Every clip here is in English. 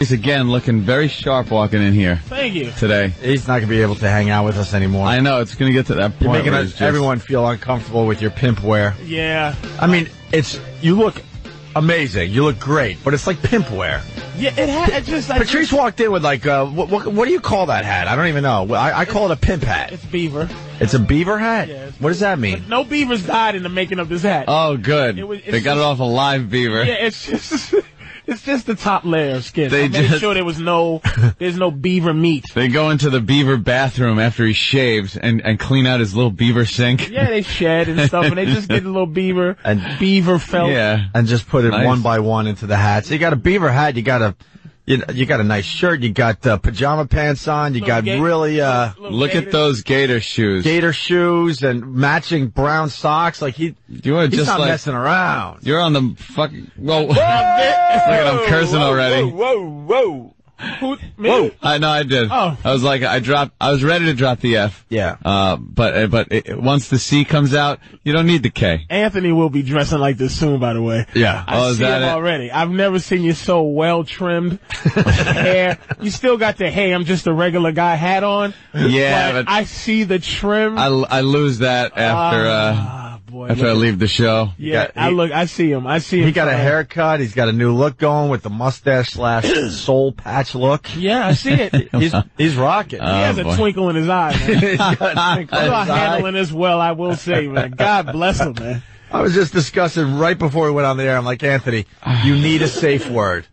Patrice again looking very sharp walking in here Thank you. today. He's not going to be able to hang out with us anymore. I know it's going to get to that point. You're making where us, it's just- everyone feel uncomfortable with your pimp wear. Yeah. I mean, it's you look amazing. You look great, but it's like pimp wear. Yeah, it had it just like Patrice walked in with like, uh, what, what, what do you call that hat? I don't even know. I, I call it a pimp hat. it's beaver. It's a beaver hat. Yeah, what does that mean? No beavers died in the making of this hat. Oh, good. It was- they got it off a live beaver. yeah, it's just it's just the top layer of skin. They I made just- sure there was no there's no beaver meat. They go into the beaver bathroom after he shaves and, and clean out his little beaver sink. Yeah, they shed and stuff, and they just get a little beaver And- beaver felt. Yeah. And just put it Nice. one by one into the hat. So you got a beaver hat. You got a, you, you got a nice shirt. You got uh, pajama pants on. You got ga- really uh, little Look at those gator shoes. gator shoes and matching brown socks. Like he, you are he's just not like messing around. you're on the fucking. Whoa! Look at I'm cursing already. Whoa, whoa. Who, me? I know I did. Oh. I was like, I dropped. I was ready to drop the F. Yeah. Uh, but uh, but it, once the C comes out, you don't need the K. Anthony will be dressing like this soon, by the way. Yeah. I Oh, is see that him it? already. I've never seen you so well trimmed. hair. You still got the hey, I'm just a regular guy hat on. Yeah, but I see the trim. I, I lose that after uh, ah, boy. after I look- leave the show. Yeah, got- I he- look. I see him. I see him. He got a haircut. He's got a new look going with the mustache slash soul patch look. Yeah, I see it. He's he's rocking. Ah, he has a twinkle in his eye. Man. He's got a twinkle in He's his handling this well, I will say, man. God bless him, man. I was just discussing right before we went on the air. I'm like, Anthony, you need a safe word.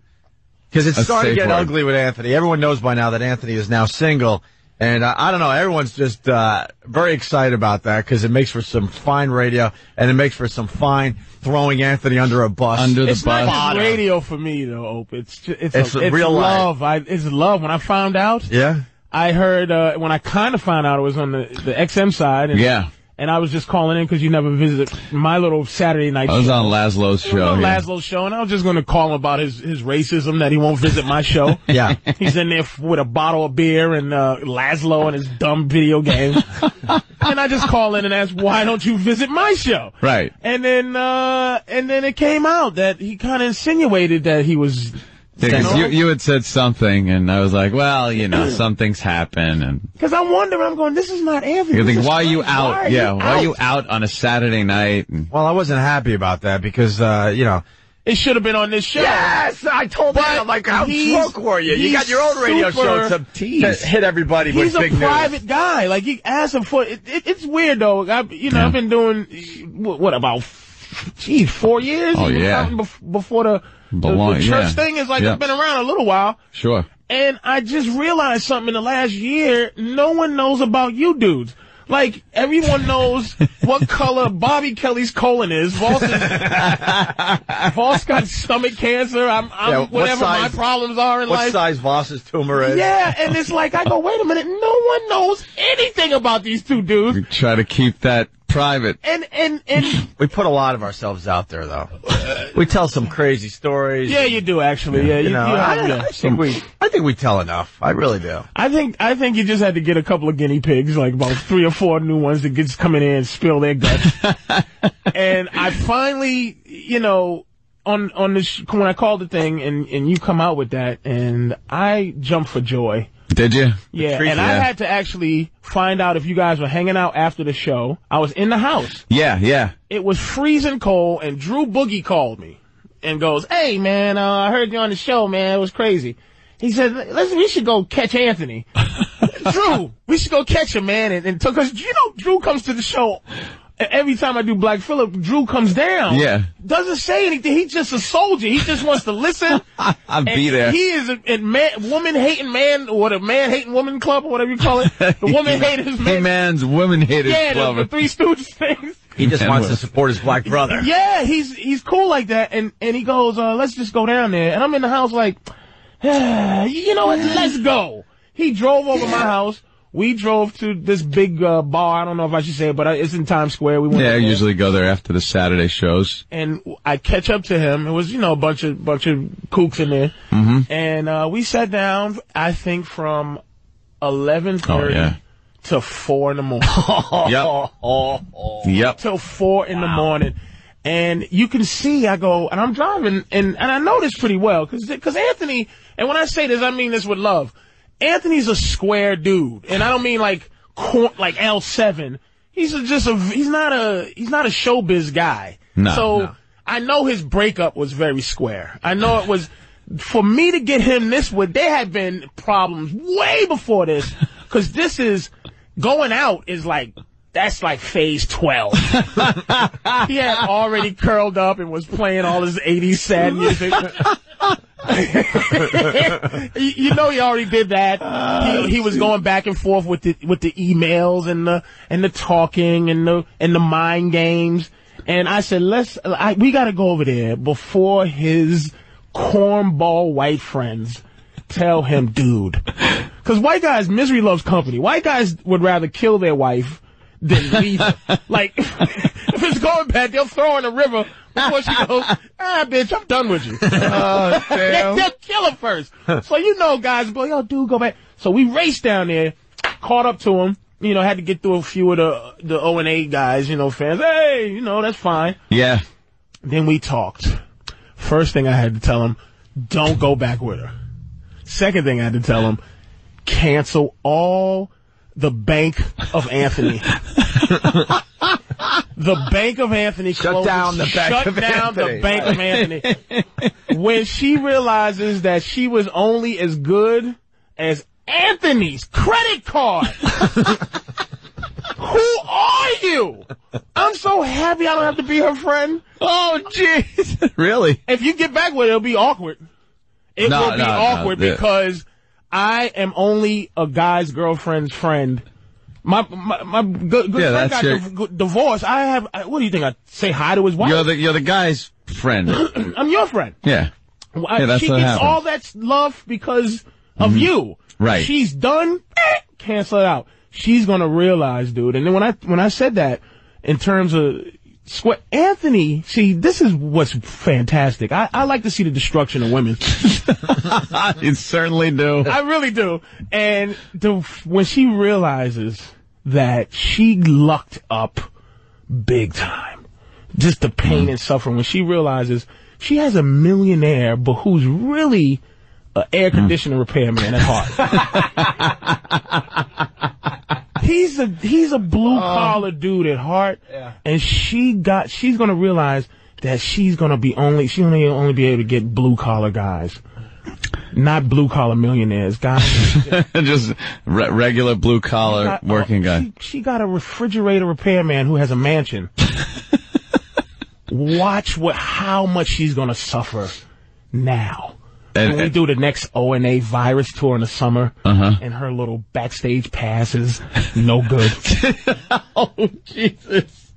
Because it's A starting to get word. ugly with Anthony. Everyone knows by now that Anthony is now single. And uh, I don't know, everyone's just uh, very excited about that because it makes for some fine radio and it makes for some fine throwing Anthony under a bus. Under the It's not bus. just radio for me, though. Ope. It's just, it's, It's a, it's real life. love. I, it's love. When I found out, yeah? I heard uh, when I kind of found out it was on the the XM side. And, Yeah, And I was just calling in because you never visited my little Saturday night I was show. on Laszlo's show. on yeah. Laszlo's show, and I was just going to call him about his, his racism that he won't visit my show. Yeah. He's in there with a bottle of beer and uh, Laszlo and his dumb video game. and I just call in and ask, why don't you visit my show? Right. And then, uh, and then it came out that he kind of insinuated that he was. Because know? you, you had said something, and I was like, well, you know, something's happened. and Because I'm wondering, I'm going, this is not Anthony. you This think, why are you out? Why are yeah, you why are you out? out on a Saturday night? And, Well, I wasn't happy about that because, uh, you know. It should have been on this show. Yes! I told But him, I'm like, how he's- drunk were you? You got your own radio super- show to, Tease. to hit everybody He's with a big news. private guy. Like you ask him for it, it. It's weird though. I, you know, Yeah. I've been doing what, what about, geez, four years. Oh, yeah. Before the the, Belong- the church yeah. thing is like Yeah. it's been around a little while, Sure. and I just realized something in the last year. No one knows about you dudes. Like everyone knows what color Bobby Kelly's colon is. Vos, is, Vos got stomach cancer. I'm, I'm Yeah, what whatever my problems are in What life. size Vos's tumor is? Yeah, and it's like I go, wait a minute, no one knows anything about these two dudes. We try to keep that private. And and and We put a lot of ourselves out there, though. we tell some crazy stories. yeah, you do actually. Yeah, you, You know, you I. I think we, I think we tell enough. I really do. I think I think you just had to get a couple of guinea pigs, like about three or four new ones that just coming in and spill their guts. and I finally, you know, on on this when I called the thing and and you come out with that, and I jump for joy. Did you? Yeah, and you. I had to actually find out if you guys were hanging out after the show. I was in the house. Yeah, yeah. it was freezing cold, and Drew Boogie called me and goes, "Hey man, uh, I heard you on the show, man. It was crazy." He said, "Listen, we should go catch Anthony." Drew, we should go catch him, man. And, and because you know, Drew comes to the show. And Every time I do Black Phillip, Drew comes down. Yeah. Doesn't say anything. He's just a soldier. He just wants to listen. I'll be there. He is a, a man, woman hating man, or the man hating woman club, or whatever you call it. The woman hating Hey, man. man's women hated Yeah, the, club. the Three Stooges things. He just wants to support his black brother. Yeah, he's he's cool like that, and and he goes, uh, "Let's just go down there." And I'm in the house like, ah, you know what? Let's go. He drove over my house. We drove to this big uh, bar. I don't know if I should say it, but it's in Times Square. We went yeah, I usually go there after the Saturday shows. and I catch up to him. It was you know a bunch of bunch of kooks in there, Mm-hmm. and uh, we sat down. I think from eleven Oh, thirty yeah. to four in the morning. Yep. Yep. till four in the morning. And you can see, I go, and I'm driving, and, and I know this pretty well, cause, because Anthony, And when I say this, I mean this with love. Anthony's a square dude, and I don't mean like like L seven. He's a, just a he's not a he's not a showbiz guy. No, so no. I know his breakup was very square. I know it was for me to get him this way. There had been problems way before this because this is going out is like that's like phase 12. he had already curled up and was playing all his 80s sad music. You you know he already did that. he, ah, he was going back and forth with the with the emails and the and the talking and the and the mind games. And I said, let's I, we got to go over there before his cornball white friends tell him, dude. Because white guys, misery loves company. White guys would rather kill their wife than leave her. like, if it's going bad, they'll throw her in the river before she goes, ah, bitch, I'm done with you. Oh, They- They'll kill her first. so you know guys go, yo, dude, go back. So we raced down there, caught up to him. You know, had to get through a few of the the O and A guys, you know, fans. Hey, you know, that's fine. Yeah. Then we talked. First thing I had to tell him, don't go back with her. Second thing I had to tell him, cancel all the Bank of Anthony. the Bank of Anthony Shut closes- down the Bank shut of down Anthony. the Bank of Anthony. when she realizes that she was only as good as Anthony's credit card. Who are you? I'm so happy I don't have to be her friend. Oh, jeez. really? If you get back with it, it'll be awkward. It No, will be no, no, awkward the- because I am only a guy's girlfriend's friend. My my, my good, good Yeah, friend got your- div- divorced. I have. I, what do you think? I say hi to his wife. You're the you're the guy's friend. I'm your friend. Yeah. I- Yeah, that's she what gets happened. all that love because of you. Right. She's done. eh, Cancel it out. She's gonna realize, dude. And then when I when I said that in terms of square Anthony, see, this is what's fantastic. I, I like to see the destruction of women. you certainly do. I really do. And the, when she realizes that she lucked up big time, just the pain mm. and suffering, when she realizes she has a millionaire, but who's really an air conditioner repairman at heart. he's a he's a blue uh, collar dude at heart, and she got she's gonna realize that she's gonna be only she's gonna only be able to get blue collar guys, not blue collar millionaires, guys. Just re- regular blue collar got- working oh, guy. She, she got a refrigerator repairman who has a mansion. Watch what how much she's gonna suffer now. And- when we do the next O and A virus tour in the summer, Uh-huh. and her little backstage passes, no good. Oh Jesus!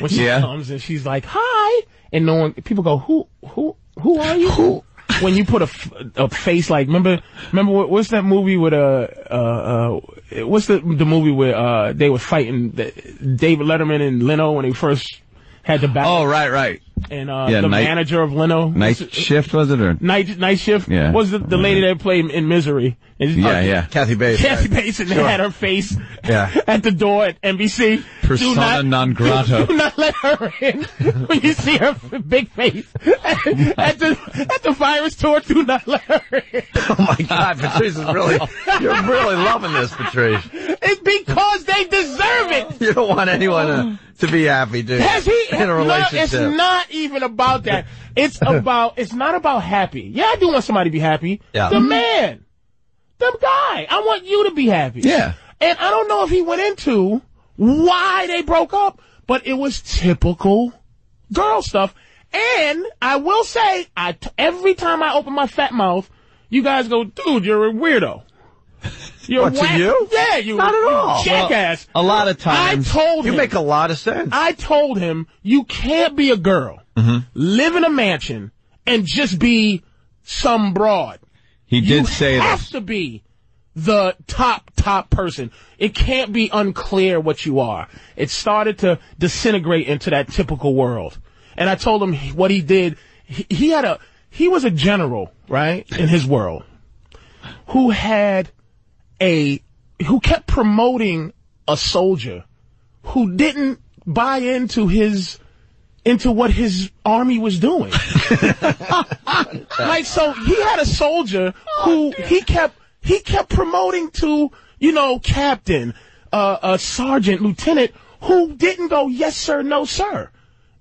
When she Yeah. comes and she's like, "Hi," and no one, people go, "Who, who, who are you?" Who? When you put a, a face like, remember, remember what, what's that movie with uh, uh, uh, what's the the movie where uh they were fighting the, David Letterman and Leno when they first had the battle, Oh right, right. And uh, yeah, the night- manager of Leno, Night what's it- shift was it or? night night shift, Yeah. was the, the lady that played in Misery, And- Yeah, uh, yeah. Kathy Bates. Kathy right? Bates and Sure. had her face Yeah. at the door at NBC. Persona not, non grata. Do not let her in when you see her big face at the at the virus tour. Do not let her in. Oh my God, Patrice is really, you're really loving this, Patrice. It's because they deserve it. You don't want anyone to, to be happy, do you? Has he? In a no, relationship. it's not even about that. It's about. It's not about happy. Yeah, I do want somebody to be happy. Yeah. The man, the guy. I want you to be happy. Yeah. And I don't know if he went into why they broke up, but it was typical girl stuff. And I will say, I t- every time I open my fat mouth, you guys go, dude, you're a weirdo. You're What, to whack- you? Yeah, you. Not at you all. Jackass. A lot of times. I told You him. make a lot of sense. I told him you can't be a girl, Mm-hmm. live in a mansion, and just be some broad. he You did say have this. to be the top top person. It can't be unclear what you are. It started to disintegrate into that typical world. And I told him what he did. He, he had a he was a general, right, in his world, who had a who kept promoting a soldier who didn't buy into his into what his army was doing. like so he had a soldier who he kept he kept promoting to, you know, captain, uh, a sergeant, lieutenant who didn't go yes sir, no sir.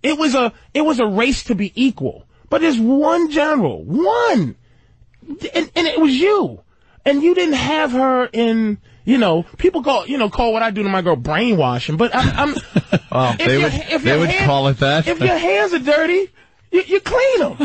It was a it was a race to be equal. But there's one general, one. And, and it was you. And you didn't have her in you know, people call, you know, call what I do to my girl brainwashing, but I'm, I'm well, they your- would, if they would hand- call it that. if your hands are dirty, you, you clean them.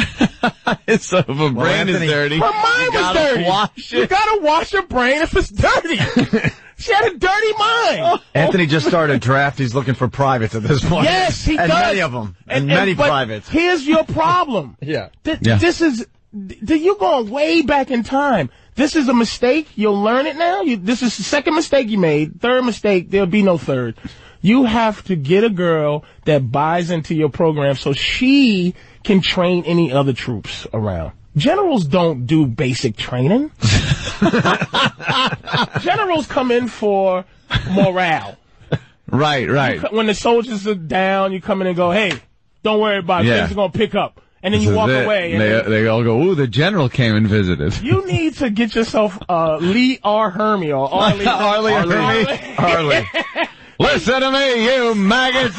so if a brain Anthony- is dirty, Her mind you was gotta dirty. wash You gotta wash your brain if it's dirty. she had a dirty mind. Oh. Anthony just started a draft. He's looking for privates at this point. Yes, he and does. many of them, and, many but privates. Here's your problem. Yeah. Th- Yeah. This is, th- you're going way back in time. This is a mistake. You'll learn it now. You, this is the second mistake you made. Third mistake, there'll be no third. You have to get a girl that buys into your program so she can train any other troops around. Generals don't do basic training. Generals come in for morale. Right, right. When the soldiers are down, you come in and go, hey, don't worry about it. Yeah. Things are going to pick up. And then you walk away. And They, then- they all go, ooh, the general came and visited. you need to get yourself uh, Lee R. Hermie or Arlie. Arlie. Harley. Listen to me, you maggot.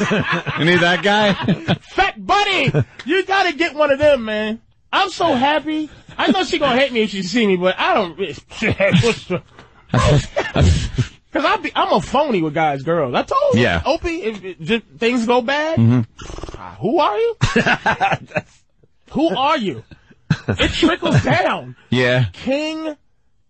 you need that guy? Fat Buddy! You got to get one of them, man. I'm so happy. I know she gonna hate me if she see me, but I don't. Cause I be, I'm a phony with guys, girls. I told you, Yeah. Opie, if it, just, things go bad, ah, who are you? Who are you? It trickles down. Yeah. King,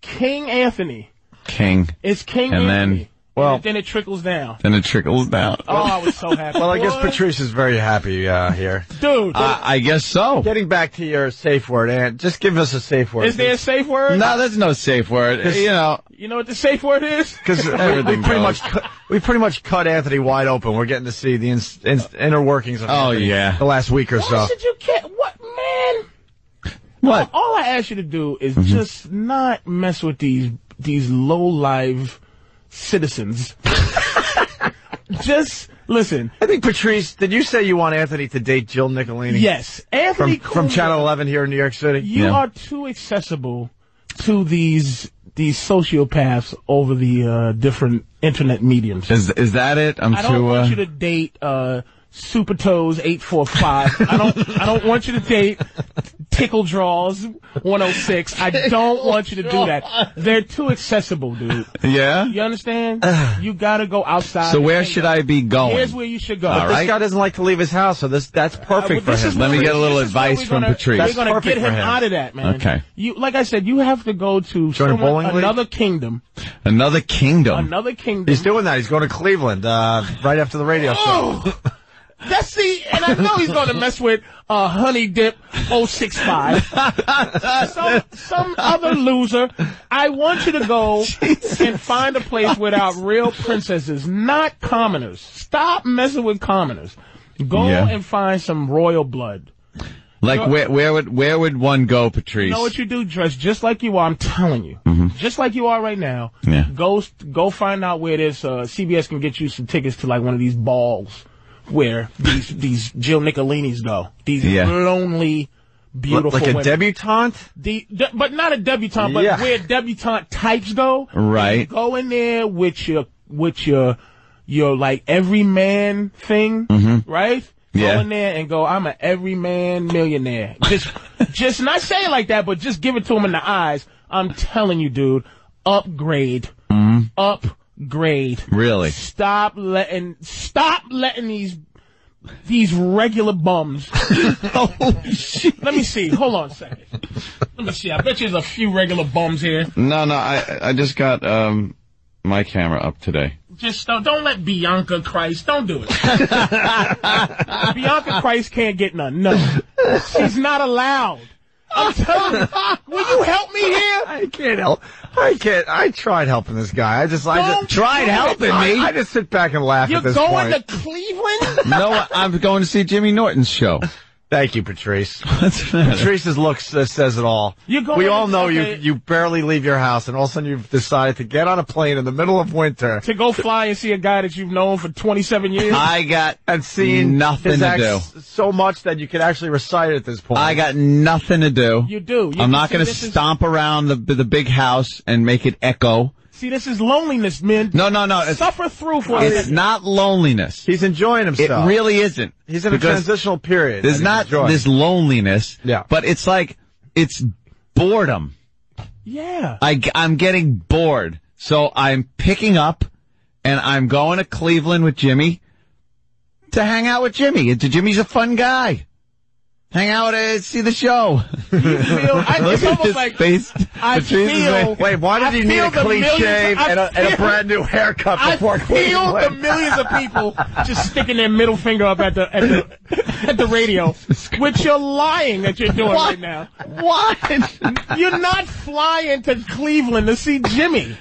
King Anthony. King. It's King And then- Anthony. Well- and then it trickles down. Then it trickles down. Oh, I was so happy. Well, I guess Boy, Patrice is very happy uh, here. dude. I, I guess so. Getting back to your safe word, and just give us a safe word. is there a safe word? No, there's no safe word. You know, You know what the safe word is? Because we, we Everything pretty goes. much cut, we pretty much cut Anthony wide open. We're getting to see the ins in, inner workings of Oh, Anthony yeah. the last week or Why so. should you care? What man? what? All I ask you to do is Mm-hmm. just not mess with these these low live citizens. just listen. I think Patrice, did you say you want Anthony to date Jill Nicolini? Yes, From Anthony from Channel 11 here in New York City. You Yeah. are too accessible to these these sociopaths over the uh, different internet mediums. Is is that it? I'm I don't too. want Uh, you to date uh, Super Toes eight four five. I don't. I don't want you to date Tickle Draws one oh six. I don't want you to do that. They're too accessible, dude. yeah. You understand? you gotta go outside. So where should. I be going? Here's where you should go. All This guy doesn't like to leave his house, so this that's perfect Uh, this for him. Let me get a little this is where advice from gonna- Patrice. We're That's gonna perfect get for him him. out of that, man. Okay. You, like I said, you have to go to Join someone- bowling league? another kingdom, Another kingdom. another kingdom. He's doing that. He's going to Cleveland uh, right after the radio show. That's the, and I know he's going to mess with uh, Honey Dip 065. some, some other loser. I want you to go and find a place without real princesses, not commoners. Stop messing with commoners. Go Yeah. and find some royal blood. like where where would where would one go, Patrice? You know what you do? Dress just like you are. I'm telling you, just like you are right now. Yeah. Go go find out where this uh, CBS can get you some tickets to like one of these balls where these these Jill Nicolinis go. These Yeah. lonely, beautiful like a women. debutante? The, de- but not a debutante, but Yeah. where debutante types go. Right. Go in there with your with your your like every man thing, mm-hmm. right? Yeah. Go in there and go. I'm an every man millionaire. Just just not say it like that, but just give it to him in the eyes. I'm telling you, dude. Upgrade. Mm-hmm. Upgrade. Really? Stop letting stop letting these these regular bums. oh shit. Let me see. Hold on a second. Let me see. I bet you there's a few regular bums here. No, no. I I just got um my camera up today. Just don't, don't let Bianca Christ. Don't do it. Bianca Christ can't get none. No. She's not allowed. I'm telling you. Will you help me here? I can't help. I can't. I tried helping this guy. I just. I Don't just tried helping I, me? I just sit back and laugh You're at this going point. to Cleveland? No, I'm going to see Jimmy Norton's show. Thank you, Patrice. What's the matter? Patrice's look says it all. We all know you. You barely leave your house, and all of a sudden you've decided to get on a plane in the middle of winter To go fly and see a guy that you've known for 27 years. I got and seeing nothing to do. so much that you could actually recite at this point. I got nothing to do. You do. You I'm not going to stomp around the the big house and make it echo. See, this is loneliness, man. No, no, no. It's, Suffer through for it's it. not loneliness. He's enjoying himself. It himself. really isn't. He's in a transitional period. There's and not this loneliness. Yeah. But it's like it's boredom. Yeah. I, I, am getting bored. So I'm picking up and I'm going to Cleveland with Jimmy to hang out with Jimmy. Jimmy's a fun guy. Hang out and see the show. You feel, I, it's Look at almost his like face. I feel- like- Wait, why I did he need feel a the clean millions- shave I and a, and a feel- brand new haircut before I before feel the millions of people just sticking their middle finger up at the at the, at the radio, which you're lying that you're doing right now. What? You're not flying to Cleveland to see Jimmy.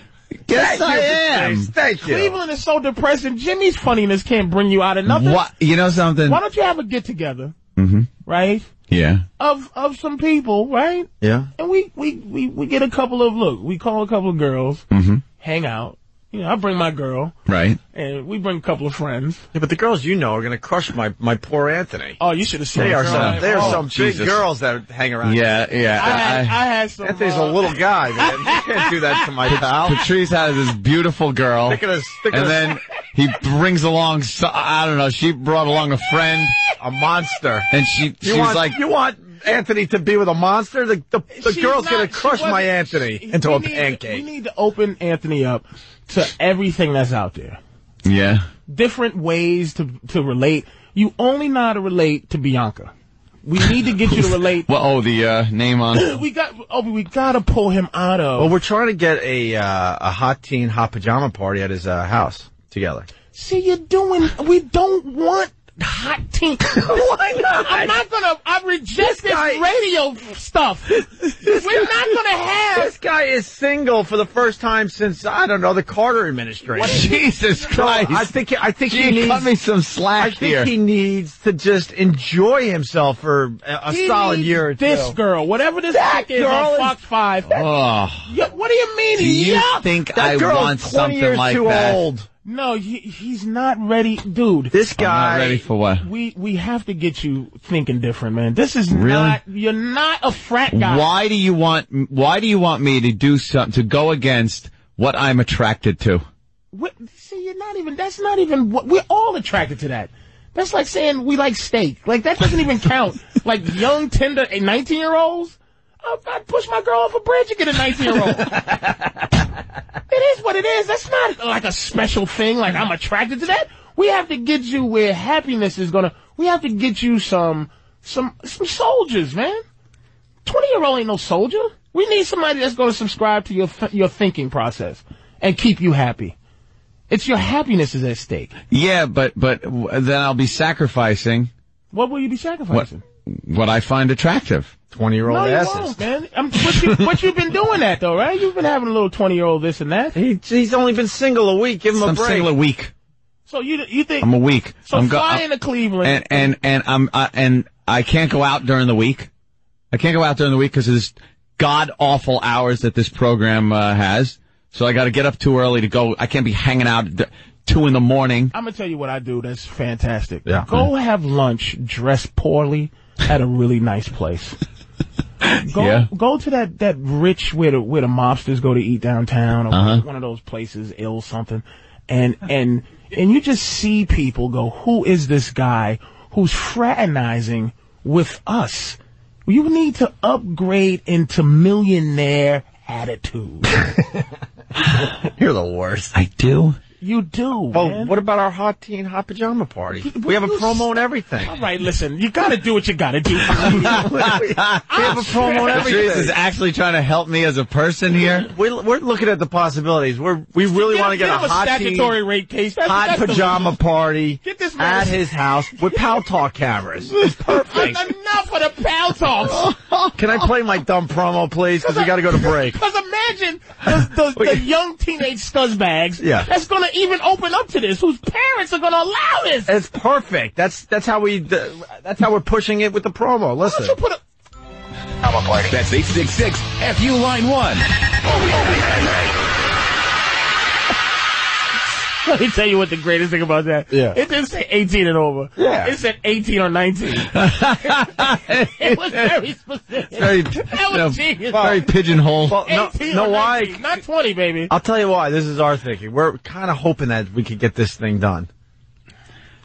yes, I am. Thank you. Cleveland is so depressing. Jimmy's funniness can't bring you out of nothing. What? You know something? Why don't you have a get together, mm-hmm. Right? Yeah. Of of some people, right? Yeah. And we we we we get a couple of look. We call a couple of girls, Mhm. hang out. You know, I bring my girl, Right. and we bring a couple of friends. Yeah, but the girls you know are going to crush my, my poor Anthony. Oh, you should have seen. They are girl some, they are oh, some Jesus. big girls that hang around. Yeah, yeah. I had, I- I had some. Anthony's uh, a little guy, man. You can't do that to my pal. Patrice has this beautiful girl. Stick it as- stick and as- then he brings along, so, I don't know, she brought along a friend, a monster. and she, she You was want, like, you want Anthony to be with a monster? The, the, the girl's not- going to crush my Anthony she- into a need- We need to open Anthony up to everything that's out there. yeah. Different ways to to relate. You only know how to relate to Bianca. We need to get you to relate. Well, oh, the, uh, name on, we got. Oh, we got to pull him out of. Well, we're trying to get a uh, a hot teen hot pajama party at his uh, house together. See, you're doing. We don't want hot team. Why not? I'm not gonna. I reject this, guy- radio stuff. We're not gonna have. This guy is single for the first time since I don't know the Carter administration. Jesus So Christ. I think I think he Gee, cut needs me some I slack think here. he needs to just enjoy himself for a, a He solid needs year or two. This girl, whatever this That chick is girl on is- Fox Five. oh, Yeah, what do you mean? do you yuck? think that I want something like that? old. No, he, he's not ready, dude. This I'm not ready for what? we we have to get you thinking different, man. This is Really? not. You're not a frat guy. Why do you want, why do you want me to do something, to go against what I'm attracted to? What, see, you're not even. That's not even. what We're all attracted to that. That's like saying we like steak. Like that doesn't even count. like young, tender, 19 year olds. I'd push my girl off a bridge and get a 19 year old. it is what it is. That's not like a special thing. Like I'm attracted to that. We have to get you where happiness is gonna. We have to get you some some some soldiers, man. 20 year old ain't no soldier. We need somebody that's going to subscribe to your your thinking process and keep you happy. It's your happiness is at stake. Yeah, but, but then I'll be sacrificing What will you be what, sacrificing? what I find attractive. Twenty year old No, you asses. won't, man. I'm, but, you, but you've been doing that though, right? You've been having a little 20 year old this and that. He, he's only been single a week. Give him a I'm break. single a week. So you you think I'm a week. so I'm go- fly I'm- into Cleveland and and and I'm uh, and I can't go out during the week. I can't go out during the week because of this god awful hours that this program uh, has. So I got to get up too early to go. I can't be hanging out at two in the morning. I'm gonna tell you what I do. That's fantastic. Yeah. Go have lunch, dress poorly at a really nice place. Go Yeah. go to that that rich where the where the mobsters go to eat downtown or Uh-huh. one of those places, ill something, and and and you just see people go, who is this guy who's fraternizing with us? You need to upgrade into millionaire attitude. You're the worst. I do. You do. Well, man. what about our hot teen hot pajama party? We have a you promo and everything. All right, listen, you gotta do what you gotta do. we have a promo and everything. Patrice is actually trying to help me as a person here. We're, we're looking at the possibilities. We're we really want to get a him a hot statutory teen rape case. That's, hot that's the- pajama party Get this man- at his house with Pal Talk cameras. It's perfect. Enough of the pal talks. Can I play my dumb promo, please? Because we got to go to break. Because imagine the, the, the young teenage scuzzbags Yeah. that's going to even open up to this, whose parents are going to allow this. It's perfect. That's that's how we that's how we're pushing it with the promo. Why don't Listen. you put a That's 866 FU Line 1. Let me tell you what the greatest thing about that. Yeah. It didn't say 18 and over. Yeah. It said 18 or 19. it was very specific. Very, that you know, genius. very pigeonhole. Well, no, 18 no, or why? 19, Not 20, baby. I'll tell you why. This is our thinking. We're kind of hoping that we could get this thing done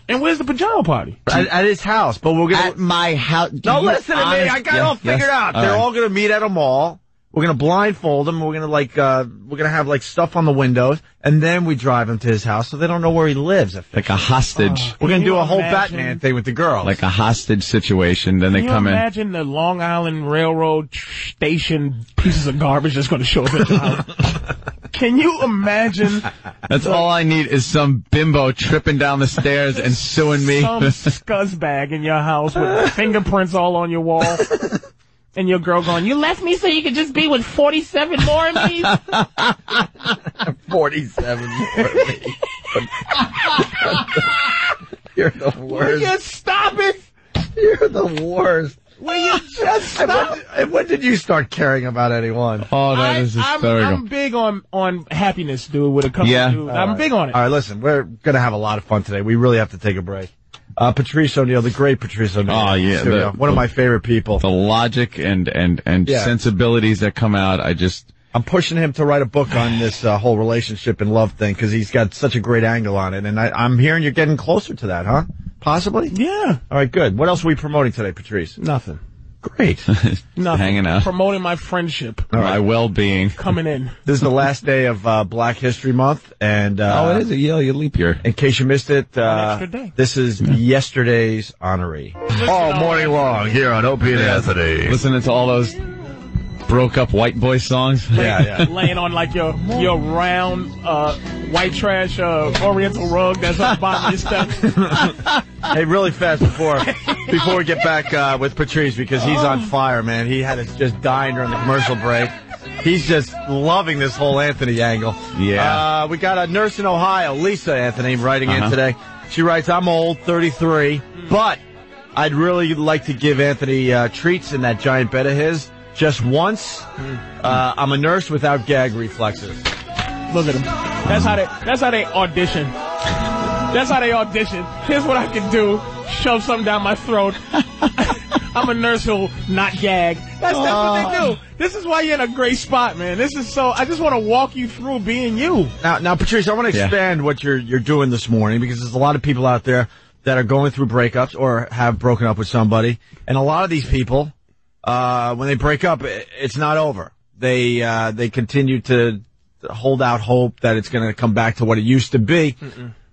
And where's the pajama party? at, at his house. But we're gonna At my house. no listen to me. I got it all figured out. They're all gonna meet at a mall. We're gonna blindfold him. We're gonna like uh we're gonna have like stuff on the windows, and then we drive him to his house so they don't know where he lives. like a hostage, We're gonna do a whole imagine- Batman thing with the girls. like a hostage situation. Then they Can you come in. You imagine the Long Island Railroad station pieces of garbage that's going to show up at your house? Can you imagine That's all I need is some bimbo tripping down the stairs and suing me. some scuzzbag in your house with fingerprints all on your wall? And your girl going, you left me so you could just be with 47 more of these? forty-seven. more. You're the Will worst. you stop it? You're the worst. Will you just And stop? when, and when did you start caring about anyone? oh, that I, is I'm. I'm big on, on happiness, dude, with a couple Yeah. of dudes. I'm big on it. All right, listen, we're gonna have a lot of fun today. We really have to take a break. Uh, Patrice O'Neal, the great Patrice O'Neal. Oh, yeah, the- one of my favorite people. the logic and and and Yeah. sensibilities that come out. I just I'm pushing him to write a book on this uh, whole relationship and love thing because he's got such a great angle on it. And I, I'm hearing you're getting closer to that, huh? Possibly. Yeah. All right, good. What else are we promoting today, Patrice? Nothing. Great. Nothing. hanging out. Promoting my friendship. my well-being. Coming in. this is the last day of uh, Black History Month, and uh, oh, it is a yeah, you leap year. In case you missed it, uh, extra day. this is yesterday's honoree. All morning long here on Opie and Anthony. Listening to all those broke up white boy songs. Yeah, yeah. laying on like your your round uh, white trash uh, oriental rug that's on the bottom of your steps. Hey, really fast before before we get back uh, with Patrice because he's on fire, man. He had us just dying during the commercial break. He's just loving this whole Anthony angle. Yeah. Uh, we got a nurse in Ohio, Lisa Anthony, writing in Uh-huh. today. She writes, "I'm old, 33, but I'd really like to give Anthony uh, treats in that giant bed of his." Just once, uh, I'm a nurse without gag reflexes. Look at them. That's how they. That's how they audition. That's how they audition. Here's what I can do: shove something down my throat. I'm a nurse who'll not gag. That's, that's what they do. This is why you're in a great spot, man. This is so. I just want to walk you through being you. Now, now, Patrice, I want to Yeah. expand what you're you're doing this morning because there's a lot of people out there that are going through breakups or have broken up with somebody, and a lot of these people, uh, when they break up, i- it's not over. They uh, they continue to hold out hope that it's going to come back to what it used to be.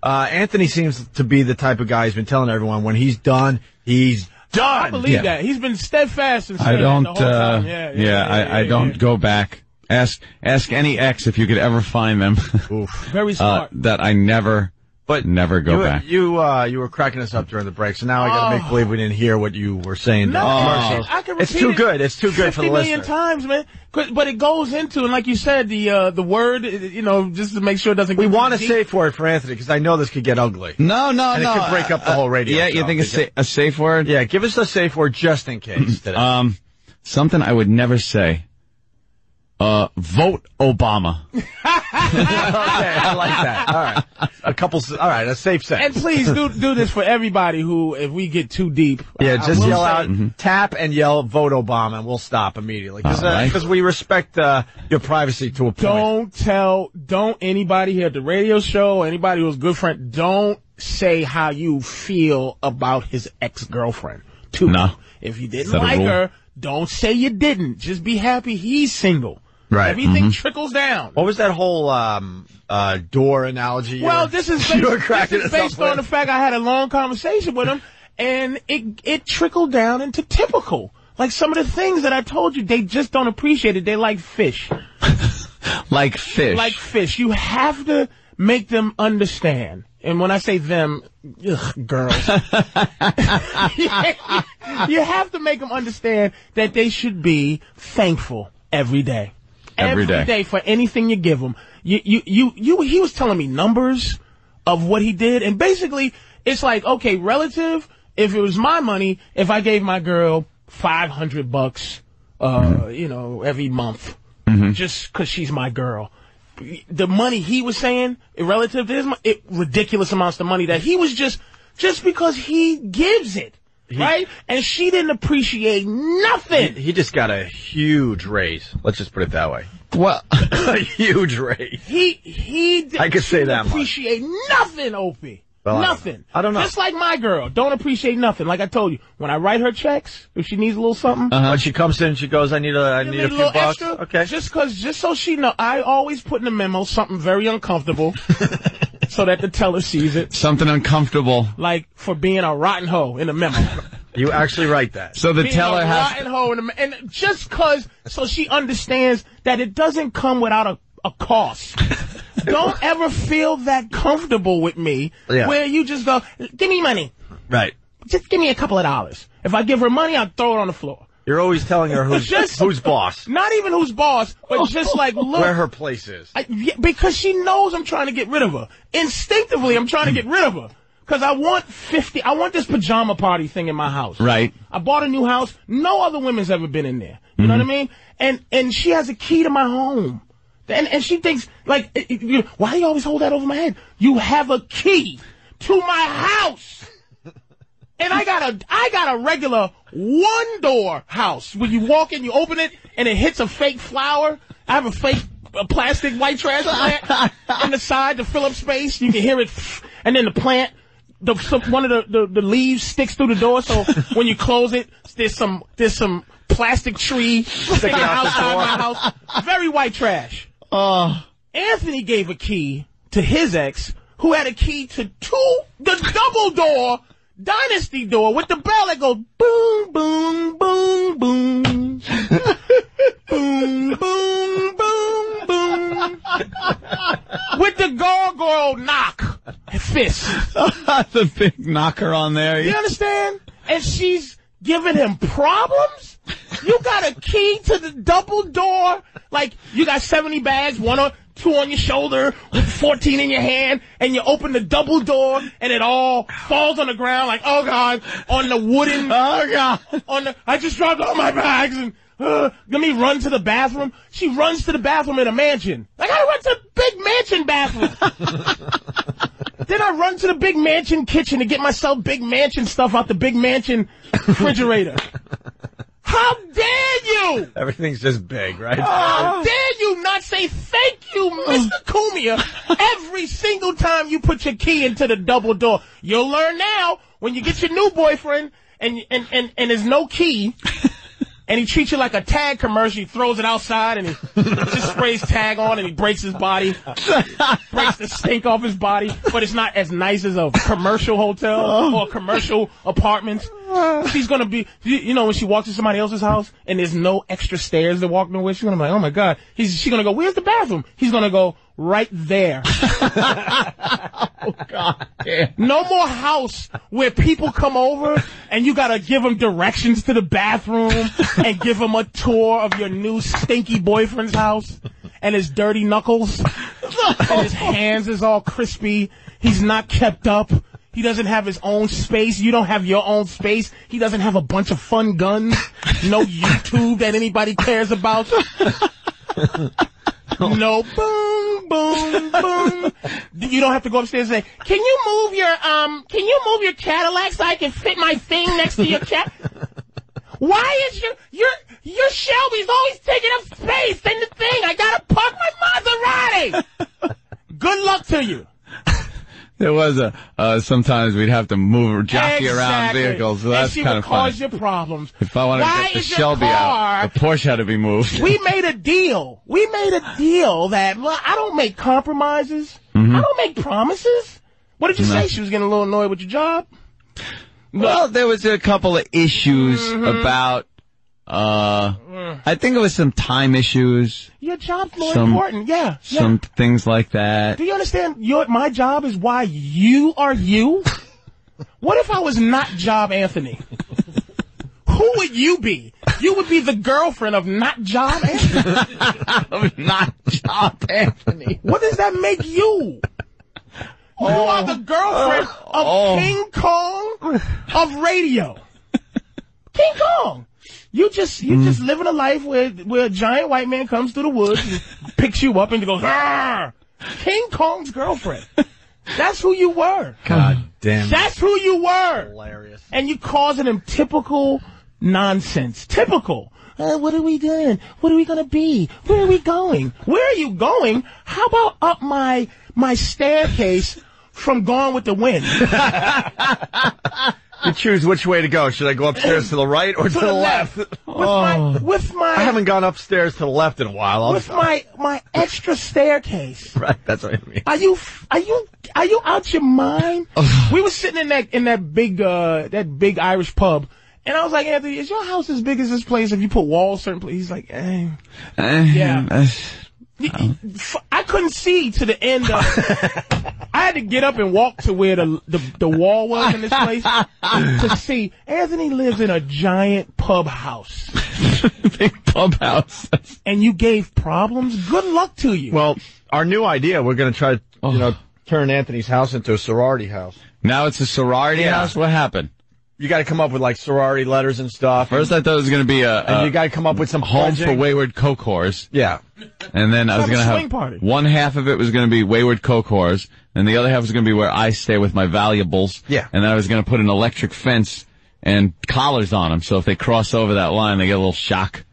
Uh, Anthony seems to be the type of guy who's been telling everyone when he's done, he's done. I believe Yeah. that he's been steadfast and I don't. The whole Uh, time. yeah, Yeah, yeah, I, I yeah, don't yeah. go back. Ask ask any ex if you could ever find them. Very uh, smart. that I never, But never go you, back. You uh, you were cracking us up during the break, so now I got to Oh. make believe we didn't hear what you were saying. No, during the I can- I it's too it good. It's too good for the million listener. times, man. 'Cause- But it goes into, and like you said, the uh, the word, you know, just to make sure it doesn't. We get want a safe word for Anthony because I know this could get ugly. no, no, no. And it could break up the whole radio Yeah, you think a, sa- a safe word? Yeah, give us a safe word just in case today. Um, something I would never say. Uh, vote Obama. okay, I like that. All right, a couple. s- All right, a safe set. And please do do this for everybody who, if we get too deep, Yeah, I- I just will yell say- out, tap and yell, vote Obama, and we'll stop immediately because All right. we respect uh, your privacy to a point. Don't tell, don't anybody here at the radio show, anybody who's a good friend, don't say how you feel about his ex girlfriend. To No. him. If you didn't Is that a like her, don't say you didn't. Just be happy he's single. Right. Everything Mm-hmm. trickles down. What was that whole um, uh, door analogy? Well, this is based, this is based on the fact I had a long conversation with him, and it it trickled down into typical. Like some of the things that I told you, they just don't appreciate it. They like fish, Like fish. like fish. You have to make them understand. And when I say them, ugh, girls, you have to make them understand that they should be thankful every day. Every day. day for anything you give him. You, you, you, you, he was telling me numbers of what he did. And basically, it's like, okay, relative, if it was my money, if I gave my girl 500 bucks, uh, Mm-hmm. you know, every month, just cause she's my girl. The money he was saying, relative to his, it, ridiculous amounts of money that he was just, just because he gives it. Right? And she didn't appreciate nothing. He just got a huge raise. Let's just put it that way. Well, a huge raise. He he. d- I could say she that much. Appreciate nothing, Opie. Well, nothing. know. I don't know. Just like my girl, don't appreciate nothing. Like I told you, when I write her checks, if she needs a little something, uh-huh. When she comes in, she goes, "I need a, I give need a a few bucks." extra. Okay. Just cause, just so she know, I always put in the memo something very uncomfortable, so that the teller sees it. something uncomfortable. Like for being a rotten hoe in the memo. you actually write that. So the being teller a has. rotten hoe in the, me- and just cause, so she understands that it doesn't come without a, a cost. Don't ever feel that comfortable with me, Yeah. where you just go, give me money. Right. Just give me a couple of dollars. If I give her money, I'll throw it on the floor. You're always telling her who's Just- who's boss, Not even who's boss, but just like, look. where her place is. I, yeah, because she knows I'm trying to get rid of her. Instinctively, I'm trying to get rid of her. Cause I want 50, I want this pajama party thing in my house. Right. I bought a new house. No other women's ever been in there. You know what I mm-hmm. mean? And, and she has a key to my home. And, and she thinks, like, you know, why do you always hold that over my head? You have a key to my house. And I got a, I got a regular one door house where you walk in, you open it, and it hits a fake flower. I have a fake uh, plastic white trash plant on the side to fill up space. You can hear it, and then the plant, the one of the, the the leaves sticks through the door. So when you close it, there's some there's some plastic tree sticking outside my house. Very white trash. Oh, Anthony gave a key to his ex, who had a key to two, the double door dynasty door with the bell that goes boom, boom, boom, boom. boom, boom, boom, boom. With the gargoyle knock fist. the big knocker on there. You understand? And she's giving him problems? You got a key to the double door? Like, you got 70 bags, one or two on your shoulder, 14 in your hand, and you open the double door, and it all falls on the ground like, oh god, on the wooden, Oh God. on the, I just dropped all my bags, and, uh, let me run to the bathroom. She runs to the bathroom in a mansion. I gotta run to the big mansion bathroom. Then I run to the big mansion kitchen to get myself big mansion stuff out the big mansion refrigerator. How dare you? Everything's just big, right? How dare you not say thank you, Mr. Cumia, every single time you put your key into the double door? You'll learn now when you get your new boyfriend and and and, and there's no key. And he treats you like a tag commercial. He throws it outside and he just sprays tag on and he breaks his body, breaks the stink off his body. But it's not as nice as a commercial hotel oh. or a commercial apartment. She's gonna be, you, you know, when she walks to somebody else's house and there's no extra stairs to walk nowhere, she's gonna be like, oh my god. He's, she's gonna go, where's the bathroom? He's gonna go, right there. Oh, God damn. No more house where people come over and you gotta give them directions to the bathroom and give them a tour of your new stinky boyfriend's house and his dirty knuckles and his hands is all crispy. He's not kept up. He doesn't have his own space. You don't have your own space. He doesn't have a bunch of fun guns. No YouTube that anybody cares about. No boom, boom, boom. You don't have to go upstairs and say, "Can you move your um? Can you move your Cadillac so I can fit my thing next to your cat?" Why is your your your Shelby's always taking up space in the thing? I gotta park my Maserati. Good luck to you. There was a, uh, sometimes we'd have to move or jockey around vehicles, so that's she kind would of funny. cause you problems. If I wanted Why to get the your Shelby car out, the Porsche had to be moved. we made a deal. We made a deal that well, I don't make compromises. Mm-hmm. I don't make promises. What did you say? She was getting a little annoyed with your job. Well, there was a couple of issues Mm-hmm. about, uh. I think it was some time issues, Your job's more Some- important. Yeah. yeah. some things like that. Do you understand? Your my job is why you are you. What if I was not Job Anthony? Who would you be? You would be the girlfriend of not Job Anthony. Not John Anthony. What does that make you? You are the girlfriend of Oh. King Kong of radio. King Kong. You just you just living a life where where a giant white man comes through the woods and picks you up and goes, "Arr!" King Kong's girlfriend. That's who you were. God damn. That's who you were. hilarious. And you causing him typical nonsense. Typical. Uh, what are we doing? What are we gonna be? Where are we going? Where are you going? How about up my my staircase from Gone with the Wind? You choose which way to go. Should I go upstairs to the right or to, the, left? With my with my I haven't gone upstairs to the left in a while. I'm with my my extra staircase. right. That's what I mean. Are you are you are you out your mind? we were sitting in that in that big uh that big Irish pub, and I was like, Anthony, is your house as big as this place? If you put walls certain places, he's like, eh. Yeah. F- I couldn't see to the end of. I had to get up and walk to where the the, the wall was in this place to see. Anthony lives in a giant pub house, Big pub house. and you gave problems. Good luck to you. Well, our new idea, we're going to try, you oh. know, turn Anthony's house into a sorority house. Now it's a sorority Yeah. house? What happened? You got to come up with like sorority letters and stuff. First I thought it was going to be a, and a you got to come up with some home for wayward coke whores. Yeah. And then I was going to swing have party. one half of it was going to be wayward coke whores, and the other half was going to be where I stay with my valuables. Yeah. And then I was going to put an electric fence and collars on them, so if they cross over that line, they get a little shock.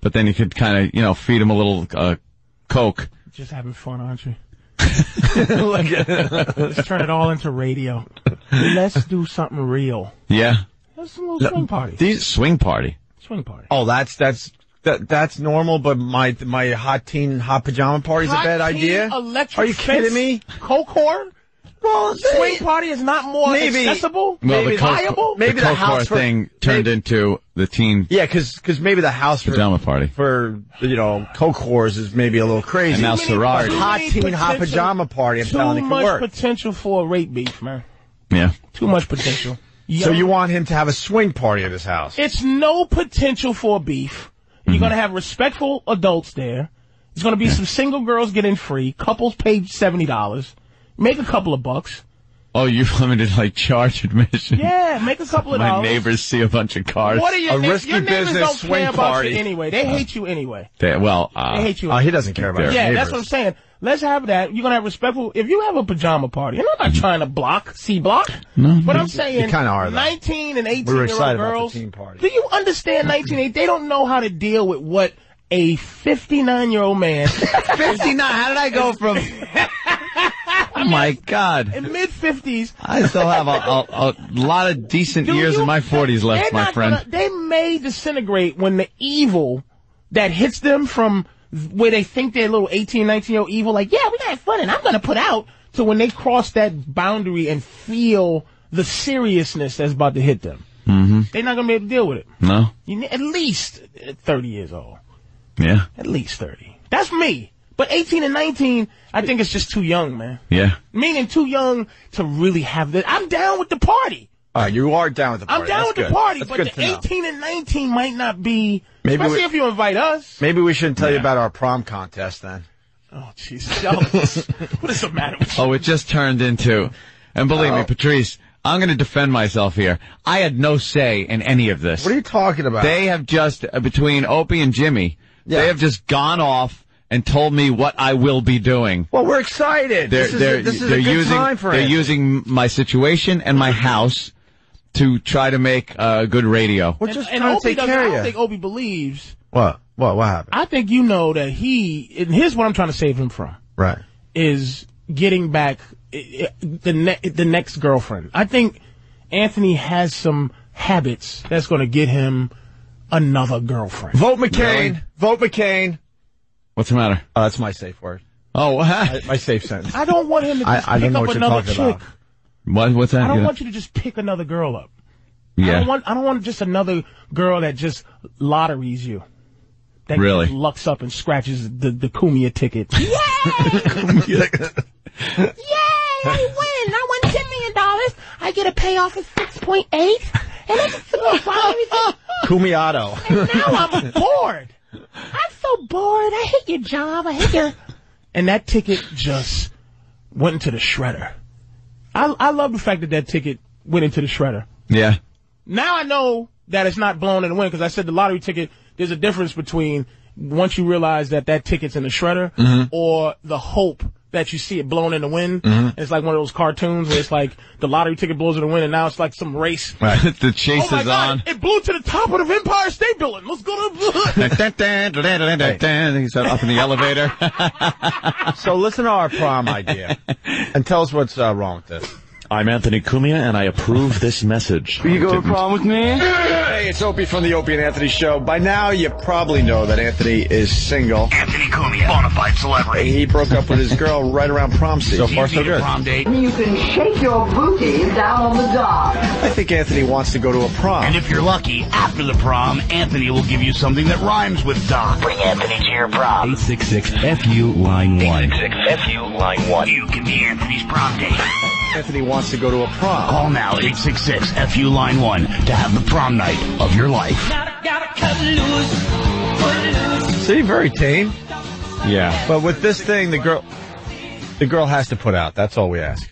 But then you could kind of, you know, feed them a little uh, coke. Just having fun, aren't you? Look at- Let's turn it all into radio. Let's do something real. Yeah. Let's do a little swing party. These swing party. Swing party. oh, that's that's that that's normal. But my my hot teen hot pajama party is a bad teen idea. Electric Are you kidding me? Coke whore? Well, Swing party is not more Maybe- accessible? Well, Maybe the coke, viable? maybe the the house for- thing turned maybe- into the teen Yeah, because maybe the house for pajama party. for you know coke whores is maybe a little crazy. And now Too sorority. hot teen hot potential- pajama party. I'm Too telling you, it much work. potential for a rape beef, man. Yeah. Too much potential. So you want him to have a swing party at his house? It's no potential for beef. Mm-hmm. You're gonna have respectful adults there. There's gonna be some single girls getting free. Couples paid seventy dollars. Make a couple of bucks. Oh, you want me to like charge admission? Yeah, make a couple of dollars. My dollars. neighbors see a bunch of cars. What are your A neigh- risky your neighbors business don't swing care about you anyway. They hate you anyway. They- well, uh, They hate you. Oh, he doesn't care about his yeah, neighbors. that's what I'm saying. Let's have that. You're gonna have respectful. If you have a pajama party, and I'm not trying to block, C block, no, but I'm saying You kinda are, though. 19 and 18 We were year old excited about the girls. party. Do you understand 19 8? They don't know how to deal with what a 59 year old man 59. How did I go from? Oh my God. in mid 50s. I still have a, a, a lot of decent years you- in my 40s left, my friend. gonna- they may disintegrate when the evil that hits them from where they think they're little 18, 19 year old evil, like, yeah, gonna have fun and I'm gonna put out, to when they cross that boundary and feel the seriousness that's about to hit them. Mm-hmm. They're not gonna be able to deal with it. No? You at least uh, 30 years old. Yeah. At least 30. That's me. But 18 and 19, I think it's just too young, man. Yeah. Meaning too young to really have this. I'm down with the party. All right, you are down with the party. I'm down That's with good. the party, That's but the to know. 18 and 19 might not be. Maybe especially we- if you invite us. Maybe we shouldn't tell you about our prom contest then. Oh, Jesus. what is the matter with you? Oh, it just turned into, and believe Oh. me, Patrice, I'm going to defend myself here. I had no say in any of this. What are you talking about? They have just, uh, between Opie and Jimmy, Yeah. they have just gone off and told me what I will be doing. well, we're excited. They're, this is, they're, a, this is they're a good using, time for they're it. using my situation and my house to try to make uh, good radio. We're just and trying to Opie take care I of don't think Opie believes. What? What? What happened? I think you know that he, and here's what I'm trying to save him from, Right. is getting back i- i- the, ne- the next girlfriend. I think Anthony has some habits that's going to get him another girlfriend. Vote McCain. Really? Vote McCain. What's the matter? Oh, that's my safe word. Oh, what? My safe sentence. I don't want him to I- just I pick don't know up what another chick. about. what what's that? I don't Yeah. want you to just pick another girl up. Yeah. I don't want I don't want just another girl that just lotteries you. That Really? just lucks up and scratches the the Cumia ticket. Yay! Yay! I win! I won ten million dollars. I get a payoff of six point eight, and I can fly everything. Cumiato. now I'm bored. I'm so bored. I hate your job. I hate your. And that ticket just went into the shredder. I I love the fact that that ticket went into the shredder. Yeah. Now I know that it's not blown in the wind because I said the lottery ticket. There's a difference between once you realize that that ticket's in the shredder Mm-hmm. or the hope that you see it blown in the wind. And it's like one of those cartoons where it's like the lottery ticket blows in the wind and now it's like some race. Right. the chase Oh my is God! on. It blew to the top of the Empire State Building. Let's go to. He's up in the elevator. so listen to our prom idea and tell us what's uh, wrong with this. I'm Anthony Cumia, and I approve this message. You go to prom with me? Hey, it's Opie from the Opie and Anthony Show. By now, you probably know that Anthony is single. Anthony Cumia, bona fide celebrity. He broke up with his girl right around prom season. So far, so good. prom date. You can shake your booty down on the dock. I think Anthony wants to go to a prom. And if you're lucky, after the prom, Anthony will give you something that rhymes with dock. Bring Anthony to your prom. 866-FU line 1. 866-FU line 1. You can be Anthony's prom date. Anthony wants to go to a prom. Call now 866-FU line 1 to have the prom night of your life. See, very tame. yeah. But with this thing, the girl, the girl has to put out. That's all we ask.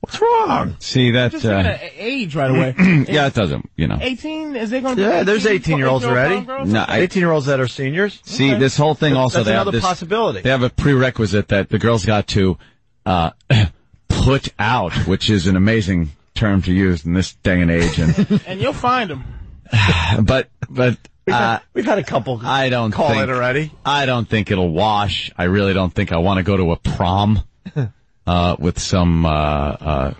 What's wrong? See that? Just Uh, age right away. yeah, it doesn't. You know. 18? Is they going to Yeah, there's 18 18-year-olds already. No, 18 year olds that are seniors. See, this whole thing also That's they have another this, possibility. They have a prerequisite that the girls got to uh, put out, which is an amazing term to use in this day and age. And And you'll find them. but but We've, uh, had, we've had a couple. I don't call think, it already. I don't think it'll wash. I really don't think I want to go to a prom uh, with some uh, uh,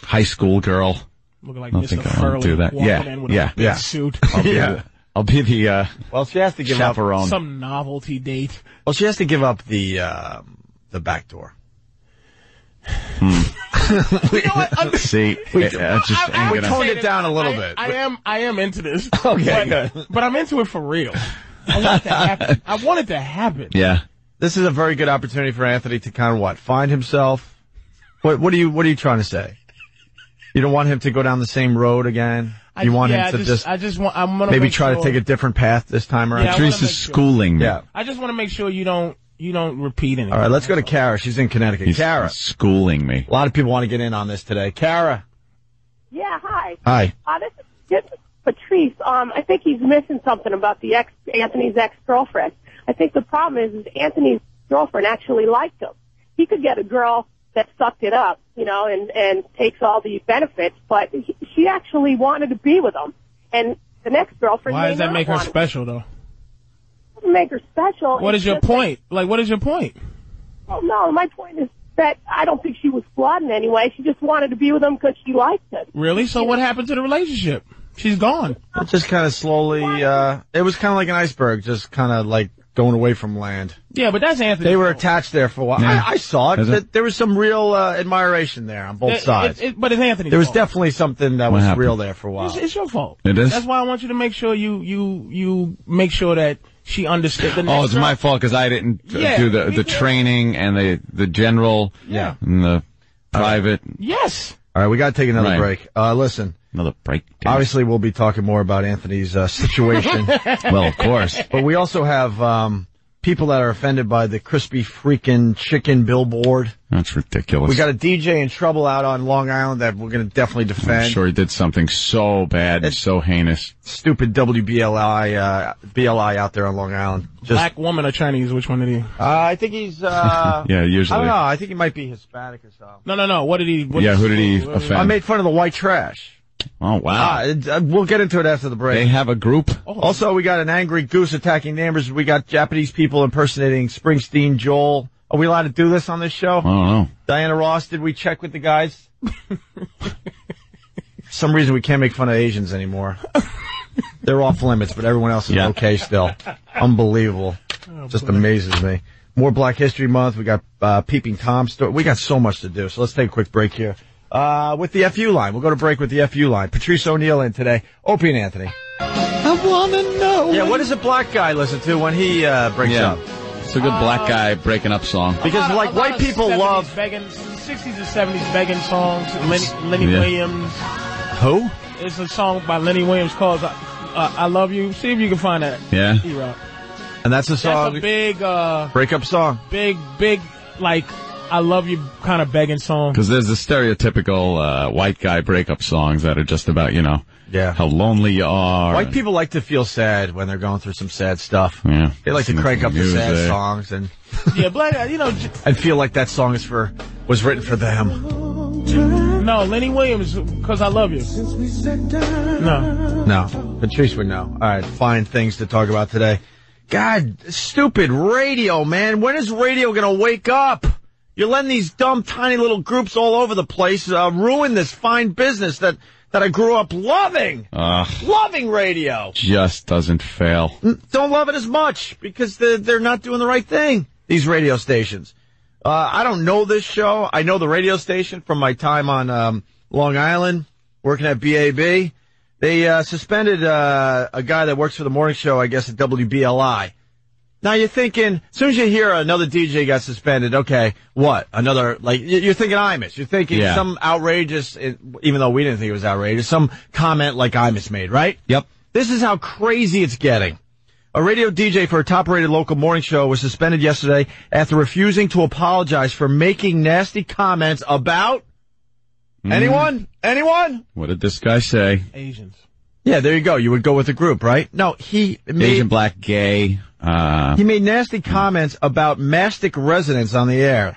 high school girl. Looking like I don't Mr. think I wanna do that. walking Yeah, in with yeah, a big yeah. suit. I'll be, Yeah. I'll be the uh, Well, she has to give up. chaperone. Some novelty date. Well, she has to give up the um, the back door. Hmm. You know what? I'm- See, We- it- just I- I we toned it down a little I- bit. I am, I am into this. Okay, but, but I'm into it for real. I want it to happen. I want it to happen. Yeah. This is a very good opportunity for Anthony to kind of what find himself. What what are you what are you trying to say? You don't want him to go down the same road again. You want yeah, him to I just, I just want. I'm gonna maybe try sure, to take a different path this time around. Yeah, I Patrice is sure. schooling. Yeah. I just want to make sure you don't, you don't repeat anything. All right, let's go to Kara. She's in Connecticut. He's Kara, schooling me. a lot of people want to get in on this today. Kara, Yeah, hi. hi. Uh, this is this is Patrice. Um, I think he's missing something about the ex Anthony's ex girlfriend. I think the problem is, is Anthony's girlfriend actually liked him. He could get a girl that sucked it up, you know, and and takes all the benefits, but he, she actually wanted to be with him. And the next girlfriend. Why does that make her special though? Doesn't Make her special. What It's is your just that- point? Like, what is your point? Well, no, my point is that I don't think she was flawed in any way. She just wanted to be with him because she liked him. Really? So what happened to the relationship? She's gone. It just kind of slowly. Uh, it was kind of like an iceberg, just kind of like going away from land. Yeah, but that's Anthony. They were attached there for a while. Yeah. I, I saw it. Is it? There was some real uh, admiration there on both It- sides. it- it- but it's Anthony. there was fault. definitely something that What was happened? real there for a while. It's, it's your fault. It is? That's why I want you to make sure you you you make sure that she understood The Oh, it's girl- my fault because I didn't uh, Yeah, do the the training and the the general Yeah. and the private. Yes. All right, we got to take another Right. break. Uh, listen, Another break. Damn obviously we'll be talking more about Anthony's uh, situation, well, of course. but we also have um, people that are offended by the crispy freaking chicken billboard. That's ridiculous. We got a DJ in trouble out on Long Island that we're going to definitely defend. I'm defend. sure he did something so bad and It's- so heinous. Stupid WBLI, uh, BLI out there on Long Island. Just, Black woman or Chinese? Which one did he? uh, I think he's. Uh, Yeah, usually. I don't know. I think he might be Hispanic or something. No, no, no. What did he? What Yeah, who did he what- offend? I made fun of the white trash. Oh wow. Ah, uh, we'll get into it after the break. they have a group. Also, we got an angry goose attacking neighbors. We got Japanese people impersonating Springsteen, Joel. Are we allowed to do this on this show? I don't know. Diana Ross, did we check with the guys? For some reason we can't make fun of Asians anymore. They're off limits, but everyone else is Yeah. okay still. Unbelievable. Just amazes me. More Black History Month. We got uh, Peeping Tom story. We got so much to do. So let's take a quick break here. Uh, with the FU line. We'll go to break with the FU line. Patrice O'Neal in today. Opie and Anthony. I want to know. Yeah, what does a black guy listen to when he uh, breaks Yeah. up? It's a good black guy breaking up song. Because lot of- like white people love begging, 60s and 70s begging songs. Lenny, Lenny Yeah. Williams. who? It's a song by Lenny Williams called uh, uh, I love you. See if you can find that. Yeah. E-Rock. And that's a song. That's song, a big, uh, breakup song. big, big, like, I love you kind of begging song. Because there's the stereotypical uh, white guy breakup songs that are just about, you know, Yeah. how lonely you are. White people like to feel sad when they're going through some sad stuff. Yeah. They like to crank up the sad music. songs and, Yeah, black, uh, you know, I feel like that song is for, was written for them. no, Lenny Williams, because I love you. No. No. Patrice would know. All right, fine things to talk about today. God, stupid radio, man. When is radio gonna wake up? You're letting these dumb, tiny little groups all over the place uh, ruin this fine business that that I grew up loving, Ugh, loving radio. just doesn't fail. Don't love it as much because they're, they're not doing the right thing. These radio stations. Uh, I don't know this show. I know the radio station from my time on um, Long Island working at BAB. They uh, suspended uh, a guy that works for the morning show, I guess, at WBLI. Now you're thinking, as soon as you hear another DJ got suspended, okay, what? Another, like, you're thinking Imus. You're thinking Yeah. some outrageous, even though we didn't think it was outrageous, some comment like Imus made, right? Yep. This is how crazy it's getting. A radio DJ for a top-rated local morning show was suspended yesterday after refusing to apologize for making nasty comments about mm-hmm. anyone? Anyone? What did this guy say? Asians. Yeah, there you go. You would go with the group, right? No, he Asian, black, gay. Uh, he made nasty comments about mastic residents on the air.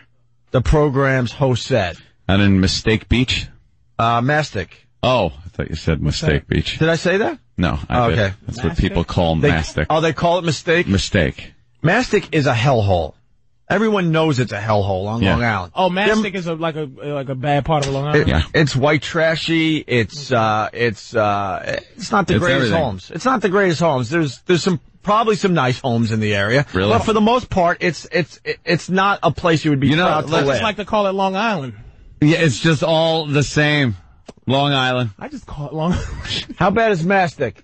The program's host said, and in Mistake Beach. uh, mastic. Oh, I thought you said Mistake Beach. Did I say that? No, I Oh, did. okay. That's what people call They, mastic. Oh, they call it mistake? Mistake. Mastic is a hellhole. Everyone knows it's a hellhole on Yeah. Long Island. Oh, mastic is a, like a like a bad part of Long Island. It- Yeah. It's white trashy. It's uh, it's uh, it's not the It's greatest everything. homes. It's not the greatest homes. There's there's some probably some nice homes in the area. Really? But for the most part, it's it's it's not a place you would be You know, proud to let's- live. Just like to call it Long Island. Yeah, it's just all the same. Long Island. I just call it Long How bad is mastic?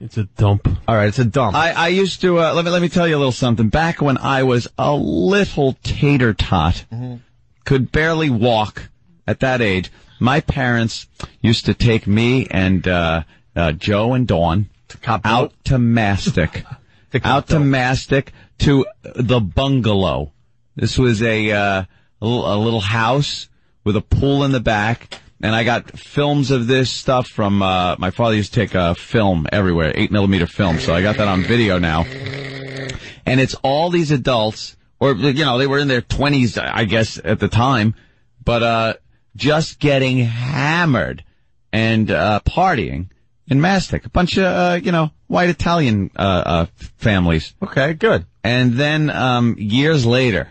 It's a dump. All right, it's a dump. I, I used to uh, let me let me tell you a little something. Back when I was a little tater tot, could barely walk at that age, my parents used to take me and uh, uh, Joe and Dawn Cop out to Mastic, out to Mastic to the bungalow. This was a, uh, a, little, a little house with a pool in the back. And I got films of this stuff from, uh, my father used to take a film everywhere, eight millimeter film. So I got that on video now. And it's all these adults, or, you know, they were in their twenties, I guess, at the time, but, uh, just getting hammered and, uh, partying in Mastic. A bunch of, uh, you know, white Italian, uh, uh, families. okay, good. And then, um, years later,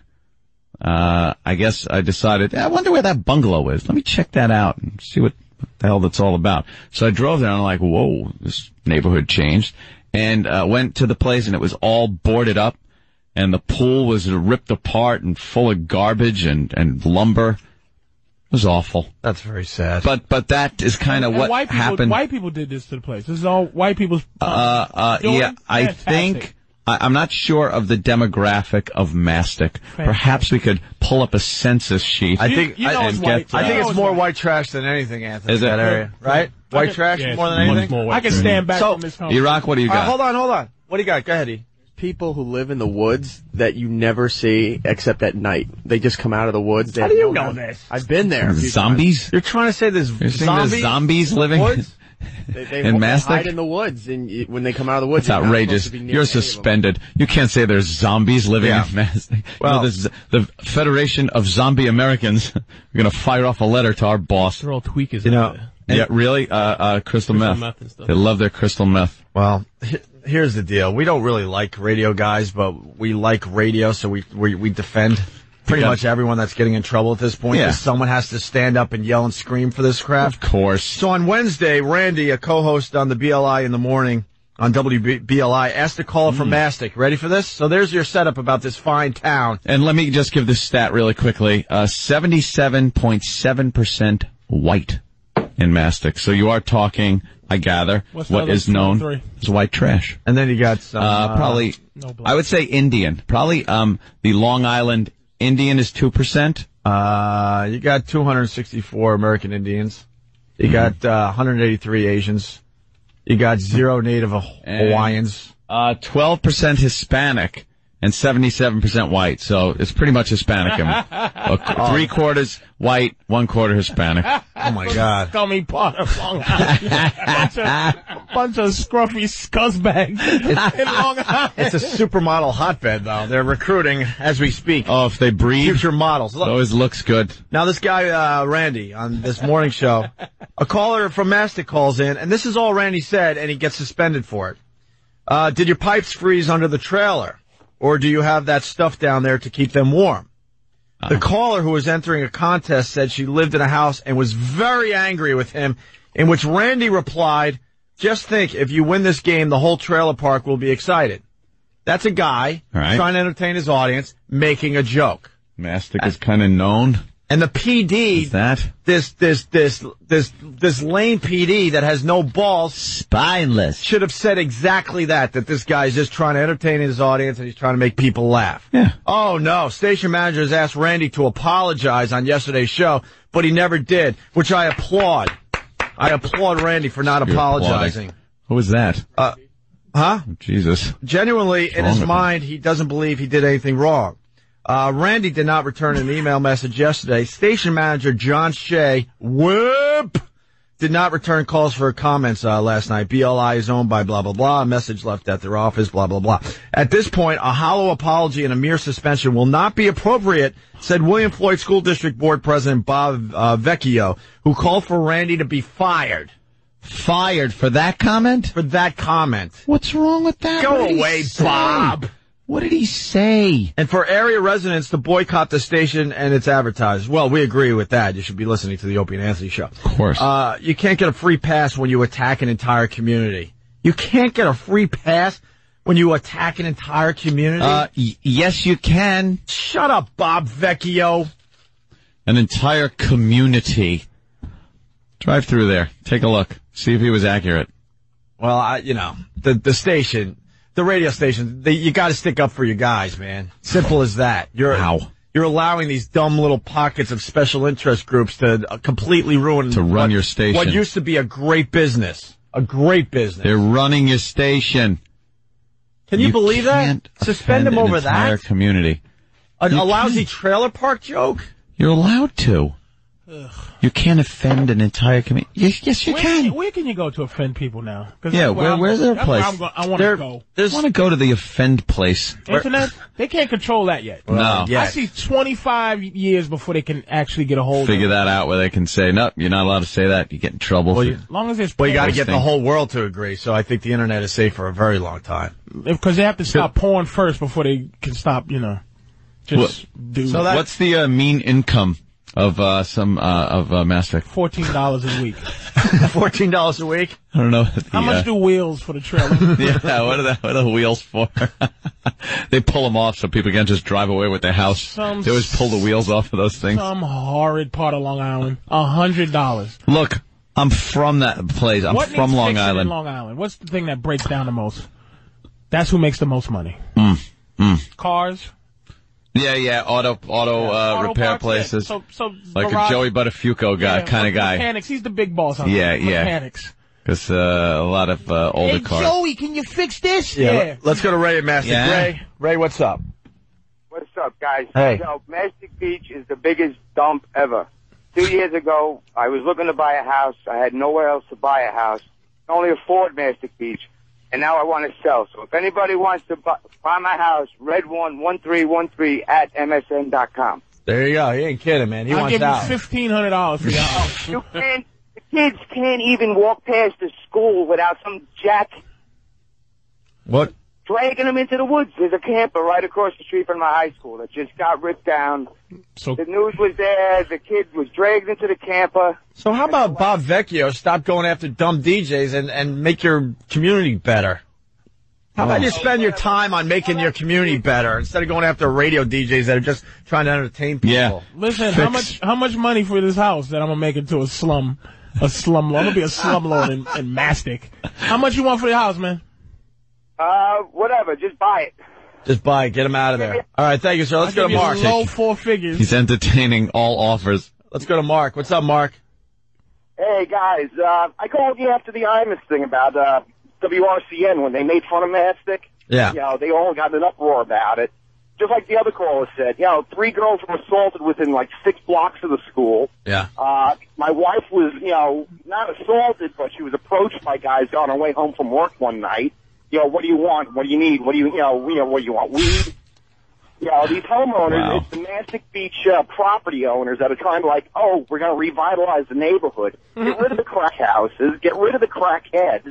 uh, I guess I decided, I wonder where that bungalow is. Let me check that out and see what the hell that's all about. So I drove there and I'm like, whoa, this neighborhood changed. And, uh, went to the place and it was all boarded up and the pool was ripped apart and full of garbage and, and lumber. It was awful. That's very sad. But, but that is kind of what white people, happened. White people did this to the place. This is all white people's. Uh, uh, doing? yeah, I think, I, I'm not sure of the demographic of Mastic. Perhaps we could pull up a census sheet. I think you know I, it's and white. get, uh, I think it's it's more white. white trash than anything, Anthony. Is in it? that area, right? White trash yeah, more than anything. more I can stand back So- from this home. E-Rock, what do you All right, got? hold on, hold on. What do you got? Go ahead, E. people who live in the woods that you never see except at night. They just come out of the woods. They How do you no know house. this? I've been there. a few Zombies? You're trying to say there's You're zombies, there's zombies in the living? woods? times. They, they, In they Mastic? hide in the woods, and you, when they come out of the woods, It's you're outrageous. supposed to be near You're any of them. suspended. You can't say there's zombies living Yeah. in Mastic. Well- Well, the, the Federation of Zombie Americans are going to fire off a letter to our boss. They're all tweakers. You know, Yeah, really? Uh, uh, crystal, Crystal meth. meth and stuff. They love their crystal meth. Well, he- here's the deal. We don't really like radio guys, but we like radio, so we we, we defend pretty much everyone that's getting in trouble at this point. Yeah. Someone has to stand up and yell and scream for this crap. Of course. So on Wednesday, Randy, a co-host on the BLI in the morning on WBLI, asked a caller Hmm. from Mastic. Ready for this? So there's your setup about this fine town. And let me just give this stat really quickly. Uh, 77.7% white in Mastic. So you are talking, I gather, What's the what other is known three? as white trash. And then you got some. Uh, probably, no. I would say Indian. Probably, um, the Long Island Indian is 2%. Uh, you got 264 American Indians. You Hmm. got uh, 183 Asians. You got zero native Hawaiians. Uh, 12% Hispanic and 77% white. So it's pretty much Hispanic. three quarters white, one quarter Hispanic. Oh my God. Scummy part of Long Island. bunch, of, bunch of scruffy scuzzbags in Long Island. It's a supermodel hotbed, though. They're recruiting as we speak. Oh, if they breathe, Future models. it Look, always looks good. now this guy, uh, Randy, on this morning show, a caller from Mastic calls in, and this is all Randy said, and he gets suspended for it. Uh, did your pipes freeze under the trailer? Or do you have that stuff down there to keep them warm? The uh-huh. caller who was entering a contest said she lived in a house and was very angry with him, in which Randy replied, just think, if you win this game, the whole trailer park will be excited. That's a guy right. trying to entertain his audience, making a joke. Mastic uh, is kind of known. And the PD, Is that? this, this, this, this, this lame PD that has no balls Spineless. should have said exactly that, that this guy's just trying to entertain his audience and he's trying to make people laugh. Yeah. Oh no, station managers asked Randy to apologize on yesterday's show, but he never did, which I applaud. I applaud Randy for not You're apologizing. applauding. Who was that? Uh, Huh? Jesus. Genuinely, in his him? mind, he doesn't believe he did anything wrong. Uh, Randy did not return an email message yesterday. Station manager John Shea, whoop, did not return calls for comments uh, last night. BLI is owned by blah blah blah. A message left at their office, blah blah blah. At this point, a hollow apology and a mere suspension will not be appropriate, said William Floyd School District Board President Bob uh, Vecchio, who called for Randy to be fired Fired for that comment? for that comment. What's wrong with that? Go away? Bob. What did he say? And for area residents to boycott the station and its advertisers. Well, we agree with that. You should be listening to the Opie and Anthony show. Of course. Uh, you can't get a free pass when you attack an entire community. You can't get a free pass when you attack an entire community. Uh, y- yes, you can. Shut up, Bob Vecchio. An entire community. Drive through there. Take a look. See if he was accurate. Well, I, you know, the, the station, the radio station, they, you gotta stick up for your guys, man. Simple as that. You're, Wow. you're allowing these dumb little pockets of special interest groups to uh, completely ruin To run what- your station. What used to be a great business, a great business. They're running your station. Can you, believe that? Suspend them over that? community. A, a lousy trailer park joke? You're allowed to. You can't offend an entire community. Yes, yes, you Where, can. where can you go to offend people now? Yeah, that's where- where's their that's where place? I'm go- I want to go. I want to go to the offend place. Internet, they can't control that yet. no. yeah. I see 25 years before they can actually get a hold Figure of it. that out where they can say, nope, you're not allowed to say that. You get in trouble. Well, for- you- As long as there's Well, you gotta porn, get the whole world to agree, so I think the internet is safe for a very long time. because they have to stop porn first before they can stop, you know, just do So that- What's the uh, mean income of uh, some uh, of uh, Mastic? fourteen dollars a week. Fourteen dollars a week? I don't know. The, How much uh, do wheels for the trailer? yeah, what are the what are the wheels for? they pull them off so people can just drive away with their house. Some they always pull the wheels off of those things. Some horrid part of Long Island. A hundred dollars. Look, I'm from that place. I'm What from Long fixing in Island. Long Island. What's the thing that breaks down the most? That's who makes the most money. Cars. Yeah, yeah, auto auto, uh, auto repair parts, yeah. places. So, so like garage- a Joey Buttafuoco guy yeah, kind of guy. Mechanics. He's the big boss. On Yeah, that. yeah. Mechanics. Because uh, a lot of uh, older Hey cars. Joey, can you fix this? Yeah. Let's go to Ray at Mastic. Yeah. Ray, Ray, what's up? What's up, guys? Hey. So, Mastic Beach is the biggest dump ever. Two years ago, I was looking to buy a house. I had nowhere else to buy a house. I only afford Mastic Beach. And now I want to sell. So if anybody wants to buy, buy my house, red one one three one three at msn dot com. There you go. He ain't kidding, man. He I'll wants give out. you fifteen hundred dollars for your house. You can't. The kids can't even walk past the school without some jack What? Dragging them into the woods. There's a camper right across the street from my high school that just got ripped down. So The news was there. The kid was dragged into the camper. So how about Bob Vecchio stop going after dumb DJs and, and make your community better? How about oh. you spend your time on making your community better instead of going after radio DJs that are just trying to entertain people? Yeah. listen, how much how much money for this house that I'm gonna make into a slum, a slum? I'm gonna be a slumlord in, in Mastic. How much you want for the house, man? Uh, whatever. Just buy it. Just buy it. Get him out of there. All right. Thank you, sir. Let's I'll go to Mark. Low four figures. He's entertaining all offers. Let's go to Mark. What's up, Mark? Hey guys, uh, I called you after the Imus thing about uh, WRCN when they made fun of Mastic. Yeah. You know, they all got an uproar about it. Just like the other caller said, you know, three girls were assaulted within like six blocks of the school. Yeah. Uh, my wife was, you know, not assaulted, but she was approached by guys on her way home from work one night. You know, what do you want? What do you need? What do you, you know, you know, what do you want? Weed? You know, these homeowners, Wow. it's the Mastic Beach uh, property owners that are trying to like, oh, we're going to revitalize the neighborhood. Get rid of the crack houses. Get rid of the crack heads.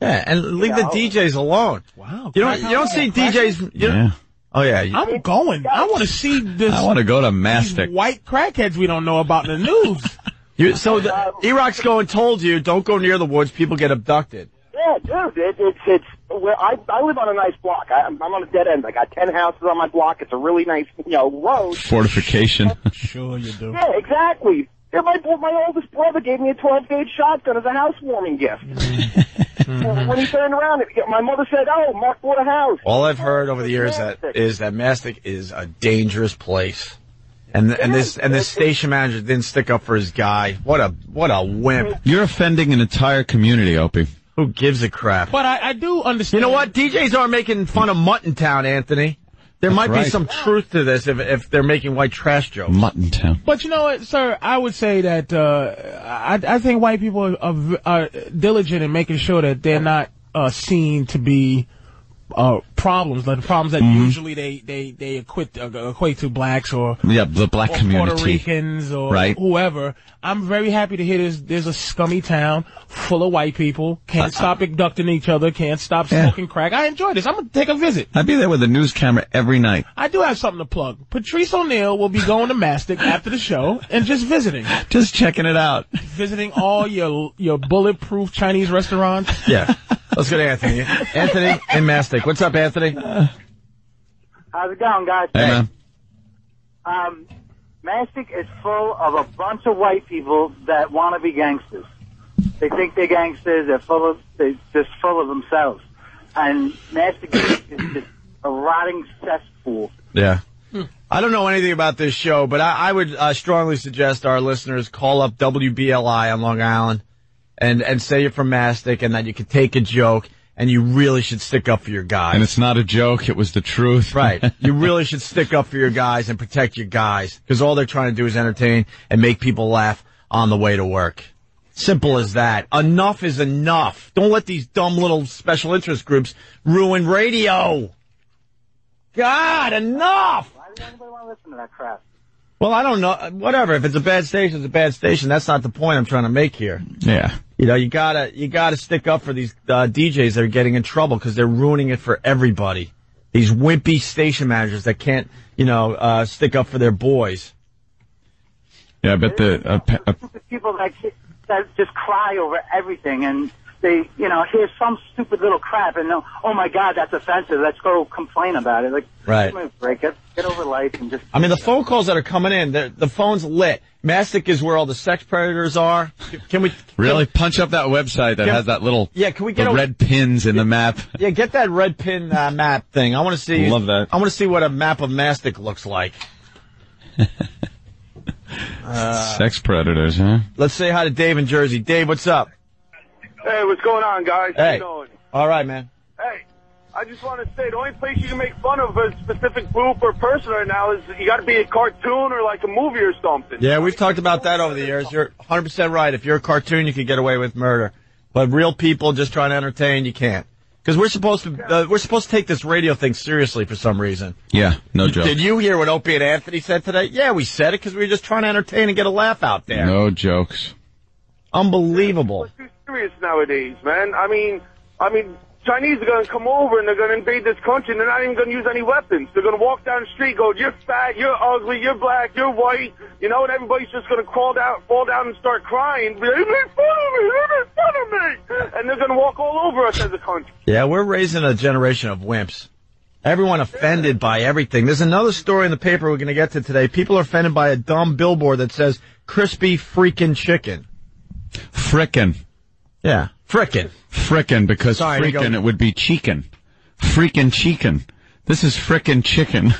Yeah, and leave the know? DJs alone. Wow. You don't you don't see DJs. You don't, Yeah. Oh yeah. you- I'm going. I want to see this. I want to go to these Mastic. white crackheads we don't know about in the news. you so the, E-Rock's going told you don't go near the woods. People get abducted. Yeah, dude, it, it's it's. where I I live on a nice block. I, I'm I'm on a dead end. I got ten houses on my block. It's a really nice, you know, road. Fortification. sure you do. Yeah, exactly. Yeah, my my oldest brother gave me a 12 gauge shotgun as a housewarming gift. Mm-hmm. when he turned around, my mother said, "Oh, Mark bought a house." All I've heard over the years that is that Mastic is a dangerous place. And and this and this station manager didn't stick up for his guy. What a what a wimp. Mm-hmm. You're offending an entire community, Opie. Who gives a crap? But I, I do understand. You know what? DJs aren't making fun of Muttontown, Anthony. There might be some truth to this if if they're making white trash jokes. Muttontown. But you know what, sir? I would say that uh, I, I think white people are, are, are diligent in making sure that they're not uh, seen to be uh, problems, the problems that Mm-hmm. usually they they they equate uh, equate to blacks or Yeah, the black or community. Puerto Ricans or Right. whoever. I'm very happy to hear there's there's a scummy town full of white people can't stop abducting each other, can't stop Yeah. smoking crack. I enjoy this. I'm gonna take a visit. I'd be there with a news camera every night. I do have something to plug. Patrice O'Neal will be going to Mastic after the show and just visiting, Just checking it out. visiting all your your bulletproof Chinese restaurants. Yeah. Let's go to Anthony. Anthony in Mastic. What's up, Anthony? How's it going, guys? Hey, man. Um, Mastic is full of a bunch of white people that want to be gangsters. They think they're gangsters. They're full of, they're just full of themselves. And Mastic is just a rotting cesspool. Yeah. I don't know anything about this show, but I, I would uh, strongly suggest our listeners call up WBLI on Long Island and, and say you're from Mastic and that you could take a joke and you really should stick up for your guys. And it's not a joke. It was the truth. Right. You really should stick up for your guys and protect your guys because all they're trying to do is entertain and make people laugh on the way to work. Simple as that. Enough is enough. Don't let these dumb little special interest groups ruin radio. God, enough. Why does anybody want to listen to that crap? Well, I don't know. Whatever. If it's a bad station, it's a bad station. That's not the point I'm trying to make here. Yeah. You know, you gotta, you gotta stick up for these uh, DJs that are getting in trouble because they're ruining it for everybody. These wimpy station managers that can't, you know, uh, stick up for their boys. Yeah, I bet the, uh, pa- uh, Stupid people that, that just cry over everything and they, you know, hear some stupid little crap and know, oh my God, that's offensive. Let's go complain about it. Like, Right. give me a break it. Get over life and just. I mean, the phone calls that are coming in, the, the phone's lit. Mastic is where all the sex predators are. Can we really punch up that website that Can- has that little, Yeah, can we get the a- red pins in the map. Yeah, get that red pin uh, map thing. I want to see. Love that. I want to see what a map of Mastic looks like. Sex predators, huh? Let's say hi to Dave in Jersey. Dave, what's up? Hey, what's going on, guys? How Hey. you doing? All right, man. Hey, I just want to say the only place you can make fun of a specific group or person right now is you got to be a cartoon or like a movie or something. Yeah, we've talked about that over the years. You're 100% right. If you're a cartoon, you can get away with murder. But real people just trying to entertain, you can't. Because we're supposed to, uh, we're supposed to take this radio thing seriously for some reason. Yeah, no joke. Did you hear what Opie and Anthony said today? Yeah, we said it because we were just trying to entertain and get a laugh out there. No jokes. Unbelievable. too serious nowadays, man. I mean, I mean, Chinese are going to come over and they're going to invade this country and they're not even going to use any weapons. They're going to walk down the street, go, "You're fat, you're ugly, you're black, you're white," you know, and everybody's just going to crawl down, fall down, and start crying. Be like, "They made fun of me, they made fun of me," and they're going to walk all over us as a country. Yeah, we're raising a generation of wimps. Everyone offended by everything. There's another story in the paper we're going to get to today. People are offended by a dumb billboard that says crispy freaking chicken. Frickin'. Yeah, frickin'. Frickin', because Sorry to frickin' it would be cheekin'. Freaking chicken. This is frickin' chicken.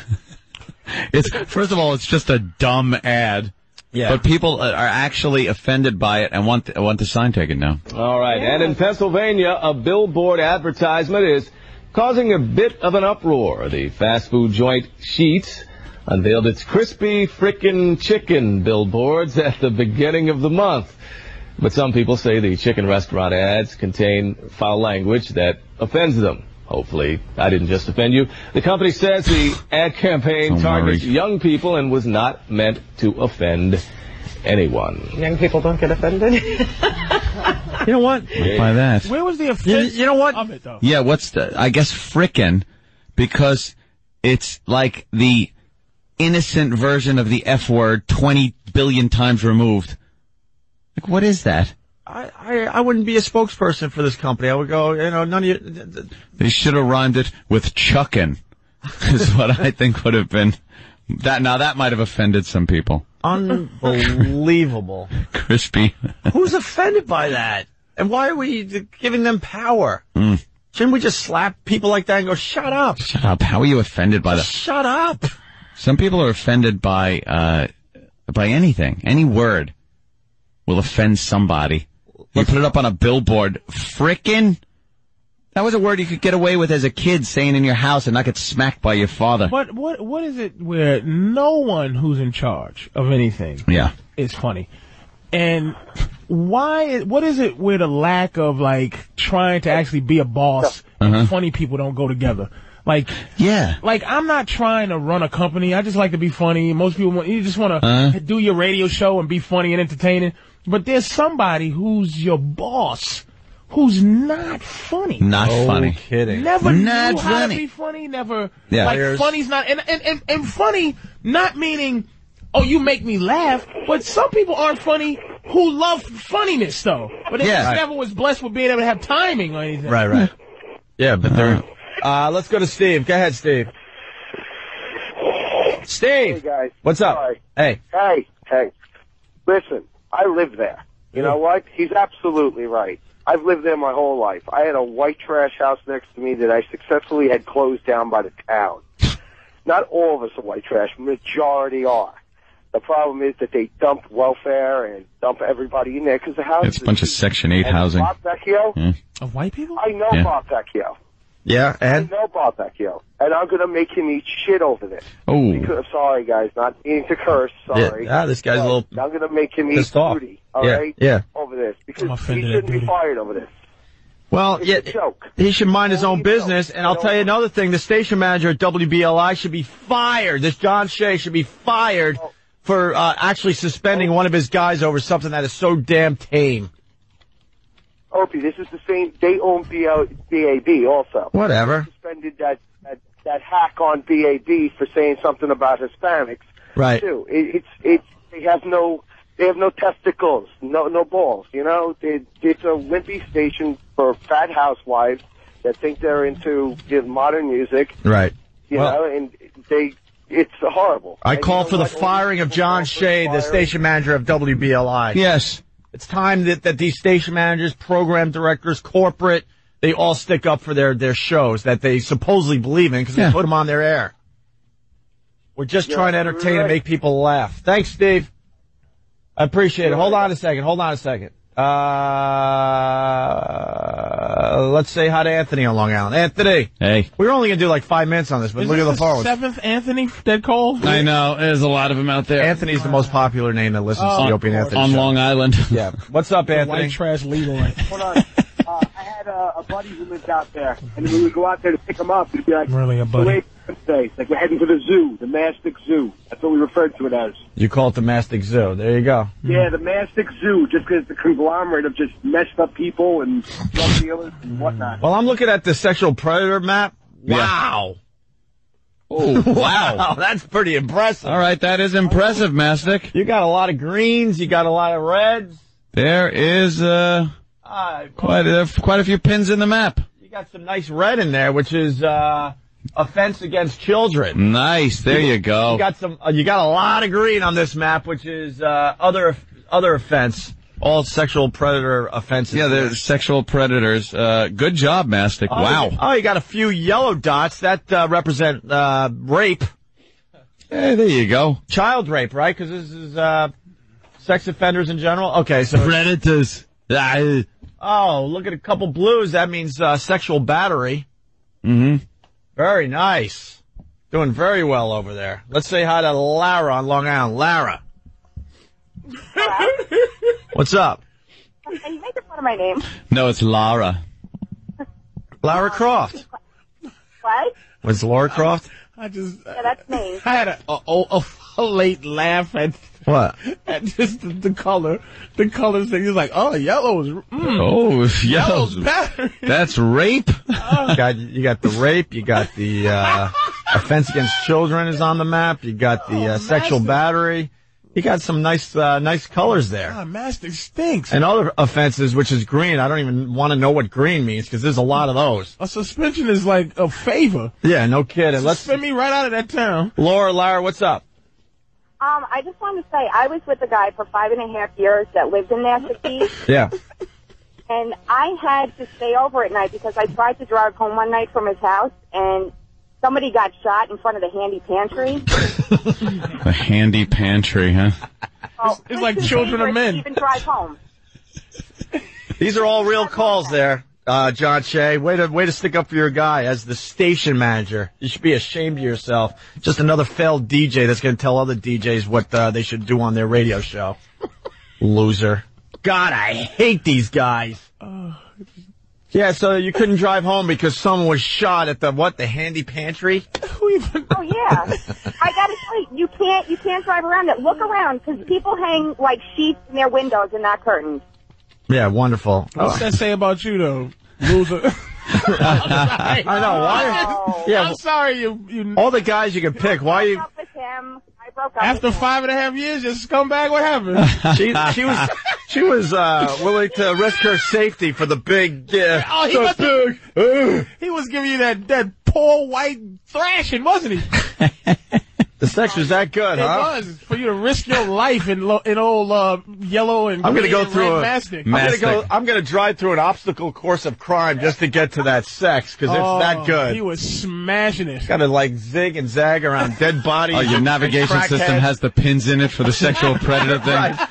it's, first of all, it's just a dumb ad. Yeah. But people are actually offended by it and want want the sign taken down. All right. And in Pennsylvania, a billboard advertisement is causing a bit of an uproar. The fast food joint Sheetz unveiled its crispy frickin' chicken billboards at the beginning of the month. But some people say the chicken restaurant ads contain foul language that offends them. Hopefully, I didn't just offend you. The company says the ad campaign Don't targets worry. young people and was not meant to offend anyone. Young people don't get offended. You know what? By that. Where was the You, offense you know what? of it though? Yeah, what's the, I guess frickin' because it's like the innocent version of the F word 20 billion times removed. Like, what is that? I, I, I wouldn't be a spokesperson for this company. I would go, you know, none of you. They should have rhymed it with chuckin', is what I think would have been. That, now that might have offended some people. Unbelievable. Crispy. Who's offended by that? And why are we giving them power? Mm. Shouldn't we just slap people like that and go, shut up? Shut up. How are you offended by the, Shut up. some people are offended by, uh, by anything. Any word will offend somebody. You put it up on a billboard. Frickin'? That was a word you could get away with as a kid saying in your house and not get smacked by your father. But what what is it where no one who's in charge of anything Yeah. is funny, and why? What is it where the lack of like trying to actually be a boss Uh-huh. and funny people don't go together? Like Yeah. like I'm not trying to run a company. I just like to be funny. Most people want you just want to Uh-huh. do your radio show and be funny and entertaining. But there's somebody who's your boss who's not funny. Not funny. kidding. Never Not knew how to be funny. Never Yeah. like There's- funny's not and, and and and funny not meaning oh you make me laugh. But some people aren't funny who love funniness though. But they Yeah. just Right. never was blessed with being able to have timing or anything. Right, right. Yeah, but they're. Uh, let's go to Steve. Go ahead, Steve. Steve. Hey guys. What's up? Sorry. Hey. Hey, hey. Listen, I live there. You know what? He's absolutely right. I've lived there my whole life. I had a white trash house next to me that I successfully had closed down by the town. Not all of us are white trash. Majority are. The problem is that they dump welfare and dump everybody in there because the house It's a bunch of Section 8 housing. Bob Vecchio, Yeah. Of white people? I know Yeah. Bob Vecchio. Yeah, I and know Bob Vecchio, and I'm gonna make him eat shit over this. Oh. Because, sorry, guys, not meaning to curse. Sorry. Yeah, ah, this guy's a little I'm gonna make him eat pissed off. booty. All Yeah, right, yeah. over this because he shouldn't be fired over this. Well, It's yeah, joke. he should mind his own business. And I'll tell you another thing: the station manager at WBLI should be fired. This John Shea should be fired for uh, actually suspending one of his guys over something that is so damn tame. Opie, this is the same. They own BL, BAB also. Whatever. They Suspended that, that that hack on BAB for saying something about Hispanics. Right. Too. It, it's it's they have no they have no testicles, no no balls. You know, they, it's a wimpy station for fat housewives that think they're into you modern music. Right. You Well- know, and they it's horrible. I And you call know for the what? All firing of John call Shea, the station manager of WBLI. Yes. It's time that, that these station managers, program directors, corporate, they all stick up for their, their shows that they supposedly believe in because Yeah. they put them on their air. We're just Yeah, trying to entertain you're and make people laugh. Thanks, Steve. I appreciate it. Hold on a second. Hold on a second. Uh, let's say hi to Anthony on Long Island. Anthony. Hey. We were only going to do like five minutes on this, but Is look this at the phones. seventh Anthony that called? I know. There's a lot of them out there. Anthony's the most popular name that listens Oh, to the of Opie and course. Anthony on show. Long Island. Yeah. What's up, White Anthony? trash legal. Hold on. Uh, I had a, a buddy who lived out there, and we would go out there to pick him up. He'd be like, Really, a "So buddy? wait, today, it's like we're heading to the zoo, the Mastic Zoo. That's what we referred to it as. You call it the Mastic Zoo. There you go. Yeah, the Mastic Zoo, just because it's a conglomerate of just messed up people and drug dealers and whatnot. Well, I'm looking at the sexual predator map. Wow. Oh, wow. That's pretty impressive. All right, that is impressive, Mastic. You got a lot of greens. You got a lot of reds. There is uh, Uh, quite a, quite a few pins in the map. you got some nice red in there, which is uh, offense against children. Nice. There you go. You got some. Uh, you got a lot of green on this map, which is uh, other other offense. All sexual predator offenses. Yeah, they're sexual predators. Uh, good job, Mastic. Oh, Wow. Oh, you got a few yellow dots that uh, represent uh, rape, Hey, there you go. child rape, right? Because this is uh, Sex offenders in general? Okay, so. Predators. Oh, look at a couple blues. That means uh, sexual battery. Mm-hmm. Very nice. Doing very well over there. Let's say hi to Lara on Long Island. Lara. What's up? Are you making fun of my name? No, it's Lara. Lara Croft. What? Was Laura Croft? I just, Yeah, that's me. I had a, a, a, a late laugh at, What? at just the, the color, the colors thing. He's like, oh, yellow is, mm, Oh, yellow's yellow. better. That's rape. You got, you got the rape. You got the uh, offense against children is on the map. You got the uh, sexual battery. You got some nice, uh, nice colors there. God, mastic stinks. And other offenses, which is green. I don't even want to know what green means because there's a lot of those. A suspension is like a favor. Yeah, no kidding. Let's Suspend me right out of that town. Laura, Lara, what's up? Um, I just wanted to say I was with a guy for five and a half years that lived in Massachusetts, Yeah. and I had to stay over at night because I tried to drive home one night from his house, and somebody got shot in front of the handy pantry. The handy pantry, huh? Oh, It's like children of men. Even drive home. These are all real calls there, uh, John Shea. Way to, way to stick up for your guy as the station manager. You should be ashamed of yourself. Just another failed DJ that's going to tell other DJs what uh, they should do on their radio show. Loser. God, I hate these guys. Yeah, so you couldn't drive home because someone was shot at the, what, the handy pantry? Oh yeah, I gotta tell you, you can't you can't drive around it. Look around because people hang like sheets in their windows and not curtains. Yeah, wonderful. What's that say about you, though, loser? I know, why? Yeah, I'm sorry, you, you. all the guys you can pick, why you... Up with him. I broke up. After five and a half years, just come back. What happened? she she was she was uh, willing to risk her safety for the big. Uh, Oh, he the must big. uh, He was giving you that that poor white thrashing, wasn't he? the sex was that good, It huh? was for you to risk your life in lo- in old uh, yellow and I'm gonna green go and through red a. mastic. I'm gonna go. I'm gonna drive through an obstacle course of crime just to get to that sex because Oh, it's that good. He was smashing it. Got to like zig and zag around dead bodies. Oh, your navigation crackheads. system has the pins in it for the sexual predator thing. Right.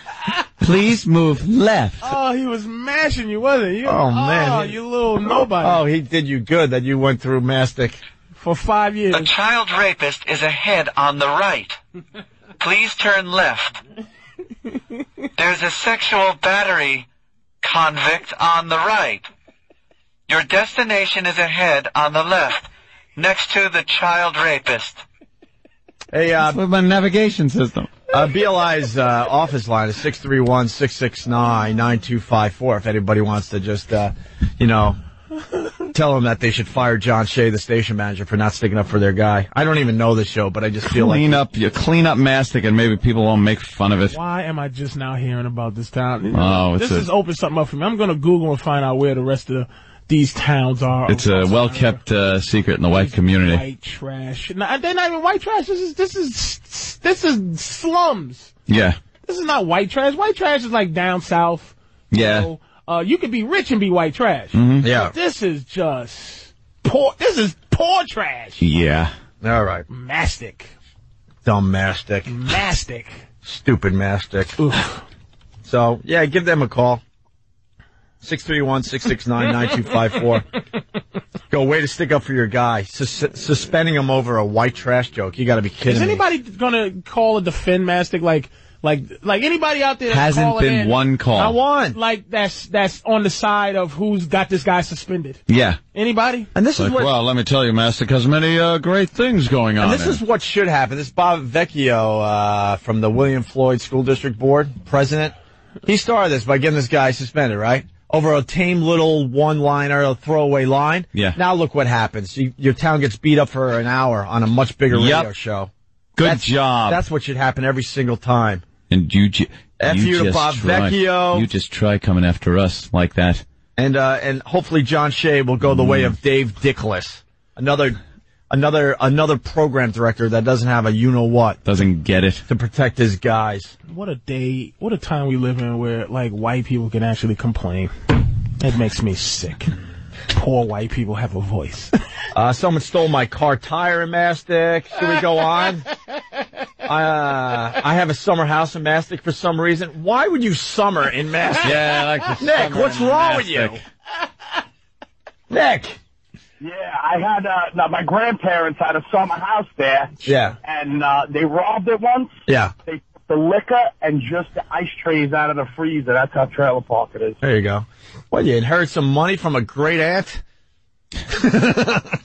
Please move left. Oh, he was mashing you, wasn't he? You, Oh, man. oh, you little nobody. Oh, he did you good that you went through mastic. For five years. A child rapist is ahead on the right. Please turn left. There's a sexual battery convict on the right. Your destination is ahead on the left, next to the child rapist. Hey, uh, With my navigation system. Uh, BLI's uh, office line is 631-669-9254 if anybody wants to just, uh, you know, tell them that they should fire John Shea, the station manager, for not sticking up for their guy. I don't even know the show, but I just feel like... Clean up, you clean up mastic, and maybe people won't make fun of it. Why am I just now hearing about this town? Oh, it's this a- has opened something up for me. I'm going to Google and find out where the rest of the, these towns are. It's a well kept uh, secret in the white community. white trash. No, they're not even white trash. This is this is this is slums. Yeah, This is not white trash. White trash is like down south. yeah. So, uh, you could be rich and be white trash. Mhm. Yeah. But this is just poor. This is poor trash. Yeah. All right. Mastic. Dumb mastic. Mastic. Stupid mastic. So, yeah, give them a call. 631-669-9254. Go, way to stick up for your guy. Sus- suspending him over a white trash joke. You gotta be kidding Is me. anybody gonna call a defend Mastic like like like anybody out there? that's Hasn't calling been in, one call. I want Like that's that's on the side of who's got this guy suspended. Yeah. Anybody? And this Like, is what... well, let me tell you, Mastic has many uh, great things going on. And this there. is what should happen. This Bob Vecchio uh, from the William Floyd School District Board, president, he started this by getting this guy suspended, right? Over a tame little one-liner, a throwaway line. Yeah. Now look what happens. You, your town gets beat up for an hour on a much bigger Yep. radio show. Good That's- job. That's what should happen every single time. And you, ju- F you you to just Bob try, Vecchio. You just try coming after us like that. And uh, and hopefully John Shea will go the way of Dave Dickless, another another another program director that doesn't have a you know what Doesn't get it. to protect his guys. What a day! What a time we live in where like white people can actually complain. It makes me sick. Poor white people have a voice. Uh, someone stole my car tire in Mastic. Should we go on? Uh, I have a summer house in Mastic for some reason. Why would you summer in Mastic? Yeah, I like the Nick, summer what's in wrong with you? Nick. Yeah, I had uh, now my grandparents had a summer house there. Yeah. and uh, they robbed it once. Yeah. They took the liquor and just the ice trays out of the freezer. That's how trailer park it is. There you go. Well, you inherit some money from a great aunt.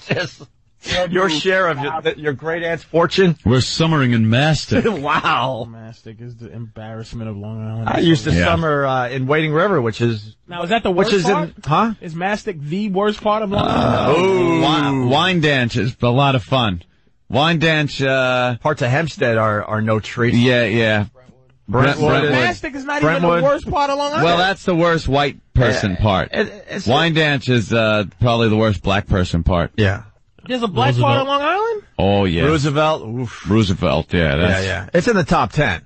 Just your share of your, your great aunt's fortune. We're summering in Mastic. wow. Mastic is the embarrassment of Long Island. I used to Yeah. summer uh, in Wading River, which is Now, is that the which is part? in huh? Is Mastic the worst part of Long Uh, Island? Oh, wine, Wyandanch is a lot of fun. Wyandanch, uh, parts of Hempstead are, are no treat. Yeah, yeah. Brentwood is- Mastic is not even Brentwood. the worst part of Long Island. Well, that's the worst white person Yeah. part. It- it's- Wyandanch is uh, probably the worst black person part. Yeah. There's a black part of Long Island? Oh yeah. Roosevelt. Oof. Roosevelt. Yeah. Yeah, That's, yeah. It's in the top ten.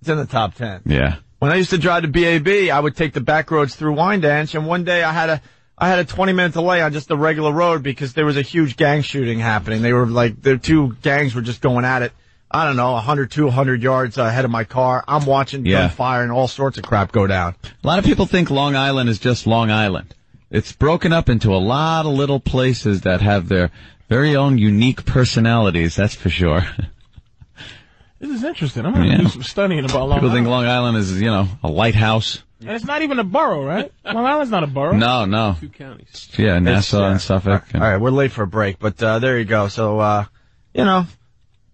It's in the top ten. Yeah. When I used to drive to BAB, I would take the back roads through Wyandanch, and one day I had a I had a 20 minute delay on just the regular road because there was a huge gang shooting happening. They were like the two gangs were just going at it. I don't know, 100, 200 yards ahead of my car. I'm watching Yeah. gunfire and all sorts of crap go down. A lot of people think Long Island is just Long Island. It's broken up into a lot of little places that have their very own unique personalities. That's for sure. This is interesting. I'm going to Yeah. do some studying about Long Island. People think Long Island is, you know, a lighthouse. And it's not even a borough, right? Long Island's not a borough. No, no. Two counties. Yeah, Nassau It's, uh, and Suffolk. All right, we're late for a break, but uh, there you go. So, uh, you know,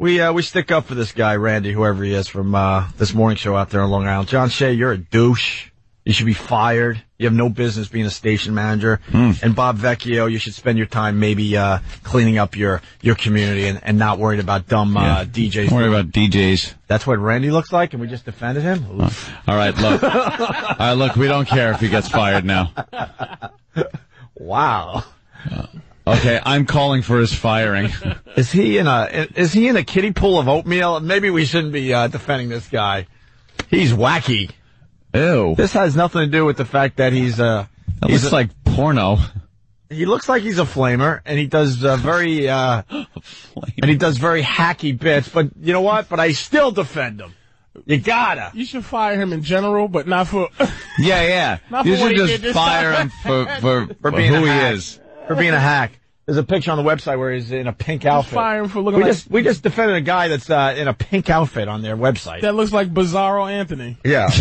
we uh, we stick up for this guy, Randy, whoever he is from uh, this morning show out there on Long Island. John Shea, you're a douche. You should be fired. You have no business being a station manager. And Bob Vecchio, you should spend your time maybe uh, cleaning up your your community and, and not worried about dumb uh, DJs. Don't worry about DJs. That's what Randy looks like, and we just defended him. All right, look. All right, look. We don't care if he gets fired now. Wow. Okay, I'm calling for his firing. Is he in a is he in a kiddie pool of oatmeal? Maybe we shouldn't be uh, defending this guy. He's wacky. Ew. This has nothing to do with the fact that he's uh That he's looks a- like porno. he looks like he's a flamer and he does uh, very uh and he does very hacky bits. But you know what? But I still defend him. You gotta. You should fire him in general, but not for. Yeah, yeah. Not You for what should he just fire time. him for for, For for being who a he is. For being a hack. There's a picture on the website where he's in a pink outfit. fire him for looking we like- just we just defended a guy that's uh, in a pink outfit on their website. That looks like Bizarro Anthony. Yeah.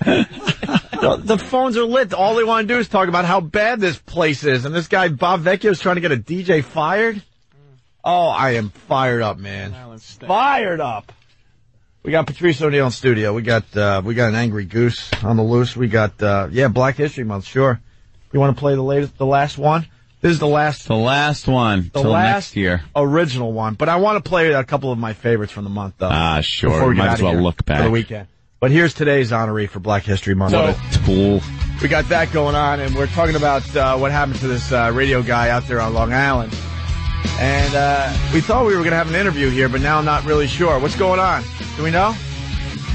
the, the phones are lit. All they want to do is talk about how bad this place is. And this guy, Bob Vecchio, is trying to get a DJ fired. Oh, I am fired up, man. Fired up. We got Patrice O'Neal in studio. We got, uh, we got an angry goose on the loose. We got, uh, yeah, Black History Month, sure. You want to play the latest, the last one? This is the last, The last one the last next year. original one. But I want to play a couple of my favorites from the month, though. Ah, sure. before we Might as well look For the weekend. But here's today's honoree for Black History Month. Tool. We got that going on, and we're talking about uh, what happened to this uh, radio guy out there on Long Island. And uh, we thought we were going to have an interview here, but now I'm not really sure. What's going on? Do we know?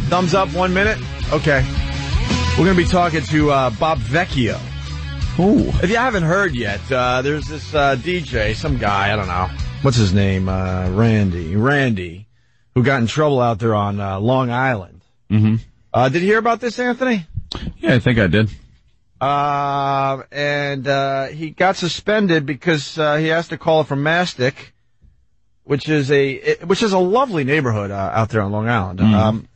Thumbs up, one minute? Okay. We're going to be talking to uh, Bob Vecchio. Ooh. If you haven't heard yet, uh, there's this uh, DJ, some guy, I don't know. What's his name? Uh, Randy. Randy, who got in trouble out there on uh, Long Island. Mm-hmm. Uh, did you hear about this, Anthony? Yeah, I think I did. Uh, and uh, he got suspended because uh, he asked a caller from Mastic, which is a it- which is a lovely neighborhood uh, out there on Long Island. Um,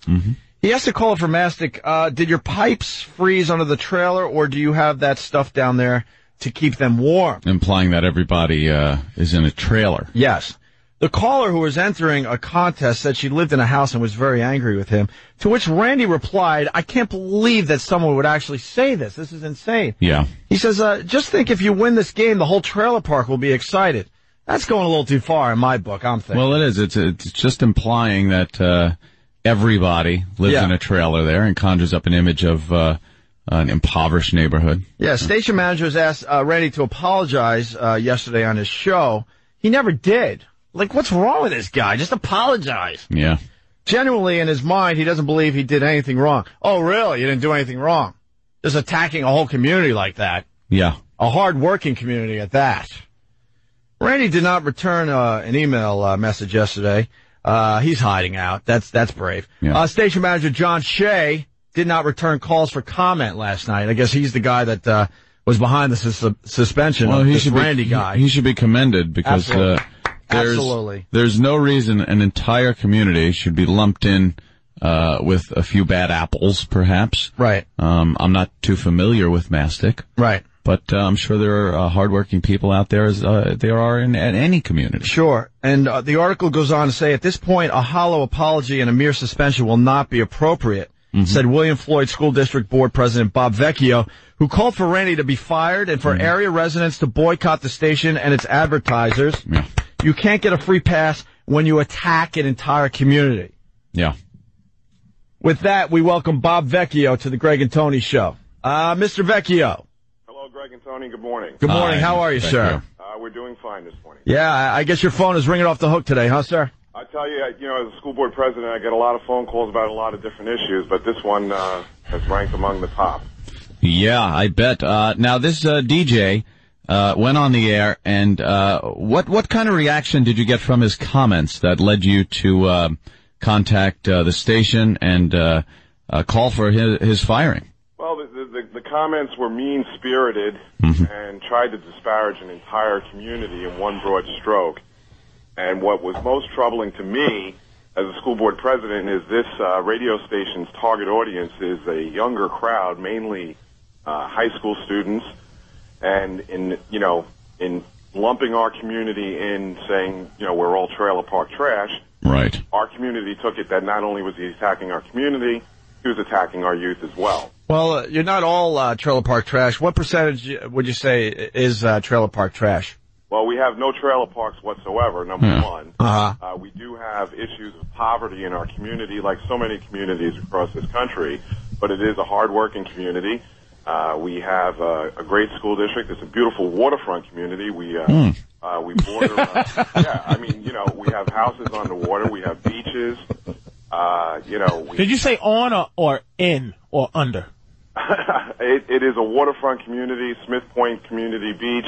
He has to call it from Mastic, uh, did your pipes freeze under the trailer, or do you have that stuff down there to keep them warm? Implying that everybody uh, is in a trailer. Yes. The caller who was entering a contest said she lived in a house and was very angry with him. To which Randy replied, I can't believe that someone would actually say this. This is insane. Yeah. He says, uh, just think if you win this game, the whole trailer park will be excited. That's going a little too far in my book, I'm thinking. Well, it is. It's it's just implying that uh, everybody lives Yeah. in a trailer there and conjures up an image of uh, an impoverished neighborhood. Yeah, station managers asked uh, Randy to apologize uh, yesterday on his show. He never did. Like, what's wrong with this guy? Just apologize. Yeah. Genuinely, in his mind, he doesn't believe he did anything wrong. Oh, really? You didn't do anything wrong? Just attacking a whole community like that. Yeah. A hard-working community at that. Randy did not return uh, an email uh, message yesterday. Uh, he's hiding out. That's that's brave. Uh, station manager John Shea did not return calls for comment last night. I guess he's the guy that uh, was behind the sus- suspension Well, he this should Randy be, guy. He, he should be commended because uh, Absolutely. there's Absolutely. there's no reason an entire community should be lumped in uh, with a few bad apples, perhaps. Right. Um, I'm not too familiar with mastic. Right. But uh, I'm sure there are uh, hardworking people out there as uh, there are in, in any community. Sure. And uh, the article goes on to say, at this point, a hollow apology and a mere suspension will not be appropriate, said William Floyd School District Board President Bob Vecchio, who called for Randy to be fired and for area residents to boycott the station and its advertisers. Yeah. You can't get a free pass when you attack an entire community. Yeah. With that, we welcome Bob Vecchio to the Greg and Tony Show. Uh, Mr. Vecchio. Hello, Greg and Tony. Good morning. Good morning. How are you, sir? Uh, we're doing fine this morning. Yeah, I I guess your phone is ringing off the hook today, huh, sir? I tell you, you know, as a school board president, I get a lot of phone calls about a lot of different issues, but this one uh, has ranked among the top. Yeah, I bet. Uh, now this uh, DJ uh, went on the air, and uh, what what kind of reaction did you get from his comments that led you to uh, contact uh, the station and uh, uh, call for his, his firing? Well, the comments were mean spirited and tried to disparage an entire community in one broad stroke. And what was most troubling to me as a school board president is this uh, radio station's target audience is a younger crowd, mainly uh, high school students. And in, you know, in lumping our community in saying, you know, we're all trailer park trash, Right. our community took it that not only was he attacking our community, he was attacking our youth as well. Well, uh, you're not all uh, trailer park trash. What percentage would you say is uh, trailer park trash? Well, we have no trailer parks whatsoever, number Hmm. one. Uh-huh. Uh, we do have issues of poverty in our community, like so many communities across this country, but it is a hardworking community. Uh, we have uh, a great school district. It's a beautiful waterfront community. We uh, Hmm. uh, we border. Uh, yeah, I mean, you know, we have houses on the water. We have beaches. Uh, you know, we, Did you say on or, or in or under? it, it is a waterfront community. Smith Point Community Beach,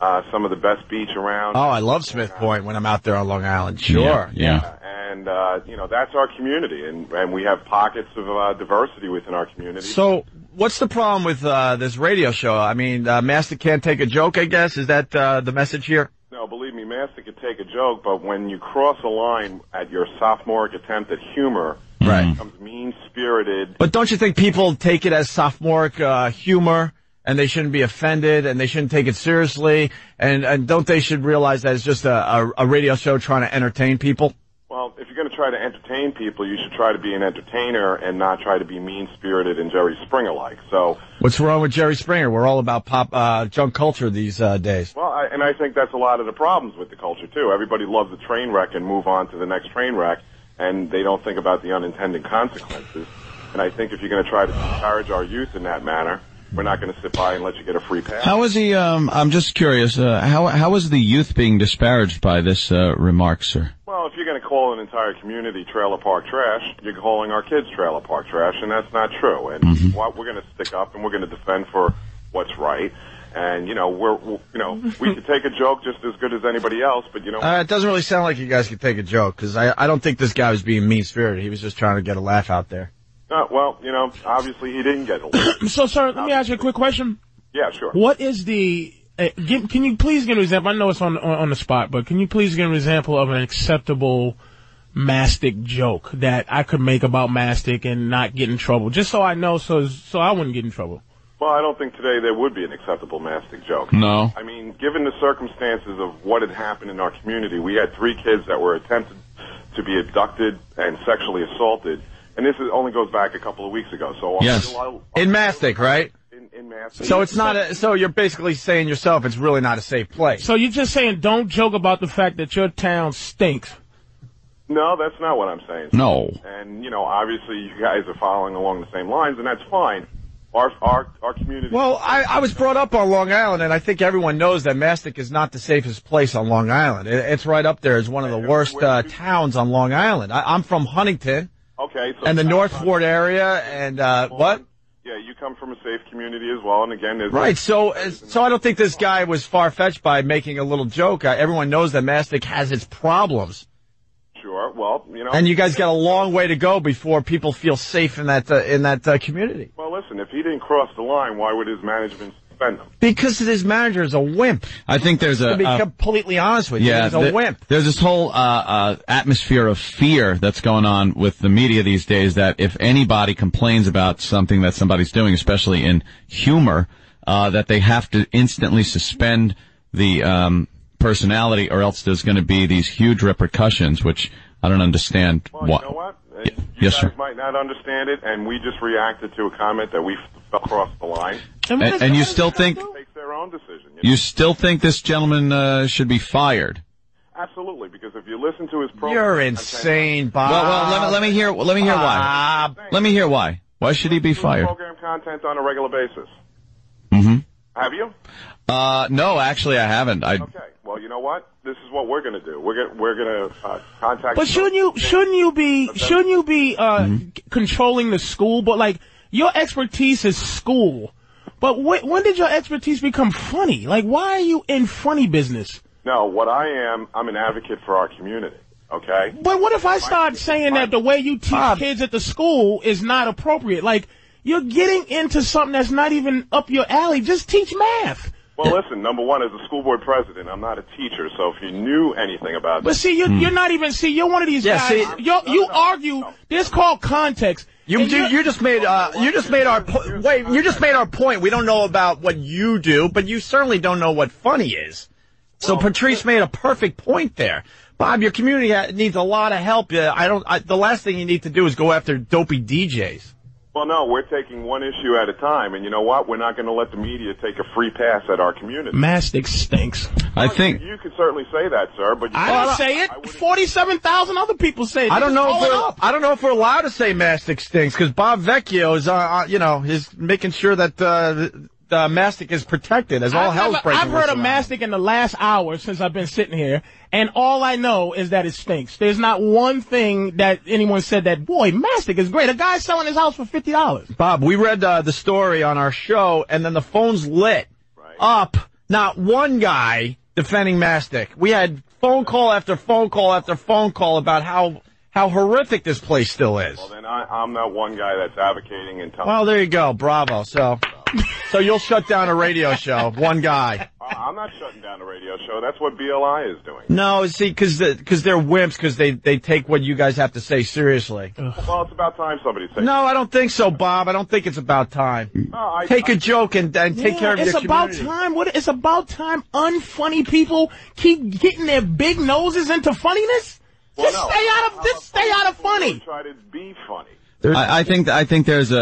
uh, some of the best beach around. Oh, I love Smith Point when I'm out there on Long Island. Sure. Yeah. and uh, you know that's our community, and and we have pockets of uh, diversity within our community. So, what's the problem with uh, this radio show? I mean, uh, Mastic can't take a joke. I guess is that uh, the message here? no, believe me, Mastic could take a joke, but when you cross a line at your sophomoric attempt at humor, Right. it becomes mean spirited. But don't you think people take it as sophomoric uh, humor? And they shouldn't be offended, and they shouldn't take it seriously, and, and don't they should realize that it's just a, a, a radio show trying to entertain people? Well, if you're going to try to entertain people, you should try to be an entertainer and not try to be mean spirited and Jerry Springer like. So, What's wrong with Jerry Springer? We're all about pop uh, junk culture these uh, days. Well, I, and I think that's a lot of the problems with the culture too. Everybody loves a train wreck and move on to the next train wreck, and they don't think about the unintended consequences. And I think if you're going to try to discourage our youth in that manner, we're not going to sit by and let you get a free pass. How is he? Um, I'm just curious. Uh, how how is the youth being disparaged by this uh, remark, sir? Well, if you're going to call an entire community trailer park trash, you're calling our kids trailer park trash, and that's not true. And what we're going to stick up and we're going to defend for what's right. And you know, we're, we're you know, we could take a joke just as good as anybody else, but you know, Uh, it doesn't really sound like you guys could take a joke because I, I don't think this guy was being mean spirited. He was just trying to get a laugh out there. uh, well, you know, obviously he didn't get a So, sir, let me ask you a quick question. Yeah, sure. What is the? Uh, give, can you please give an example? I know it's on, on on the spot, but can you please give an example of an acceptable mastic joke that I could make about mastic and not get in trouble, just so I know, so so I wouldn't get in trouble. Well, I don't think today there would be an acceptable mastic joke. No. I mean, given the circumstances of what had happened in our community, we had three kids that were attempted to be abducted and sexually assaulted, and this is, only goes back a couple of weeks ago. So Yes. In Mastic, right? In, in mastic. So it's not a, so you're basically saying yourself it's really not a safe place. So you're just saying don't joke about the fact that your town stinks. No, that's not what I'm saying. No. And you know, obviously, you guys are following along the same lines, and that's fine. Our our our community. Well, I, I was brought up on Long Island, and I think everyone knows that Mastic is not the safest place on Long Island. It, it's right up there as one of the worst uh, towns on Long Island. I, I'm from Huntington Okay. So and the Northport area, and uh, what? Yeah, you come from a safe community as well, and again, there's Right. So, so I don't think this guy was far fetched by making a little joke. Uh, everyone knows that Mastic has its problems, Sure. Well, you know. and you guys got a long way to go before people feel safe in that uh, in that uh, community. Well, listen, if he didn't cross the line, why would his management suspend him? Because his manager is a wimp. I think there's a, To be a- completely honest with you, yeah, he's a th- wimp. There's this whole uh, uh, atmosphere of fear that's going on with the media these days. That if anybody complains about something that somebody's doing, especially in humor, uh, that they have to instantly suspend the um, personality, or else there's going to be these huge repercussions, which I don't understand. Well, why. you know what? Uh, Y- you yes, guys sir. might not understand it, and we just reacted to a comment that we fell across the line. And, and you still think Takes their own decision. you still think this gentleman uh, should be fired? Absolutely, because if you listen to his program, You're insane, Bob. Well, well, let me let me hear let me hear why. Bob. Let me hear why. Why should he be fired? program content on a regular basis. hmm Have you? Uh, no, actually, I haven't. I Okay. Well, you know what? This is what we're going to do. We're gonna, we're going to uh, contact. But shouldn't you shouldn't you be shouldn't you be uh Mm-hmm. controlling the school? But like your expertise is school. But wh- when did your expertise become funny? Like why are you in funny business? No, what I am, I'm an advocate for our community. Okay. But what if I start saying that the way you teach kids at the school is not appropriate? Like you're getting into something that's not even up your alley. Just teach math. Well, listen. Number one, as a school board president, I'm not a teacher, so if you knew anything about But see, you're, you're not even see. You're one of these Yeah, guys. see- you you argue. This called context. You, you, you're- just made uh, you just made our po- wait you just made our point. We don't know about what you do, but you certainly don't know what funny is. So Patrice made a perfect point there. Bob, your community needs a lot of help. Uh, I don't. I, the last thing you need to do is go after dopey DJs. Well, no, we're taking one issue at a time, and you know what? We're not going to let the media take a free pass at our community. Mastic stinks. I think You can certainly say that, sir, but you I don't say it. Forty-seven thousand other people say it. I don't know if we're up. I don't know if we're allowed to say mastic stinks because Bob Vecchio is uh, uh, you know is making sure that uh, the mastic is protected as all I've, hell's breaking I've heard loose of mastic in the last hour since I've been sitting here, and all I know is that it stinks. There's not one thing that anyone said that boy mastic is great. A guy's selling his house for fifty dollars. Bob, we read uh, the story on our show, and then the phone's lit up. Not one guy defending Mastic. We had phone call after phone call after phone call about how how horrific this place still is. Well, then I, I'm not one guy that's advocating and telling. Well, there you go. Bravo. So, so you'll shut down a radio show. One guy. I- I'm not shutting down the radio show. That's what BLI is doing. No, see, because because they're wimps because they they take what you guys have to say seriously. Well, it's about time somebody said. No, I don't think so, Bob. I don't think it's about time. No, I, Take a joke and, and take care of it's your about time. What? It's about time. Unfunny people keep getting their big noses into funniness. Well, just no. stay out of. Just stay out of funny. Try to be funny. I, I think I think there's a,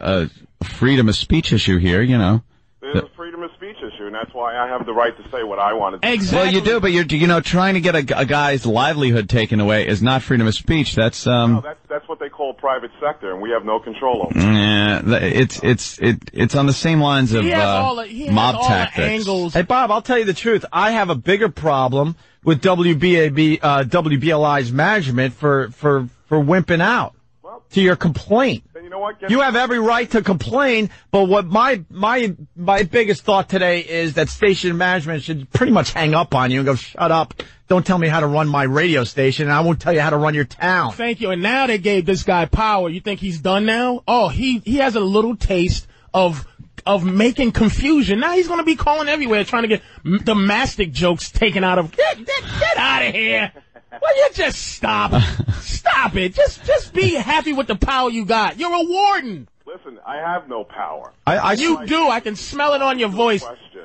a, a freedom of speech issue here. You know. There's a freedom of speech issue, and that's why I have the right to say what I want to. say. Well, you do, but you're you know trying to get a, a guy's livelihood taken away is not freedom of speech. That's um. No, that's that's what they call private sector, and we have no control over. it. Yeah, it's it's it it's on the same lines of He has uh, all the- he has mob all the tactics. angles. Hey, Bob, I'll tell you the truth. I have a bigger problem with WBAB, uh, WBLI's management for, for, for wimping out to your complaint. Then you know what? Get You have every right to complain, but what my, my, my biggest thought today is that station management should pretty much hang up on you and go, shut up. Don't tell me how to run my radio station and I won't tell you how to run your town. Thank you. And now they gave this guy power. You think he's done now? Oh, he he has a little taste of of making confusion. Now he's going to be calling everywhere trying to get m- the mastic jokes taken out of. Get, get, get out of here. Well, you just stop. stop it. Just just be happy with the power you got. You're a warden. Listen, I have no power. I, I You do. I can smell it on your voice.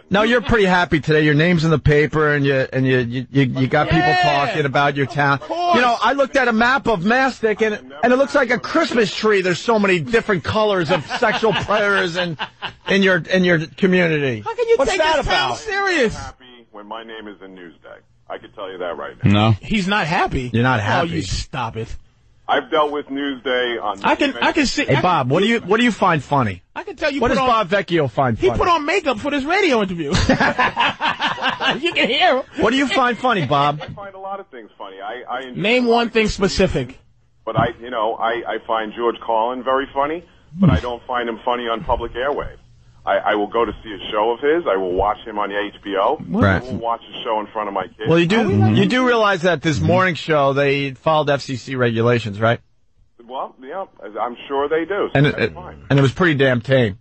No, you're pretty happy today. Your name's in the paper, and you and you you, you, you got people talking about your town. You know, I looked at a map of Mastic, and and it looks like a Christmas tree. There's so many different colors of sexual predators in in your in your community. How can you What's take that this town about? serious? Happy when my name is in Newsday. I can tell you that right now. No. He's not happy. You're not oh, happy. Oh, you stop it. I've dealt with Newsday on. I can I can see. Hey Bob, what do you what do you find funny? I can tell you. What put does on, Bob Vecchio find Funny? He put on makeup for this radio interview. you can hear him. What do you find funny, Bob? I find a lot of things funny. I, I Name one thing specific. But I, you know, I, I find George Carlin very funny. but I don't find him funny on public airwaves. I, I will go to see a show of his. I will watch him on the HBO. Right. I will watch a show in front of my kids. Well, you do you do realize that this morning show they followed FCC regulations, right? Well, yeah, I'm sure they do. So And it, fine. and it was pretty damn tame.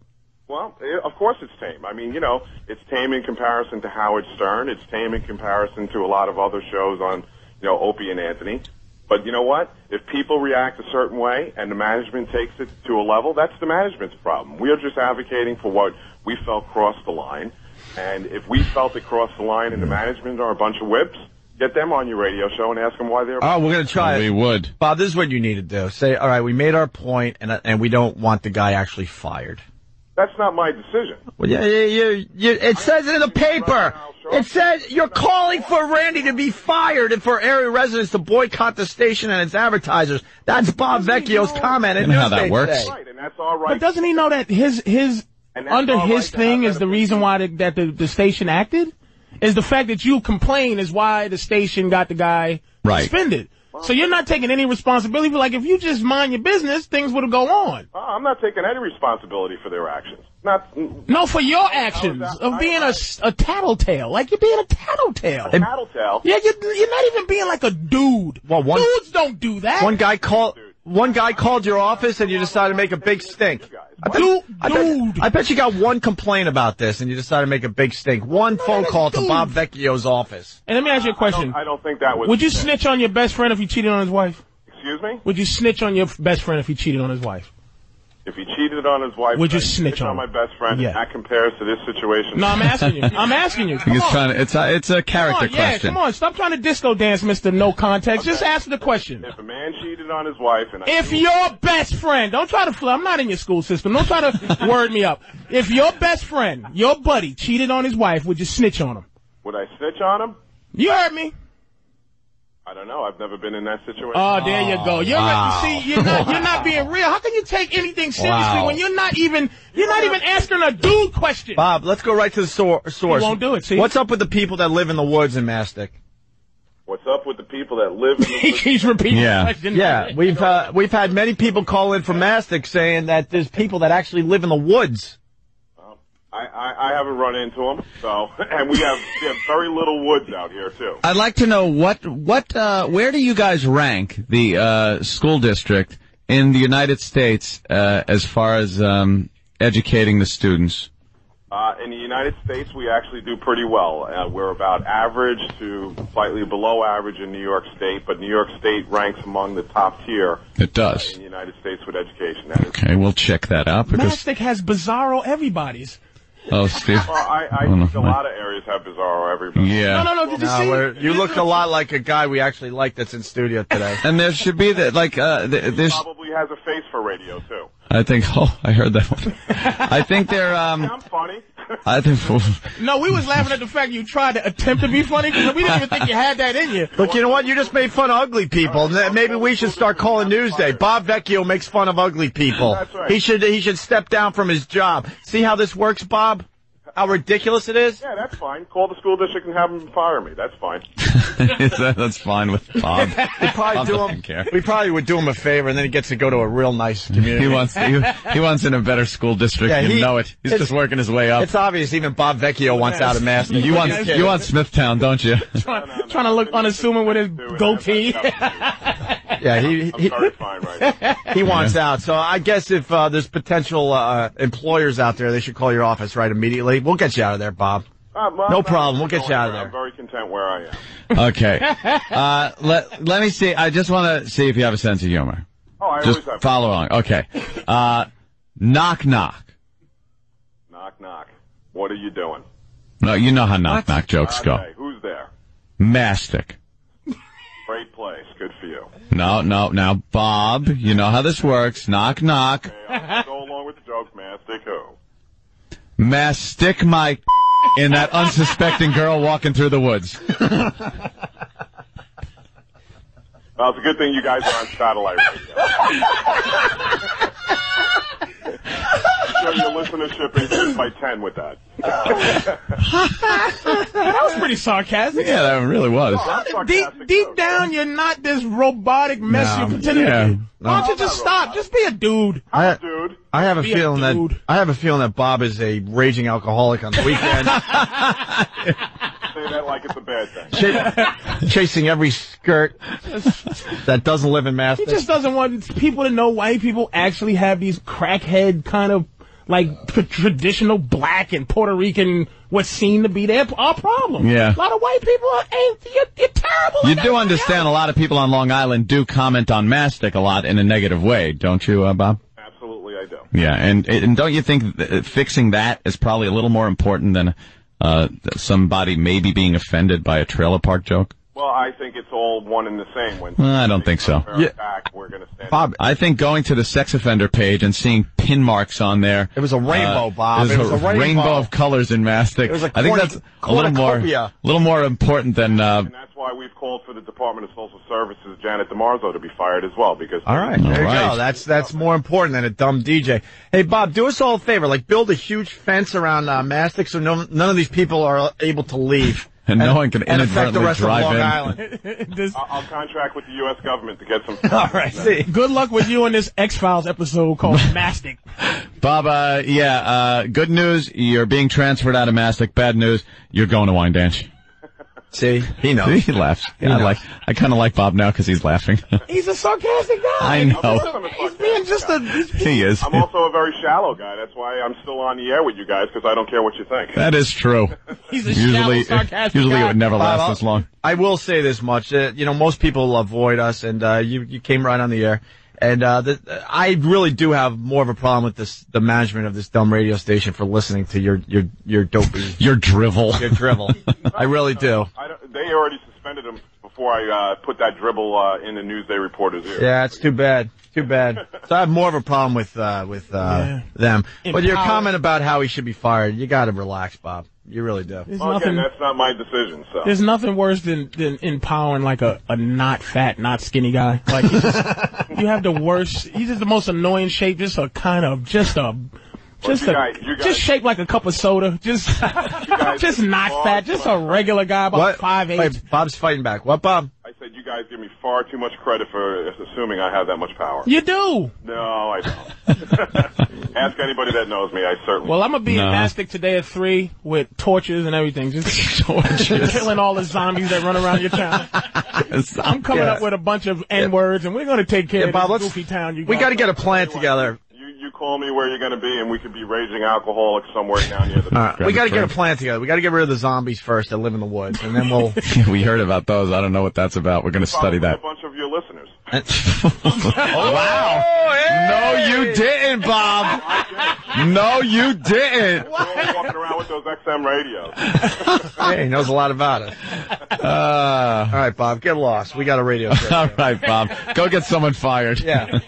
Well, eh, of course it's tame. I mean, you know, it's tame in comparison to Howard Stern. It's tame in comparison to a lot of other shows on, you know, Opie and Anthony. But you know what? If people react a certain way and the management takes it to a level, that's the management's problem. We are just advocating for what we felt crossed the line. And if we felt it crossed the line and the management are a bunch of whips, get them on your radio show and ask them why they're. Oh, we're gonna try We it. would. Bob, this is what you need to do. Say, all right, we made our point, and uh, and we don't want the guy actually fired. That's not my decision. Well, yeah, yeah, yeah, yeah, it says it in the paper. It says you're calling for Randy to be fired and for area residents to boycott the station and its advertisers. That's Bob Vecchio's comment. in You know how that works. Right, and that's all right. But doesn't he know that his his under his right thing is the reason why the, that the, the station acted? Is the fact that you complain is why the station got the guy Right. suspended. So you're not taking any responsibility. But like if you just mind your business, things would have go on. Uh, I'm not taking any responsibility for their actions. Not No, for your actions of being a, s- a tattletale. Like you're being a tattletale. A tattletale. Yeah, you're, you're not even being like a dude. Well, one Dudes don't do that. one guy called one guy called your office and you decided to make a big stink. I bet, Dude, I bet, I bet you got one complaint about this and you decided to make a big stink. One phone call to Bob Vecchio's office. And let me ask you a question. I don't think that was. Would you snitch on your best friend if he cheated on his wife? Excuse me? Would you snitch on your best friend if he cheated on his wife? If he cheated on his wife, Would you snitch on on him? my best friend? Yeah. That compares to this situation. No, I'm asking you. I'm asking you. Come think it's on. trying to, it's a, it's a character come on, yeah, question. come on. Stop trying to disco dance, Mr. No Context. Just answer the question. If a man cheated on his wife, and I If your best friend, don't try to flip, I'm not in your school system. Don't try to word me up. If your best friend, your buddy, cheated on his wife, would you snitch on him? would I snitch on him? You heard me. I don't know. I've never been in that situation. Oh, there you go. You're Wow. see, you're not, you're not being real. How can you take anything seriously Wow. when you're not even, you're not even asking a dude question? Bob, let's go right to the sor- source. won't do it, see? What's up with the people that live in the woods in Mastic? What's up with the people that live in he the keeps repeating Yeah. the question. Yeah, we've uh, we've had many people call in from Mastic saying that there's people that actually live in the woods. I, I, I haven't run into them, so and we have, we have very little woods out here too. I'd like to know what, what, uh, where do you guys rank the, uh, school district in the United States, uh, as far as, um, educating the students? Uh, in the United States, we actually do pretty well. Uh, we're about average to slightly below average in New York State, but New York State ranks among the top tier It does. in the United States with education. That is. Okay, we'll check that out because, Mastic has bizarro everybody's. Oh, Steve. Well, I, I don't know think a lot of areas have bizarro everybody. Yeah. No, no, no. Did you No, see? we're- you look a lot like a guy we actually like that's in studio today. And there should be that, like, uh, th- there's, Probably has a face for radio too. I think, oh, I heard that one. I think they're, um, I'm funny. I think, No, we was laughing at the fact you tried to attempt to be funny because we didn't even think you had that in you. Look, you know what? You just made fun of ugly people. N- Maybe we should start calling Newsday. Bob Vecchio makes fun of ugly people. That's right. He should he should step down from his job. See how this works, Bob? How ridiculous it is? Yeah, that's fine. Call the school district and have them fire me. That's fine. that's fine with Bob. We probably Bob do doesn't him. care. We probably would do him a favor, and then he gets to go to a real nice community. He wants, he, he wants in a better school district. Yeah, you he- know it. He's just working his way up. It's obvious. Even Bob Vecchio wants out of Mastic. You want, you want Smithtown, don't you? Trying, trying to look unassuming with his goatee. Yeah, he he, right he wants out. So I guess if uh, there's potential uh, employers out there, they should call your office right immediately. We'll get you out of there, Bob. Uh, well, No problem. We'll get you out of there. I'm very content where I am. Okay. Uh, let, let me see. I just want to see if you have a sense of humor. Oh, I Just always have. follow along. Okay. Uh, knock knock. Knock knock. What are you doing? No, you know how knock knock jokes go. Who's there? Mastic. Great place. Good for you. No, no, now Bob, you know how this works. Knock knock. Okay, I'll go along with the joke, man. Stick who? Mastic my in that unsuspecting girl walking through the woods. Well, it's a good thing you guys are on satellite radio. I'm sure you're listening listenership increased by 10 with that. that was pretty sarcastic. Yeah, that really was. Deep, deep down, you're not this robotic mess No. you're pretending Yeah. to be. Why don't you just stop? Just be a dude. I, dude. I have a Be a feeling that I have a feeling that Bob is a raging alcoholic on the weekend, Say that like it's a bad thing. ch- chasing every skirt that doesn't live in Mastic. He just doesn't want people to know white people actually have these crackhead kind of like traditional black and Puerto Rican what's seen to be their our problem. Yeah. a lot of white people ain't you're, you're terrible. You do understand a lot of people on Long Island do comment on mastic a lot in a negative way, don't you, uh, Bob? Absolutely, I do. Yeah, and and don't you think th- fixing that is probably a little more important than Uh, somebody maybe being offended by a trailer park joke? Well, I think it's all one and the same. When Well, I don't think so. Fair back, we're going to stand. Bob, I think going to the sex offender page and seeing pin marks on there. It was a rainbow, uh, Bob. It was, It was a rainbow. of colors in mastic. It was a I think that's a little more, cornucopia. little more important than. Uh, And that's why we've called for the Department of Social Services, Janet DeMarzo, to be fired as well. Because All right, there you go. That's that's more important than a dumb DJ. Hey, Bob, do us all a favor. Like, build a huge fence around uh, Mastic so no, none of these people are able to leave. And no one can and affect the inadvertently rest of drive Long in. Island. I'll, I'll contract with the U.S. government to get some. All right, see. Good luck with you in this X Files episode called Mastic. Bob, uh, yeah, uh, good news, you're being transferred out of mastic. Bad news, you're going to Wyandanch. See, he knows. he laughs. He I knows. like. I kind of like Bob now because he's laughing. He's a sarcastic guy. I know. He's being just a. He is. I'm also a very shallow guy. That's why I'm still on the air with you guys because I don't care what you think. That is true. He's a usually, shallow, sarcastic usually guy. it would never Bob, last I'll- this long. I will say this much. Uh, you know, most people avoid us, and uh, you you came right on the air. And uh, the, I really do have more of a problem with this the management of this dumb radio station for listening to your your your dopey your drivel your drivel. I really do. I don't, they already suspended him before I uh, put that dribble uh, in the Newsday reporter's ear. Yeah, it's too bad. Too bad. So I have more of a problem with uh, with uh, them. But your comment about how he should be fired, you got to relax, Bob. You really do. There's Well, nothing. again, that's not my decision. So There's nothing worse than, than empowering like a, a not fat, not skinny guy. Like he's just, you have the worst. He's just the most annoying shape. Just a kind of just a. Just you a, guys- guys- just shaped like a cup of soda. Just, just not fat. Just a regular guy, about What? five eight. Wait, Bob's fighting back. What, Bob? I said you guys give me far too much credit for assuming I have that much power. You do. No, I don't. Ask anybody that knows me. I certainly. Well, I'm gonna be No. in Mastic today at three with torches and everything, just torches, killing all the zombies that run around your town. I'm coming Yeah. up with a bunch of n words, and we're gonna take care Yeah, of Bob, this goofy town. You We got to get a plan together. You, you call me where you're going to be, and we could be raging alcoholics somewhere down near the. All right, we got to get a plan together. We got to get rid of the zombies first that live in the woods, and then we'll. we heard about those. I don't know what that's about. We're going to study that. A bunch of your listeners. wow. No, you didn't, Bob. No, you didn't. We're all walking around with those XM radios. hey, he knows a lot about us. Uh, All right, Bob, get lost. We got a radio show. all right, Bob. Go get someone fired. Yeah.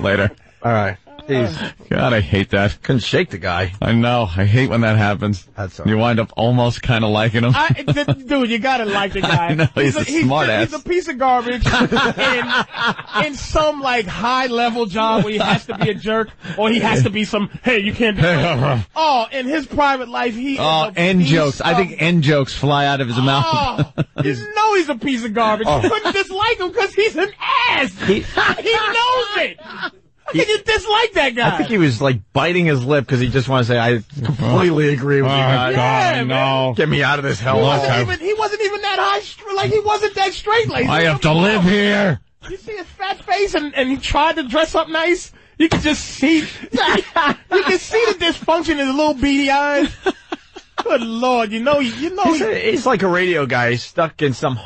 Later. All right. Jeez. God, I hate that. Couldn't shake the guy. I know. I hate when that happens. That's all You wind up almost kind of liking him. I, th- dude, you gotta like the guy. I know, he's a smart He's ass. a piece of garbage in, in some like high level job where he has to be a jerk or he has to be some. Hey, you can't. Do oh, in his private life, he. Oh, is a end piece jokes. I think end jokes fly out of his mouth. Oh, you know he's a piece of garbage. Oh. You couldn't dislike him because he's an ass. He, He, knows it. How can you dislike that guy? I think he was like biting his lip because he just wanted to say, "I completely agree with you oh, guys. Yeah, man. Get me out of this He hell." wasn't, even, he wasn't even that high, like he wasn't that straight laced. I have to live here. You see his fat face and, and he tried to dress up nice? You can just see, you can see the dysfunction in his little beady eyes. Good lord, you know, you know, He's, he, a- he's like a radio guy He's stuck in some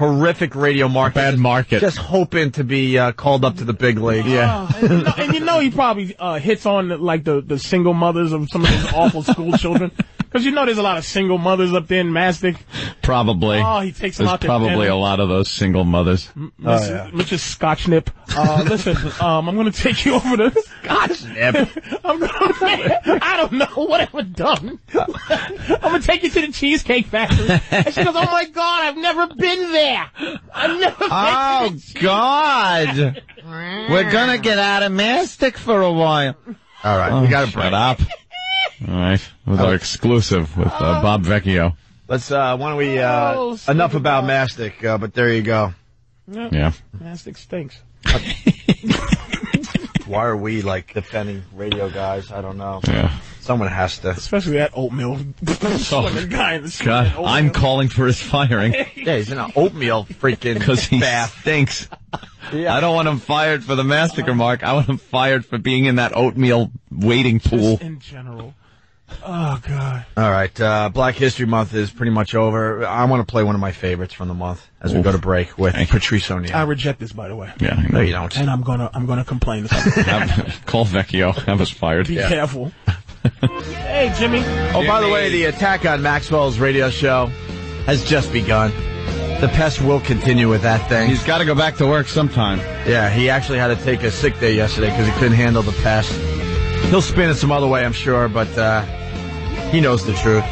horrific radio market. Bad market. Just hoping to be uh, called up to the big league. Oh, and, you know, and you know he probably uh, hits on like the, the single mothers of some of those awful school children. Because you know there's a lot of single mothers up there in Mastic. Probably. Oh, he takes them There's out to probably a lot of those single mothers. Oh, Mrs. Mrs. Scotchnip. Uh, listen, um, I'm going to take you over to Scotchnip. I'm gonna, I don't know what I've done. I'm going to take you to the Cheesecake Factory. And she goes, oh my God, I've never been there. I've never been Oh, to the God. We're gonna get out of mastic for a while. All right, Oh, we got to shut up. All right, with our exclusive with uh, Bob Vecchio. Let's. uh Why don't we? uh Oh, Enough about mastic. Uh, but there you go. Yeah. Mastic stinks. Why are we like defending radio guys? I don't know. Yeah. Someone has to. Especially that oatmeal. the guy in the Oh, God, oatmeal. I'm calling for his firing Yeah, he's in an oatmeal freaking because he bath. stinks. I don't want him fired for the mastic remark. I want him fired for being in that oatmeal waiting pool. Just in general. Oh God. All right, uh, Black History Month is pretty much over. I want to play one of my favorites from the month as we go to break with Patrice O'Neal. I reject this, by the way. Yeah, no, you don't. And I'm gonna I'm gonna complain. Have- call Vecchio. Have us fired. Be careful. hey, Jimmy. Oh, by the way, the attack on Maxwell's radio show has just begun. The pest will continue with that thing. He's got to go back to work sometime. Yeah, he actually had to take a sick day yesterday because he couldn't handle the pest. He'll spin it some other way, I'm sure, but uh, he knows the truth.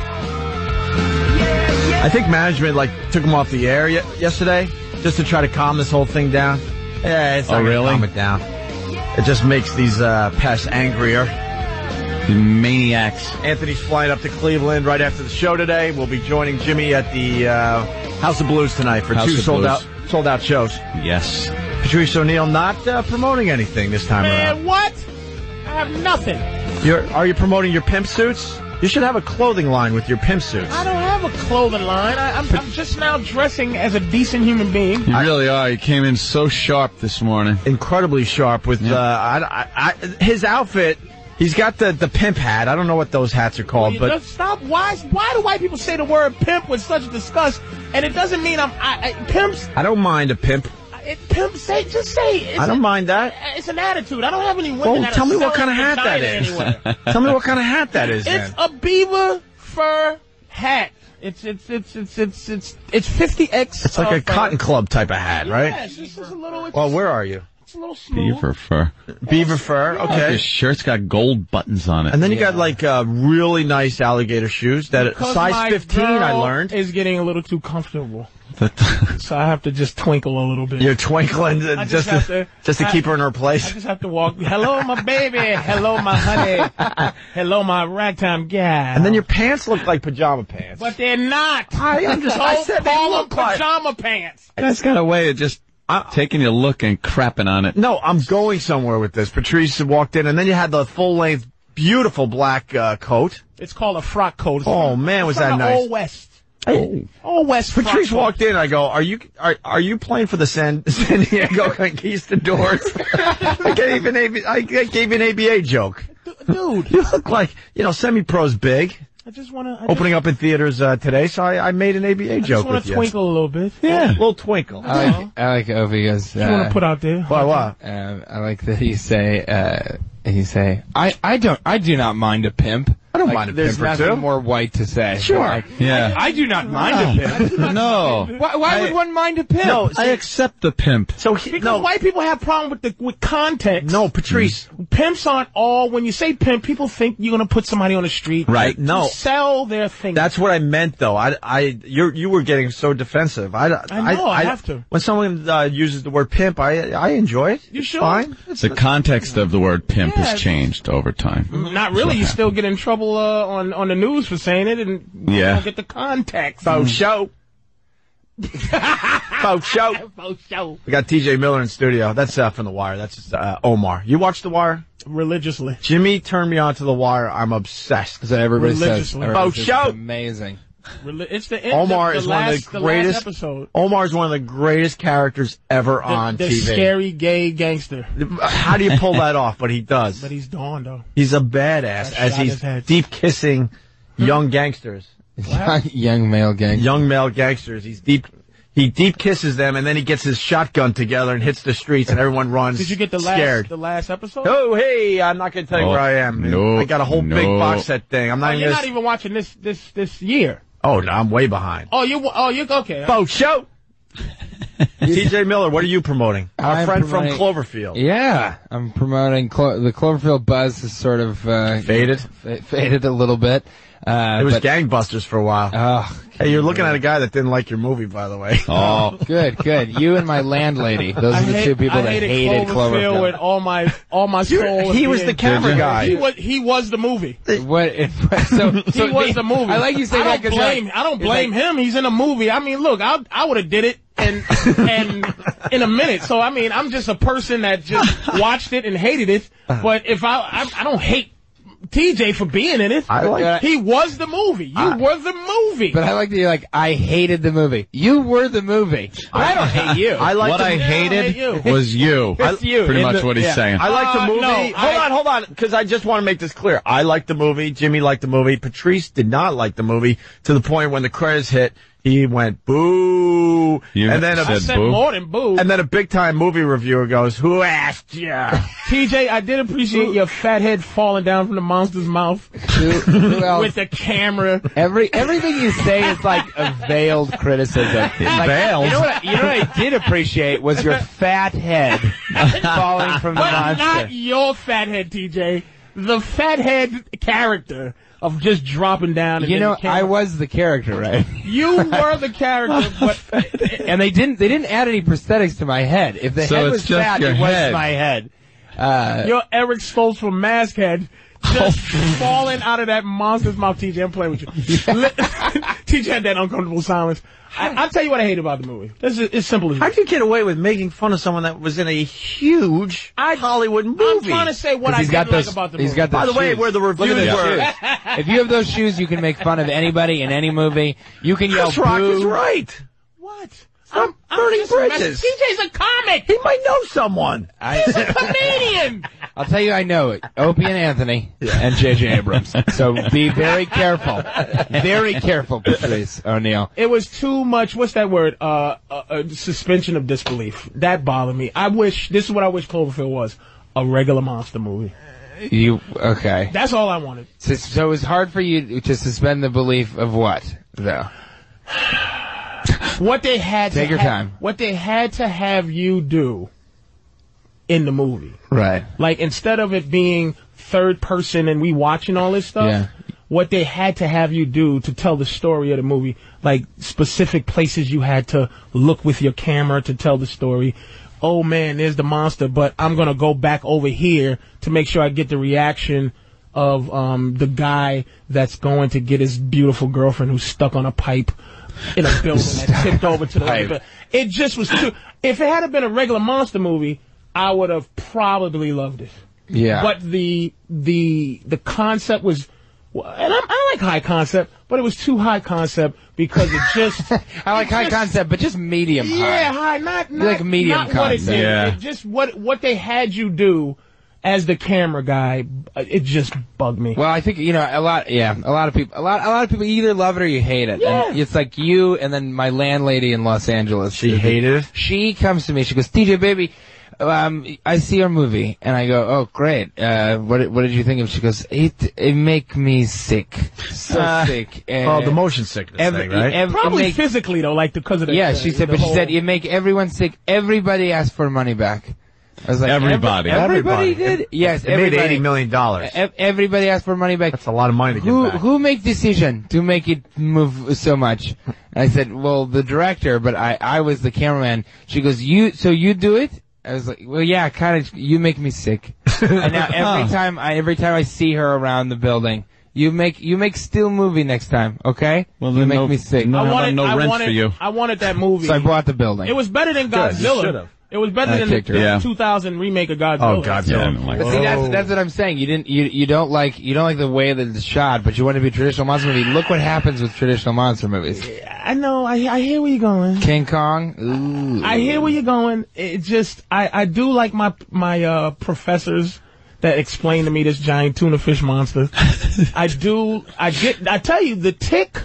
I think management like took him off the air ye- yesterday just to try to calm this whole thing down. Yeah, it's not Oh, really? calm it down. It just makes these uh, pests angrier. You maniacs. Anthony's flying up to Cleveland right after the show today. We'll be joining Jimmy at the uh, House of Blues tonight for House two sold Blues. out sold out shows. Yes. Patrice O'Neal not uh, promoting anything this time around. Man, what? I have nothing. You're, are you promoting your pimp suits? You should have a clothing line with your pimp suits. I don't have a clothing line. I, I'm, I'm just now dressing as a decent human being. You really are. You came in so sharp this morning. Incredibly sharp with uh, I, I, I, his outfit. He's got the, the pimp hat. I don't know what those hats are called, You but stop. Why? Why do white people say the word pimp with such disgust? And it doesn't mean I'm I, I, pimps. I don't mind a pimp. It, pimp say just say. It's I don't a- mind that. It's an attitude. I don't have any women Well, that tell me what kind of hat that vagina is. anywhere. Tell me what kind of hat that is. It's then. a beaver fur hat. It's it's it's it's it's it's it's fifty X. It's like a cotton club type of hat, right? Yes, it's just a little. It's, Well, where are you? it's a little smooth. Beaver fur. Beaver fur. Okay. His shirt's got gold buttons on it. And then you got like uh, really nice alligator shoes that Because size 15. I learned. is getting a little too comfortable, But- so I have to just twinkle a little bit. You're twinkling uh, just just to, to- just to I- keep her in her place. I just have to walk. Hello, my baby. Hello, my honey. Hello, my ragtime gal. And then your pants look like pajama pants. But they're not. I under- I Don't said they look them like- pajama pants. That's got a way of just taking your look and crapping on it. No, I'm going somewhere with this. Patrice walked in, and then you had the full length, beautiful black uh, coat. It's called a frock coat. It's Oh, man, was from that the nice. Old West. Oh. West. Patrice coat. walked in. I go, "Are you are, are you playing for the San, San Diego Conquistadors?" I gave an AB, I gave an ABA joke. Dude, You look like you know semi-pros big, I just want to. opening up in theaters uh, today. So I, I made an ABA joke. I just want with to you. twinkle a little bit. Yeah, a little twinkle. I like, I like Oviga's. What you want Uh, to put out there? Why? What? um, I like that you say, uh, you say, I, I don't, I do not mind a pimp. I don't Like, mind a There's pimp or nothing two. more white to say. Sure. Like, Yeah. I, I do not mind a pimp. No. Why, why would one mind a pimp? No, I accept the pimp. So he, Because no, white people have problem with the with context. no, Patrice. Pimps aren't all. When you say pimp, people think you're going to put somebody on the street. Right. to No. Sell their thing. That's what I meant, though. I, I, you you were getting so defensive. I, I know, I have to. When someone uh, uses the word pimp, I, I enjoy it. You it's sure? Fine. The context of the word pimp Yeah. has changed over time. Not really. You still get in trouble uh, on on the news for saying it, and Yeah. don't get the context. Faux show. Faux show. Faux show. We got TJ Miller in studio. That's uh, from The Wire. That's uh, Omar. You watch The Wire? Religiously. Jimmy turned me on to The Wire. I'm obsessed. because everybody says, Religiously. everybody Oh, show. amazing. Reli- It's the Omar the, is the one of the last greatest. episode. Omar is one of the greatest characters ever The, on the TV. scary gay gangster. How do you pull that off? But he does. But he's Dawn though. He's a badass as he's deep kissing young gangsters, Young male gang. young male gangsters. He's deep. He deep kisses them, and then he gets his shotgun together and hits the streets, and everyone runs. Did you get the last scared? the last episode? Oh, hey! I'm not going to tell you Oh, where I am. no, I got a whole big box set thing. I'm Oh, not you're even. not even watching this this this year. Oh, no, I'm way behind. Oh, you oh you okay? Bo show. TJ Miller, what are you promoting? Our I'm friend promoting- from Cloverfield. Yeah, I'm promoting Clo- the Cloverfield buzz is sort of uh, Faded? fa- faded a little bit. Uh, It was but- gangbusters for a while. Oh, hey, you're looking at a guy that didn't like your movie, by the way. Oh, good, good. You and my landlady. Those I are the hate- two people I that hated, hated Cloverfield, Cloverfield. with all my all my soul. he was the camera guy. He was he was the movie. What? So, he so was the movie. I like you say I that don't because blame. I don't blame him. He's in a movie. I mean, look, I I would have did it and and in a minute. So I mean, I'm just a person that just watched it and hated it. But if I I, I don't hate. TJ for being in it. I like- he was the movie. You were the movie. But I like that you're like, I hated the movie. You were the movie. But I don't hate you. I like what the- I Yeah, I hated hate you. was you. It's you. Pretty In much the- what he's yeah. saying. I like the Uh, movie. no, hold I- on, hold on, because I just want to make this clear. I liked the movie. Jimmy liked the movie. Patrice did not like the movie to the point when the credits hit, he went boo. You and then a, I said said boo? more than boo. and then a big time movie reviewer goes, "Who asked you?" TJ, I did appreciate your fat head falling down from the monster's mouth Who, who with the camera. Every everything you say is like a veiled criticism. Like, Veiled? You know what? I, you know what I did appreciate was your fat head falling from the But monster. not your fat head, TJ. The fat head character of just dropping down. And you know, I was the character, right? You were the character, but and they didn't they didn't add any prosthetics to my head. If the So head was just fat, it head. was my head. Uh, you're Eric Stoltz from Mask Head. Just oh. falling out of that monster's mouth, TJ. I'm playing with you. Li- TJ had that uncomfortable silence. I, I'll tell you what I hate about the movie. This is it's simple as How'd you get away with making fun of someone that was in a huge Hollywood movie? I'm trying to say what I he's didn't got like about the he's movie. got those By the way, where the Look at reviews those were. if you have those shoes, you can make fun of anybody in any movie. You can yell Chris Rock boo. is right. What? Stop I'm burning just messing- bridges. TJ's a comic. He might know someone. He's a comedian. I'll tell you, I know it. Opie and Anthony and J.J. Abrams. So be very careful. Very careful, Patrice O'Neal. It was too much. What's that word? Uh, uh, uh, suspension of disbelief. That bothered me. I wish. This is what I wish Cloverfield was. A regular monster movie. You okay? That's all I wanted. So, so it was hard for you to suspend the belief of what, though? What they had Take to your time. What they had to have you do in the movie. Right. Like instead of it being third person and we watching all this stuff, Yeah. what they had to have you do to tell the story of the movie, like specific places you had to look with your camera to tell the story. Oh man, there's the monster, but I'm gonna go back over here to make sure I get the reaction of um, the guy that's going to get his beautiful girlfriend who's stuck on a pipe in a building that tipped over to the Pipe. right. It just was too. If it had been a regular monster movie, I would have probably loved it. Yeah. But the the the concept was, and I'm, I like high concept, but it was too high concept because it just. I like high just- concept, but just medium Yeah, high. high, not, not like medium not what it concept. did. Yeah. It just what what they had you do as the camera guy. uh, It just bugged me. Well, I think you know a lot. Yeah, a lot of people. A lot. A lot of people either love it or you hate it. Yeah. And it's like you and then my landlady in Los Angeles. She hated it? She comes to me. She goes, "DJ, baby." Um, I see your movie, and I go, "Oh, great! Uh, what what did you think of?" it?" She goes, "It it make me sick, so Uh, sick." Oh, the motion sickness every- thing, right? ev- Probably make- physically though, like because of the yeah, the- she said, the but she said it make everyone sick. Everybody asked for money back. I was like, Everybody. every- everybody, Everybody. did. Yes, It made eighty million dollars. Everybody asked for money back. That's a lot of money to get Who back. who make decision to make it move so much? And I said, well, the director, but I I was the cameraman. She goes, you so you do it? I was like, well, yeah, kind of. You make me sick. and now every Huh. time I every time I see her around the building, you make you make still movie next time, okay? Well, you make no- me sick. no- I wanted, about no I rent wanted, for you? I wanted that movie. So I bought the building. It was better than Good, you Godzilla. should've. It was better I than kicked the her. Yeah. 2000 remake of Godzilla. Oh, Godzilla. Yeah, like But see, that's that's what I'm saying. You didn't you you don't like you don't like the way that it's shot, but you want to be a traditional monster movie. Look what happens with traditional monster movies. I know. I, I hear where you're going. King Kong. Ooh. I hear where you're going. It just, I, I do like my my uh, professors that explain to me this giant tuna fish monster. I do. I get. I tell you, the tick,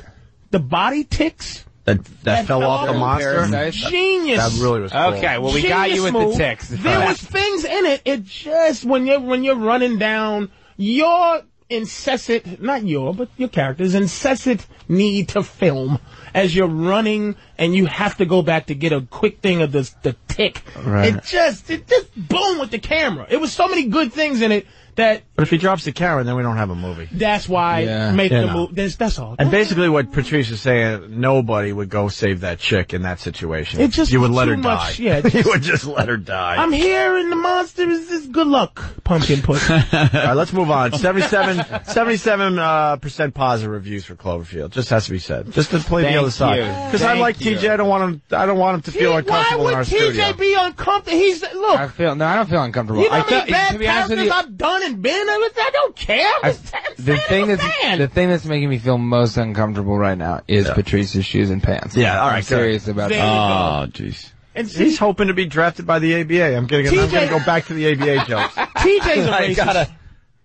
the body ticks. That that, fell off the fell monster. Parasite. Genius. That really was cool. Okay, well we got you with move. the ticks. There was things in it. It just when you're when you're running down, your incessant, not your, but your character's incessant need to film as you're running and you have to go back to get a quick thing of the, the tick. Right. It just, it just boom with the camera. It was so many good things in it that But if he drops the camera, then we don't have a movie. that's why Yeah. make You the know. move. That's, that's all. And basically, what Patrice is saying, nobody would go save that chick in that situation. It just you would let her much- die. yeah, it you would just let her die. I'm here and the monster is this good luck, pumpkin pussy. All right, let's move on. 77, 77 uh, percent positive reviews for Cloverfield. Just has to be said. Just to play Thank the other side. Because I Thank like you. TJ. I don't want him. I don't want him to feel Why uncomfortable would in our TJ studio. be uncomfortable? He's look. I feel no, I don't feel uncomfortable. You know I how many felt, bad to be honest with characters you, I've done and been? I I don't care. I'm just- I'm the thing that's fan. the thing that's making me feel most uncomfortable right now is Patrice's shoes and pants. Yeah, all right, I'm serious about There that. Oh, jeez. And see, He's hoping to be drafted by the ABA. I'm getting. I'm going to go back to the ABA jokes. TJ's oh, a racist. gotta-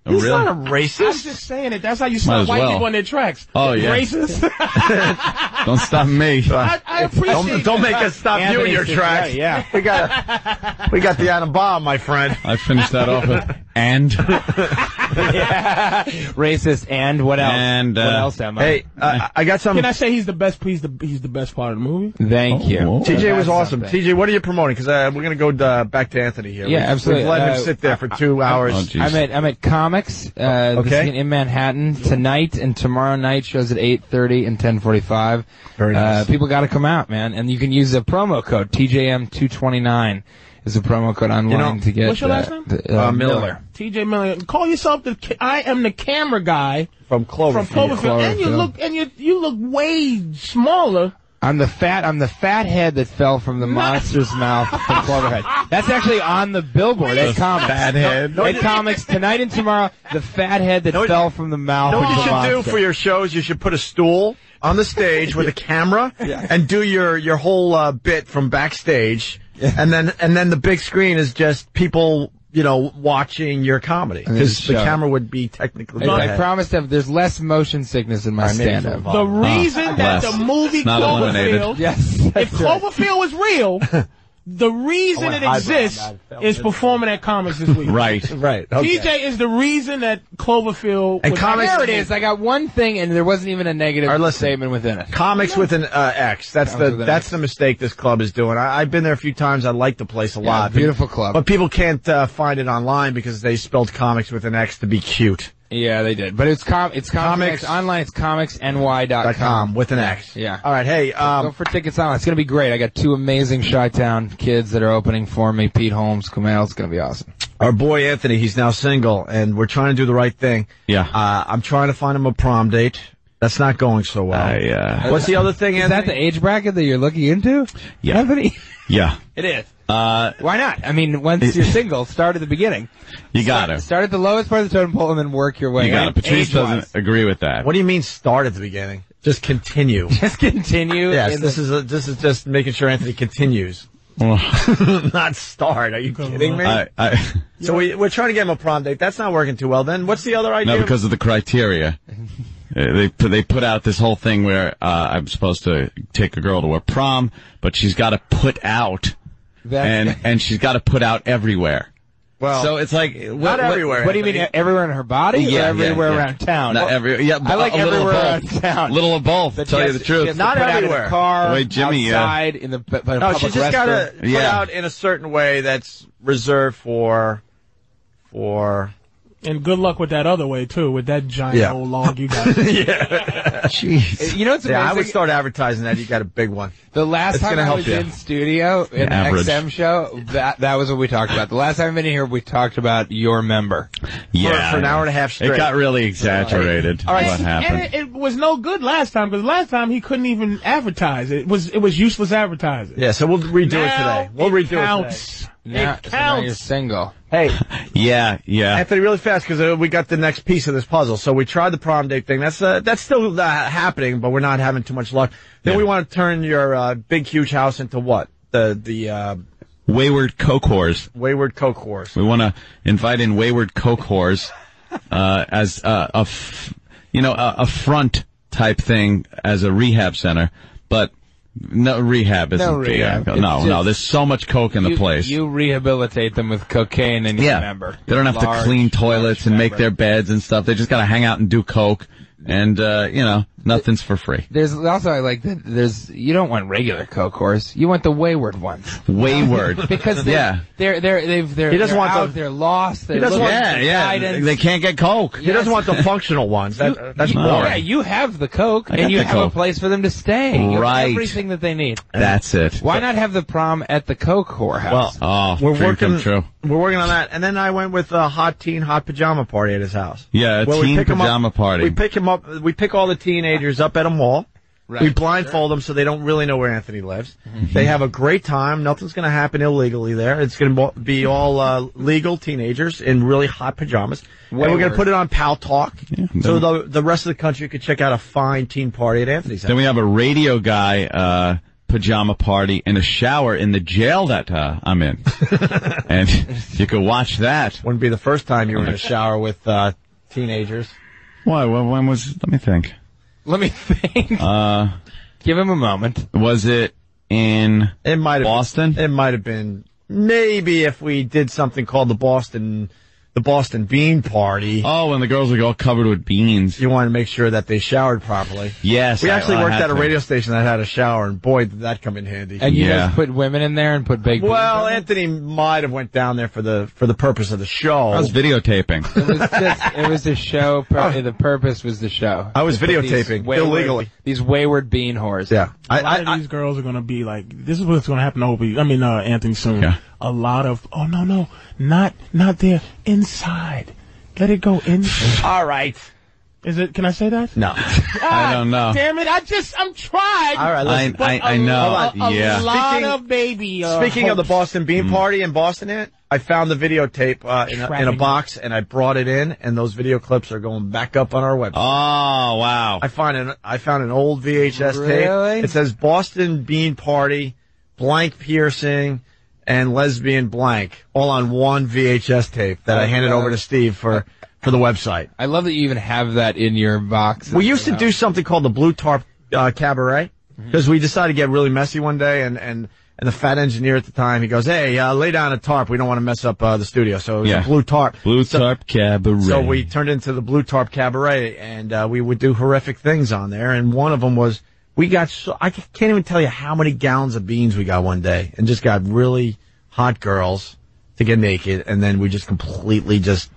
Oh, He's really? not a I'm just saying it. That's how you Might stop white well. people in their tracks. Oh, yeah. Racist. Don't stop me. I, I appreciate Don't, don't make us stop you in your tracks. right, yeah. we got we got the atom bomb, my friend. I finished that off with and yeah. Racist and what else? And, what uh, else am I? Hey, uh, I got some. Can I say he's the best? He's the he's the best part of the movie. Thank you. Oh, TJ was awesome. something. TJ, what are you promoting? Because uh, we're going to go uh, back to Anthony here. Yeah, We've- absolutely. We've let Uh, him sit there for two hours. Oh. I'm at I'm at Comix. Uh, this Okay. is in Manhattan tonight and tomorrow night shows at 8:30 and 10:45. Very nice. Uh, people got to come out, man, and you can use the promo code TJM229 is a promo code online know- to get. What's your uh, last name? the- uh, Uh, Miller. Miller. TJ Miller. Call yourself the. ca- I am the camera guy from Cloverfield. from Cloverfield, and you look and you you look way smaller. I'm the fat. I'm the fat head that fell from the monster's mouth from Cloverhead. That's actually on the billboard at Comix. fat head. No, At Comix tonight and tomorrow. The fat head that No, fell from the mouth. You know of what you the should do for your shows? You should put a stool on the stage with a camera and do your your whole uh, bit from backstage, and then and then the big screen is just people you know watching your comedy because the show camera would be technically. I, I promise that there's less motion sickness in my All right, maybe stand-up. The Bob. reason uh, that less. the movie It's not eliminated. Cloverfield, Yes. if that's right. Cloverfield was real, the reason went it exists is performing at Comix this week. right. Right. Okay. TJ is the reason that Cloverfield. And was comics- There it is. I got one thing, and there wasn't even a negative All right, listen. statement within it. Comics with an uh, X. That's Comics the that's X. the mistake this club is doing. I, I've been there a few times. I like the place a lot. beautiful club. But people can't uh, find it online because they spelled comics with an X to be cute. Yeah, they did. But it's com it's comics, Comics- online. It's comixny.com com with an X. Yeah. All right. Hey. Go Um, for tickets online. It's going to be great. I got two amazing Chi-Town kids that are opening for me. Pete Holmes, Kumail. It's going to be awesome. our boy Anthony, he's now single, and we're trying to do the right thing. Yeah. Uh, I'm trying to find him a prom date. That's not going so well. I, uh, What's the other thing, Is Anthony? that the age bracket that you're looking into? Yeah. Anthony? yeah. It is. Uh, Why not? I mean, once you're single, start at the beginning. you got Start, to. start at the lowest part of the totem pole and then work your way. You got to. up, Patrice age-wise. doesn't agree with that. what do you mean start at the beginning? Just continue. Just continue. yes, this the- is a, this is just making sure Anthony continues, not start. Are you kidding me? I, I, so we, we're trying to get him a prom date. That's not working too well. Then what's the other idea? no, because of the criteria. Uh, They put, they put out this whole thing where uh, I'm supposed to take a girl to a prom, but she's got to put out, That- and and she's got to put out everywhere. well, so it's like not what, everywhere. What do you mean, everywhere in her body or Yeah, everywhere yeah, yeah. around town? Not every, yeah, I like everywhere around town. Little of both. But tell she you the truth. Not put out in everywhere. car, The way Jimmy, outside, in the bu- bu- No, public she's just got to put Yeah. out in a certain way that's reserved for, for. And good luck with that other way too, with that giant Yeah. old log you got. yeah. Jeez. You know what's Yeah, I would start advertising that. You got a big one. The last It's time gonna I help was you. in studio in the XM show, that that was what we talked about. The last time I've been in here, we talked about your member. Yeah, for an hour and a half straight. It got really exaggerated. All right, what and happened? it, it was no good last time because last time he couldn't even advertise. It was it was useless advertising. Yeah, so we'll redo it Now today. We'll it redo counts. Now, it so now you're counts. single. it today. Hey, yeah, yeah. Anthony, really fast because uh, we got the next piece of this puzzle. So we tried the prom date thing. That's uh, that's still uh, happening, but we're not having too much luck. Then Yeah. we want to turn your uh, big, huge house into what? The the uh, Wayward coke whores. wayward coke horse. We want to invite in wayward coke whores uh, as uh, a, f- you know, a, a front type thing as a rehab center, but No rehab isn't No the rehab. No, no. There's so much coke in the you, place. You rehabilitate them with cocaine and you yeah, remember. they don't have to clean toilets and make their beds and stuff. They just gotta hang out and do coke, and uh, you know, nothing's for free. There's also I like that. There's you don't want regular coke horse. You want the wayward ones. Wayward, because they're, yeah. they're they're they've they're, He doesn't they're want out, the- they're lost. They're He doesn't want- Yeah, yeah. They can't get coke. He doesn't want the functional ones. That, that's You- boring. Yeah, you have the coke and you have coke. a place for them to stay. You have Right. everything that they need. That's it. Why not have the prom at the coke whorehouse? Well, Oh, we're dream come working. true. We're working on that, and then I went with a hot teen, hot pajama party at his house. Yeah, a teen pick 'em up- pajama party. We pick him up. We pick all the teenagers up at a mall. Right. We blindfold them so they don't really know where Anthony lives. They have a great time. Nothing's going to happen illegally there. It's going to be all uh, legal teenagers in really hot pajamas. and we're going to put it on Paltalk, so the the rest of the country could check out a fine teen party at Anthony's house. Then we have a radio guy uh, pajama party in a shower in the jail that uh, I'm in, and you could watch that. Wouldn't be the first time you were in a shower with uh, teenagers. Why? When was? Let me think. Let me think. Uh, Give him a moment. was it in It might have Boston? It might have been maybe if we did something called the Boston the Boston Bean Party. Oh, and the girls were all covered with beans. You want to make sure that they showered properly. Yes, We actually I worked at a to. radio station that had a shower, and boy, did that come in handy. And you Yeah. guys put women in there and put baked beans well, in? Anthony might have went down there for the for the purpose of the show. I was videotaping. It was just, it was a show. Per, the purpose was the show. I was To put these videotaping wayward- illegally. These wayward bean whores. yeah, I, A lot I, of these girls are gonna be like, this is what's gonna happen to Opie. I mean, uh, Anthony soon. Yeah. A lot of, oh no, no, not, not there, inside. Let it go in. all right. Is it? Can I say that? No. I don't know. Damn it! I just, I'm trying. All right, I, listen. I, I a know. lot- a yeah. lot Speaking- of baby. Uh, Speaking of the hopes. Boston Bean Party in Boston, Ant, I found the videotape uh, in, a, in a Tracking. box, and I brought it in, and those video clips are going back up on our website. Oh wow. I find an I found an old VHS Really? tape. It says Boston Bean Party, blank piercing, and lesbian blank, all on one VHS tape that I handed over to Steve for for the website. I love that you even have that in your box. We used to do something called the Blue Tarp uh, Cabaret because we decided to get really messy one day, and and. And the fat engineer at the time, he goes, "Hey, uh, lay down a tarp. We don't want to mess up uh, the studio." So it was Yeah. a blue tarp. Blue So- Tarp Cabaret. So we turned into the Blue Tarp Cabaret, and uh, we would do horrific things on there. And one of them was we got so I can't even tell you how many gallons of beans we got one day, and just got really hot girls to get naked, and then we just completely just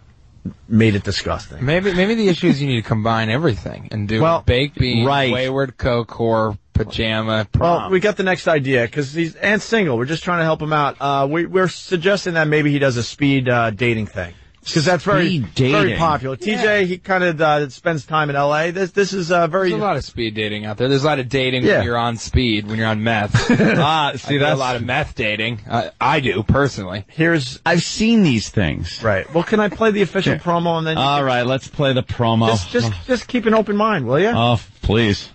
made it disgusting. Maybe maybe the issue is you need to combine everything and do Well, baked bean, right. wayward coke, whore, pajama, prom. Well, we got the next idea because he's and single. We're just trying to help him out. Uh, we, we're suggesting that maybe he does a speed uh, dating thing because that's very Speed very popular. TJ he kind of uh, spends time in L.A. This this is uh, very There's a lot of speed dating out there. There's a lot of dating Yeah. when you're on speed, when you're on meth. ah, see do that's a lot of meth dating. Uh, I do personally. here's I've seen these things. right. Well, can I play the official promo and then you All can- right, let's play the promo. just just just keep an open mind, will you? oh, please.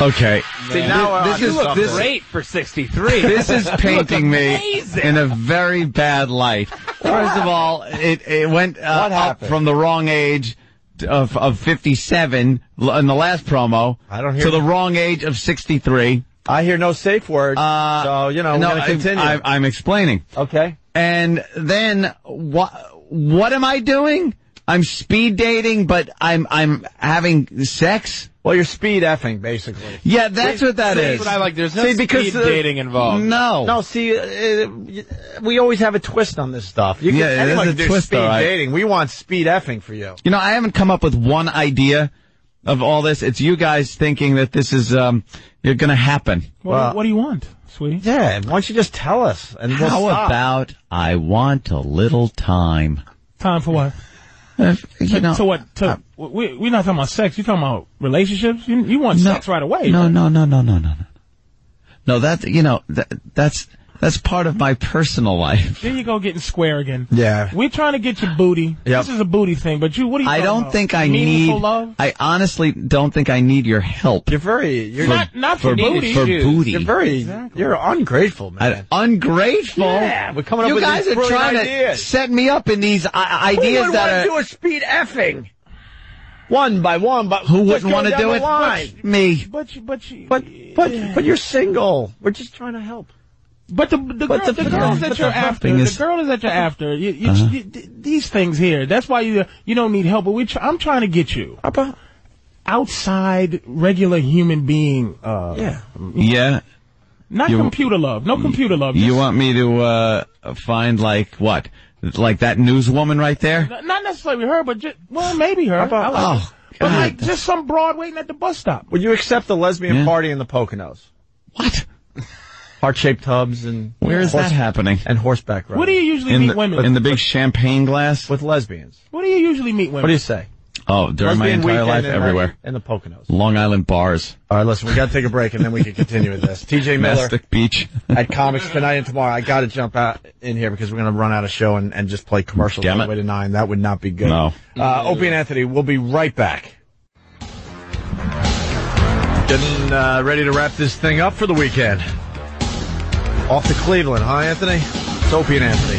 Okay. See now uh, this is something. this Great for 63. this is painting me in a very bad light. First of all, it it went uh, up from the wrong age of of 57 in the last promo I don't hear to the wrong age of 63. I hear no safe words. Uh, so you know no, we're I- continue. I, I'm explaining. okay. And then what? What am I doing? I'm speed dating, but I'm I'm having sex. Well, you're speed effing basically. Yeah, that's what that That's is. what I like. There's no See, because speed the- dating involved. No, No, see, uh, we always have a twist on this stuff. You can, Yeah, there's anyone a can do twist, speed all right. dating. We want speed effing for you. You know, I haven't come up with one idea of all this. It's you guys thinking that this is um going to happen. What, Well- what do you want, sweetie? Yeah, why don't you just tell us? And we'll How stop. about I want a little time? Time for what? Uh, you know, to what? To, we we're not talking about sex. You're talking about relationships. You, you want No. sex right away? no, right? no, no, no, no, no, no. No, that you know that that's that's part of my personal life. There you go, getting square again. Yeah. We're trying to get your booty. Yep. This is a booty thing, but you, what do you? I don't about? think I Meaningful need. love. I honestly don't think I need your help. You're very, you're Not not for, for, booty. for booty. You're very, Exactly. you're ungrateful, man. I- ungrateful. Yeah, we're coming up with you with guys are trying ideas. to set me up in these uh, Who ideas would that want are. to do a speed effing? One by one, but Who wouldn't want to do it? line. Me. But you, but you, But but but you're single. We're just trying to help. But the the, But girl, the- the, girls that you're the after, thing the is- girl is that you're after. You, you, Uh-huh. you- these things here. That's why you you don't need help. But we try, I'm trying to get you outside regular human being. Uh, Yeah. Yeah. Not You- computer love. No computer love. You want me to uh find like what? Like that newswoman right there? not necessarily her, but just well, maybe her. about- like Oh, her. But God. like just some broad waiting at the bus stop. Would you accept the lesbian Yeah. party in the Poconos? What? Heart-shaped tubs and Where is horse- that happening? And horseback riding. What do you usually In meet the women? in the big champagne glass? with lesbians? what do you usually meet women? What do you say? Oh, during my entire life, in, everywhere. in the Poconos. Long Island bars, All right, listen, we got to take a break and then we can continue with this. TJ Miller Mastic Beach. at Comix tonight and tomorrow. I got to jump out in here because we're going to run out of show and, and just play commercials all the way to nine. That would not be good. No. Uh, Opie and Anthony, we'll be right back. Getting uh, ready to wrap this thing up for the weekend. Off to Cleveland, huh, Anthony? It's Opie and Anthony.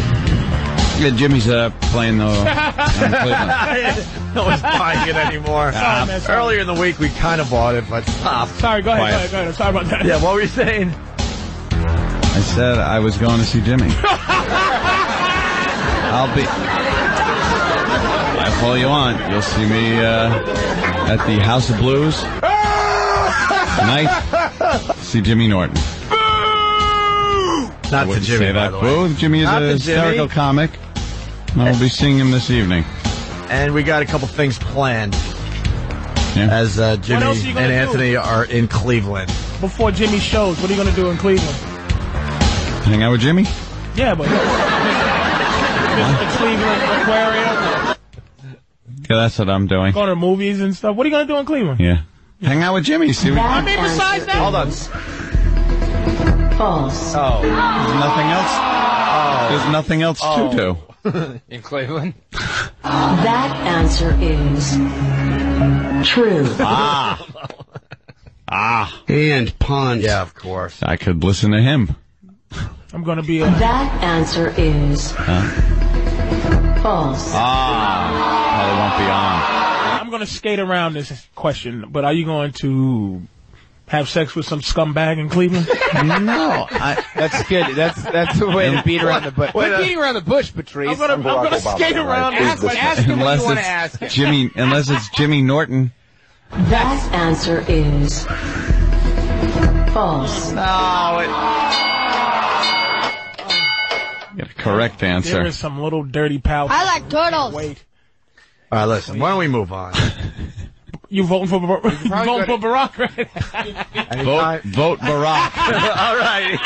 Yeah, Jimmy's uh, playing the in Cleveland. no one's buying it anymore. Sorry, man, sorry. Earlier in the week, we kind of bought it, but stop. Sorry, go ahead, Quiet. go ahead, go ahead. Sorry about that. Yeah, what were you saying? I said I was going to see Jimmy. I'll be. That's all you want. You'll see me uh, at the House of Blues tonight. See Jimmy Norton. I Not to Jimmy, say by the way. Boo. Jimmy is Not a to hysterical Jimmy. comic. I will be seeing him this evening. And we got a couple things planned Yeah. as uh, Jimmy else are you and gonna do? Anthony are in Cleveland. Before Jimmy shows, what are you going to do in Cleveland? Hang out with Jimmy? Yeah, but visit the Cleveland Aquarium, Yeah, that's what I'm doing. going to movies and stuff. What are you going to do in Cleveland? Yeah. Hang out with Jimmy. See what I mean, besides that, Hold on. False. Oh. There's nothing else. There's nothing else Oh. to do. In Cleveland? That answer is true. Ah. Ah. And puns. Yeah, of course. I could listen to him. I'm going to be a. That answer is false. Ah. Probably won't be on. I'm going to skate around this question, but are you going to have sex with some scumbag in Cleveland? No. I, That's good. That's that's the way to beat around the bush. Wait, We're beating around the bush, Patrice. I'm going to I'm going to skate around. ask, ask him what unless you want to it's ask him. Jimmy, unless it's Jimmy Norton. That answer is false. No. It... Get a correct There answer. is some little dirty pouch. I like turtles. Wait, All right, listen. Why don't we move on? you voting for Bar- you voting for Barack? Right? Vote, vote Barack. All right.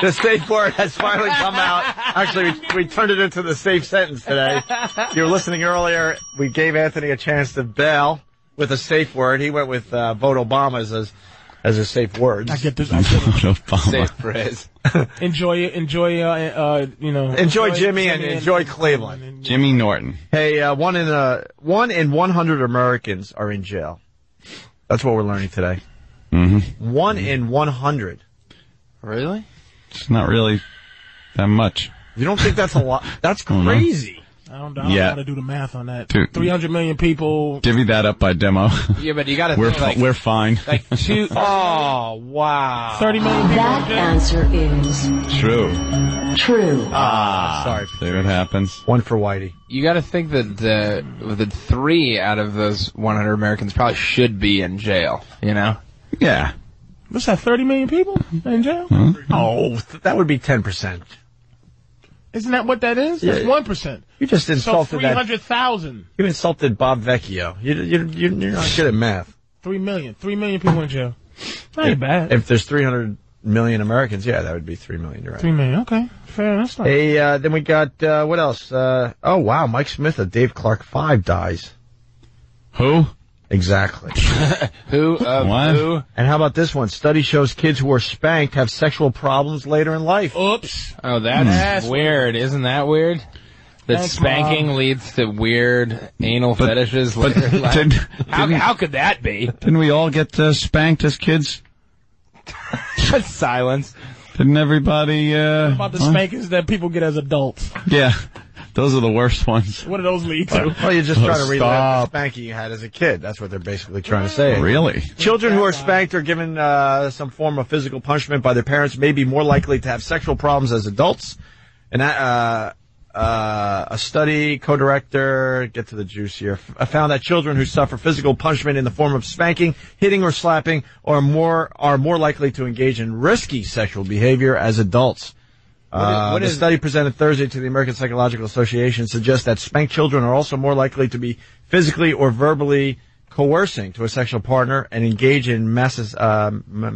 The safe word has finally come out. Actually, we, we turned it into the safe sentence today. If you were listening earlier, we gave Anthony a chance to bail with a safe word. He went with uh, vote Obama as his, as his safe words. I get this. I get it. Obama. Safe phrase. Enjoy. Enjoy. Uh, uh, you know. Enjoy Jimmy and enjoy Cleveland. Jimmy Norton. Hey, uh, one in uh, one in 100 Americans are in jail. That's what we're learning today. Mm-hmm. One in 100. Really? It's not really that much. You don't think that's a lot? That's no. crazy. I don't, I don't Yeah. know how to do the math on that. Dude. 300 million people. Divvy that up by demo. Yeah, but you got to we're think like, we're fine. like two. Oh wow. 30 million people. That answer is True. true. Ah, sorry. See what happens. One for Whitey. You got to think that the the three out of those 100 Americans probably should be in jail. You know. Yeah. What's that? 30 million people in jail? Oh, th- that would be 10%. Isn't that what that is? That's one percent. You just So insulted three that. hundred thousand. You insulted Bob Vecchio. You, you, you, you're not good at math. Three million. Three million people in jail. Not ain't bad. If there's 300 million Americans, yeah, that would be 3 million. You're right. Three million. Okay. Fair. That's not. Hey, uh, then we got, uh, what else? Uh, oh, wow, Mike Smith of Dave Clark 5 dies. Who? Exactly. Who? Uh, What? Who? and how about this one? Study shows kids who are spanked have sexual problems later in life. Oops. Oh, that's That's weird. Isn't that weird? That Thanks, spanking Mom. leads to weird anal fetishes later in life. Did, how, didn't, how could that be? didn't we all get uh, spanked as kids? Silence. Didn't everybody? Uh, About the spankings that people get as adults. Yeah. Those are the worst ones. What do those lead to? Well, you're just Oh, trying to relive stop. the spanking you had as a kid. That's what they're basically trying to say. Really? Children who are spanked or given uh, some form of physical punishment by their parents may be more likely to have sexual problems as adults. And uh, uh, a study co-director, get to the juice here, f- found that children who suffer physical punishment in the form of spanking, hitting, or slapping are more are more likely to engage in risky sexual behavior as adults. What is, uh, what uh, is, study presented Thursday to the American Psychological Association suggests that spanked children are also more likely to be physically or verbally coercing to a sexual partner and engage in masses, um, uh,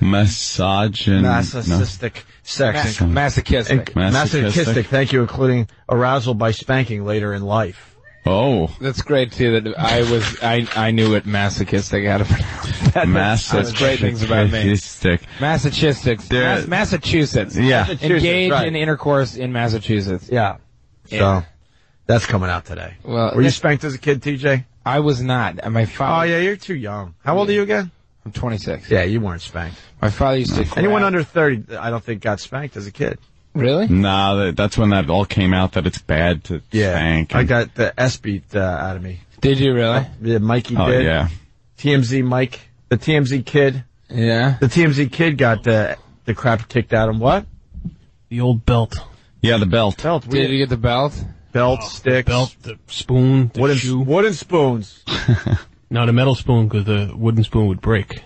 misogyn, masochistic no. sex, Mas- masochistic. And, masochistic, thank you, including arousal by spanking later in life. Oh, that's great too. That I was, I, I knew what masochistic how to pronounce that. That's great things about me. Masochistic. Massachusetts, There- Mas- Massachusetts. Yeah. Engage right. in intercourse in Massachusetts. Yeah. Yeah. So, that's coming out today. Well, Were you spanked as a kid, TJ? I was not. And My Oh, yeah, you're too young. How old are you again? I'm 26. Yeah, you weren't spanked. My father used to. Anyone under 30, I don't think, got spanked as a kid. Really? Nah, that's when that all came out that it's bad to Yeah. spank. I got the S beat uh, out of me. Did you really? Yeah, Mikey oh did. yeah. TMZ Mike, the TMZ kid, Yeah. the TMZ kid got the the crap kicked out of him. What? The old belt. Yeah, the belt. Belt, Did you get the belt? belt, oh, sticks, Belt, the spoon, the wooden shoe. wooden spoons. No, the metal spoon because the wooden spoon would break.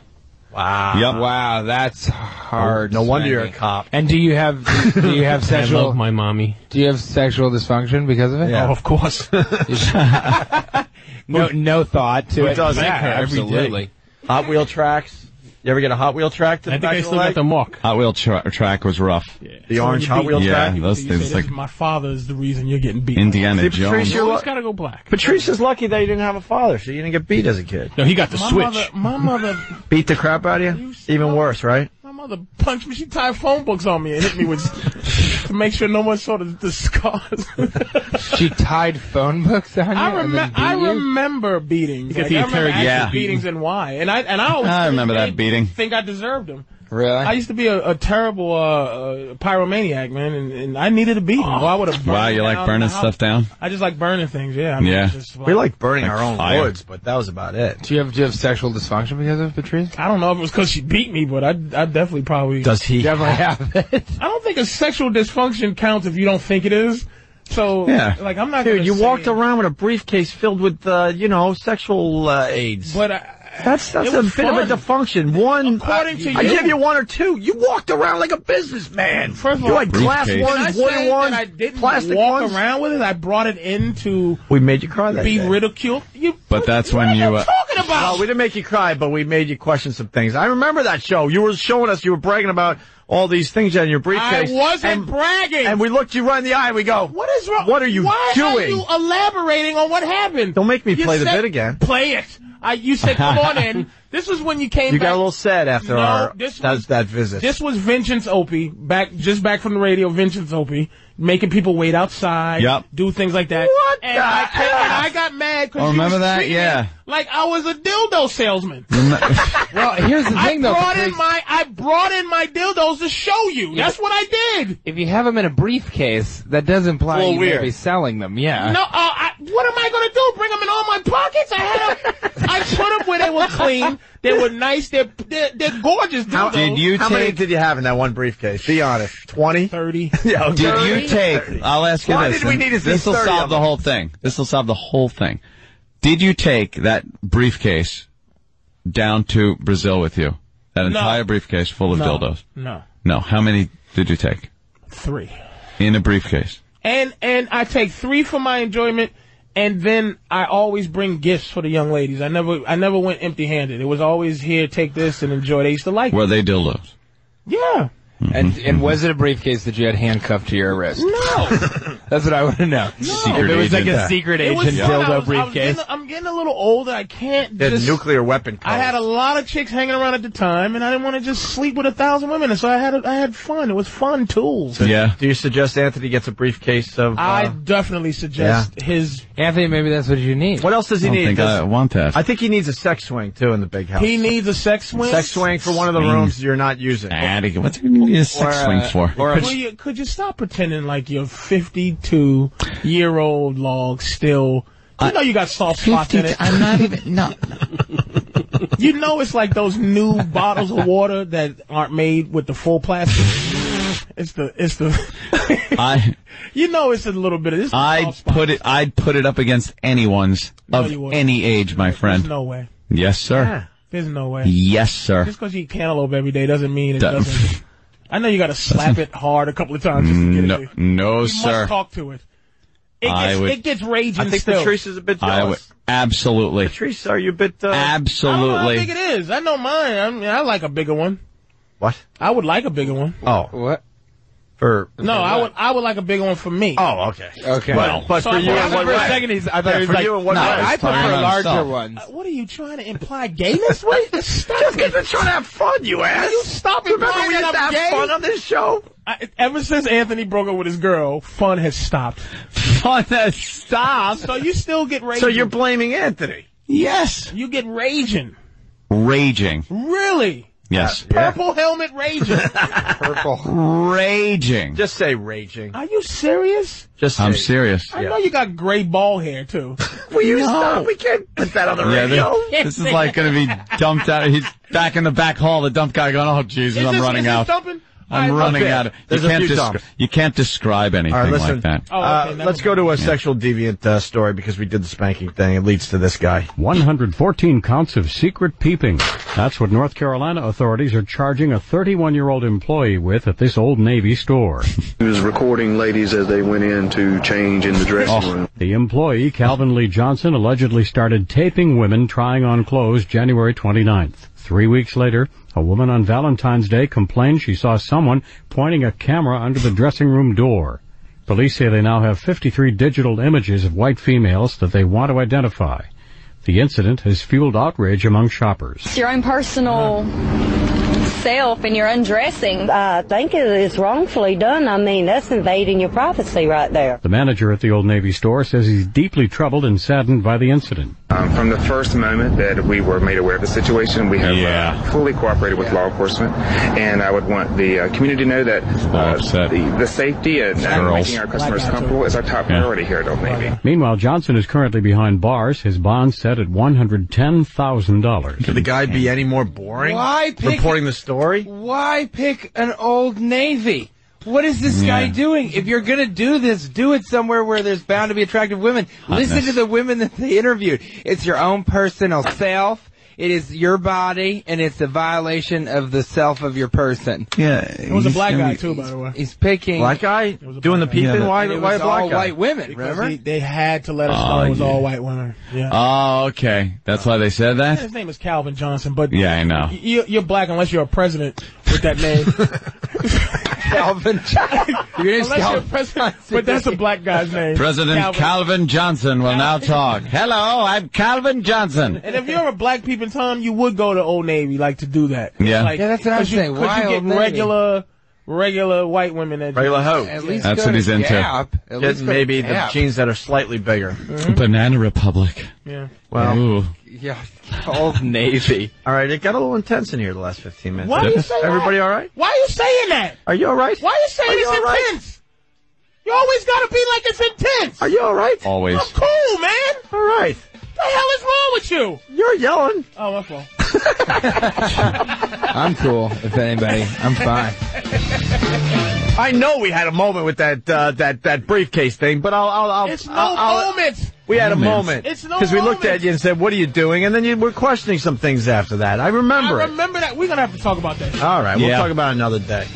Wow. Yep. Wow, that's hard. No wonder you're a cop. And do you have do you have sexual? I sexual love my mommy. do you have sexual dysfunction because of it? Yeah. Oh, of course. No, no thought to Who it. doesn't? Yeah, Every day. absolutely. Hot wheel tracks. You ever get a Hot Wheel track to I the think back I of the still leg? got the mark. Hot wheel tra- track was rough. The orange Hot beat- Wheel Yeah, track. those You things say, like is my father is the reason you're getting beat. Indiana See, Jones. Patricia- You always gotta go black. Patrice is lucky that you didn't have a father, so you didn't get beat as a kid. No, he got the my switch. Mother, my mother, Beat the crap out of you? Even worse, right? my mother punched me. She tied phone books on me and hit me with to make sure no one saw the, the scars. She tied phone books on you. I, and then beat I you? remember beatings. Like, I remember interrogation. actual Yeah. beatings and why. And I and I always I remember that beating. Think I deserved them. Really? I used to be a, a terrible uh, uh, pyromaniac, man, and, and I needed a beating. Well, I would have. Wow, you like burning stuff down? I just like burning things. Yeah. I mean, Yeah. it's Just, We like burning Like our own fire. woods, but that was about it. do you have do you have sexual dysfunction because of Patrice? I don't know if it was because she beat me, but I, I definitely probably. Does he? Definitely have it. I don't think a sexual dysfunction counts if you don't think it is. So, Yeah. like, I'm not. Dude, gonna you say- walked around with a briefcase filled with, uh, you know, sexual uh, aids. But I, That's that's a was bit of a fun. dysfunction. One, According to I you. give you one or two. You walked around like a businessman. First of you all, had glass Briefcase. I ones, wooden ones, that I didn't plastic walk ones. around with it. I brought it in to We made you cry that be day. ridiculed. You, But that's what when are you, you uh, talking about? Well, we didn't make you cry, but we made you question some things. I remember that show. You were showing us, you were bragging about all these things in your briefcase. I wasn't and, bragging. and we looked you right in the eye and we go, what is wrong? What are you Why doing? are you elaborating on what happened? Don't make me You play the bit again. Play it. I, you said, come on in. This was when you came You back. got a little sad after No, our that, was- that visit. This was Vengeance Opie, back just back from the radio. Vengeance Opie, making people wait outside, Yup. do things like that. What and the I, and? I got mad because Oh, remember that? Yeah. like I was a dildo salesman. Well, here's the I thing though. brought in my I brought in my dildos to show you. That's what I did. if you have them in a briefcase, that does imply It's a little you may be selling them. Yeah. No, uh, I, what am I going to do? Bring them in all my pockets? I had them. I put them where they were clean. They were nice. They're they're, they're gorgeous. How. Did you how many take- did you have in that one briefcase? Be honest. 20? thirty? Yeah, Did you take? I'll ask you Why this. did we need to see This will solve the whole thing. This will solve the whole thing. Did you take that briefcase down to Brazil with you? That No. entire briefcase full of No. dildos. No, No. How many did you take three. in a briefcase? And and I take three for my enjoyment, and then I always bring gifts for the young ladies. I never I never went empty handed. It was always here, take this and enjoy. They used to like. it. Were they dildos? Yeah. And and was it a briefcase that you had handcuffed to your wrist? No. That's what I want to know. Secret if it was like a secret agent was fun. I dildo was- I was briefcase. getting- I'm getting a little older. I can't They had just. nuclear weapon I had a lot of chicks hanging around at the time, and I didn't want to just sleep with a thousand women. And so I had a, I had fun. It was fun tools. Yeah. Do you suggest Anthony gets a briefcase of... I Uh, definitely suggest his. Anthony, maybe that's what you need. what else does I he don't need? think Does- I want that. I think he needs a sex swing, too, in the big house. He needs a sex swing. sex swing for one of the rooms you're not using. They go, What's it mean? you sex swing uh, for? could, you, could you stop pretending like you're 52 year old log still? You know you got soft spots in it. I'm not even no. You know it's like those new bottles of water that aren't made with the full plastic. It's the it's the. I you know it's a little bit of this. I'd put it. I'd put it up against anyone's No, of any age, my friend. There's no way. Yes, sir. Yeah, There's no way. Yes, sir. Just because you eat cantaloupe every day doesn't mean it Duh. doesn't. I know you got to slap it hard a couple of times just to get No, it. no, you sir. must talk to it. It I gets, would- it gets raging I think still. Patrice is a bit jealous. I would absolutely. Patrice, are you a bit? Uh, I don't know how it is. I know mine. I mean, I like a bigger one. What? I would like a bigger one. Oh, what? For No, I would. I would like a bigger one for me. Oh, okay. Okay. But, but So for you, thought in for a second he's- I thought Yeah, he was for like, you in what no. I prefer larger himself. ones. Uh, What are you trying to imply gayness? What? Stop Just it. because we're trying to have fun, you ass. You stop Remember implying we used to have gay? fun on this show? I, ever since Anthony broke up with his girl, fun has stopped. Fun has stopped. So you still get raging. So you're blaming Anthony? Yes. you get raging. Raging. Really? Yes. Uh, purple helmet raging. Purple. Raging. Just say raging. Are you serious? Just I'm say- serious. I know you got gray ball hair too. Will you stop? We can't put that on the Yeah, radio. this, this is like going to be dumped out. He's back in the back hall. The dump guy going, "Oh Jesus, Is I'm this- running is this out. dumping? I'm All right, running okay. out." You There's a can't descri- you can't describe anything All right, listen. like that. Oh, uh, let's go to a sexual deviant uh, story because we did the spanking thing. It leads to this guy. 114 counts of secret peeping. That's what North Carolina authorities are charging a 31-year-old employee with at this Old Navy store. He was recording ladies as they went in to change in the dressing room. The employee, Calvin Lee Johnson, allegedly started taping women trying on clothes January 29th. Three weeks later, a woman on Valentine's Day complained she saw someone pointing a camera under the dressing room door. Police say they now have 53 digital images of white females that they want to identify. The incident has fueled outrage among shoppers. It's your own personal self and you're undressing. I think it is wrongfully done. I mean, that's invading your privacy right there. The manager at the Old Navy store says he's deeply troubled and saddened by the incident. Um, from the first moment that we were made aware of the situation, we have Yeah. uh, fully cooperated with law enforcement, and I would want the uh, community to know that uh, the, the safety and, and making our customers comfortable is our top priority here at Old Navy. Meanwhile, Johnson is currently behind bars, his bond set at $110,000. Could the guy be any more boring? Why pick- Reporting the story? Why pick an old Navy? What is this guy doing? If you're gonna do this, do it somewhere where there's bound to be attractive women. Listen to the women that they interviewed. It's your own personal self. It is your body, and it's a violation of the self of your person. Yeah, It was a black guy too, by the way. He's picking Black guy doing the peeping? Yeah, but- why? it Why a was black all guy? white women. Because remember? he- they had to let us Oh, know it was yeah. all white women. Yeah. Oh, okay. That's why they said that. His name is Calvin Johnson, but Yeah, I know. you, you're black unless you're a president with that name. Calvin Johnson. unless you're president, but that's a black guy's name. President Calvin. Calvin Johnson will now talk. Hello, I'm Calvin Johnson. And if you're a black people Tom, you would go to Old Navy, like to do that. Yeah. like, Yeah, that's what I'm 'cause saying. saying. 'cause Why you get regular, regular white women that Regular hoe. At least That's what he's into. Gap. At Get least go to maybe the jeans that are slightly bigger. Banana Republic. Yeah. Well, Ooh. Yeah, Old Navy. all right. It got a little intense in here the last 15 minutes. Why are you saying Everybody that? all right? Why are you saying that? Are you all right? Why are you saying Are you it's all right? intense? You always gotta be like it's intense. Are you all right? Always. I'm cool, man. All right. What the hell is wrong with you? You're yelling. Oh, my fault. I'm cool. If anybody, I'm fine. I know we had a moment with that uh, that that briefcase thing, but I'll I'll, I'll It's no I'll, I'll- moment. We had a moment It's no because we looked at you and said, "What are you doing?" And then you were questioning some things after that. I remember I it. remember that. We're gonna have to talk about that. All right, we'll talk about it another day.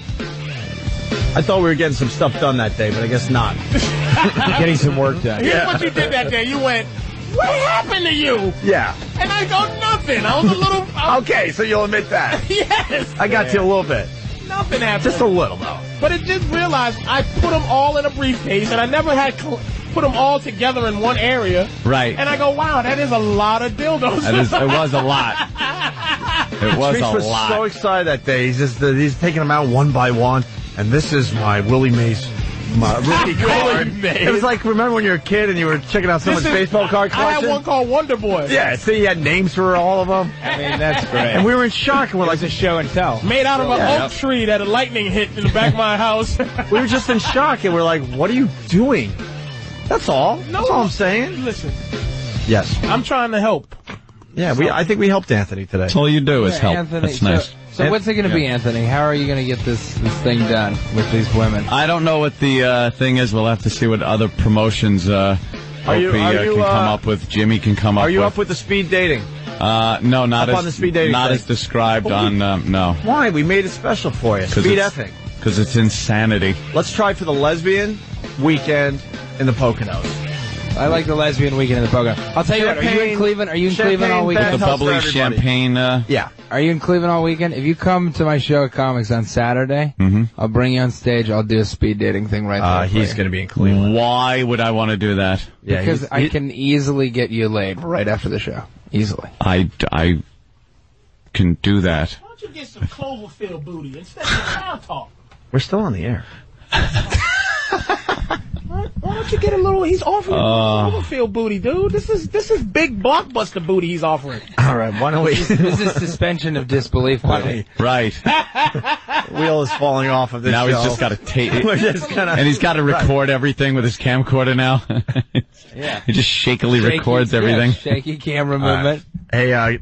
I thought we were getting some stuff done that day, but I guess not. Getting some work done. Here's what you did that day. You went, what happened to you? Yeah. And I go, nothing. I was a little, I was, Okay, so you'll admit that. yes. I got you a little bit, Nothing happened. just a little though. But it just realized I put them all in a briefcase, and I never had cl- put them all together in one area. Right. And I go, wow, that is a lot of dildos. That is, it was a lot. It was Patrice a was lot. so excited that day. He's just uh, he's taking them out one by one, and this is my Willie Mays my rookie card. It was like remember when you were a kid and you were checking out someone's This is- baseball card collection? I had one called Wonder Boy. Yeah, see, you had names for all of them. I mean, that's great. And we were in shock. And we're like, a show and tell. Made out of an Yeah. oak tree that a lightning hit in the back of my house. we were just in shock, and we're like, what are you doing? That's all. That's all I'm saying. Listen, Yes. I'm trying to help. Yeah, we. I think we helped Anthony today. That's all you do is Yeah, help. Anthony, That's so, nice. So what's it going to be, Anthony? How are you going to get this this thing done with these women? I don't know what the uh, thing is. We'll have to see what other promotions uh, Are you- Opie, are uh, you, can come uh, up with. Jimmy can come up Are you with. up with the speed dating? Uh, no, not Up as on the speed dating not thing? as described on. Um, no, Why? We made it special for you. Speed effing. Because it's insanity. Let's try for the lesbian weekend in the Poconos. I like the lesbian weekend in the Pocono. I'll tell you what. Are you in Cleveland? Are you in Cleveland all champagne weekend? The bathhouse bubbly champagne. Uh, Yeah. Are you in Cleveland all weekend? If you come to my show at Comix on Saturday, Mhm. I'll bring you on stage. I'll do a speed dating thing right Uh, there. for he's going to be in Cleveland. Why would I want to do that? Yeah, because he's- I can easily get you laid right after the show. Easily. I, I can do that. Why don't you get some Cloverfield booty instead of cow talk? We're still on the air. Why why don't you get a little? He's offering Uh. Cloverfield booty, dude. This is this is big blockbuster booty he's offering. All right, why don't we? this is suspension of disbelief. Why don't buddy. Right. Wheel is falling off of this now show. he's just got to tape. We're just gonna- and he's got to record everything with his camcorder now. Yeah. He just shakily Shaky- records yeah, everything. shaky camera All right. movement. Hey, uh,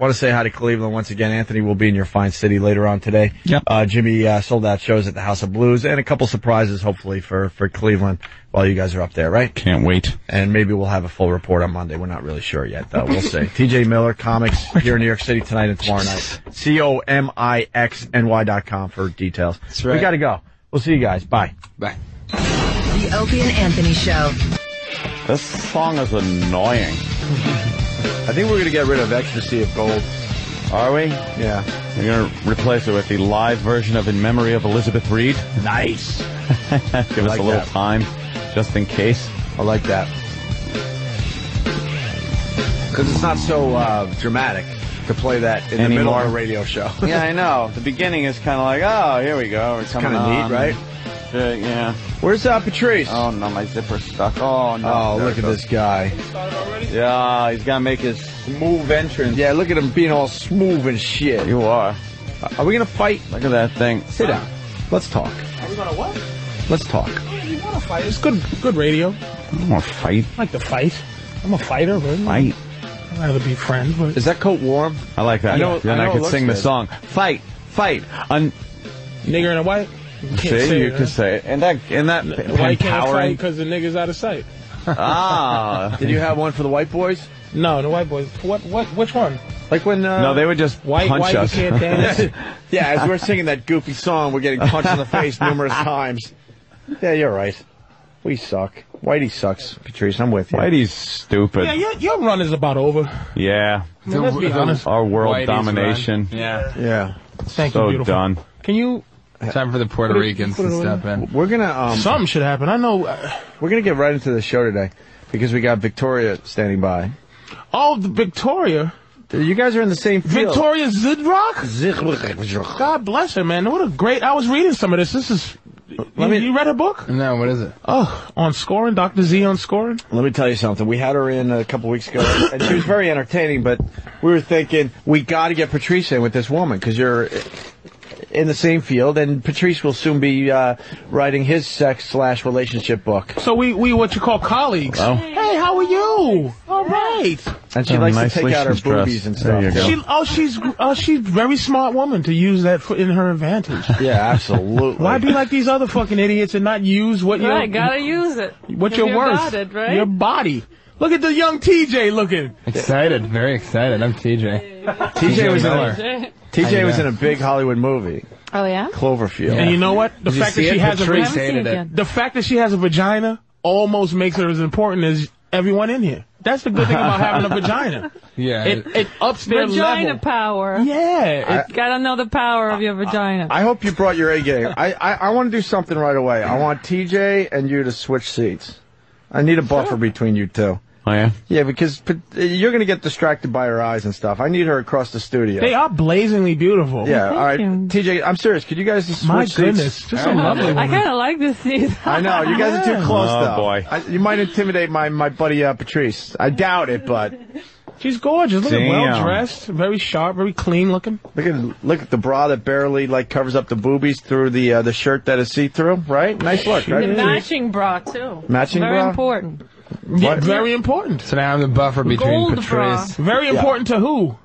want to say hi to Cleveland once again. Anthony will be in your fine city later on today. Yep. Uh, Jimmy uh, sold out shows at the House of Blues and a couple surprises, hopefully for for Cleveland while you guys are up there, right? Can't wait. And maybe we'll have a full report on Monday. We're not really sure yet, though. We'll see. TJ Miller Comix here in New York City tonight and tomorrow night. C O M I X N Y dot com for details. That's right. We got to go. We'll see you guys. Bye. Bye. The Opie and Anthony Show. This song is annoying. I think we're going to get rid of Ecstasy of Gold. Are we? Yeah. We're going to replace it with the live version of In Memory of Elizabeth Reed. Nice. Give us like a little that. time, just in case. I like that. Because it's not so uh, dramatic to play that in the middle of a radio show. yeah, I know. The beginning is kind of like, oh, here we go. It's kind of neat, right? Yeah. Where's uh, Patrice? Oh no, my zipper's stuck. Oh no. Oh, look at this guy. Yeah, he's gotta make his smooth entrance. Yeah, look at him being all smooth and shit. You are. Are we gonna fight? Look at that thing. Sit down. Let's talk. Are we gonna what? Let's talk. You want to fight? It's good, good radio. I don't want to fight. I like to fight. I'm a fighter, but Fight. I'd rather be friends. But Is that coat warm? I like that. I know- then I I, know it could looks sing the song. Fight, fight. Un- nigger and a white. You can't see, say you it, could huh? say it. And that, and that The white can't fight empowering. because the nigger's out of sight. ah. Did you have one for the white boys? No, the white boys. What? What? Which one? Like when uh, No, they would just White, punch white, us. you can't dance. yeah, as we're singing that goofy song, we're getting punched in the face numerous times. Yeah, you're right. We suck. Whitey sucks, Patrice. I'm with you. Whitey's stupid. yeah, your, your run is about over. Yeah. I mean, let's be honest. Our world Whitey's domination. run. Yeah. Yeah. Thank you, So beautiful. done. Can you? Time for the Puerto Put it- Ricans put to step in. We're gonna um, Something should happen. I know. Uh, we're gonna get right into the show today because we got Victoria standing by. oh, the Victoria. You guys are in the same field. Victoria Zdrok. Zdrok. God bless her, man. What a great. I was reading some of this. This is. You, me- you read her book? No, what is it? Oh, on scoring, Dr. Z on scoring. Let me tell you something. We had her in a couple weeks ago, and she was very entertaining. But we were thinking we got to get Patrice in with this woman because you're in the same field, and Patrice will soon be uh, writing his sex slash relationship book. So we we what you call colleagues. Oh. Hey, how are you? All right. And she Oh, likes to take out her she's dressed. boobies and There stuff. you go. She oh she's oh she's a very smart woman to use that for, in her advantage. Yeah, absolutely. Why be like these other fucking idiots and not use what you're Right, gotta use it. what If you're you worth? got it, right? Your body. Look at the young TJ looking. Excited, very excited. I'm TJ. TJ was in a, TJ was in a big Hollywood movie, Oh yeah. Cloverfield. And you know what? The Did fact that she it? has a Patrice Haven't seen hated it it. yet. the fact that she has a vagina almost makes her as important as everyone in here. That's the good thing about having a vagina. Yeah. It it ups their Vagina level. power. Yeah. it- Gotta know the power of your vagina. I hope you brought your A game. I, I, I want to do something right away. I want TJ and you to switch seats. I need a buffer between you two. Oh yeah. Yeah, because you're going to get distracted by her eyes and stuff. I need her across the studio. They are blazingly beautiful. Yeah, all right. TJ, I'm serious. Could you guys just My switch seats? goodness, just a lovely I kind of like this seat. I know you guys are too close Oh, though. boy. I, you might intimidate my my buddy uh, Patrice. I doubt it, but She's gorgeous. Look at Damn. well dressed, very sharp, very clean looking. look at look at the bra that barely like covers up the boobies through the uh, the shirt that is see through. Right? Nice look. The matching bra too. Matching Very bra? important. Yeah, very important. So now I'm the buffer between Gold Patrice. Very Yeah. important to who?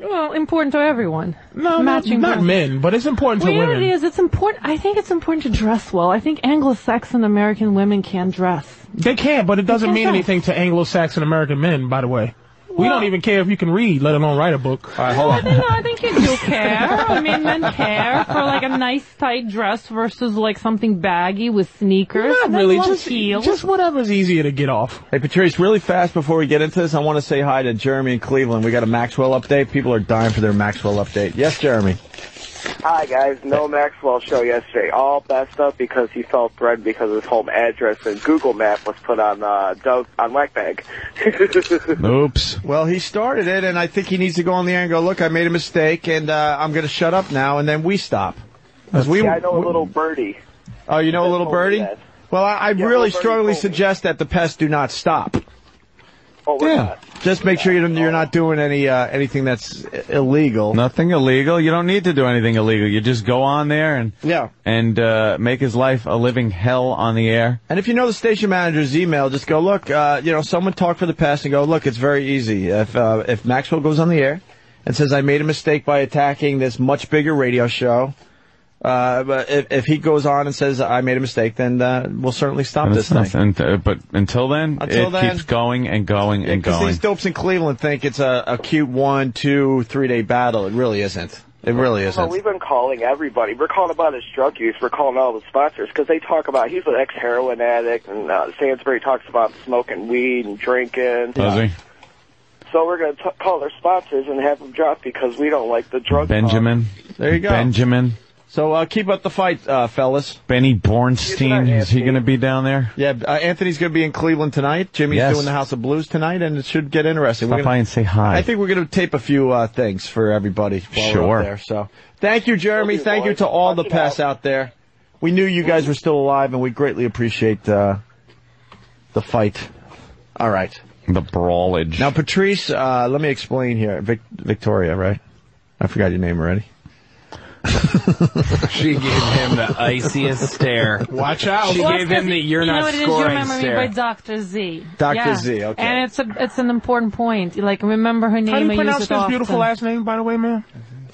Well, important to everyone. No, matching not, not men, but it's important Well, to you know women. what it is? It's important. I think it's important to dress well. I think Anglo-Saxon American women can't dress. They can't, but it doesn't can't mean dress. anything to Anglo-Saxon American men, by the way. We don't even care if you can read, let alone write a book. All right, hold I think, I think you do care. I mean, men care for like a nice tight dress versus like something baggy with sneakers. Not really, just heels. just whatever's easier to get off. Hey Patrice, really fast before we get into this, I want to say hi to Jeremy in Cleveland. We got a Maxwell update. People are dying for their Maxwell update. Yes, Jeremy. Hi guys, no Maxwell show yesterday. All messed up because he felt threatened because his home address and Google Map was put on uh Doug on Whackbag. Oops. Well, he started it, and I think he needs to go on the air and go, look, I made a mistake, and uh, I'm going to shut up now, and then we stop. 'Cause we, yeah, I know a little birdie. Oh, you know a little birdie? Well, I, I Yeah, really strongly suggest that the pests do not stop. Oh, we're not. Just make sure you're, you're not doing any uh, anything that's illegal. Nothing illegal. You don't need to do anything illegal. You just go on there and Yeah. and uh, make his life a living hell on the air. And if you know the station manager's email, just go look. Uh, you know, someone talked for the past and go look. It's very easy. If uh, if Maxwell goes on the air and says I made a mistake by attacking this much bigger radio show, uh, but if, if he goes on and says I made a mistake, then uh, we'll certainly stop And this thing. nothing- uh, but until then, Until it then- keeps going and going and Because going. these dopes in Cleveland think it's a, a cute one, two, three day battle. It really isn't. It really isn't. we've been calling everybody. We're calling about his drug use. We're calling all the sponsors because they talk about he's an ex-heroin addict, and uh, Sainsbury talks about smoking weed and drinking. Does he? So we're going to call their sponsors and have them drop because we don't like the drug. Benjamin. There you go. Benjamin. So uh, keep up the fight, uh, fellas. Benny Bornstein. Is he going to be down there? Yeah, uh, Anthony's going to be in Cleveland tonight. Jimmy's Yes. doing the House of Blues tonight, and it should get interesting. Stop We're by gonna- and say hi. I think we're going to tape a few uh, things for everybody while we're Sure. up there. So thank you, Jeremy. Thank you to all the pests out there. We knew you guys were still alive, and we greatly appreciate uh, the fight. All right. The brawlage. Now, Patrice, uh, let me explain here. Vic- Victoria, right? I forgot your name already. She gave him the iciest stare. Watch out. She Well, gave him the you're you know not what it is? You scoring remember me stare. by Dr. Z. Dr. Yeah. Z, okay. And it's a it's an important point. Like remember her name. How do you I pronounce use this it beautiful last name, by the way, man?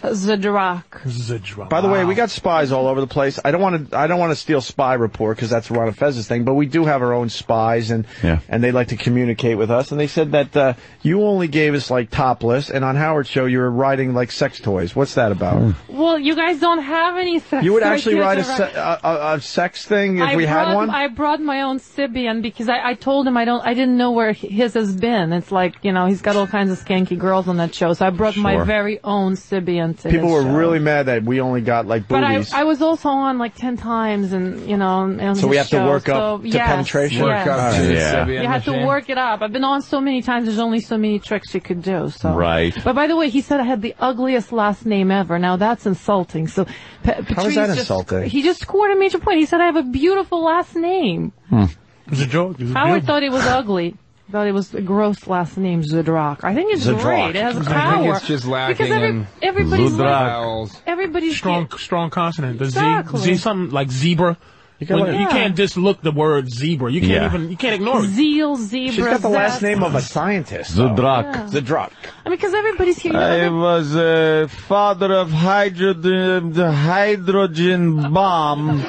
Zadrak. Zadrak. By the way, we got spies all over the place. I don't want to. I don't want to steal spy report because that's Ron and Fez's thing. But we do have our own spies, and Yeah. and they like to communicate with us. And they said that uh, you only gave us like topless, and on Howard's show you were riding like sex toys. What's that about? Well, you guys don't have any sex. You would actually ride a, se- a, a, a sex thing if I we brought, had one. I brought my own Sybian because I, I told him I don't I didn't know where his has been. It's like you know he's got all kinds of skanky girls on that show, so I brought my very own Sybian to People were show. really mad that we only got like But I, boobies. I was also on like ten times, and you know, on So we his have to show, work up so, to yes, penetration? yes. Work up to the Yeah. You have to work it up. I've been on so many times. There's only so many tricks you could do. So Right. But by the way, he said I had the ugliest last name ever. Now that's insulting. So Pa- How is Patrice that just- insulting? He just scored a major point. He said I have a beautiful last name. Hmm. It's a joke. It's Howard joke. thought it was ugly. Thought it was a gross last name, Zudrak. I think it's Zudrak. great. It has I think it's just lacking because every, in everybody's Zudrak. like, everybody's strong, strong consonant. The Exactly. Z, Z, something like zebra. You, gotta- you can't just look the word zebra. You can't Yeah. even. You can't ignore it. Zeal, zebra. She's got the last zest. name of a scientist. though. Zudrak. Yeah. Zudrak. I mean, because everybody's here. You know, I every- was a father of hydrogen, the hydrogen bomb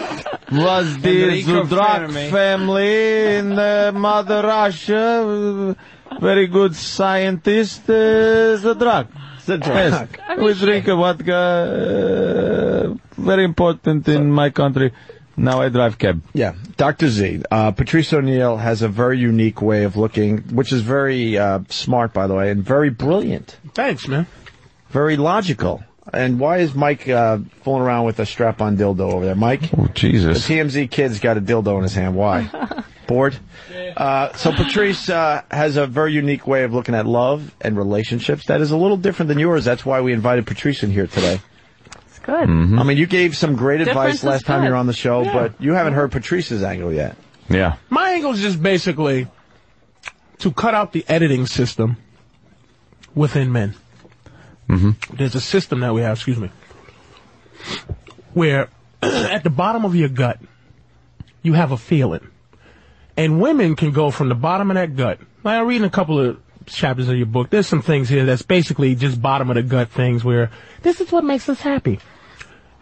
was the Enrico Zudrak family in uh, Mother Russia. Very good scientist, uh, Zudrak. Zudrak. Yes. We drink a vodka. Uh, very important in my country. Now I drive cab. Yeah, Dr. Z. Uh, Patrice O'Neal has a very unique way of looking, which is very uh, smart, by the way, and very brilliant. Thanks, man. Very logical. And why is Mike uh, fooling around with a strap-on dildo over there? Mike? Oh, Jesus. The TMZ kid's got a dildo in his hand. Why? Bored? Uh, so Patrice uh, has a very unique way of looking at love and relationships that is a little different than yours. That's why we invited Patrice in here today. It's good. I mean, you gave some great advice is last time you were on the show, Yeah. but you haven't heard Patrice's angle yet. Yeah. My angle is just basically to cut out the editing system within men. Mm-hmm. There's a system that we have, excuse me, where at the bottom of your gut, you have a feeling. And women can go from the bottom of that gut. Like I'm reading a couple of chapters of your book. There's some things here that's basically just bottom of the gut things where this is what makes us happy.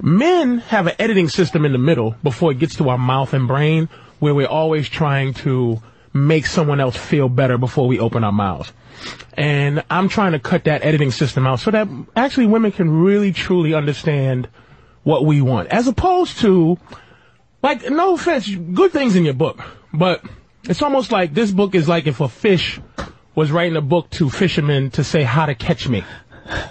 Men have an editing system in the middle before it gets to our mouth and brain where we're always trying to make someone else feel better before we open our mouths. And I'm trying to cut that editing system out so that actually women can really truly understand what we want. As opposed to, like, no offense, good things in your book, but it's almost like this book is like if a fish was writing a book to fishermen to say how to catch me.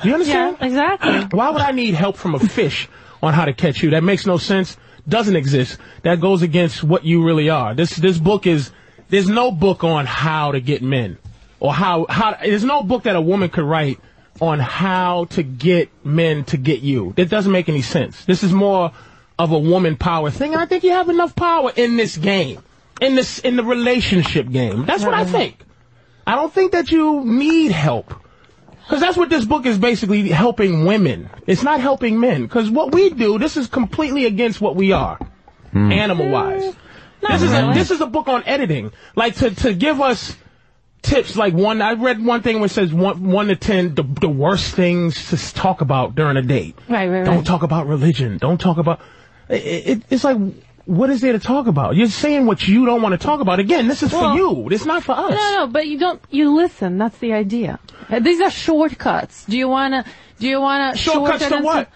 You understand? Yeah, exactly. Why would I need help from a fish on how to catch you? That makes no sense. Doesn't exist. That goes against what you really are. This this book is there's no book on how to get men or how how there's no book that a woman could write on how to get men to get you. That doesn't make any sense. This is more of a woman power thing, and I think you have enough power in this game, in this in the relationship game. That's what I think. I don't think that you need help. Because that's what this book is basically helping women. It's not helping men. Because what we do, this is completely against what we are, hmm. animal wise. This is a really. this is a book on editing. Like to to give us tips. Like one, I read one thing where it says one one to ten the, the worst things to talk about during a date. Right, right, right. Don't talk about religion. Don't talk about. It, it, it's like. What is there to talk about? You're saying what you don't want to talk about. Again, this is Well, for you. It's not for us. No, no, but you don't. You listen. That's the idea. Uh, These are shortcuts. Do you wanna? Do you wanna Shortcuts shortcut to what?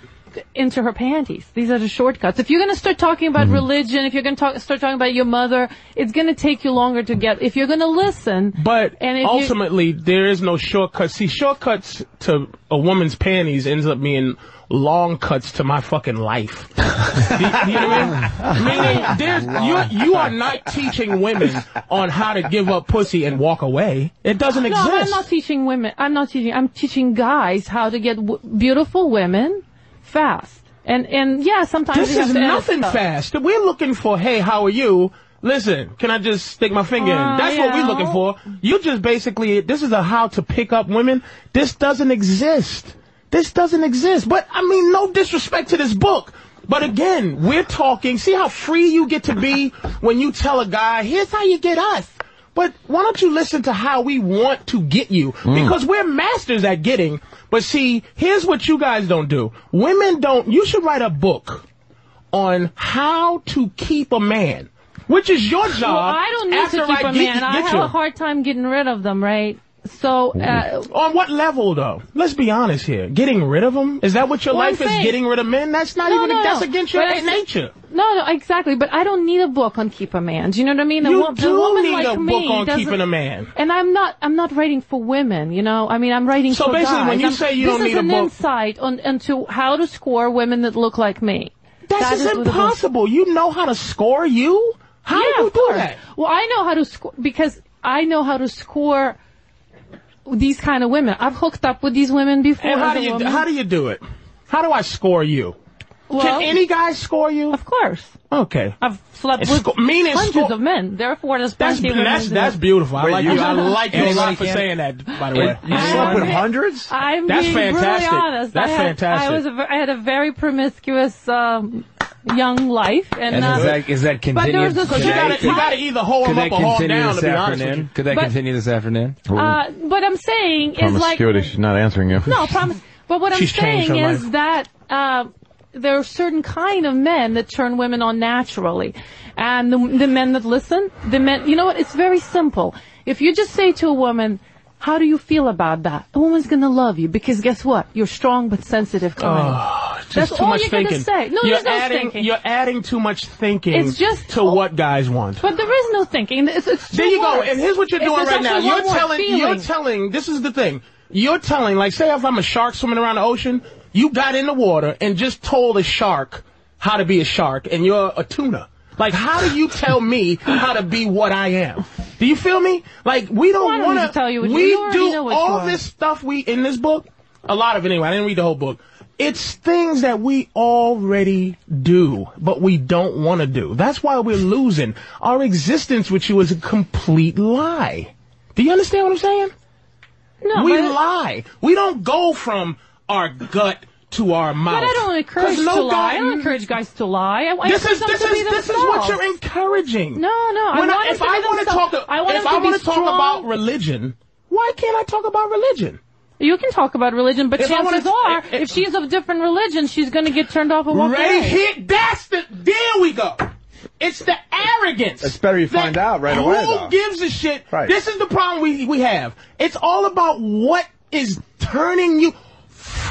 Into, her panties. These are the shortcuts. If you're gonna start talking about Mm-hmm. religion, if you're gonna talk, start talking about your mother, it's gonna take you longer to get. If you're gonna listen, But and if you, ultimately, there is no shortcut. See, shortcuts to a woman's panties ends up being long cuts to my fucking life. do you know what I mean? Meaning, there's, you, you are not teaching women on how to give up pussy and walk away. It doesn't no, exist. I'm not teaching women. I'm not teaching. I'm teaching guys how to get w- beautiful women fast. And and yeah, sometimes This is nothing fast. We're looking for, hey, how are you? Listen, can I just stick my finger Uh, in? That's what we're looking for. You just basically, this is a how to pick up women. This doesn't exist. This doesn't exist. But, I mean, no disrespect to this book. But again, we're talking, see how free you get to be when you tell a guy, here's how you get us. But why don't you listen to how we want to get you? Mm. Because we're masters at getting. But see, here's what you guys don't do. Women don't, you should write a book on how to keep a man, which is your job. Well, I don't need after to keep I a get, man. I have you. a hard time getting rid of them, right? So, uh, On what level, though? Let's be honest here. Getting rid of them? Is that what your Well, life is? Getting rid of men? That's not No, even. no, that's no. against your But nature. no, no, exactly. But I don't need a book on keep a man. Do you know what I mean? A You do woman need like a book on keeping a man. And I'm not. I'm not writing for women. You know. I mean, I'm writing So for basically, guys. when you I'm- say you don't need a book, this is an insight on into how to score women that look like me. That's That just is what it is. impossible. You know how to score you? How yeah, do you do that? Well, I know how to score because I know how to score these kind of women. I've hooked up with these women before. And how do you woman. how do you do it? How do I score you? Well- Can any guy score you? Of course. Okay. I've slept It's with sco- meaning hundreds score- of men. Therefore, there's That's of women that's that's beautiful. I like you- you. I like you a lot for saying that. By the way, You slept with hundreds? I'm That's being fantastic. brutally honest. That's I had, fantastic. I was a, I had a very promiscuous um, young life, and, And uh, is that is that but continued? there was a Because you gotta you gotta either hold Could him that up or hold him continue down. this To be honest with you. afternoon? Could that But- continue this afternoon? uh, what I'm saying is like Promiscuity. She's not answering you. no promise. But what I'm She's saying is life. that uh, there are certain kind of men that turn women on naturally, and the, the men that listen, the men. You know what? It's very simple. If you just say to a woman. How do you feel about that? A woman's gonna love you because guess what? You're strong but sensitive kind. Oh, just That's too all much you're thinking. gonna say. No, you're there's no adding, thinking. You're adding too much thinking. It's just- to what guys want. But there is no thinking. It's, it's There you go. And here's what you're It's doing right now. You're telling. You're telling. This is the thing. You're telling. Like, say if I'm a shark swimming around the ocean, you got in the water and just told a shark how to be a shark, and you're a tuna. Like, how do you tell me how to be what I am? Do you feel me? Like, we don't want to tell you what we you do know what you all this stuff we in this book. A lot of it anyway. I didn't read the whole book. It's things that we already do, but we don't want to do. That's why we're losing. Our existence with you is a complete lie. Do you understand what I'm saying? No, we lie. We don't go from our gut to our mouth. But I don't encourage 'Cause no to lie. guy- I don't encourage guys to lie. I, I This want is them this to is this is what you're encouraging. No, no. I When want if I want to talk, I want if them I to be want to talk about religion, why can't I talk about religion? You can talk about religion, but If chances wanna- are, if she's of different religion, she's going to get turned off and walk Right away. here, that's the. There we go. It's the arrogance. It's better you find out right away, Who though. gives a shit? Right. This is the problem we we have. It's all about what is turning you.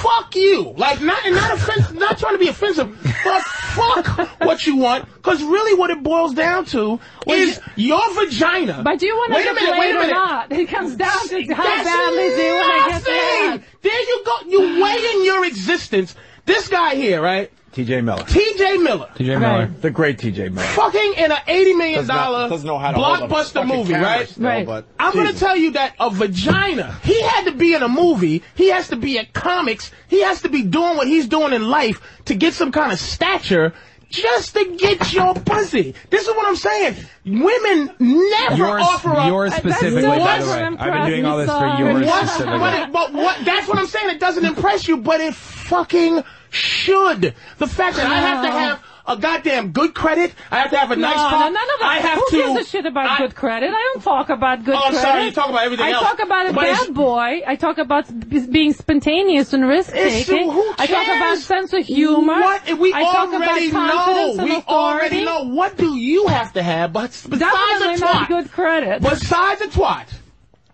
Fuck you. Like not and not offensive, not trying to be offensive, but fuck what you want. Because really, what it boils down to is your vagina. But do you want to Wait a get minute, laid wait a or minute. not? It comes down to how That's badly do you want to get nothing. laid. There you go. You weigh in your existence. This guy here, right? T.J. Miller. T.J. Miller. T.J. Miller. The great T.J. Miller. Fucking in an eighty million Does not- doesn't know how to blockbuster movie, camera right? still, but I'm gonna tell you that a vagina. He had to be in a movie. He has to be at comics. He has to be doing what he's doing in life to get some kind of stature. Just to get your pussy. This is what I'm saying. Women never Yours- offer up. yours specifically, by the way. I've been doing all this for yours What? specifically. But, it, but what? That's what I'm saying. It doesn't impress you, but it fucking should. The fact that I have to have a goddamn good credit, I have to have a No, nice no, car. none of that. I have Who to. gives a shit about good credit? I don't talk about good Oh, I'm credit. sorry, you talk about everything I else. talk about a But bad boy. I talk about being spontaneous and risk taking. who I talk about sense of humor. What? We I talk already about confidence know. and We authority. already know. What do you have to have? But besides Definitely a not twat, good credit. besides a twat,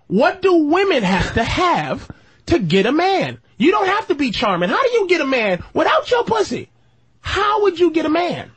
what do women have to have to get a man? You don't have to be charming. How do you get a man without your pussy? How would you get a man?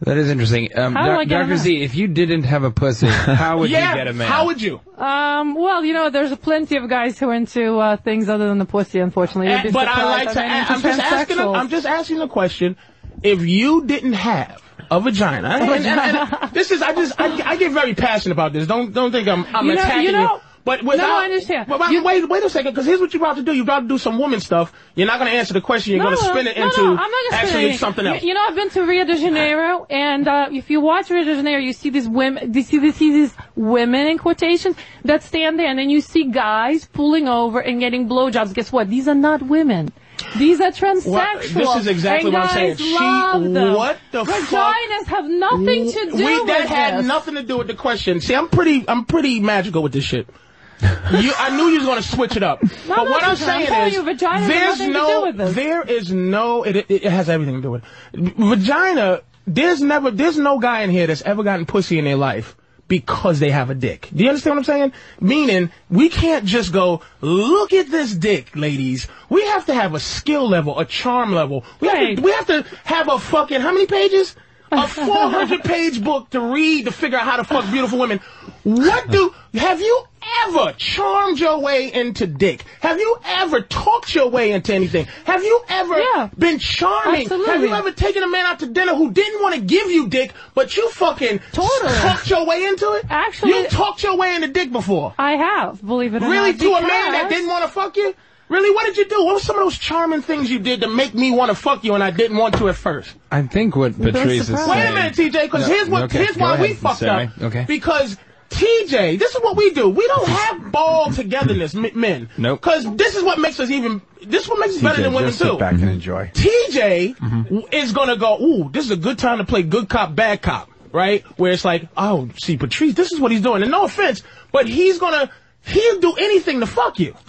That is interesting. Um, How do I get Dr. man? Z, if you didn't have a pussy, how would yeah, you get a man? How would you? Um, well, you know, there's plenty of guys who are into uh, things other than the pussy. Unfortunately, You'd be but I like to. mean, I'm just asking. transsexuals. I'm just asking the question. If you didn't have a vagina, and- and- and- and this is. I just. I, I get very passionate about this. Don't don't think I'm. I'm You know- attacking you know- But without, no, I understand. But, You- wait, wait a second, because here's what you're about to do. You're about to do some woman stuff. You're not going to answer the question. You're No, going to spin it no, into no, I'm not gonna actually anything. something else. You, know, I've been to Rio de Janeiro, and uh, if you watch Rio de Janeiro, you see these women, you see, these, see these women in quotations that stand there, and then you see guys pulling over and getting blowjobs. Guess what? These are not women. These are transsexual. Well, this is exactly what I'm saying. She- what the fuck? Vaginas have nothing to do we, with that had this. nothing to do with the question. See, I'm pretty, I'm pretty magical with this shit. You, I knew you was going to switch it up. but what I'm it. I'm saying is, you, there's no, do with this. there is no, it, it, it has everything to do with it. Vagina. There's never, there's no guy in here that's ever gotten pussy in their life because they have a dick. Do you understand what I'm saying? Meaning, we can't just go, look at this dick, ladies. We have to have a skill level, a charm level. We, have, to, we have to have a fucking, how many pages? A 400 page book to read to figure out how to fuck beautiful women. What do, have you ever charmed your way into dick? Have you ever talked your way into anything? Have you ever Yeah. been charming? Absolutely. Have you ever taken a man out to dinner who didn't want to give you dick, but you fucking Totally. talked your way into it? Actually- you talked your way into dick before. I have, believe it or Really, not. Really, to a man that didn't want to fuck you? Really, what did you do? What were some of those charming things you did to make me want to fuck you and I didn't want to at first? I think what Patrice is saying. Wait a minute, TJ, because No, here's what okay, here's go why we fucked Sammy. up. Okay. Because TJ, this is what we do. We don't have ball togetherness, men. Nope. Because this is what makes us even. This is what makes us better than women just sit too. back and enjoy. TJ mm-hmm. w- is gonna go, ooh, this is a good time to play good cop, bad cop, right? Where it's like, oh, see, Patrice, this is what he's doing. And no offense, but he's gonna, he'll do anything to fuck you.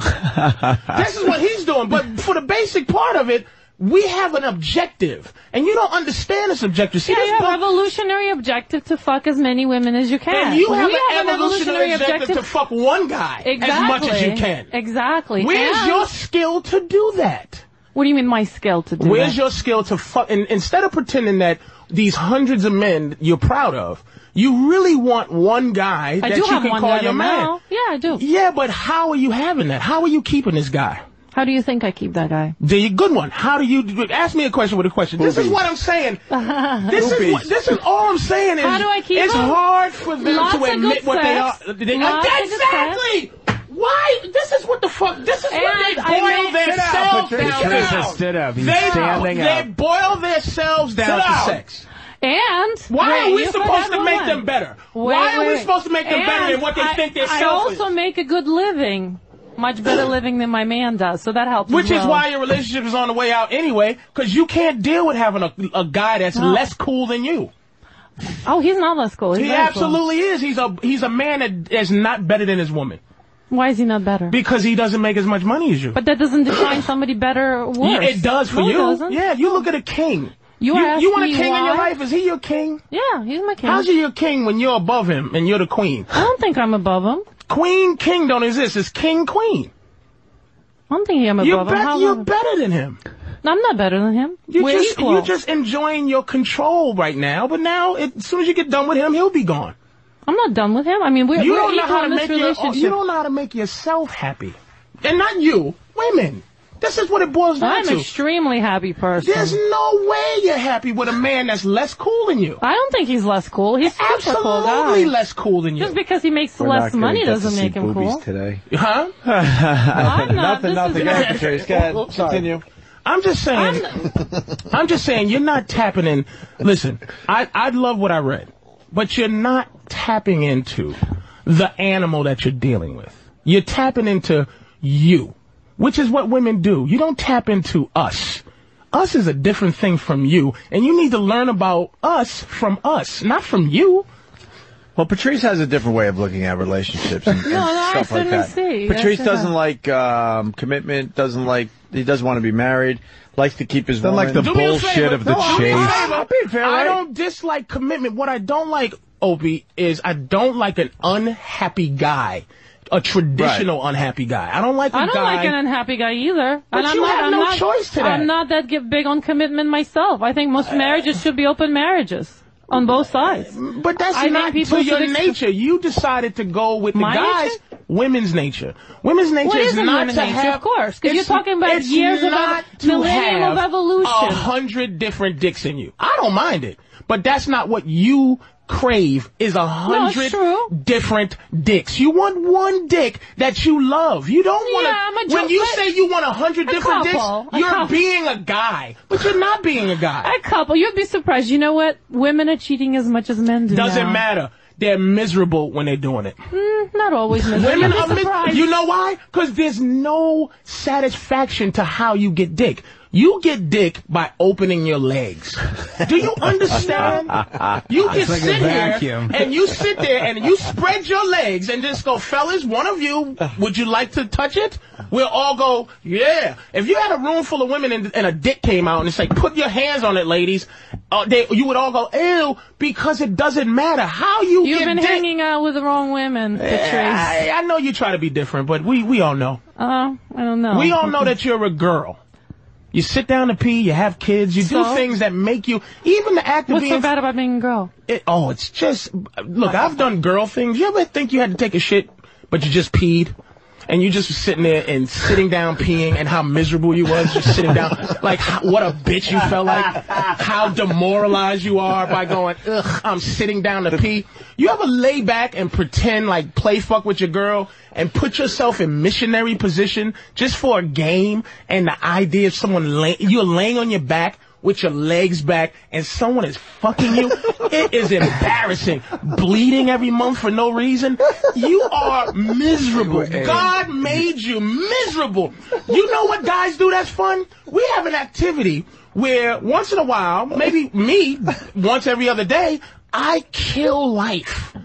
this is what he's doing. But for the basic part of it, we have an objective. And you don't understand this objective. See, Yeah, this you have book- evolutionary objective to fuck as many women as you can. and you have we an have evolutionary objective to fuck one guy exactly. as much as you can. Exactly. Where's And- your skill to do that? What do you mean my skill to do Where's that? your skill to fuck? And instead of pretending that these hundreds of men you're proud of, you really want one guy I that you can call your man. now. Yeah, I do. Yeah, but how are you having that? How are you keeping this guy? How do you think I keep that guy? The good one. How do you ask me a question with a question? This is what I'm saying. This is what, this is all I'm saying is How do I keep it's him? hard for them Lots to admit good what they are. They, Lots of exactly. Why? This is what the fuck. This is what they boil made- down, themselves Patricia. down Patricia to. stood up. He's they, standing they up. boil themselves down to sex. And Why wait, are we supposed to make line. them better? Wait, Why are wait, we supposed to make them better And than what they I- think they're I selfish? also make a good living. Much better living than my man does, so that helps. Which as is why your relationship is on the way out anyway, because you can't deal with having a, a guy that's No. less cool than you. Oh, he's not less cool. He's He very cool. absolutely is. He's a he's a man that is not better than his woman Why is he not better? because he doesn't make as much money as you. But that doesn't define somebody better or worse. Yeah, it does for No, you. doesn't. Yeah, you look at a king. You are you, want a king me in your life? Is he your king? Yeah, he's my king. How's he your king when you're above him and you're the queen? I don't think I'm above him. Queen, king don't exist. It's king, queen. I don't think I'm above You're, him. How you're long- better than him. I'm not better than him. You're We're just, equal. you're just enjoying your control right now, but now, it, as soon as you get done with him, he'll be gone. I'm not done with him. I mean, we're, you we're don't know how to make your, you don't know how to make yourself happy, and not you, women. This is what it boils down to. I'm to. an extremely happy person. There's no way you're happy with a man that's less cool than you. I don't think he's less cool. He's super cool. Absolutely less cool than you. Just because he makes less money doesn't make him cool. today. Huh? I'm not. nothing, this nothing. is Go ahead, Patrice. Go ahead. Sorry. Continue. I'm just saying. I'm, just saying you're not tapping in. Listen, I I love what I read, but you're not tapping into the animal that you're dealing with. You're tapping into you, which is what women do. You don't tap into us. Us is a different thing from you, and you need to learn about us from us, not from you. Well, Patrice has a different way of looking at relationships and, and No, no, I stuff like that. see. Patrice That's- doesn't like um, commitment. Doesn't like. He doesn't want to be married. Likes to keep his. Doesn't like the Do bullshit favor. of the No, I'm chase. fair. I'm being fair, I don't dislike commitment. What I don't like, Opie, is I don't like an unhappy guy. A traditional unhappy guy. I don't like a I don't guy. like an unhappy guy either. But and I'm you not, have I'm no not, choice to that. I'm not that big on commitment myself. I think most marriages should be open marriages on both sides. But that's I think not people to your nature. You decided to go with the My guys. nature? Women's nature. Women's nature What is isn't not women's to nature? have. Of course, 'cause you're talking about years of not ev- to millennium of evolution. A hundred different dicks in you. I don't mind it, but that's not what you crave. Is a hundred true. different dicks. You want one dick that you love. You don't want Yeah, a to. When you say you want a hundred different couple, dicks, you're couple. being a guy, but you're not being a guy. A couple. You'd be surprised. You know what? Women are cheating as much as men do. Doesn't now. matter. They're miserable when they're doing it. Mm, not always miserable. Women are be mis- surprised. You know why? Because there's no satisfaction to how you get dick. You get dick by opening your legs. Do you understand? You It's just like sit here and you sit there and you spread your legs and just go, fellas, one of you, would you like to touch it? We'll all go, yeah. If you had a room full of women and, and a dick came out and it's like, put your hands on it, ladies, uh, they, you would all go, ew, because it doesn't matter how you You've get been dick. hanging out with the wrong women, Patrice. I, I know you try to be different, but we, we all know. Uh, I don't know. We all know that you're a girl. You sit down to pee, you have kids, you do things that make you, even the act of What's being. so bad about being a girl? It, oh, it's just, look, I've done girl things. You ever think you had to take a shit, but you just peed? And you just sitting there and sitting down peeing and how miserable you was just sitting down. Like, how, what a bitch you felt like. How demoralized you are by going, ugh, I'm sitting down to pee. You ever lay back and pretend like play fuck with your girl and put yourself in missionary position just for a game and the idea of someone lay, you're laying on your back with your legs back and someone is fucking you, it is embarrassing. Bleeding every month for no reason. You are miserable. God made you miserable. You know what guys do that's fun? We have an activity where once in a while, maybe me, once every other day, I kill life.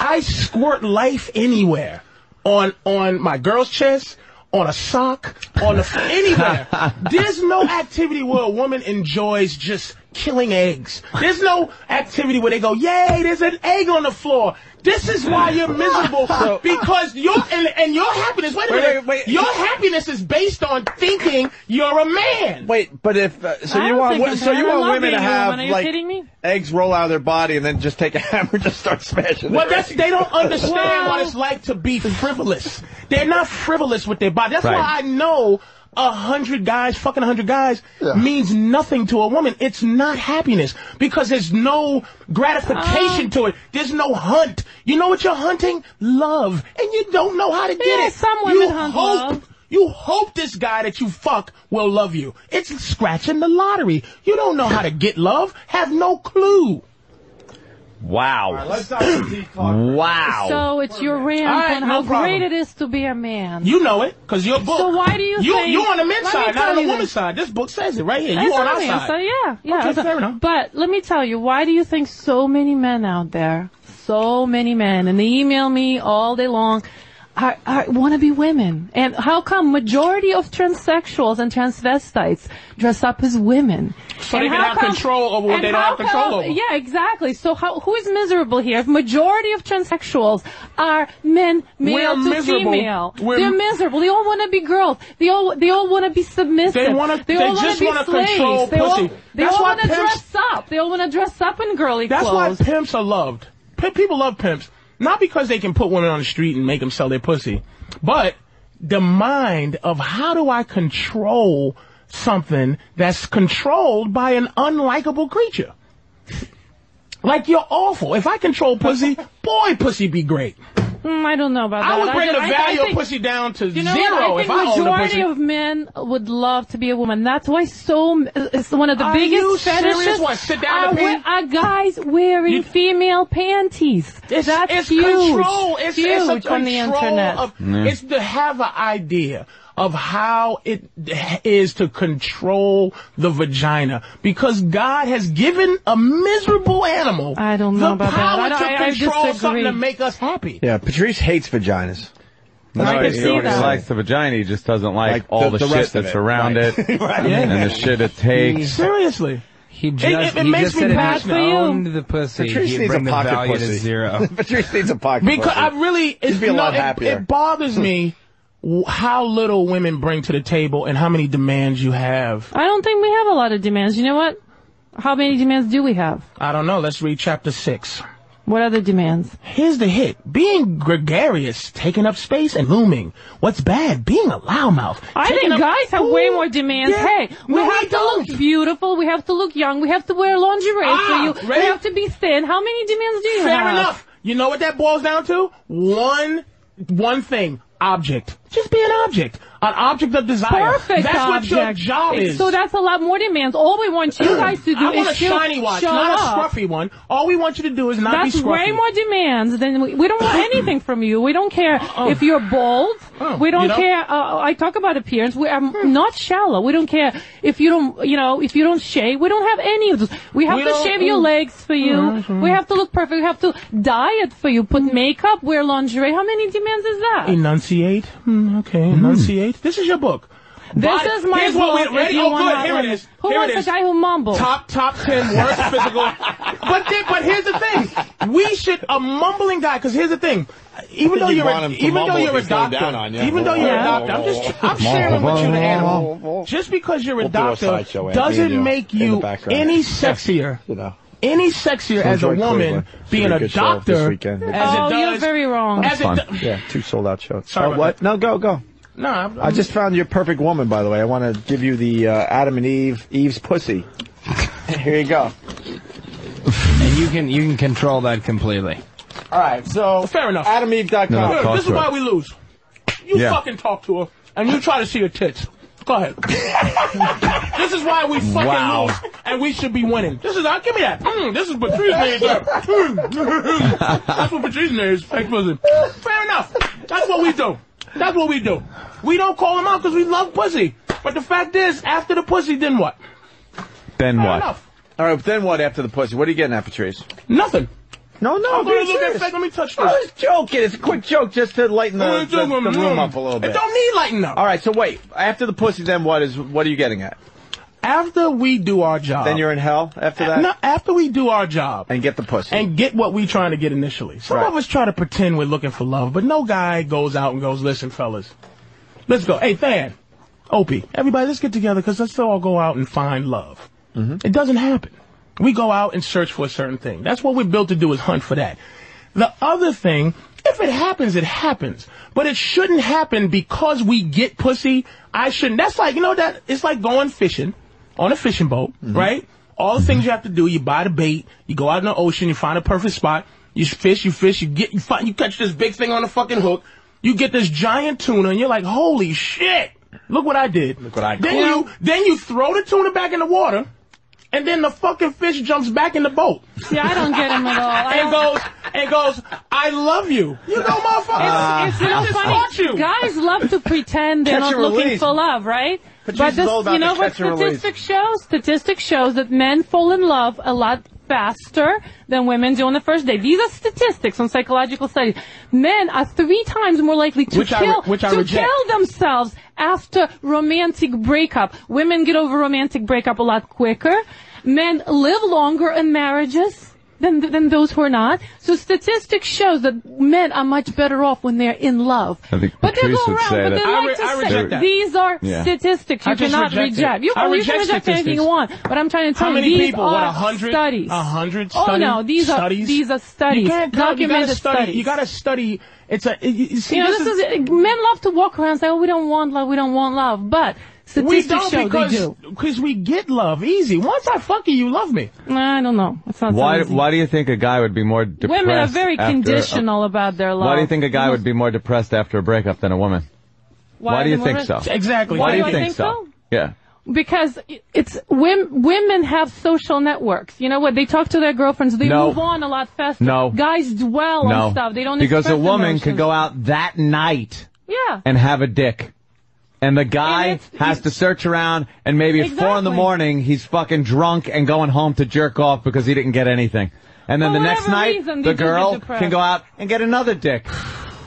I squirt life anywhere. On on my girl's chest, on a sock, on the anywhere. There's no activity where a woman enjoys just killing eggs. There's no activity where they go, yay, there's an egg on the floor. This is why you're miserable because your and, and your happiness. Wait a Wait, minute. wait, wait. Your happiness is based on thinking you're a man. Wait, but if uh, so, you want think wo- I'm so you want women to have woman. Like me? eggs roll out of their body and then just take a hammer and just start smashing. Well, that's eggs. they don't understand what it's like to be frivolous. They're not frivolous with their body. That's Right. why I know a hundred guys, fucking a hundred guys, means nothing to a woman. It's not happiness because there's no gratification uh. to it. There's no hunt. You know what you're hunting? Love, and you don't know how to get Yeah, it. some you hunt hope, love. You hope this guy that you fuck will love you. It's scratching the lottery. You don't know how to get love. Have no clue. Wow. let's wow. So it's your rant All right, on no how problem. great it is to be a man. You know it because your book. So why do you you think- you on the men's side, not tell on the you woman's this. side? This book says it right here. That's You on what our I side? So yeah, yeah. Okay, So- fair enough. But let me tell you, why do you think so many men out there, so many men, and they email me all day long, I, I want to be women. And how come majority of transsexuals and transvestites dress up as women? So And they can have come- control over what they don't have control come- over. Yeah, exactly. So how, who is miserable here? If majority of transsexuals are men, male We're to miserable. female, We're- they're miserable. They all want to be girls. They all they all want to be submissive. They wanna- They, they all want just to be wanna slaves. control they all, pussy. they That's all want to dress up. They all want to dress up in girly That's clothes. why pimps are loved. P- people love pimps not because they can put women on the street and make them sell their pussy, but the mind of how do I control something that's controlled by an unlikable creature. Like you're awful. If I control pussy, boy, pussy be great. Mm, I don't know about that. I would bring just- the I- value I think- of pussy down to You know zero what? I if think I owned a majority of men would love to be a woman. That's why so it's one of the Are biggest you serious? fetishes What, sit down are, are guys wearing female panties. It's, That's it's huge. control. It's, huge it's control on the internet. Of. It's to have an idea of how it is to control the vagina because God has given a miserable animal I don't know the about that. power I to I- I control disagree. something to make us happy. Yeah, Patrice hates vaginas. No, I can he, see he that. likes the vagina. He just doesn't like, Like all the- the, the shit that's it. around Right. it Right. and the shit it takes. Seriously. He just, it- it he makes just me said if bad he for you. owned the pussy, Patrice he'd needs a pocket pussy. to zero. Patrice needs a pocket Because pussy. I really, it's, He'd be a no, lot it- happier. It, bothers me w- how little women bring to the table and how many demands you have. I don't think we have a lot of demands. You know what? How many demands do we have? I don't know. Let's read chapter six. What are the demands? Here's the hit. Being gregarious, taking up space, and looming. What's bad? Being a loudmouth. I think guys have way more demands. Yeah. Hey, we No, have to look don't. beautiful. We have to look young. We have to wear lingerie Ah, for you. ready? We have to be thin. How many demands do you Fair have? Fair enough. You know what that boils down to? One, one thing. Object. Just be an object. An object of desire. Perfect That's object. what your job is. So that's a lot more demands. All we want you guys to do I want is a shiny watch, not up. a scruffy one. All we want you to do is not That's be scruffy. That's way more demands than we, we don't want anything from you. We don't care Oh. if you're bald. Oh, we don't you don't? care. Uh, I talk about appearance. We are not shallow. We don't care if you don't, you know, if you don't shave. We don't have any of those. We have We to shave your mm. legs for you. Mhm. We have to look perfect. We have to diet for you. Put makeup. Wear lingerie. How many demands is that? Enunciate. Hmm, okay, enunciate. This is your book. This Body- is my Here's book. what we ready. Oh, good. Here it is. Who Here wants it is. a guy who mumbles? Top top ten worst physical. But then, but here's the thing. We should a mumbling guy because here's the thing. Even though You you're a, even though you're a if he's going doctor, down on you. even though you're Yeah. a doctor, I'm just I'm sharing with you the animal. Just because you're a We'll do a doctor sideshow, Andy, and doesn't you make you any sexier. You know. Any sexier So as a woman Cleveland. Being a a good this doctor as oh, it does. you're very wrong. as it fun. do- Yeah, two sold out shows. Sorry oh, what? No, go, go. No, I'm, I just found your perfect woman, by the way. I want to give you the uh, Adam and Eve, Eve's pussy. Here you go. and you can you can control that completely. All right, so fair enough. AdamEve.com. No, no, Good. This is to her. why we lose. You Yeah. fucking talk to her, and you try to see her tits. Go ahead. this is why we fucking Wow. lose, and we should be winning. This is, uh, give me that. Mm, this is Patrice needs that. Mm. That's what Patrice needs. Fake pussy. Fair enough. That's what we do. That's what we do. We don't call them out because we love pussy. But the fact is, after the pussy, then what? Then Fair what? enough. All right, then what after the pussy? What are you getting at, Patrice? Nothing. No, no, I'm be gonna look at serious. Let me touch oh, I was joking. It's a quick joke just to lighten the, oh, the, the room up a little bit. It don't need lighting up. All right, so wait. After the pussy, then what is? What are you getting at? After we do our job. Then you're in hell after that? No, after we do our job. And get the pussy. And get what we're trying to get initially. Some Right. of us try to pretend we're looking for love, but no guy goes out and goes, listen, fellas, let's go. Hey, Fan, Opie, everybody, let's get together because let's all go out and find love. Mm-hmm. It doesn't happen. We go out and search for a certain thing. That's what we're built to do is hunt for that. The other thing, if it happens, it happens. But it shouldn't happen because we get pussy. I shouldn't. That's like, you know, that it's like going fishing on a fishing boat, mm-hmm. right? All the things you have to do, you buy the bait, you go out in the ocean, you find a perfect spot, you fish, you fish, you get, you find, you catch this big thing on the fucking hook, you get this giant tuna, and you're like, holy shit, look what I did. Look what I Then you, then you throw the tuna back in the water, and then the fucking fish jumps back in the boat. See, I don't get him at all. I and don't- goes, and goes, I love you. You know, motherfucker. It's, it's so I just funny. caught you. Guys love to pretend they're not looking release. for love, right? But, is this, you know what catch release. statistics shows? Statistics shows that men fall in love a lot faster than women do on the first date. These are statistics on psychological studies. Men are three times more likely to Which I re- kill I to kill themselves after romantic breakup. Women get over romantic breakup a lot quicker. Men live longer in marriages than than those who are not. So statistics shows that men are much better off when they're in love. I think But they go around, say but that. they I like re- to say that. these are Yeah. statistics. You I cannot reject reject. You, I oh, you can reject reject anything you want, but I'm trying to tell How you many these people? are What, a hundred? studies. A hundred Oh study- no, these are studies? these are studies. You can't count- you gotta study. studies. You gotta study. It's a. You, you see, you know, this, this is, men love to walk around and say, "Oh, we don't want love. We don't want love," but we don't show because they do. because we get love easy. Once I fuck you, you love me. I don't know. It's not Why, so easy. why do you think a guy would be more depressed? Women are very after a- conditional about their love. Why do you think a guy would be more depressed after a breakup than a woman? Why, are do you think more- so? Exactly. Why, Why do you do I think, think so? so? Yeah. Because it's women. Women have social networks. You know what? They talk to their girlfriends. They No. move on a lot faster. No. Guys dwell no. on stuff. They don't because a woman emotions. could go out that night Yeah. and have a dick. And the guy And has to search around and maybe at four in the morning he's fucking drunk and going home to jerk off because he didn't get anything. And then For the next night, reason, the they do get girl can go out and get another dick.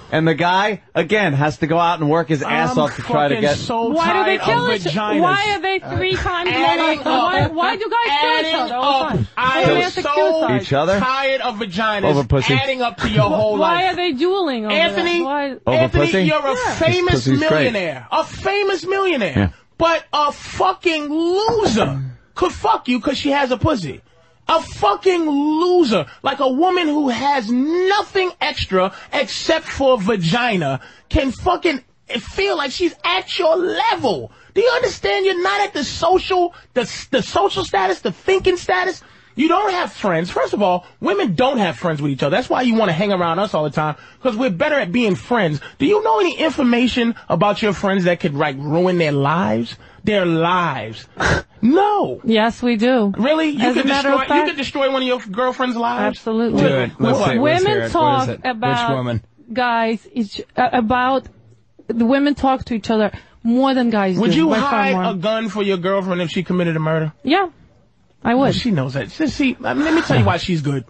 And the guy, again, has to go out and work his ass I'm off to try to get... so Why do they kill each vaginas. Why are they three times more Adding likely? up. Why, why do guys kill each other all the time? I am so each Each other? tired of vaginas Over pussy. adding up to your whole Why life. Why are they dueling over Anthony. Why? Over Anthony, pussy? you're a Yeah. famous Pussy's great. millionaire. A famous millionaire. Yeah. But a fucking loser could fuck you because she has a pussy. A fucking loser. Like a woman who has nothing extra except for vagina can fucking feel like she's at your level. Do you understand? You're not at the social, the, the social status, the thinking status. You don't have friends. First of all, women don't have friends with each other. That's why you want to hang around us all the time because we're better at being friends. Do you know any information about your friends that could like ruin their lives? Their lives. No. Yes, we do. Really? You As a could matter destroy of fact- you could destroy one of your girlfriend's lives? Absolutely. Do it. Let's see. Let's Women it. Talk it? about Which woman? guys each, uh, about the women talk to each other more than guys Would do. you by hide a gun for your girlfriend if she committed a murder? Yeah, I would. She knows that. See, See, I mean, let me tell you why she's good.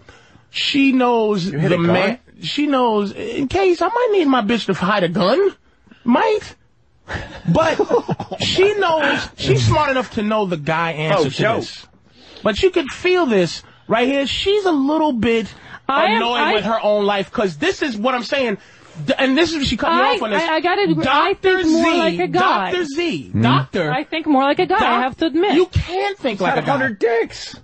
She knows the man. She knows in case I might need my bitch to hide a gun. Might. But she knows she's smart enough to know the guy answer Oh, to Joe. this. But you could feel this right here. She's a little bit I am- I- with her own life because this is what I'm saying. D- And this is she cut me I- off on this. I- I gotta agree. I Doctor think more like a guy. Doctor Z, Hmm? Doctor. I think more like a guy. I have to admit. You can't think like a guy. hundred dicks.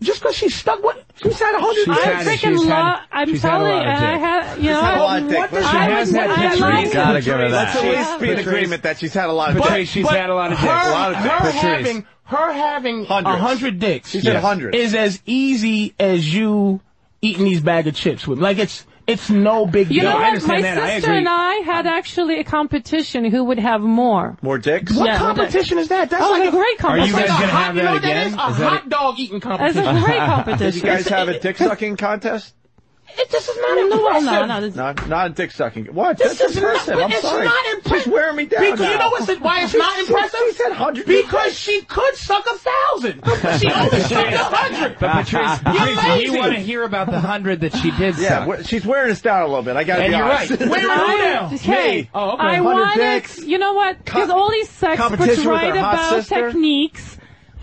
Just because she's stuck with. She's had a hundred I'm had- freaking she's had- lo- I'm she's had a telling you, and I dick. had, you know, had a lot of dick. What does She she I has had I Patrice. Gotta give her that. Let's at least be in agreement that she's had a lot of Patrice, dicks. she's had a lot of dicks. A lot of dicks. her having her having a hundred dicks. She said Yes. hundreds. Is as easy as you eating these bag of chips with. Like it's it's no big deal. You know what? My that. Sister agree. and I had actually a competition who would have more. More dicks? What Yeah, competition is that? That's Oh, like a great That's competition. Are you guys a gonna hot, have you that know again? That is? A Is that hot dog eating competition. It's a competition. great Did competition. you guys have a dick sucking contest? It, this is not No, no, impressive. no, no. this- Not, not a dick sucking. What? This That's is not, impressive. I'm it's sorry. not impressive. She's wearing me down. Because you know what's, why it's She- not impressive? She said hundred. Because she could suck a thousand. She only sucked a hundred. But Patrice, Patrice, lazy. want to hear about the hundred that she did Yeah, suck. we're- she's wearing us down a little bit. I gotta And be you're honest. right. Wait, wait, wait now. Hey, Oh, okay. I 100 wanted, dicks. you know what? Because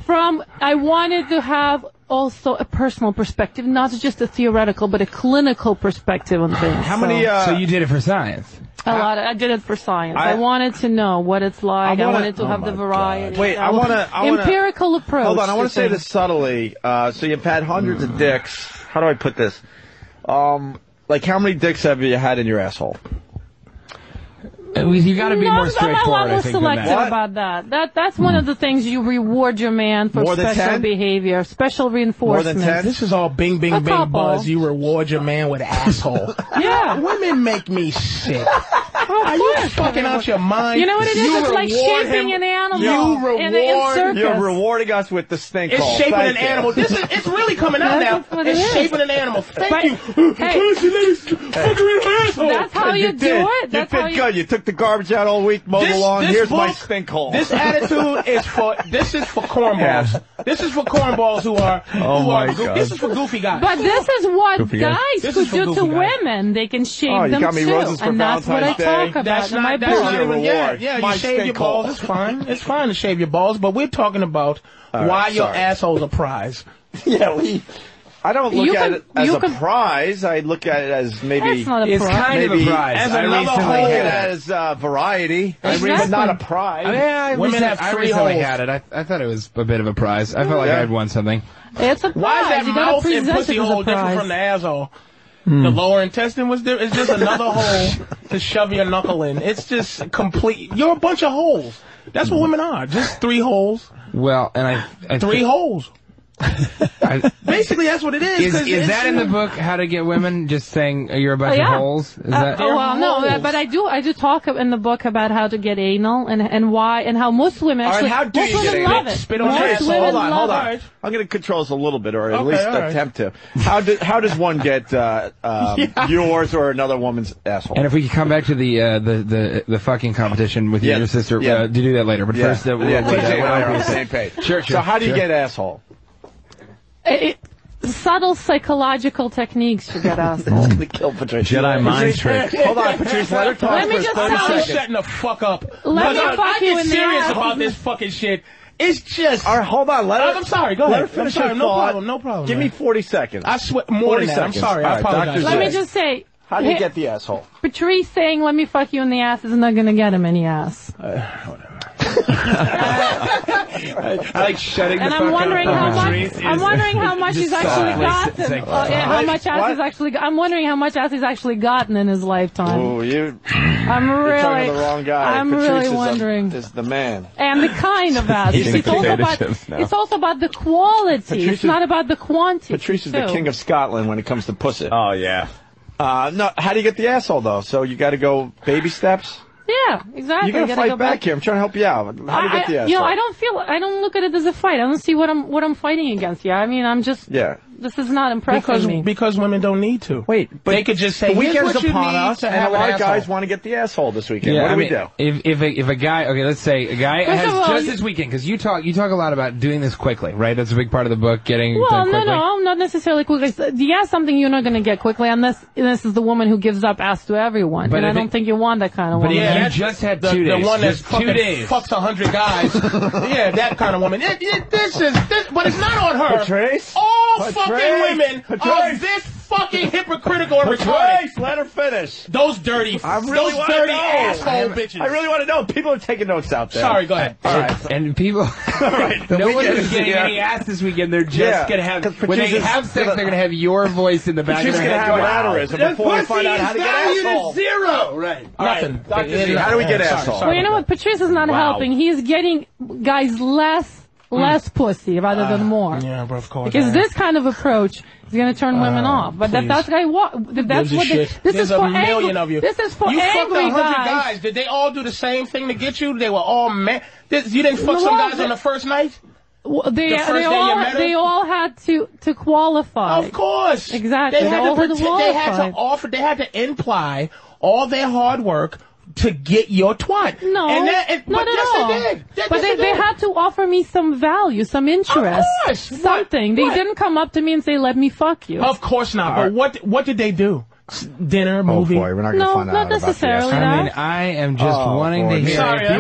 from, I wanted to have also a personal perspective, not just a theoretical, but a clinical perspective on things. How so. many? Uh, so you did it for science. A lot. Of, I did it for science. I, I, wanted to know what it's like. I, wanna, I wanted to oh have the variety. God. Wait, I want to. Empirical wanna, approach. Hold on. I want to say this subtly. Uh, so you've had hundreds mm. of dicks. How do I put this? Um, like how many dicks have you had in your asshole? You got to be no, more straightforward. I'm a little selective about that. That that's one of the things you reward your man for more special behavior, special reinforcement. More than ten. This is all bing, bing, a bing, couple. buzz. You reward your man with asshole. yeah. Women make me sick. Are you fucking out your mind? You know what it is? You it's like shaping him. an animal. You reward. In, in you're rewarding us with this thing it's shaping Thank an you. animal. This is. It's really coming out now. It's it shaping an animal. Thank but, you. Hey. That's how you, you do it. That's you did how you. You took took the garbage out all week, mowed the lawn. Here's book, my stink hole. This attitude is for this is for cornballs. Yeah. This is for cornballs who are oh who are God. this is for goofy guys. But this is what goofy guys, who could do to guys. women. They can shave oh, them too, and that's Valentine's what I Day. talk about. That's not, my that's not even, yeah, yeah, you shave your balls. It's fine. It's fine to shave your balls, but we're talking about right, why sorry. your asshole's a prize. yeah, we. I don't look you at can, it as a can, prize. I look at it as maybe it's kind of a prize. As I another it as uh, variety. It's not a prize. I mean, I Women have I recently holes. had it. I, I thought it was a bit of a prize. I felt yeah. like I had won something. It's a prize. Why is that you mouth and pussy hole different from the asshole? Hmm. The lower intestine was there. It's just another hole to shove your knuckle in. It's just complete. You're a bunch of holes. That's what women are. Just three holes. Well, and I, I three holes. I, Basically, that's what it is. Is, 'cause is that in the uh, book? How to get women? Just saying uh, you're a bunch Oh, yeah. of holes. Is Uh, that? oh well, no, but I do I do talk in the book about how to get anal and and why and how most women actually how do most you women get love it. Spit on most women Hold on, hold on. I'm going to control this a little bit, or at Okay, least attempt to. How do, how does one get uh, um, yours or another woman's asshole? and if we could come back to the uh, the, the the fucking competition with Yeah, your sister, uh, yeah. uh, to do that later. But yeah, first, uh, we'll- yeah, we're on the same page. Sure, sure. So how do you get asshole? Subtle psychological techniques to get us. It's gonna kill Patrice. Jedi mind trick. Hold on, Patrice. Let her talk let for me just 30 tell seconds. You. Shutting the fuck up. Let me fuck I you get in serious the about this fucking shit. It's just. All right, hold on. Let her, I'm sorry. Go ahead. I'm sorry. No thought. problem. No problem. Give man. me 40 seconds. I swear. More 40 seconds. I'm sorry. All I apologize. Let me just say. How do you get the asshole? Patrice saying, "Let me fuck you in the ass" is not gonna get him any ass. Uh, I, I like shutting and the I'm fuck wondering how much oh, I'm wondering how much he's actually gotten. Like, oh, yeah, how much ass he's actually I'm wondering how much Ass he's actually gotten in his lifetime. Ooh, you I'm really you're talking to the wrong guy. I'm Patrice really is wondering. A, is the man. And the kind of Ass. it's also about it's also about the quality. Patrice it's is, not about the quantity. Patrice is too. the king of Scotland when it comes to pussy. Oh yeah. Uh, no, how do you get the asshole though? So you got to go baby steps. Yeah, exactly. You're gonna fight go back, back, here. I'm trying to help you out. How I, get the ass? You know. I don't feel. I don't look at it as a fight. I don't see what I'm what I'm fighting against. Yeah, I mean, I'm just. Yeah. This is not impressive. Because me. because women don't need to. Wait, but they could just say the weekend's upon us, and a lot of guys want to get the asshole this weekend. Yeah, what do I mean, we do? If if a, if a guy, okay, let's say a guy First has all, just you, this weekend, because you talk you talk a lot about doing this quickly, right? That's a big part of the book, getting well, no, no, not necessarily quickly. Yeah, something you're not going to get quickly, unless this is the woman who gives up ass to everyone, but and I don't it, think you want that kind of woman. But yeah, you just had the, two days. The one that's two days fucks a hundred guys. yeah, that kind of woman. This is this, but it's not on her. All fuck fucking women Patrice. are this fucking hypocritical and retarded. let her finish. Those dirty, I really those dirty asshole bitches. I really want to know. People are taking notes out there. Sorry, go ahead. All right. And people, All right, no one is getting yeah. any ass this weekend. They're just yeah, going to have, when they have sex, gonna, they're going to have your voice in the back Patrice of their head. going to have an before we find out how to get asshole. zero. Right. Nothing. How do we get asshole? Well, you know what? Patrice is not helping. He is getting guys less less mm. pussy rather uh, than ah. more. Yeah, but of course. Because this kind of approach is going to turn uh, women off. But that, that's guy what that's what this is for million angry, of you. This is for you angry fucked guys. guys. Did they all do the same thing to get you? They were all men. you didn't fuck some guys on the first night. Well, they the they all they all had to to qualify. Of course, exactly. They, they had, to pretend, they had to offer. They had to imply all their hard work to get your twat. No, and that, and, not but, at yes, all. They did. They, but they, they, had to offer me some value, some interest, course, something. What, they what? didn't come up to me and say, "Let me fuck you." Of course not. But what what did they do? dinner, oh, movie. Oh boy, we're not going to no, find out. No, not necessarily. I mean, I am just oh, wanting boy. to hear. Sorry, I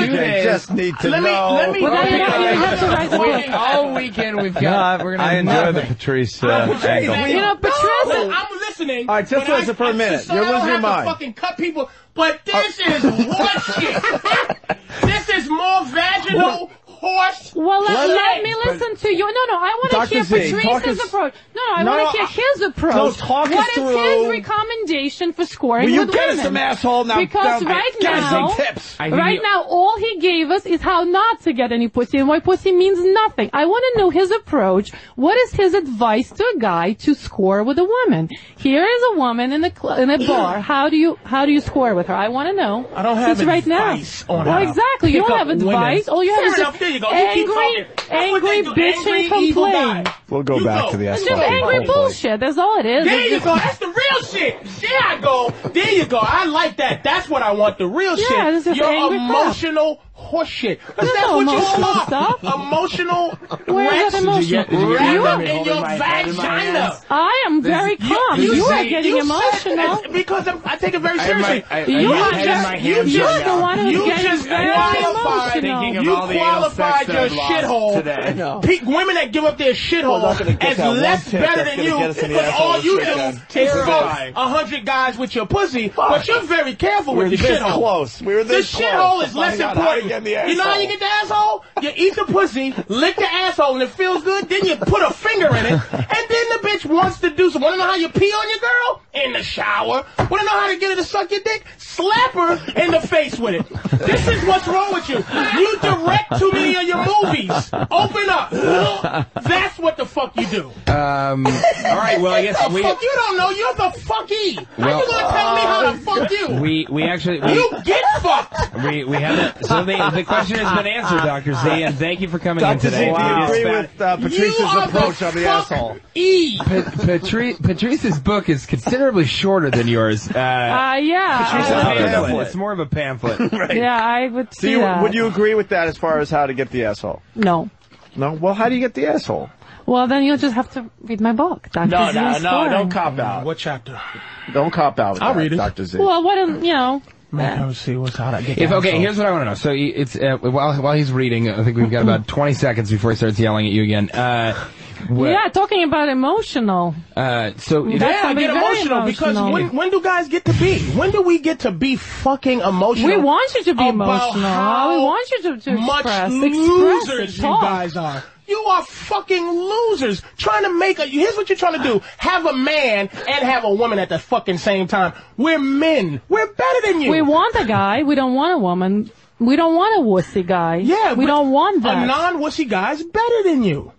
you days. just need to let me, know. Let me. Well, now you have to write the book. All weekend we've got. No, we're gonna I enjoy the Patrice uh, angle. You know, Patrice. No, I'm listening. All right, just listen for a minute. You're losing your mind. Fucking cut people but this is uh, horseshit. this is more vaginal horse. Well, let, shit. let me listen to you. No, no, I want to hear Z, Patrice's approach. No, no, I No, want no, to hear I- his approach. No, talk us What is through- his recommendation for scoring Will you with get us women? some asshole now? Because now, right now, tips. Right now, all he gave us is how not to get any pussy, and why pussy means nothing. I want to know his approach. What is his advice to a guy to score with a woman? Here is a woman in a cl- in a bar. How do you how do you score with her? I want to know. I don't have Since right now. advice on well, how to exactly. You don't up have women. advice. All you have Fair is enough, just there you go. You keep angry, talking. That's what angry they bitching, Angry, complain. We'll go You back go. to the It's asshole. just angry bullshit. That's all it is. There It's you just- go. That's the real shit. There I go. There you go. I like that. That's what I want. The real Yeah, shit. this is Your angry crap. emotional horseshit. Because There's that's what you emotional all are. stuff. Emotional Where is that rats emotional? wrapped You- up in your vagina. I am very calm. You You, are getting you emotional. because I'm, I take it very I have my- seriously. I- I you have my just, head in my you just, the one who's you getting just very qualified, Thinking you all the anal sex qualified your shithole. Pe- women that give up their shithole not as less better than you. get us in the But asshole all you do is fuck a hundred guys with your pussy, but you're very careful We're with your this shithole. close. We were this close shithole to is oh less finding out how to important. In the You know how you get the asshole? You eat the pussy, lick the asshole, and it feels good. Then you put a finger in it, and then the bitch wants to do some. Want to know how you pee on your girl? In the shower. Want to know how to get her to suck your dick? Slap her in the face with it. This is what's wrong with you. You direct too many of your movies. Open up. That's what the fuck you do. Um, all right. Well, I guess the we fuck you don't know. You're the fucky. How Well- you gonna tell me how to fuck you? we we actually we, you get fucked. we we haven't. So the the question has been answered, Doctor Z, and thank you for coming in Dr. Z, today. do you agree just with uh, Patrice's You are the approach on the asshole? E. Pa- Patri- Patrice's book is considerably shorter than yours. Uh, Uh, yeah. Patrice, I a would- pamphlet. It's more of a pamphlet. Yeah, I would Do see you, that. would you agree with that as far as how to get the asshole? No. No. Well, how do you get the asshole? Well, then you'll just have to read my book. Dr. No, Z's no, no, Scoring. don't cop out. What chapter? Don't cop out. With I'll that, read it. Dr. Z. Well, what, um, you know. Man, let's see what's how to get. If okay, here's what I want to know. So y- it's uh, while while he's reading, I think we've got about 20 seconds before he starts yelling at you again. Uh, wh- Yeah, talking about emotional. Uh, so That's yeah, something get very emotional, because emotional. when when do guys get to be? When do we get to be fucking emotional? We want you to be about emotional. How We want you to, to much express. losers express it, you talk. guys are. You are fucking losers. Trying to make a. Here's what you're trying to do: have a man and have a woman at the fucking same time. We're men. We're better than you. We want a guy. We don't want a woman. We don't want a wussy guy. Yeah, we don't want that. a non-wussy guy's better than you.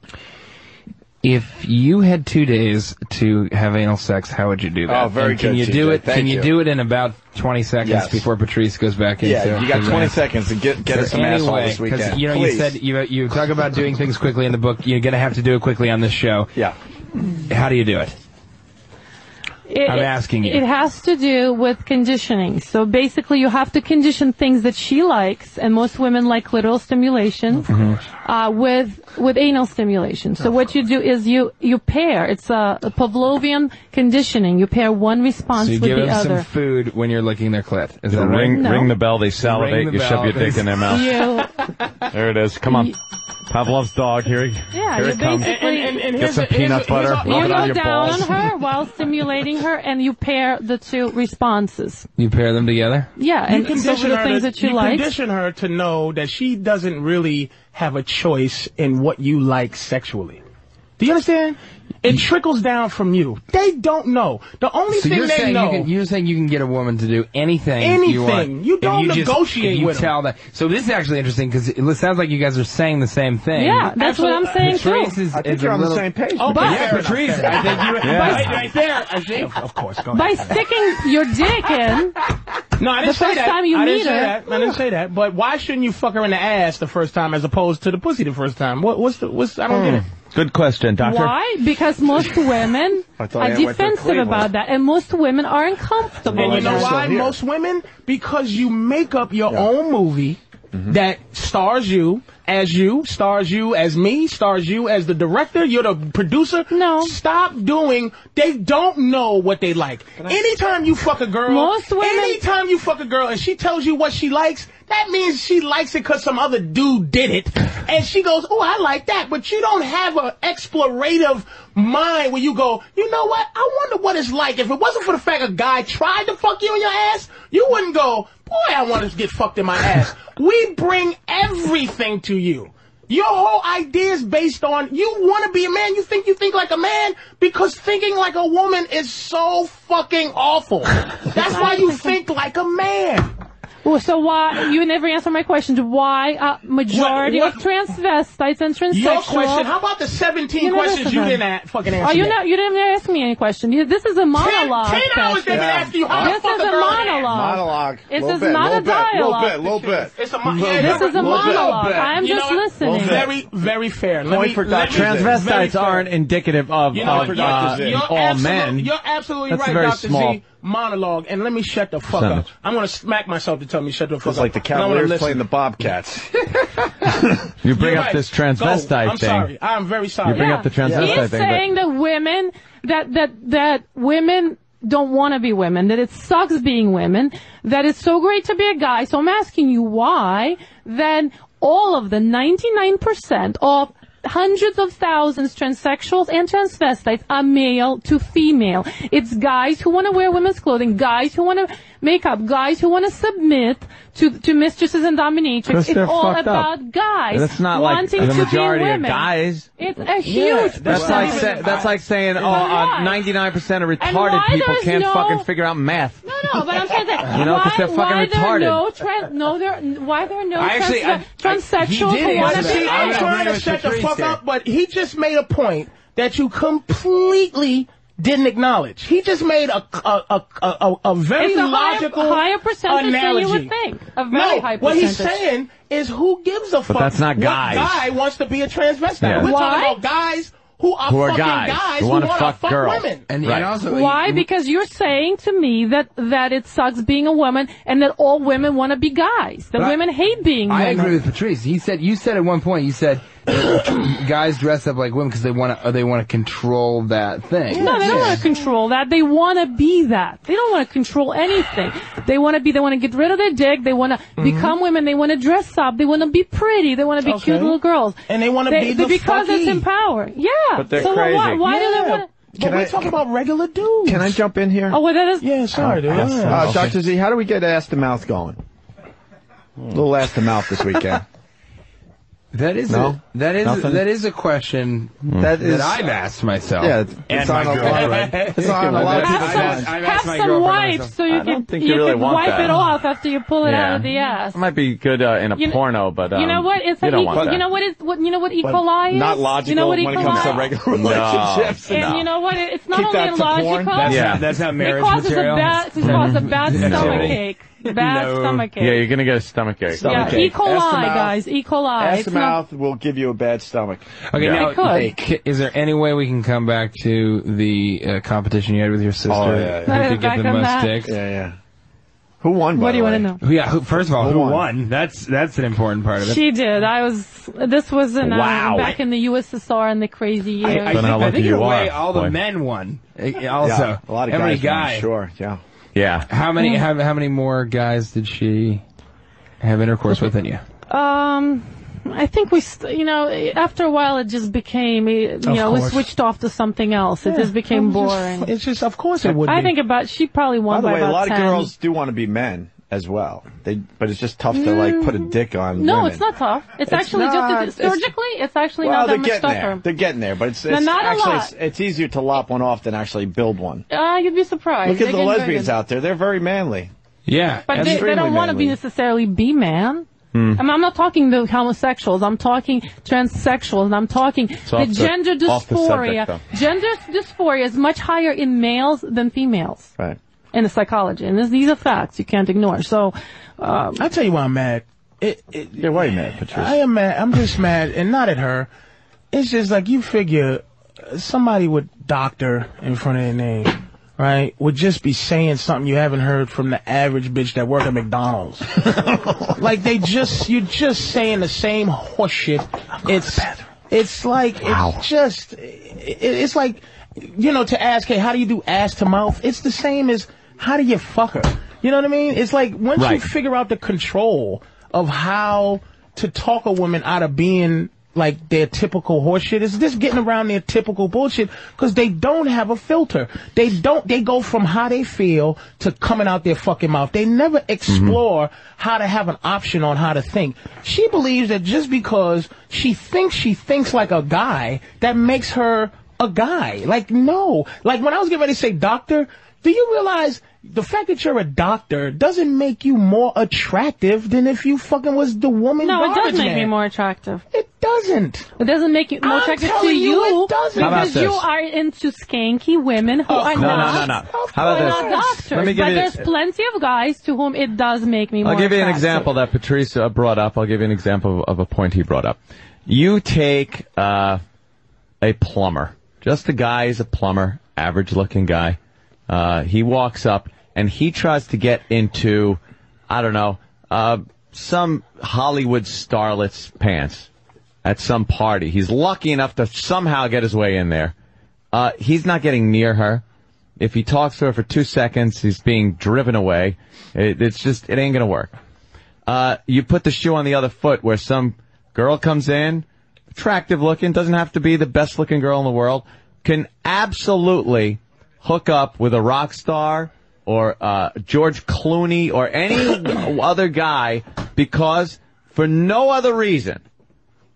If you had two days to have anal sex, how would you do that? Oh, very And Can good, you TJ. do it? Thank can you, you. do it in about 20 seconds Yes. before Patrice goes back in? Yeah, you got 20 that? seconds to get get us some there any asshole way- this weekend. you know, Please. you said you you talk about doing things quickly in the book. You're going to have to do it quickly on this show. Yeah. How do you do it? It- I'm asking you. It has to do with conditioning. So basically, you have to condition things that she likes, and most women like clitoral stimulation, uh, with with anal stimulation. So what you do is you you pair. It's a, a Pavlovian conditioning. You pair one response So you with give the them other. some food when you're licking their clit. Is that right? ring, No. ring the bell, they salivate, the you shove your dick in their mouth. You There it is. Come on. Pavlov's dog. Here, he, Yeah, here you it comes. basically- And- and- and Get some a- peanut here's butter. a- you Rub it on go down balls. on her while stimulating her, and you pair the two responses. You pair them together. Yeah, you and so condition the her things to, that you, you like. condition her to know that she doesn't really have a choice in what you like sexually. Do you understand? It trickles down from you. They don't know. The only So thing you're they saying know. you can, you're saying you can get a woman to do anything, you want. Anything. You don't just- negotiate if you with 'em. tell that. So this is actually interesting because it sounds like you guys are saying the same thing. Yeah, that's what I'm saying too. Patrice is, I think is you're a on the same page. Oh, with but me. Yeah, Patrice, I think you. Yeah. Right, right there. I think. Of course. Go By ahead. sticking your dick in, No, I didn't The say first that. time you I didn't meet say her- that. I didn't say that. But why shouldn't you fuck her in the ass the first time as opposed to the pussy the first time? What, what's the? What's? I don't get hmm. it. Good question, doctor. why? Because most women are Ann defensive about that, and most women are uncomfortable. And you know why? here. Most women because you make up your own movie mm-hmm. that stars you as you, stars you as me, stars you as the director, you're the producer. No. Stop doing, they don't know what they like. Anytime you fuck a girl, Most women- anytime you fuck a girl and she tells you what she likes, that means she likes it because some other dude did it. And she goes, oh, I like that. But you don't have an explorative mind where you go, you know what? I wonder what it's like. If it wasn't for the fact a guy tried to fuck you in your ass, you wouldn't go, boy, I want to get fucked in my ass. we bring everything to you. Your whole idea is based on you want to be a man. You think you think like a man because thinking like a woman is so fucking awful. That's why you think like a man. Well, so why you never answer my question? Why uh, majority What- of transvestites and transsexuals? Your question. How about the 17 You never questions you them. didn't a- fucking answer? Oh, you know, you didn't ask me any question. You, this is a monologue. ten hours they've been asking you how to This fuck is a a girl. monologue. Monologue. This is bit, not a bit, little dialogue. bit, little bit. It's a mo- Little yeah, bit, This is a monologue. I'm just listening. Very, very fair. Let Point me, for let me- Dr. very Transvestites fair. aren't indicative of, You know, of you're, uh, all men. You're absolutely right, Dr. Z. Monologue, and let me shut the fuck up. I'm gonna smack myself to tell me shut the fuck It's like the I wanna Cavaliers listen. playing the Bobcats. You bring You're up right. this Go. transvestite I'm thing. sorry. I'm very sorry. You bring up the transvestite He's thing, saying that women that that that women don't want to be women, that it sucks being women, that it's so great to be a guy. So I'm asking you why then all of the 99% of hundreds of thousands transsexuals and transvestites are male to female. It's guys who want to wear women's clothing, guys who want to make up, guys who want to submit to to mistresses and dominatrix. It's all fucked up. about guys That's not like wanting the to majority be of women. guys. It's a huge That's like say, that's like saying, oh, uh, 99% of retarded people can't no- fucking figure out math. No, no, but I'm trying to say, You know, 'cause why, they're fucking why there are retarded. no, tran no, there, why there are no I actually- trans- I- I- transsexuals he did who want to be. I'm trying to shut the fuck up, but he just made a point that you completely didn't acknowledge. He just made a a a a, a very It's a higher- logical higher percentage than you would think. A very no, high what he's saying is who gives a fuck? that's not what guy wants to be a transvestite? Yeah. We're Why? talking about guys who are Who are fucking guys, guys who who, wanna fuck fuck girls. women. And, Right. and also, Why? Because you're saying to me that that it sucks being a woman and that all women want to be guys. That But I- women hate being I women. agree with Patrice. He said you said at one point you said that guys dress up like women because they want to they want to control that thing. No, they don't want to control that. They want to be that. They don't want to control anything. They want to be. They want to get rid of their dick. They want to become women. They want to dress up. They want to be pretty. They want to be cute little girls. And they wanna They- be they- the because it's fucky. empower. Yeah. But they're so why, crazy. why do they Yeah. want to? But Can we're I- talking about regular dudes. Can I jump in here? Oh, well, that is. Yeah, sorry, dude. Uh, Yeah. Dr. Z, how do we get ass to mouth going? A little ass to mouth this weekend. That is No? a, that is Nothing? that is a question That is- that I've asked myself. Yeah, it's, it's on a lot. It's on a lot of Have people's some, minds. I've my some wipes so you I can don't you really can wipe that. it off after you pull it Yeah. out of the ass. It might be good uh, in a You know- porno, but um, you know what? It's you don't e- want you know what is what you know what E. But coli is. Not logical You know what E. when it comes to coli? regular No. relationships. And No. you know what? It's not Keep only that to porn. illogical. That's Yeah. not that's not marriage material. it causes a bad stomach ache. Bad No. stomach ache. Yeah, you're gonna get a stomach ache. Yeah, Stomach E. coli, Ass to mouth. guys. E. coli. Ass It's to not- will give you a bad stomach. Okay, Yeah. now It could. k- is there any way we can come back to the uh, competition you had with your sister? Oh, yeah, yeah. Who could get the most that. sticks? Yeah, yeah. Who won? by What do you the want to know? Yeah, who, first of all, Who who won? won? That's that's an important part of it. She did. I was. This was in uh, Wow. back in the USSR in the crazy years. I Don't think, I think in a way are, all the men won. Uh, Also, Yeah, a lot of how guys. many won. Sure, yeah. Yeah. How many? How, how many more guys did she have intercourse with than you? Um, I think we, you know, after a while it just became, you know, we switched off to something else. It just became It's just- boring. It's just, of course it would I be. think about she probably won. By won the by, way, a lot 10. of girls do want to be men as well. They, but it's just tough to like put a dick on. No, women. it's not tough. It's, It's actually not. just It's- surgically. It's actually Well, not they're that much getting there. tougher. They're getting there, but it's, No, it's not a actually lot. it's, it's easier to lop one off than actually build one. Uh, you'd be surprised. Look at They're the lesbians out there; they're very manly. Yeah, But they, they don't want to be necessarily be man. I mean, I'm not talking the homosexuals. I'm talking transsexuals. And I'm talking off the the- gender the dysphoria. subject, gender dysphoria is much higher in males than females Right. In the psychology, and this, these are facts you can't ignore. So, um, I'll tell you why I'm mad. It, it, Yeah, why are you mad, Patricia? I am mad. I'm just mad, and not at her. It's just like you figure uh, somebody with doctor in front of their name right, would just be saying something you haven't heard from the average bitch that work at McDonald's. like they just, you're just saying the same horseshit. It's, it's like, it's just, it, it's like, you know, to ask, hey, how do you do ass to mouth? It's the same as, how do you fuck her? You know what I mean? It's like, once you figure out the control of how to talk a woman out of being like their typical horseshit. It's just getting around their typical bullshit because they don't have a filter. They don't. They go from how they feel to coming out their fucking mouth. They never explore mm-hmm. how to have an option on how to think. She believes that just because she thinks she thinks like a guy, that makes her a guy. Like no. Like when I was getting ready to say doctor, do you realize? The fact that you're a doctor doesn't make you more attractive than if you fucking was the woman. No, it does garbage make man. me more attractive. It doesn't. It doesn't make you more I'm attractive to you you, it doesn't. How because you are into skanky women who are no, not, no, no, no. How about this? not doctors. Let me give but you- there's plenty of guys to whom it does make me more attractive. I'll give you an example that Patrice uh, brought up. I'll give you an example of, of a point he brought up. You take uh, a plumber, just a guy is a plumber, average looking guy. Uh, he walks up and he tries to get into, I don't know, uh, some Hollywood starlet's pants at some party. He's lucky enough to somehow get his way in there. Uh, he's not getting near her. If he talks to her for two seconds, he's being driven away. It, it's just, it ain't gonna work. Uh, you put the shoe on the other foot where some girl comes in, attractive looking, doesn't have to be the best looking girl in the world, can absolutely hook up with a rock star or uh, George Clooney or any other guy because for no other reason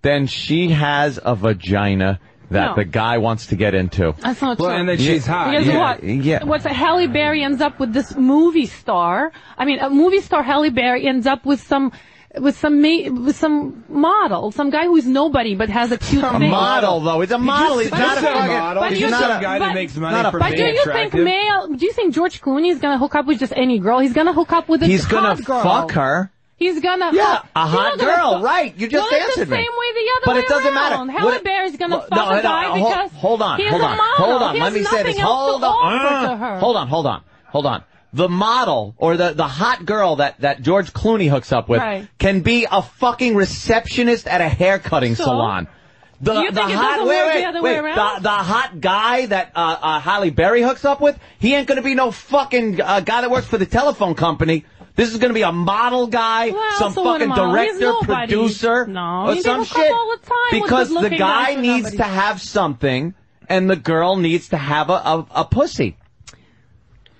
than she has a vagina that No. the guy wants to get into. That's not Well, true. and that she's hot. Because Yeah, what? yeah. What's a Halle Berry ends up with this movie star. I mean, a movie star Halle Berry ends up with some. With some ma- with some model, some guy who's nobody but has a cute A thing. model, though. He's a model. He's not a you- fucking- but he's you- not a but- guy that makes money but for But being do you attractive. think male? Do you think George Clooney is gonna hook up with just any girl? He's gonna hook up with a He's gonna girl. fuck her. He's gonna Yeah, a hot girl, fuck- right. You just well, it's answered the me. same way the other But way it doesn't matter. around. What- Halle Berry's gonna Well, fuck no, a no, guy hold- because hold on, he's hold a on, model. hold on. He Let has me say nothing this. else Hold to on. offer to her. Hold on, hold on, hold on. The model or the, the hot girl that, that George Clooney hooks up with Right. can be a fucking receptionist at a hair cutting So? salon. The, You the hot, wait, wait, the wait, way? The, the hot guy that uh, uh, Halle Berry hooks up with, he ain't gonna be no fucking uh, guy that works for the telephone company. This is gonna be a model guy, Well, some so fucking am I? He's director, producer, No, or some can hook up shit. all the time because the guy needs to have something, and the girl needs to have a, a, a pussy.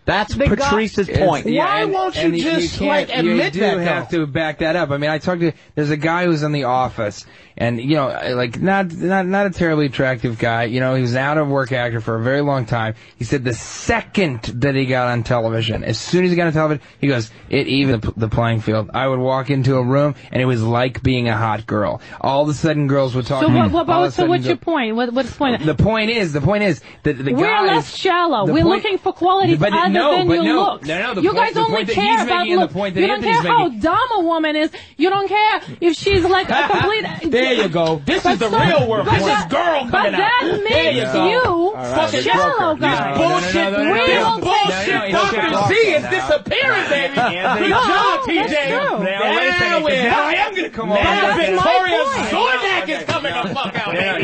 That's The Patrice's It's- point. yeah, and- and you- just you can't- you do have to back that up. I mean, I talked to there's a guy who's in the office, and you know, like not not not a terribly attractive guy. You know, he was an out of work actor for a very long time. He said the second that he got on television, as soon as he got on television, he goes, it even the, the playing field. I would walk into a room, and it was like being a hot girl. All of a sudden, girls would talk. So to me. what? what All of a about, so what's go- your point? What, what's the point? the point is, the point is that the We're guys. less shallow. We're point- looking for quality. But other no, but your no, looks. no, no, the you point- guys the only care about making the looks. point that you don't care Anthony's how dumb a woman is. You don't care if she's like a complete. There you go. This But is the so- real world. This is that- girl But coming out. that There makes you you right, fucking shallow guy. This bullshit, We will this take- bullshit No, no, fucking no, Z is disappearing, baby. Anthony. Good job, No, TJ. Now, Now, wait a second, 'cause we're- I am gonna come on. Now Victoria. Zdrok is coming the fuck out, baby.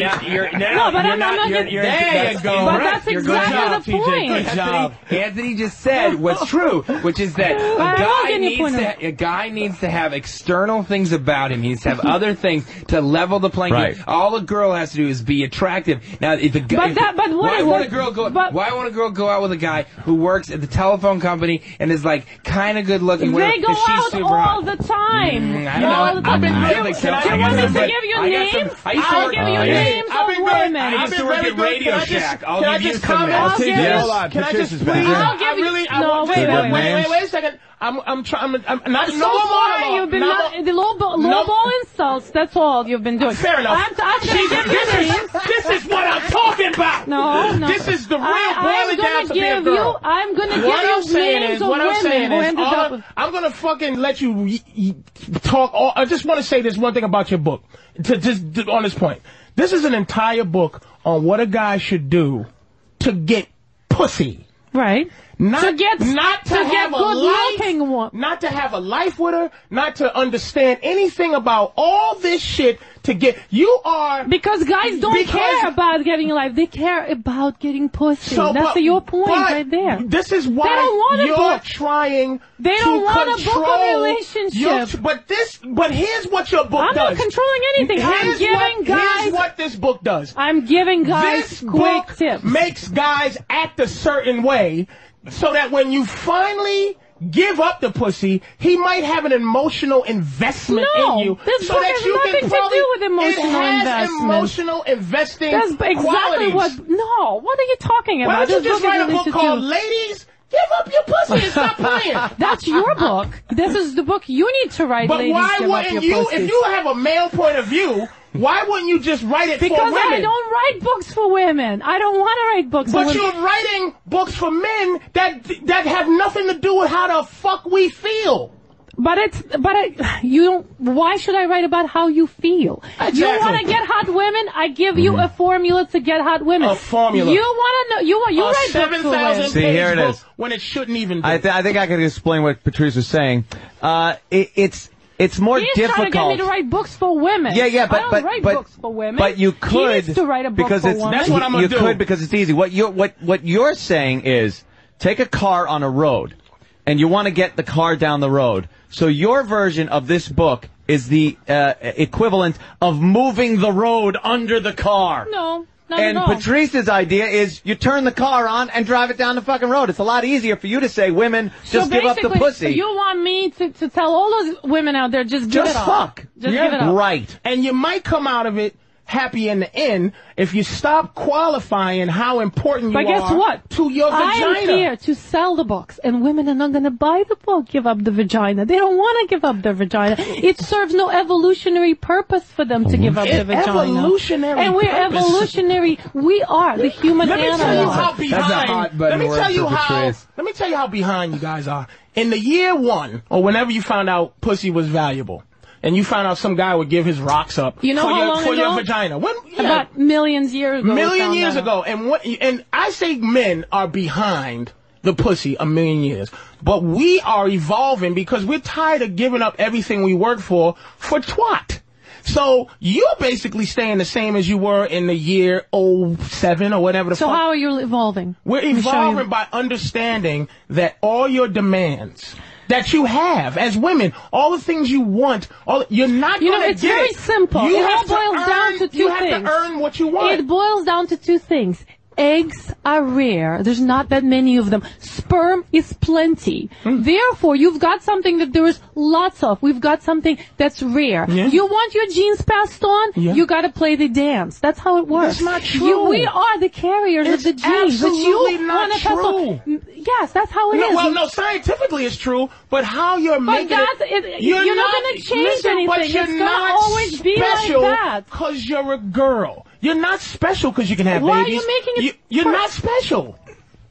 no, but I'm- not- not you're- getting- There you go. But that's exactly the point. Good job. Anthony just said what's true, which is that a I'm not guy needs to a guy needs to have external things about him. He needs to have other things to level the playing Right. field. All a girl has to do is be attractive. Now, if a guy, But if- that- but what why is won't a girl go? but- why won't a girl go out with a guy who works at the telephone company and is like kind of good looking? They whatever, go if she's out super all hot? the time. Mm, I don't all know. the time. I've been Do- really do you want me to give you I got some- names? I used to I'll work- give you I used- names I've of been very- women. I used to work at Radio Shack. I'll can I give you just some comment? names. I'll give you- Yes. Hold on, Can I Patrice just is back. please? I'll I really. I no, wait, wait, wait, wait, wait. a second. I'm, I'm trying. I'm, I'm not. So no more far, monologue. you've been No not, the low ball, low No. ball insults. That's all you've been doing. Fair enough. I'm, I'm See, this is this is what I'm talking about. No, no. This is the real I, boil it down to be a girl. you. I'm gonna what give I'm you saying names is, of what I'm saying who is, ended all up. I'm, I'm gonna fucking let you talk. All, I just want to say this one thing about your book. To just on this point, this is an entire book on what a guy should do to get pussy. Right. Not To get- not to, to have get a good-looking life, not to have a life with her, not to understand anything about all this shit. To get you are Because guys don't because- care about getting a life. They care about getting pussy. So, That's but- your point right there. This is why They don't want a you're book. trying. They don't want a book of relationship. your- But this, but here's what your book I'm does. not controlling anything. I'm giving what, guys- Here's what this book does. I'm giving guys this quick book tips. makes guys act a certain way, so that when you finally give up the pussy, he might have an emotional investment No, in you. this so book that has you nothing can to probably, do with emotional it has investment. emotional investing That's exactly qualities. what. No, what are you talking Why about? don't you This just write a book called do- "Ladies"? Give up your pussy and stop playing. That's your book. This is the book you need to write. But why wouldn't you, pussies. if you have a male point of view, why wouldn't you just write it Because for women? Because I don't write books for women. I don't want to write books But for women. you're writing books for men that that have nothing to do with how the fuck we feel. But it's but I, you don't. Why should I write about how you feel? You want to get hot women? I give you a formula to get hot women. A formula. You want to know? You want, you a write seven books for women. See, here it book is. when it shouldn't even. Be. I, th- I think I can explain what Patrice was saying. Uh, it, it's it's more He's difficult. trying to get me to write books for women. Yeah, yeah, but I don't but write but books for women. but you He could needs to write a book because for it's women. That's what I'm gonna you do. could because it's easy. What you what what you're saying is take a car on a road, and you want to get the car down the road. So your version of this book is the uh, equivalent of moving the road under the car. No, not and at. Patrice's idea is you turn the car on and drive it down the fucking road. It's a lot easier for you to say, women, just so give up the basically, pussy. You want me to, to tell all those women out there just give Just it up. fuck. Just Yeah. give it up. Right. and you might come out of it happy in the end if you stop qualifying how important you But guess are what? to your I vagina. am here to sell the books, and women are not going to buy the book. Give up the vagina. They don't want to give up their vagina. It serves no evolutionary purpose for them to give up It- their vagina. evolutionary and we're purpose. evolutionary. We are the human Let me animal. tell you how That's a behind. hot let me tell you how. Patrice. Let me tell you how behind you guys are. In the year one, or whenever you found out pussy was valuable, and you found out some guy would give his rocks up You know for, how your, long for ago? your vagina. When yeah, About millions years ago. million years ago, out. and what? And I say men are behind the pussy a million years, but we are evolving because we're tired of giving up everything we work for for twat. So you're basically staying the same as you were in the year 07 or whatever the So fuck. how are you evolving? We're Let me show you. evolving by understanding that all your demands that you have as women, all the things you want, all you're not You know, gonna it's very it. simple. You it have all to boils earn, down to two you have things. to earn what you want. It boils down to two things. Eggs are rare. There's not that many of them. Sperm is plenty. Hmm. Therefore, you've got something that there is lots of. We've got something that's rare. Yeah. You want your genes passed on? Yeah. You got to play the dance. That's how it works. That's not true. You, we are the carriers It's of the genes. but absolutely you not true. Yes, that's how it is. no, well, no, scientifically it's true, but how you're But making that's- it, it- you're not gonna change listen, But anything. you're It's gonna not always be like special that. Because you're a girl. You're not special because you can have Why are babies. you making it You, you're per- not special.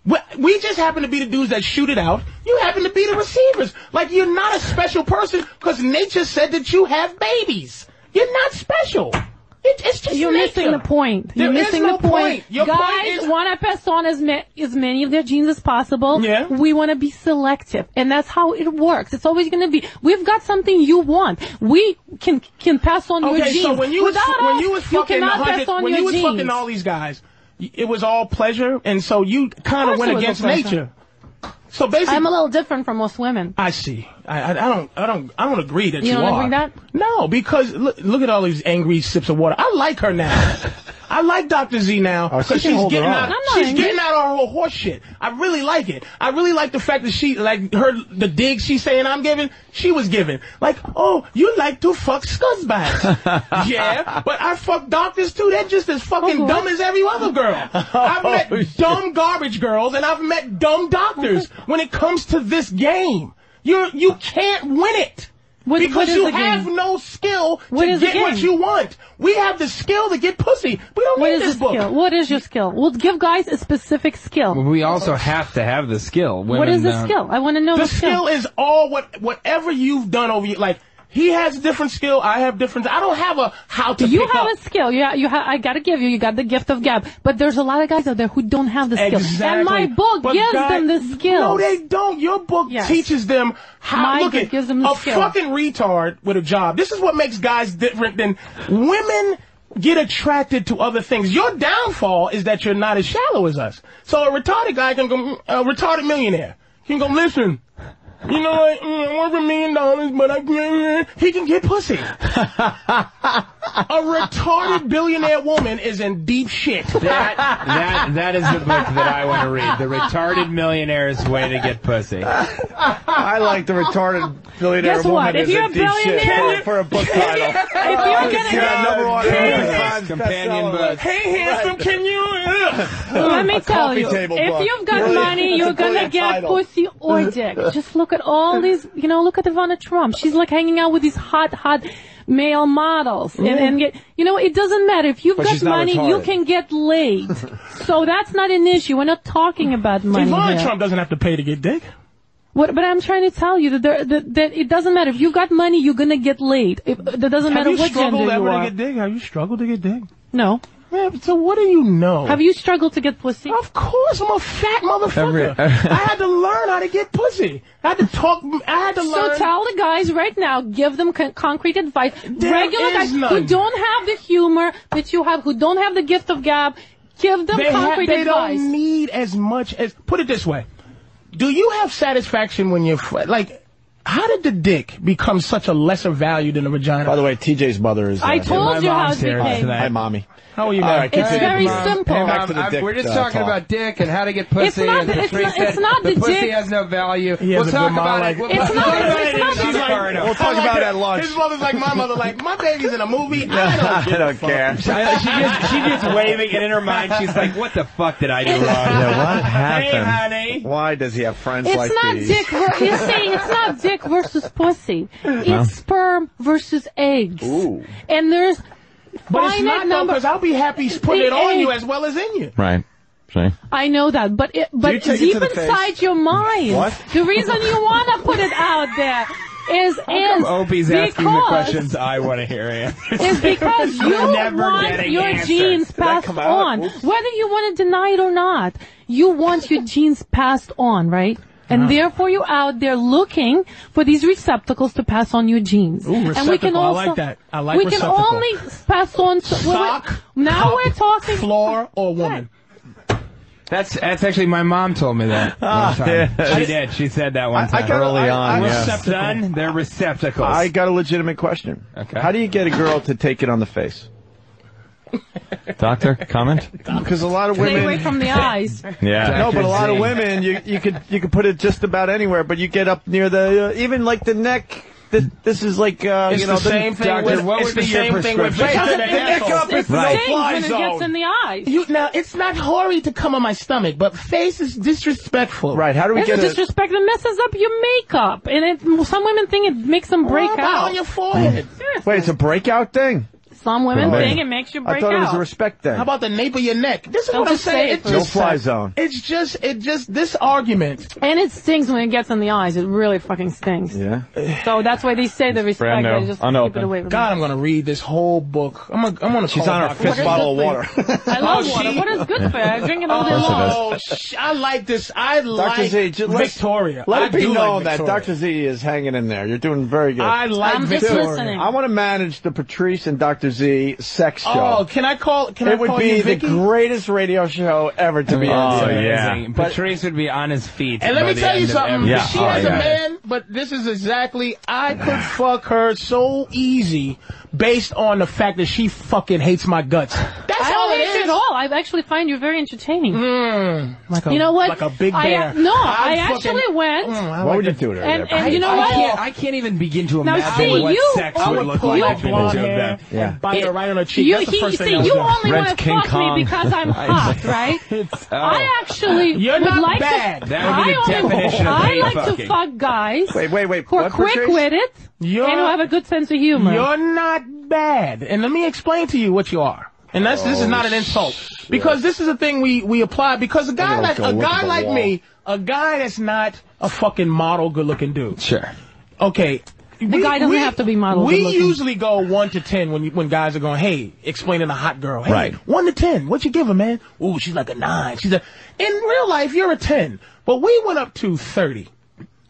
We, we just happen to be the dudes that shoot it out. You happen to be the receivers. Like you're not a special person because nature said that you have babies. You're not special. It, it's just You're nature. missing the point. You're There is missing no the point. Your Guys point is want to pass on as, ma- as many of their genes as possible. Yeah. We want to be selective, and that's how it works. It's always going to be. We've got something you want. We can can pass on your Okay, genes. so when you was Without when you was fucking cannot 100 pass on when you was genes. fucking all these guys, it was all pleasure, and so you kind Of went against nature. So basically, I'm a little different from most women. I see. I, I, I don't. I don't. I don't agree that You you, don't are. agree that? No, because look, look at all these angry sips of water. I like her now. I like Dr. Z now Oh, she because she's getting out. I'm not She's angry. getting out our whole horse shit. I really like it. I really like the fact that she like her the dig she's saying I'm giving. She was giving like, oh, you like to fuck scuzzbags. yeah, but I fuck doctors too. They're just as fucking Okay. dumb as every other girl. I've met dumb garbage girls and I've met dumb doctors. When it comes to this game, you you can't win it. What- because what is you have game? no skill What to get what you want. We have the skill to get pussy. We don't What need is this book. skill? What is your skill? We'll give guys a specific skill. We also have to have the skill. Women, what is the uh, skill? I want to know The the, skill is all what whatever you've done over you. Like He has a different skill. I have different. I don't have a how to You have up. a skill. Yeah, you ha- I gotta give you. You got the gift of gab. But there's a lot of guys out there who don't have the skill. Exactly. And my book But gives guy- them the skill. No, they don't. Your book Yes. teaches them how. My look at gives them the a skill. fucking retard with a job. This is what makes guys different than women. Get attracted to other things. Your downfall is that you're not as shallow as us. So a retarded guy can go, a retarded millionaire can go, listen, you know what, mm, I want a million dollars, but I can't, he can get pussy. a retarded billionaire woman is in deep shit. That that that is the book that I want to read. The retarded millionaire's way to get pussy. I like the retarded billionaire Guess woman what? If is you're a a deep shit billionaire- for, for a book title. If you're gonna See that number one New Times companion bestseller. book. Hey, handsome, can you? Let me tell coffee you, table if book. you've got Brilliant- money, you're gonna brilliant get title. pussy or dick. Just look at all these, you know, look at Ivana Trump. She's like hanging out with these hot, hot male models. And, and get, you know, it doesn't matter. If you've But got she's not money, you retarded. can get laid. so that's not an issue. We're not talking about money Ivana here. Trump doesn't have to pay to get dick. What, but I'm trying to tell you that, there, that, that it doesn't matter. If you've got money, you're gonna get laid. It, that doesn't Have matter you what struggled gender ever you to are. get dick? Have you struggled to get dick? No. Man, so what do you know? Have you struggled to get pussy? Of course, I'm a fat motherfucker. Every- I had to learn how to get pussy. I had to talk. I had to So learn. tell the guys right now, give them con- concrete advice. Regular is guys who don't have the humor that you have, who don't have the gift of gab, give them they have, concrete they advice. don't need as much as. Put it this way: Do you have satisfaction when you're like? How did the dick become such a lesser value than the vagina? By the way, TJ's mother is. I uh, told you how mom's it here became. Hi, mommy. How are you, All man? It's continue. very Mom. simple. Hey, Back Mom, to the dick, we're just uh, talking talk. about dick and how to get pussy. It's not and the- it's not- it's said not the the pussy dick. has no value. He we'll talk about like- it. We'll It's talk not- about it's it. not- She's She's like, like- We'll talk like about it that. at lunch. His mother's like my mother. Like my baby's in a movie. I don't, give I a don't fuck. care. she just she just waving, and in her mind, she's like, "What the fuck did I do wrong?" Yeah, what Hey, happened? honey. Why does he have friends It's like not these? dick. Ver- you see, it's not dick versus pussy. It's sperm versus eggs. Ooh. And there's But it's finite not though, number. because I'll be happy putting The it on you as well as in you. Right. See? I know that, but it, but you it deep to the face? inside your mind, What? the reason you want to put it out there is How is Opie's asking the because- questions I want to hear answered? is because you never want your answers. genes passed on, Oops. whether you want to deny it or not. You want your genes passed on, right? And uh-huh. therefore, you're out there looking for these receptacles to pass on your genes. Ooh, and we receptacle. can I like that. I like we can receptacle. only pass on. So, we're- we're- now cup, we're talking. floor or woman. That's that's actually my mom told me that. Ah, one yeah. She did. She said that one I- I time. got- Early on, I- yeah. Son, they're receptacles. I got a legitimate question. Okay. How do you get a girl to take it on the face? Doctor, comment? Because a lot of Stay away from the eyes. Yeah. No, but a lot of women, you you could you could put it just about anywhere, but you get up near the uh, even like the neck. This, this is like uh, It's you know the same thing Doctor, with what it's would the be your same thing with prescription? vagina The neck asshole. up is It no stings fly when it gets zone. in the eyes. You now it's not hoary to come on my stomach, but face is disrespectful. Right? How do we It's get a disrespect that messes up your makeup, and it, some women think it makes them break What about out. on your forehead. Seriously. Wait, it's a breakout thing. Some women Right. think it makes you break I break thought it was out. a respect thing. How about the nape of your neck? This is Don't what I'm just say saying. it It's first. no just fly zone? It's just it just this argument. and it stings when it gets in the eyes. It really fucking stings. Yeah. So that's why they say the respect. brand new, They just unopened. keep it away from God, me. I'm gonna read this whole book. I'm gonna I'm gonna. She's call on her Dr. fifth What is bottle of water. thing? I love Oh, water. What is good for you? I drink it all day long. Oh, sh- I like this. I like Z, just let- Victoria. Let I it be do like known that Victoria. Dr. Z is hanging in there. You're doing very good. I like I'm just Victoria. listening. I want to manage the Patrice and Dr. Z sex oh, show. Oh, can I call? Can I it would call be you the Vicky? greatest radio show ever to be Oh, on. the air. yeah. Amazing. Patrice would be on his feet. And let me tell you something. Yeah. She Oh, has yeah. a man, but this is exactly. I could fuck her so easy based on the fact that she fucking hates my guts. That's I all don't it hate you is. at all. I actually find you very entertaining. Hmm. Like a, you know what? Like a big I- uh, bear. no, I'd I fucking- actually went. Mm, I What would you do to her? And, there? and you know I what? can't, I can't even begin to Now, imagine see, what you- sex I would would look pull like that between blonde the hair. Yeah. bite her right on her cheek. You, That's the he, first thing see, you do. only want to fuck Kong. me because I'm hot, right? Uh, I actually You're would not like bad. to. That would be the I definition of I like to fuck guys Wait, wait, wait. who are quick Patrice? with it You're- and who have a good sense of humor. You're not bad. And let me explain to you what you are. And that's this is not an insult because this is a thing we we apply because a guy like a guy like wall. me, a guy that's not a fucking model, good looking dude. Sure. Okay, The guy doesn't have to be model. We usually go one to ten when you, when guys are going, hey, explaining a hot girl. Hey, Right. one to ten. What you give her, man? Ooh, she's like a nine. She's a. In real life, you're a ten, but we went up to thirty.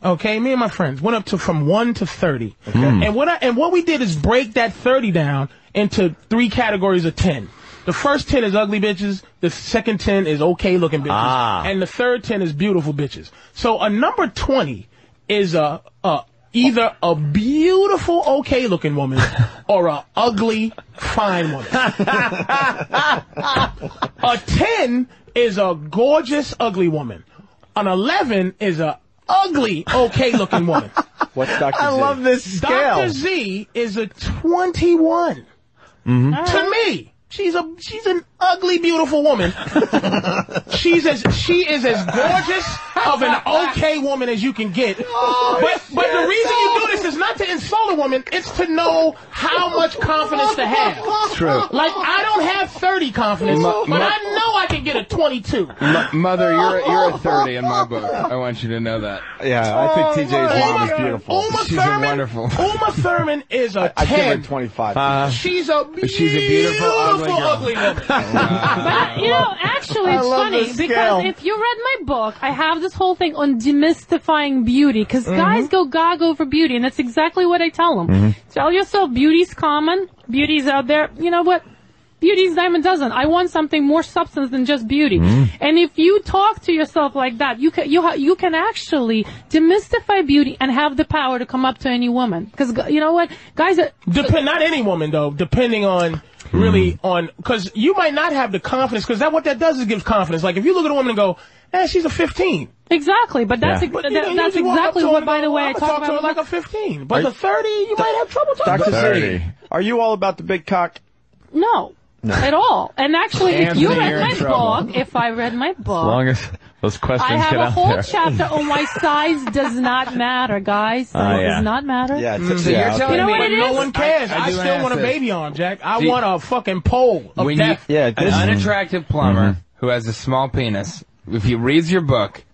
Okay, me and my friends went up to from one to thirty. Hmm. And what I, and what we did is break that thirty down into three categories of ten. The first ten is ugly bitches. The second ten is okay looking bitches, Ah. and the third ten is beautiful bitches. So a number twenty is a, a either a beautiful okay looking woman or a ugly fine woman. a ten is a gorgeous ugly woman. An eleven is a ugly okay looking woman. What's Dr. I Z? love this scale. Dr. Z is a 21. Mm-hmm. To me, she's a she's an ugly, beautiful woman. she's as she is as gorgeous of an okay woman as you can get. but but the reason you do this is not to insult a woman; it's to know how much confidence to have. True. Like I don't have 30 confidence, Mu- but mu- I know I can get a 22. M- mother, you're a, you're a thirty in my book. I want you to know that. Yeah, I think TJ's mom is beautiful. Uma She's a Thurman, wonderful. Uma Thurman is a I give her 10. 25. Uh, She's a beautiful, She's a beautiful, ugly ugly woman. But you know, actually, it's funny because if you read my book, I have this whole thing on demystifying beauty because mm-hmm. guys go gaga over beauty, and that's exactly what I tell them. Mm-hmm. Tell yourself beauty's common, beauty's out there. You know what? Beauty's diamond dozen. I want something more substance than just beauty. Mm-hmm. And if you talk to yourself like that, you can you ha- you can actually demystify beauty and have the power to come up to any woman. Because you know what, guys, are, Depend not any woman though, depending on really on because you might not have the confidence because that what that does is gives confidence. Like if you look at a woman and go, "Eh, she's a 15. exactly. But that's Yeah. ex- But that- know, that's you walk up exactly what, by the way, I I'ma talk talk about. to her like a 15. But Are- the 30, you might have trouble talking. Dr. to. Z, are you all about the big cock? No. At all. And actually, if you read my trouble. book, if I read my As book, long as those questions I have a whole there. chapter oh, on why size does not matter, guys. Ah, size Oh, yeah. does not matter. Yeah, mm. So it's, you're yeah, telling You know me what But it no is? one cares. I- I, I still wanna a ask this. baby arm, Jack. I Do you- want a fucking pole of When you, death. yeah, an this, unattractive plumber mm-hmm. who has a small penis, if he reads your book,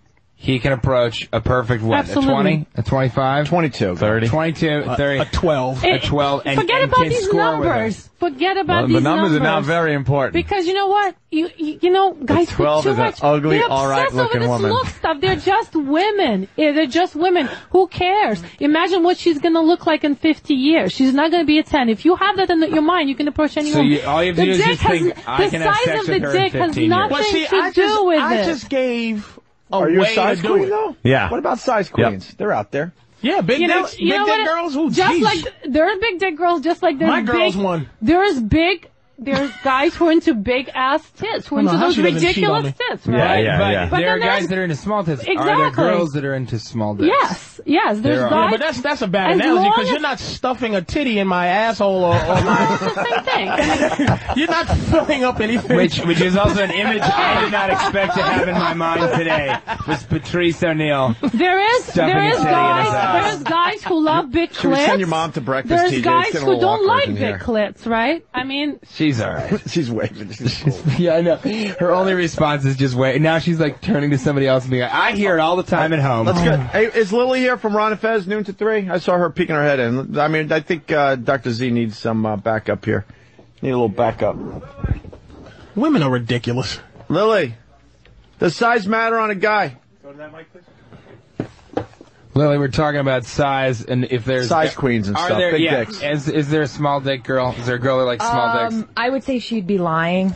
he can approach a perfect what? Absolutely. A 20? A 25? 22. 30. 22, uh, 30. a 12. a 12 and, Forget and about can these score with numbers. Forget about Well, these the numbers, are now very important. Because you know what? You you, you know, guys, put 12 too is an much. ugly, they're all-right obsessed over looking this woman. look stuff. They're just women. Yeah, they're just women. Who cares? Imagine what she's gonna look like in 50 years. She's not gonna be a 10. If you have that in your mind, you can approach anyone. So you- all you have to the do is just has, think, I the can have size sex of with the her in dick has nothing But see, to I do just, with I it. just gave a Are you a size queen it. though? Yeah. What about size queens? They're out there. Yeah, big you know, dicks, you big know dick what? girls. Ooh, just geez. like there's big dick girls, just like there's My girl's big, one. There's big. There's guys who are into big ass tits, who are into know those she doesn't cheat on ridiculous tits, right? yeah, but yeah. But there are guys that are into small tits. Exactly. Are there girls that are into small dicks? Yes, yes. There's There guys. Yeah, but that's that's a bad analogy because as- you're not stuffing a titty in my asshole or, or my, It's the same thing. You're not filling up anything. Which, which is also an image I did not expect to have in my mind today. Was Patrice O'Neal. there is Stuffing there a is titty in his guys there's guys who love big Should we clits. send your mom to breakfast, There's TJ? Guys who don't like big here. clits, right? I mean, She's alright. She's waving. She's cool. Yeah, I know. Her only response is just wait. Now she's like turning to somebody else and being like, I hear it all the time at home. Let's go. Hey, is Lily here from Ron and Fez, noon to three? I saw her peeking her head in. I mean, I think uh, Dr. Z needs some uh, backup here. Need a little backup. Women are ridiculous. Lily, does size matter on a guy? Lily, we're talking about size and if there's Size queens and are stuff, There, big yeah, dicks. Is, is there a small dick girl? Is there a girl that likes small dicks? Um, I would say she'd be lying.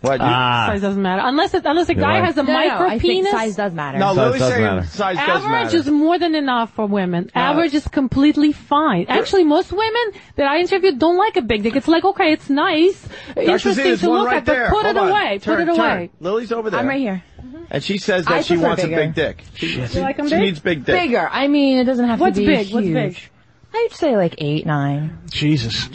What? you- Ah. size doesn't matter unless it, unless a You're guy right. has a No, no, micro I think penis. size does matter. no, Size Lily's does saying matter. size does Average matter. is more than enough for women. Average is completely fine. Actually, most women that I interviewed don't like a big dick. It's like, okay, it's nice, Dr. Interesting there's to look right at, but put Hold it on. away. Turn, put it turn. away. Lily's over there. I'm right here. Mm-hmm. And she says that I she prefer wants bigger. a big dick. She, she, like 'em she big? needs big dick. Bigger. I mean, it doesn't have What's to be big? What's huge. big? I'd say like eight, nine. Jesus.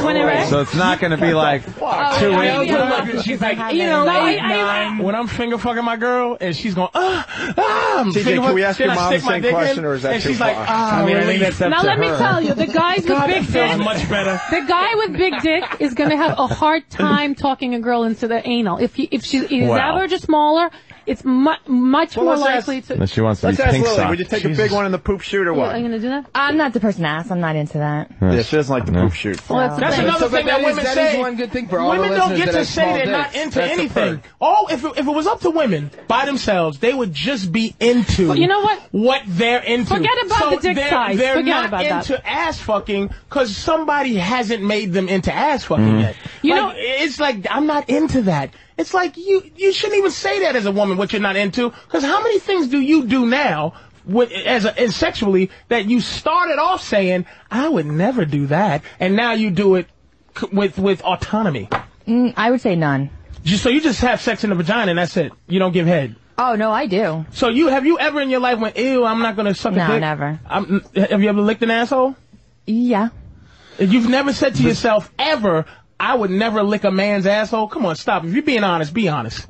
When it So it's not going to be like Oh, two yeah, inches. yeah, yeah. She's like, You know, Like, eight, nine. When I'm finger fucking my girl and she's going, ah, ah, I'm TJ, finger can we ask your mom stick the my same dick question, or is that and too she's like, far? ah, I mean, I think that's up Now to let me tell you, the guys with big dick, much better. the guy with big dick is going to have a hard time talking a girl into the anal. If he, if she is average or smaller, it's mu- much Well, more let's ask- likely to. Unless she wants to Let's be ask pink Lily. sock. Would you take a big one in the poop shoot or what? Are you gonna do that? I'm not the person to ask. I'm not into that. Yeah, she doesn't like the poop shoot. Well, that's, the That's thing. another So, but thing that, that is- women that say. is one good thing for all the women don't listeners get that to have say small they're not dicks. into That's the anything. perk. Oh, if it, if it was up to women by themselves, they would just be into. Well, you know what? What they're into. Forget about so the dick they're, size. They're Forget not about that. into ass fucking because somebody hasn't made them into ass fucking mm. yet. You Like, know- it's like I'm not into that. It's like you you shouldn't even say that as a woman what you're not into because how many things do you do now? With, as a, and sexually, that you started off saying, I would never do that, and now you do it c- with with autonomy. Mm, I would say none. So you just have sex in the vagina and that's it. You don't give head. Oh no, I do. So you have you ever in your life went, ew, I'm not gonna suck a No, dick? never. I'm, have you ever licked an asshole? Yeah. You've never said to yourself ever, I would never lick a man's asshole. Come on, stop. If you're being honest, be honest.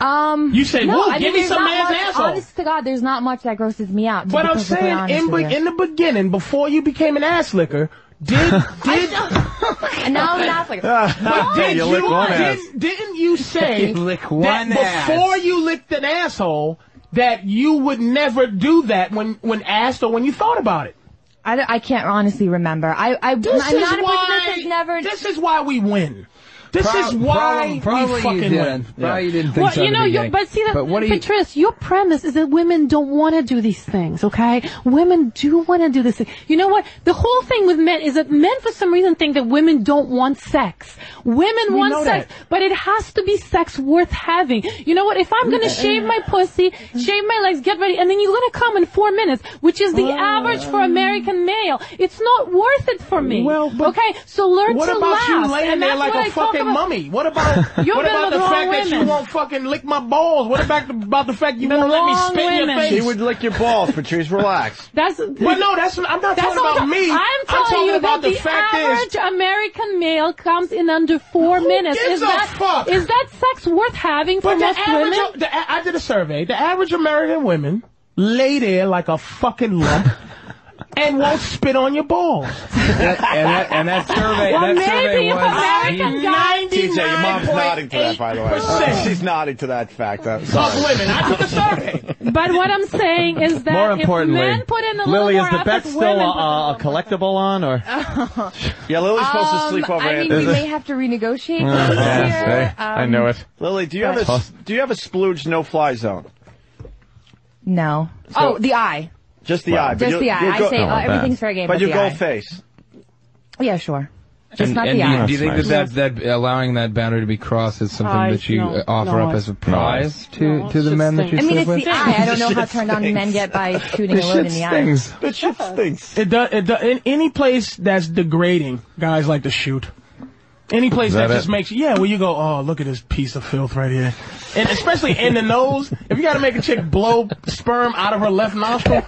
Um. You say, no, "Whoa, I give mean, me some not man's much, asshole." Honest to God, there's not much that grosses me out. But I'm saying in, be- in the beginning, before you became an ass licker, did did and now I'm an ass licker. but did You you, lick one ass. didn't, didn't you say You lick that one ass. before you licked an asshole that you would never do that when when asked or when you thought about it? I, I can't honestly remember. I, I, This I'm not a person why. that has never. This is why we win. This Prob- is why probably- probably we you fucking didn't. win. Probably you didn't think Well, so you know, you but see that, But what you? Patrice, your premise is that women don't want to do these things, okay? Women do want to do this thing. You know what? The whole thing with men is that men, for some reason, think that women don't want sex. Women We want sex, that. but it has to be sex worth having. You know what? If I'm gonna mm-hmm. shave my pussy, shave my legs, get ready, and then you're gonna come in four minutes, which is the average for um, American male, it's not worth it for me. Well, but okay, so learn to laugh. you laying and there that's like what a I talk fucking about. mummy? What about You've what about with the wrong fact that you women. won't fucking lick my balls? What about the, about the fact you Been won't let me wrong spit in your women. face? She would lick your balls, Patrice. Relax. That's Well, no, that's I'm not That's talking all about I'm- me. I'm telling talking you about that the, fact average is. American male comes in under four minutes. gives Is a that fuck? is that sex worth having for But the most average, women? the, a- I did a survey. The average American women lay there like a fucking lump and won't spit on your balls. That- and, that, and that survey, Well, that maybe survey if was. American guys- TJ, your mom's nodding to that, by the way. 99.8%. She's nodding to that fact. I'm Of women. I took a survey. But what I'm saying is that More if importantly, men put in a Lily, little is more the bet still women a, a, a collectible on, or? Yeah, Lily's supposed to Um, sleep over I mean, we may have to renegotiate Yeah, this see? year. I Um, know it. Lily, do you have a do you have a splooge no fly zone? No. oh, the eye. Just the Well, eye. but Just the eye. I go- say everything's fair game, But but, you the go eye. face. Yeah, sure. Just And, not and the do you, eye. do you think That's that, that that allowing that boundary to be crossed is something I- that you no, uh, offer no, up as a prize to, No, to the just men that you things. I mean, it's with? the eye. I don't know how Shit turned on men get by shooting a load in the eye. Stings. The shit stinks. It does. It does. In any place that's degrading, guys like to shoot. Any place that, that just it? makes yeah, where you go, oh look at this piece of filth right here, and especially in the nose. If you got to make a chick blow sperm out of her left nostril,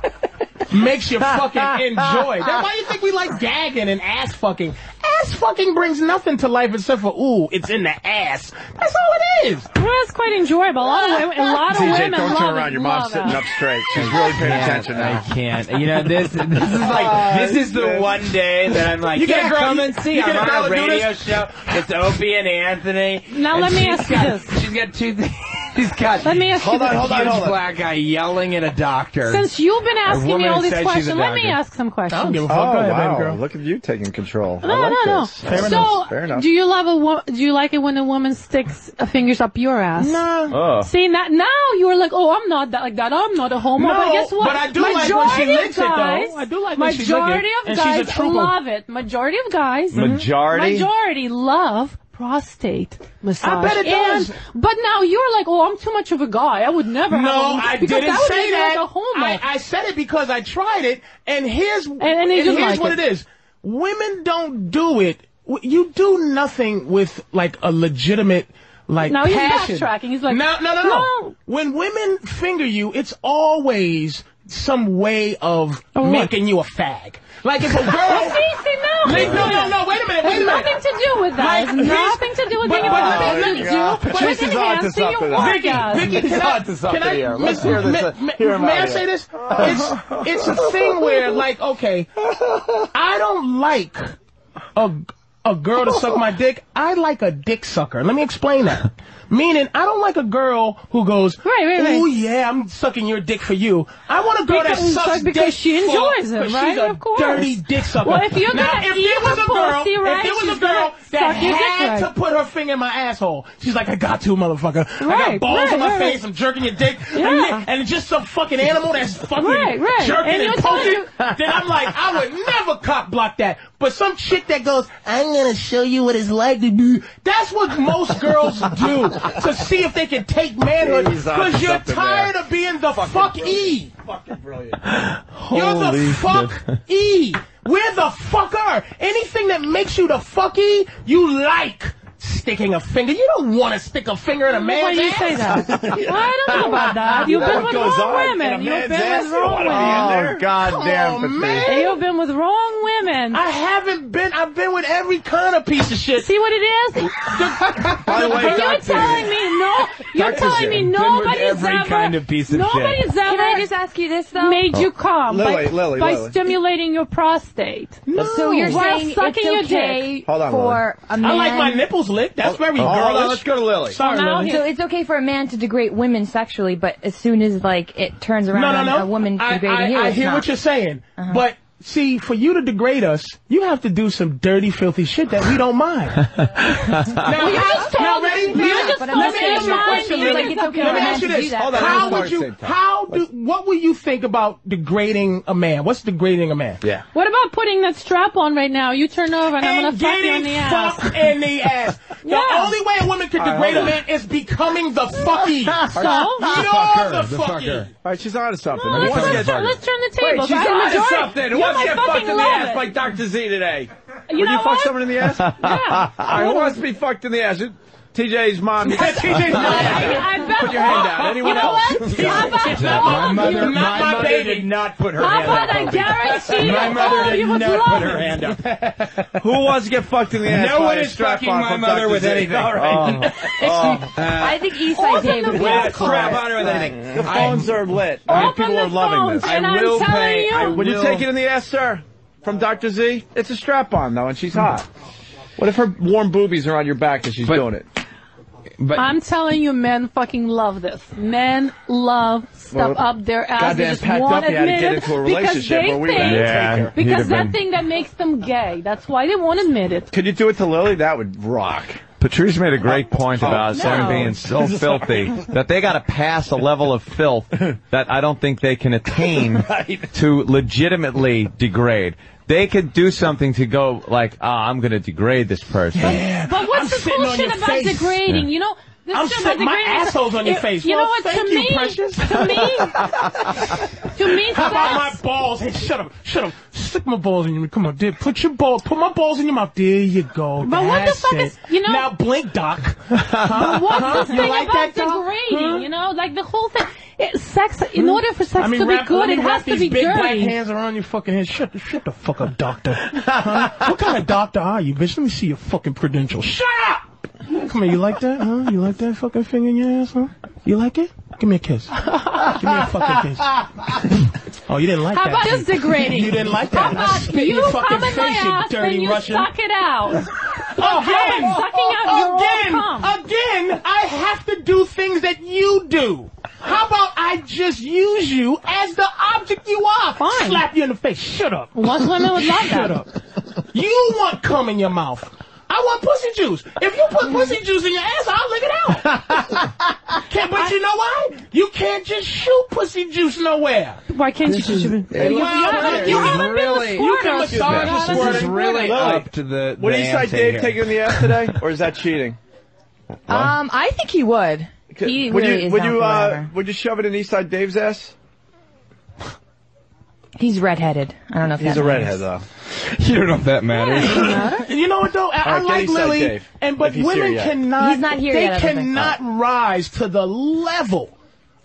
makes you fucking enjoy. That's why you think we like gagging and ass fucking. Ass fucking brings nothing to life except for ooh, it's in the ass. That's all it is. Well, it's quite enjoyable. A lot of women, a lot of TJ, women don't love turn around. Your mom's sitting up straight. She's really paying attention now. I can't. You know, this this is like this is the one day that I'm like, You get a yeah, girl- come and see. you I'm get a girl on a radio show. It's Opie and Anthony. Now and let me ask you this. She's got two. She's got. Let me ask Hold you on, this. hold on, huge hold on. black guy yelling at a doctor. Since you've been asking me all these said she's a questions, let me ask some questions. I don't give a Oh fuck. Go ahead, baby wow! girl. Look at you taking control. No, I like no, no. this. Fair so, enough. Fair enough. do you love a wo- do you like it when a woman sticks fingers up your ass? Nah. Oh. See that now you're like, oh, I'm not that like that. I'm not a homo. No, but guess what? but I do like when she Majority of licks it, though. guys, I do like when she lick it, majority of guys love it. Majority of guys, Majority? majority love prostate massage. bet it does. But now you're like, oh, I'm too much of a guy. I would never. No, I didn't that say that. Like a. I, I said it because I tried it, and here's and, and didn't here's like what it. it is. Women don't do it. You do nothing with like a legitimate like Now he's passion. backtracking. He's like, no, no, no, no. no. When women finger you, it's always some way of what? making you a fag. Like if a girl. see, see, no. Like, no, no, no. Wait a minute. Wait a minute. nothing to do with that. Like, nothing to do with but- being a but woman. let me- It let me- has to do with Patrice is on to enhancing your something. Vicky. Vicky, can I, on to something can I, here. Let's hear this. ma- ma- uh, Hear him may I say this? It's, it's a thing where, like, okay, I don't like a, a girl to suck my dick. I like a dick sucker. Let me explain that. Meaning, I don't like a girl who goes, Right, right, right. "Oh yeah, I'm sucking your dick for you." I want a girl Because- that sucks because dick she for- enjoys it, right? She's a Of course. dirty dick sucker. Well, if you're now, gonna if eat there was a girl, pussy, right, if there was a girl that had to put her finger in my asshole, she's like, "I got to, motherfucker. I got Right, balls right, in my right. face. I'm jerking your dick, Yeah. and, and just some fucking animal that's fucking Right, right. jerking And and, poking." then I'm like, I would never cock block that. But some chick that goes, "I'm gonna show you what it's like to be," that's what most girls do to see if they can take manhood because you're tired there. of being the fuck e. Fucking brilliant. You're the Holy fuck e. We're the fucker. Anything that makes you the fuck e, you like. Sticking a finger. You don't want to stick a finger in a man's Why do you say that? Well, I don't know about that. You've been with wrong women. You've been with wrong women. Oh, goddamn on, Patrice. man. You've been with wrong women. I haven't been. I've been with every kind of piece of shit. See what it is? By the way, you're Dr. telling me no. You're Dr. telling me been with nobody's every ever, kind of piece of nobody's shit. ever Can I just ask you this though? made you oh. come Lily, by, Lily, by Lily. stimulating your prostate. So you're While saying sucking your it's okay dick. Hold on, for a man? I like my nipples licked. That's very Oh, hold on, girlish. let's go to Lily. Sorry, now Lily. So it's okay for a man to degrade women sexually, but as soon as like it turns around No, no, on no. a woman I, degrading I, you, I hear not. what you're saying, Uh-huh. but see, for you to degrade us, you have to do some dirty, filthy shit that we don't mind. now, you just now, told ready? me- you Let just me told ask me you a question. is Let like okay let me ask you this. Hold on, How would you? at the same time. How do? What would you think about degrading a man? What's degrading a man? Yeah. What about putting that strap on right now? You turn over and, I'm gonna fuck you in the ass. fucked in the ass. The Yeah. only way a woman can All right, degrade a hold on. man is becoming the fucky. So? You're the fucky. All right, she's on to something. No, let's, let's, turn, let's turn the Wait, she's on to something. Who Yeah, wants to I get fucked in the ass it. by Dr. Z today? You Would you fuck what? someone in the ass? Yeah. Who wants to be fucked in the ass? TJ's mom. TJ's mom. I, I bet. Put your hand out. Anyone you know else? what? How about, My mother, Not my my mother baby. did not put her how hand about up. I Opie. guarantee My mother oh, did you not put her hand up. Who wants to get fucked in the ass? No by one is fucking my mother with anything. All right. Oh, oh. I think Eastside Open Dave the would phone With a strap on her with anything. the phones are lit. I mean, Open people the are loving phones, this. I will pay- you. I Would you take it in the ass, sir? From Dr. Z? It's a strap on, though, and she's hot. What if her warm boobies are on your back and she's But- doing it? But I'm telling you, men fucking love this. Men love stuff Well, up their ass. goddamn They just packed want up you had to admit get it into a because relationship they we think, Yeah, take her. he'd because that been- thing that makes them gay. That's why they won't admit it. Could you do it to Lily? That would rock. Patrice made a great oh, point about No. them being so filthy that they got to pass a level of filth that I don't think they can attain to legitimately degrade. They could do something to go like, ah, I'm going to degrade this person. Yeah. But what's I'm the sitting cool shit about face. degrading? Yeah. You know, this I'm shit sitting- my asshole's on your It- face. You know what? thank to you, me, precious. to me, to me, How about my balls? Hey, shut up, shut up. Stick my balls in your Come on, dude. Put your ball, put my balls in your mouth. There you go. But what the fuck it. is- you know- Now blink, Doc. But what's Huh? the You thing like about that, degrading? Huh? You know, like the whole thing. It, sex, in order for sex I mean, to be good, it has to be big black hands around your fucking head. Shut, the- shut the fuck up, doctor. Huh? What kind of doctor are you, bitch? Let me see your fucking credentials. Shut up! Come here, you like that, huh? You like that fucking finger in your ass, huh? You like it? Give me a kiss. Give me a fucking kiss. Oh, you didn't like How that. How about just you? degrading? You didn't like How that. about Spit you fucking come in my face, you ass dirty and you Russian. suck it out? Again, about sucking out again, again, I have to do things that you do. How about I just use you as the object you are? Fine. Slap you in the face. Shut up. Most women would love Shut that. up. You want cum in your mouth. I want pussy juice. If you put pussy juice in your ass, I'll lick it out. can't, but you know why? You can't just shoot pussy juice nowhere. Why can't you just... You, Well, you haven't, you haven't really- been a You can massage so a this is really up to the. Would the Eastside ante Dave here. take it in the ass today, or is that cheating? Um, I think he would. He would really you is would you uh, would you shove it in Eastside Dave's ass? He's redheaded. I don't know if He's that a matters. redhead though. You don't know if that matters. You know what though? I, All right, I get like Lily, Dave, and but women here yet. cannot. He's not here They yet, I don't think. cannot rise to the level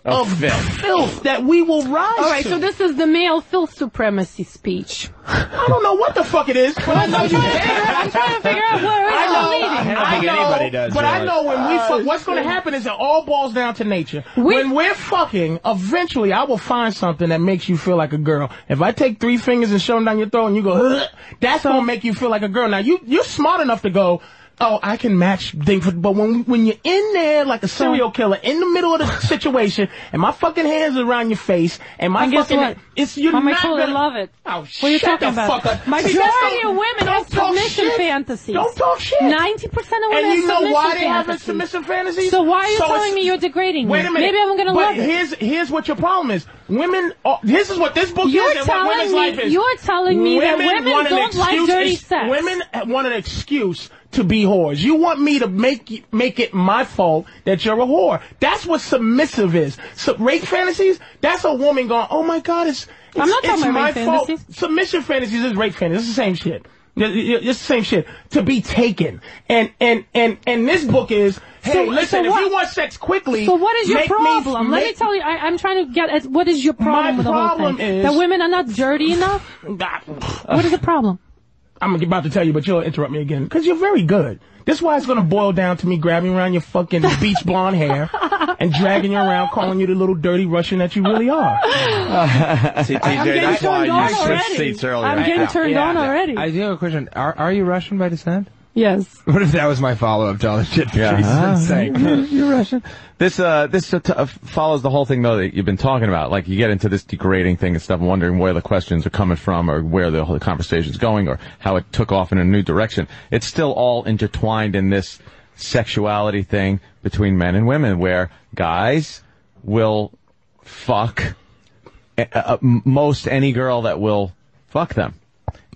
Of of filth. filth that we will rise All right, to. so this is the male filth supremacy speech. I don't know what the fuck it is, but I know you I'm trying to figure out where I it's know, leading. I don't think know, anybody does, but I know when we fuck, uh, what's going to happen is it all boils down to nature. We- when we're fucking, eventually I will find something that makes you feel like a girl. If I take three fingers and shove them down your throat and you go, "Ugh," that's going to make you feel like a girl. Now you you're smart enough to go. Oh, I can match things, but when when you're in there like a serial killer in the middle of the situation, and my fucking hands are around your face, and my And guess fucking what? it's you're I'm not totally gonna love it. Oh, What are you shut talking the about? fuck up. Majority See, of women have submission shit. fantasies. Don't talk shit. 90% of women And you have know submission why they have submission fantasies? So why are you So telling me you're degrading me? Wait a minute. Maybe I'm gonna but love it. here's here's what your problem is. Women. Are, this is what this book You're is and what women's me- life is. you're telling me that women don't like dirty sex. Women want an excuse to be whores. You want me to make make it my fault that you're a whore. That's what submissive is. So rape fantasies. That's a woman going, oh my god, it's. it's I'm not talking about my rape fault. fantasies. Submission fantasies is rape fantasies. It's the same shit. It- it- It's the same shit. To be taken. And and and and this book is. Hey, So- listen. so if what- you want sex quickly, So what is your make me- problem? Let me tell you, I, I'm trying to get at what is your problem My with the whole problem thing? is- that women are not dirty enough? what is the problem? I'm about to tell you, but you'll interrupt me again because you're very good. This is why it's going to boil down to me grabbing around your fucking beach blonde hair and dragging you around, calling you the little dirty Russian that you really are. See, I'm TJ, getting that's why turned you on switched already. seats earlier. I'm getting turned on already. I do have a question. Are are you Russian by descent? Yes. What if that was my follow up to all the shit Yeah. Jason's been saying? You're Russian. This uh this uh, t- follows the whole thing though that you've been talking about. Like you get into this degrading thing and stuff, and wondering where the questions are coming from, or where the whole conversation's going, or how it took off in a new direction. It's still all intertwined in this sexuality thing between men and women, where guys will fuck uh, uh, most any girl that will fuck them,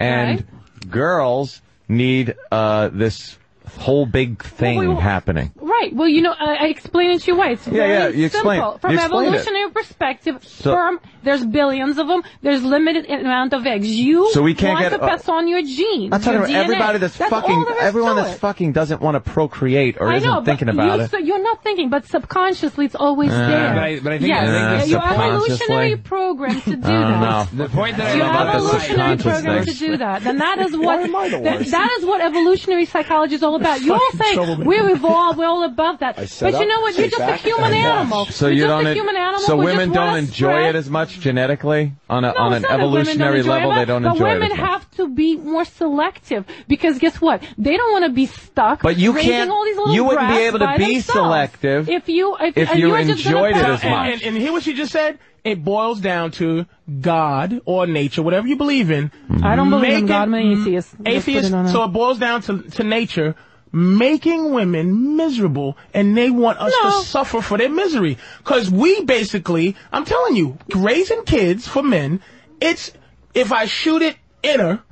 and girls need uh this whole big thing Well, we- happening. Right. Well, you know, I, I explain it to you why. It's Yeah, very yeah, you simple. From you explained it. evolutionary perspective, So- sperm, there's billions of them. There's limited amount of eggs. You So we can't want get- to pass on your genes. I'm talking your about DNA. everybody that's, all fucking, everyone that's it. fucking doesn't want to procreate or I isn't know, thinking but about you, it. So you're not thinking, but subconsciously it's always Uh, there. But I- but I think- yes, I think the you're subconsciously- evolutionary programmed to do that. know. The point that I You love have about the evolutionary subconscious program to do that. Then that is what am I the that, that is what evolutionary psychology is all about. You all Fucking say we're evolved, we're all above that. But you know what? You're just a human animal. So you're just don't. a human animal. so women don't enjoy it as much genetically on a no, on an not that women don't evolutionary level. it, They don't but enjoy it women as much. have to be more selective because guess what? They don't want to be stuck. But you can't- all these little you wouldn't be able to be themselves. selective if you if, if and you you're just enjoyed it as much. And, and hear what she just said? It boils down to God or nature, whatever you believe in. I don't believe in making- God. I'm an atheist. Atheist. it So it boils down to, to nature making women miserable and they want us to suffer for their misery. Cause we basically, I'm telling you, raising kids for men, it's, if I shoot it in her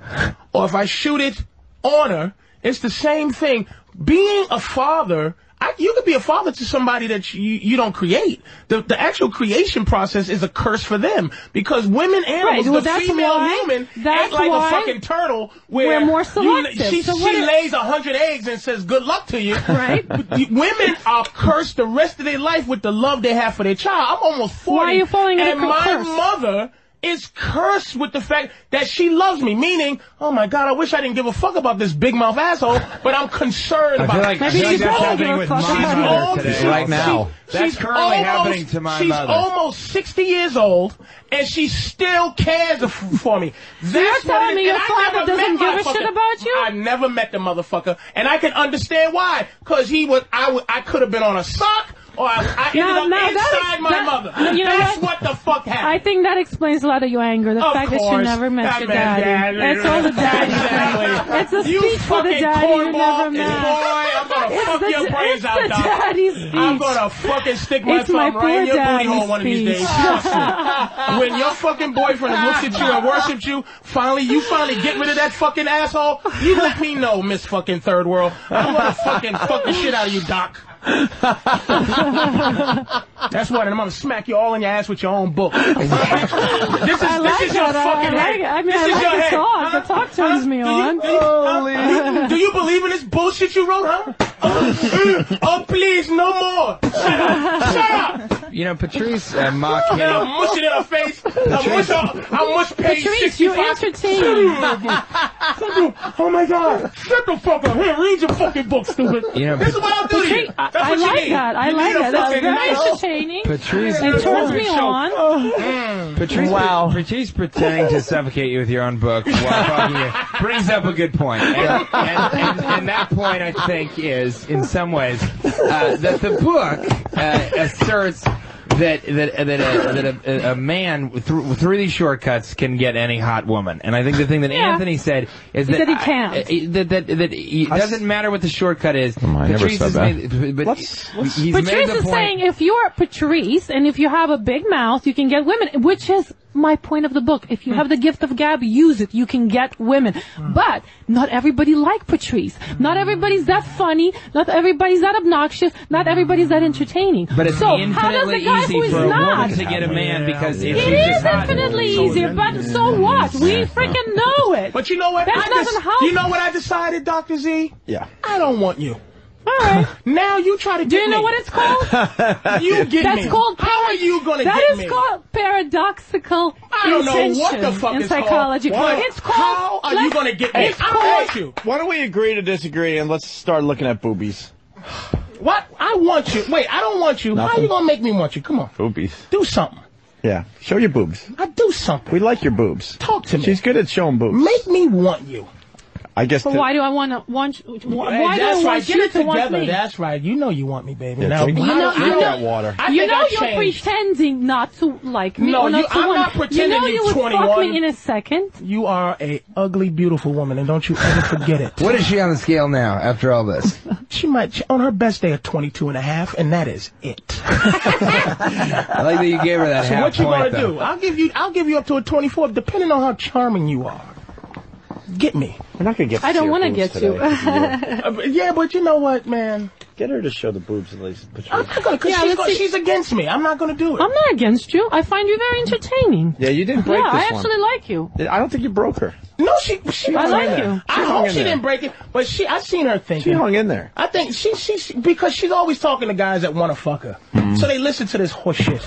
or if I shoot it on her, it's the same thing. Being a father, I, you could be a father to somebody that you, you don't create. The, the actual creation process is a curse for them because women animals, Right, well, the female human, that's ain't like a fucking turtle where we're more you- selective. she So she lays a hundred eggs and says good luck to you. Right. But you- Women are cursed the rest of their life with the love they have for their child. I'm almost forty. Why are you falling and my curse? mother is cursed with the fact that she loves me. Meaning, oh my god, I wish I didn't give a fuck about this big mouth asshole, but I'm concerned I about. feel like- I feel like She's that's happening with my She's mother old. today. She's- Right now. she- That's currently almost- happening to my she's mother. almost 60 years old, and she still cares for me. That's you're telling it me your father doesn't give a shit about you? I never met the motherfucker, and I can understand why. Cause he was, I, I could have been on a sock, or I, I ended No, up no, inside is- my that- mother. no, you know That's what? what the fuck happened. I think that explains a lot of your anger. The Of fact that you never met That your daddy. daddy. It's all the daddy Exactly. It's a You speech for the daddy you never met. Boy, I'm gonna It's fuck the- your brains it's out, the daddy's speech. I'm gonna fucking stick my It's my right in your booty hole one of these days. When your fucking boyfriend looks at you and worships you, finally, you finally get rid of that fucking asshole, you let me know, Miss fucking Third World. I'm gonna fucking fuck the shit out of you, Doc. That's what, and I'm gonna smack you all in your ass with your own book. this is, I like this is your that. I fucking like head. it. I mean, this I is like your head. talk. Huh? The talk turns me Do you- on. Do you, uh, do you believe in this bullshit you wrote, huh? Oh, please, no more. Shut up. Shut up. You know, Patrice uh, mocked And. I'll mush it in her face. I'll mush, her, I'll mush page Patrice, you 65. entertain. oh my god. Shut the fuck up. Here, read your fucking book, stupid. You know, this is what I'll do to you. I, That's I what you like need. that. I You like need that. That's very nice- entertaining. Patrice, It turns me on. Patrice, Wow. Patrice pretending to suffocate you with your own book while talking to you brings up a good point. And, and, and, and that point, I think, is, in some ways, uh, that the book uh, asserts that that that a, that a, a man through through these shortcuts can get any hot woman, and I think the thing that Yeah. Anthony said is He that said he I- can't. I- that that that it doesn't matter what the shortcut is. on, I never Patrice said has that. made, but he's made Patrice the is point. saying if you're Patrice and if you have a big mouth, you can get women, which is my point of the book. If you hmm. have the gift of gab, use it. You can get women. Hmm. But not everybody like Patrice. Not hmm. everybody's that funny. Not everybody's that obnoxious. Not everybody's that entertaining. But it's so how does infinitely the guy easy who is for a not? woman to get a man because if It she's is just hot, infinitely easier, but so what? We freaking know it. But you know what? That I doesn't just- help. You know what I decided, Dr. Z? Yeah. I don't want you. All right. Now you try to Do get you know me. what it's called? You get That's me. called. How are you gonna That get is me? called paradoxical I don't know what the fuck in it's psychology. called. What? It's called. How are you gonna get me? It's I want you. Why don't we agree to disagree and let's start looking at boobies? What? I want you. Wait, I don't want you. How are you gonna make me want you? Come on. Boobies. Do something. Yeah. Show your boobs. I do something. We like your boobs. Talk to me. She's good at showing boobs. Make me want you. I guess. But to- why do I want to want? Why, Hey, why do I that's want right. Get you it to want together. me? That's right. You know you want me, baby. Yeah, now, drink- You know, don't- you don't- that water. I you think know I you're changed. pretending not to like me No, or not you- to I'm want not pretending You know you're you would fuck me in a second. You are a ugly, beautiful woman, and don't you ever forget it. what is she on the scale now after all this? She might, on her best day, at 22 and a half, and that is it. I like that you gave her that so half what you point, gonna do? I'll give you, I'll give you up to a 24, depending on how charming you are. Get me. We're not gonna get. I don't want want to get you. Uh, but yeah, but you know what, man? Get her to show the boobs at least. I'm not gonna, cause Yeah, she's, let's gonna- see. she's against me. I'm not gonna do it. I'm not against you. I find you very entertaining. Yeah, you didn't break yeah, this I one. actually like you. I don't think you broke her. No, she, she I hung like in there. you. I She hung hope in she there. didn't break it, but she, I seen her thinking. She thinking. hung in there. I think she, she, she because she's always talking to guys that want to fuck her. Mm-hmm. So they listen to this horse shit.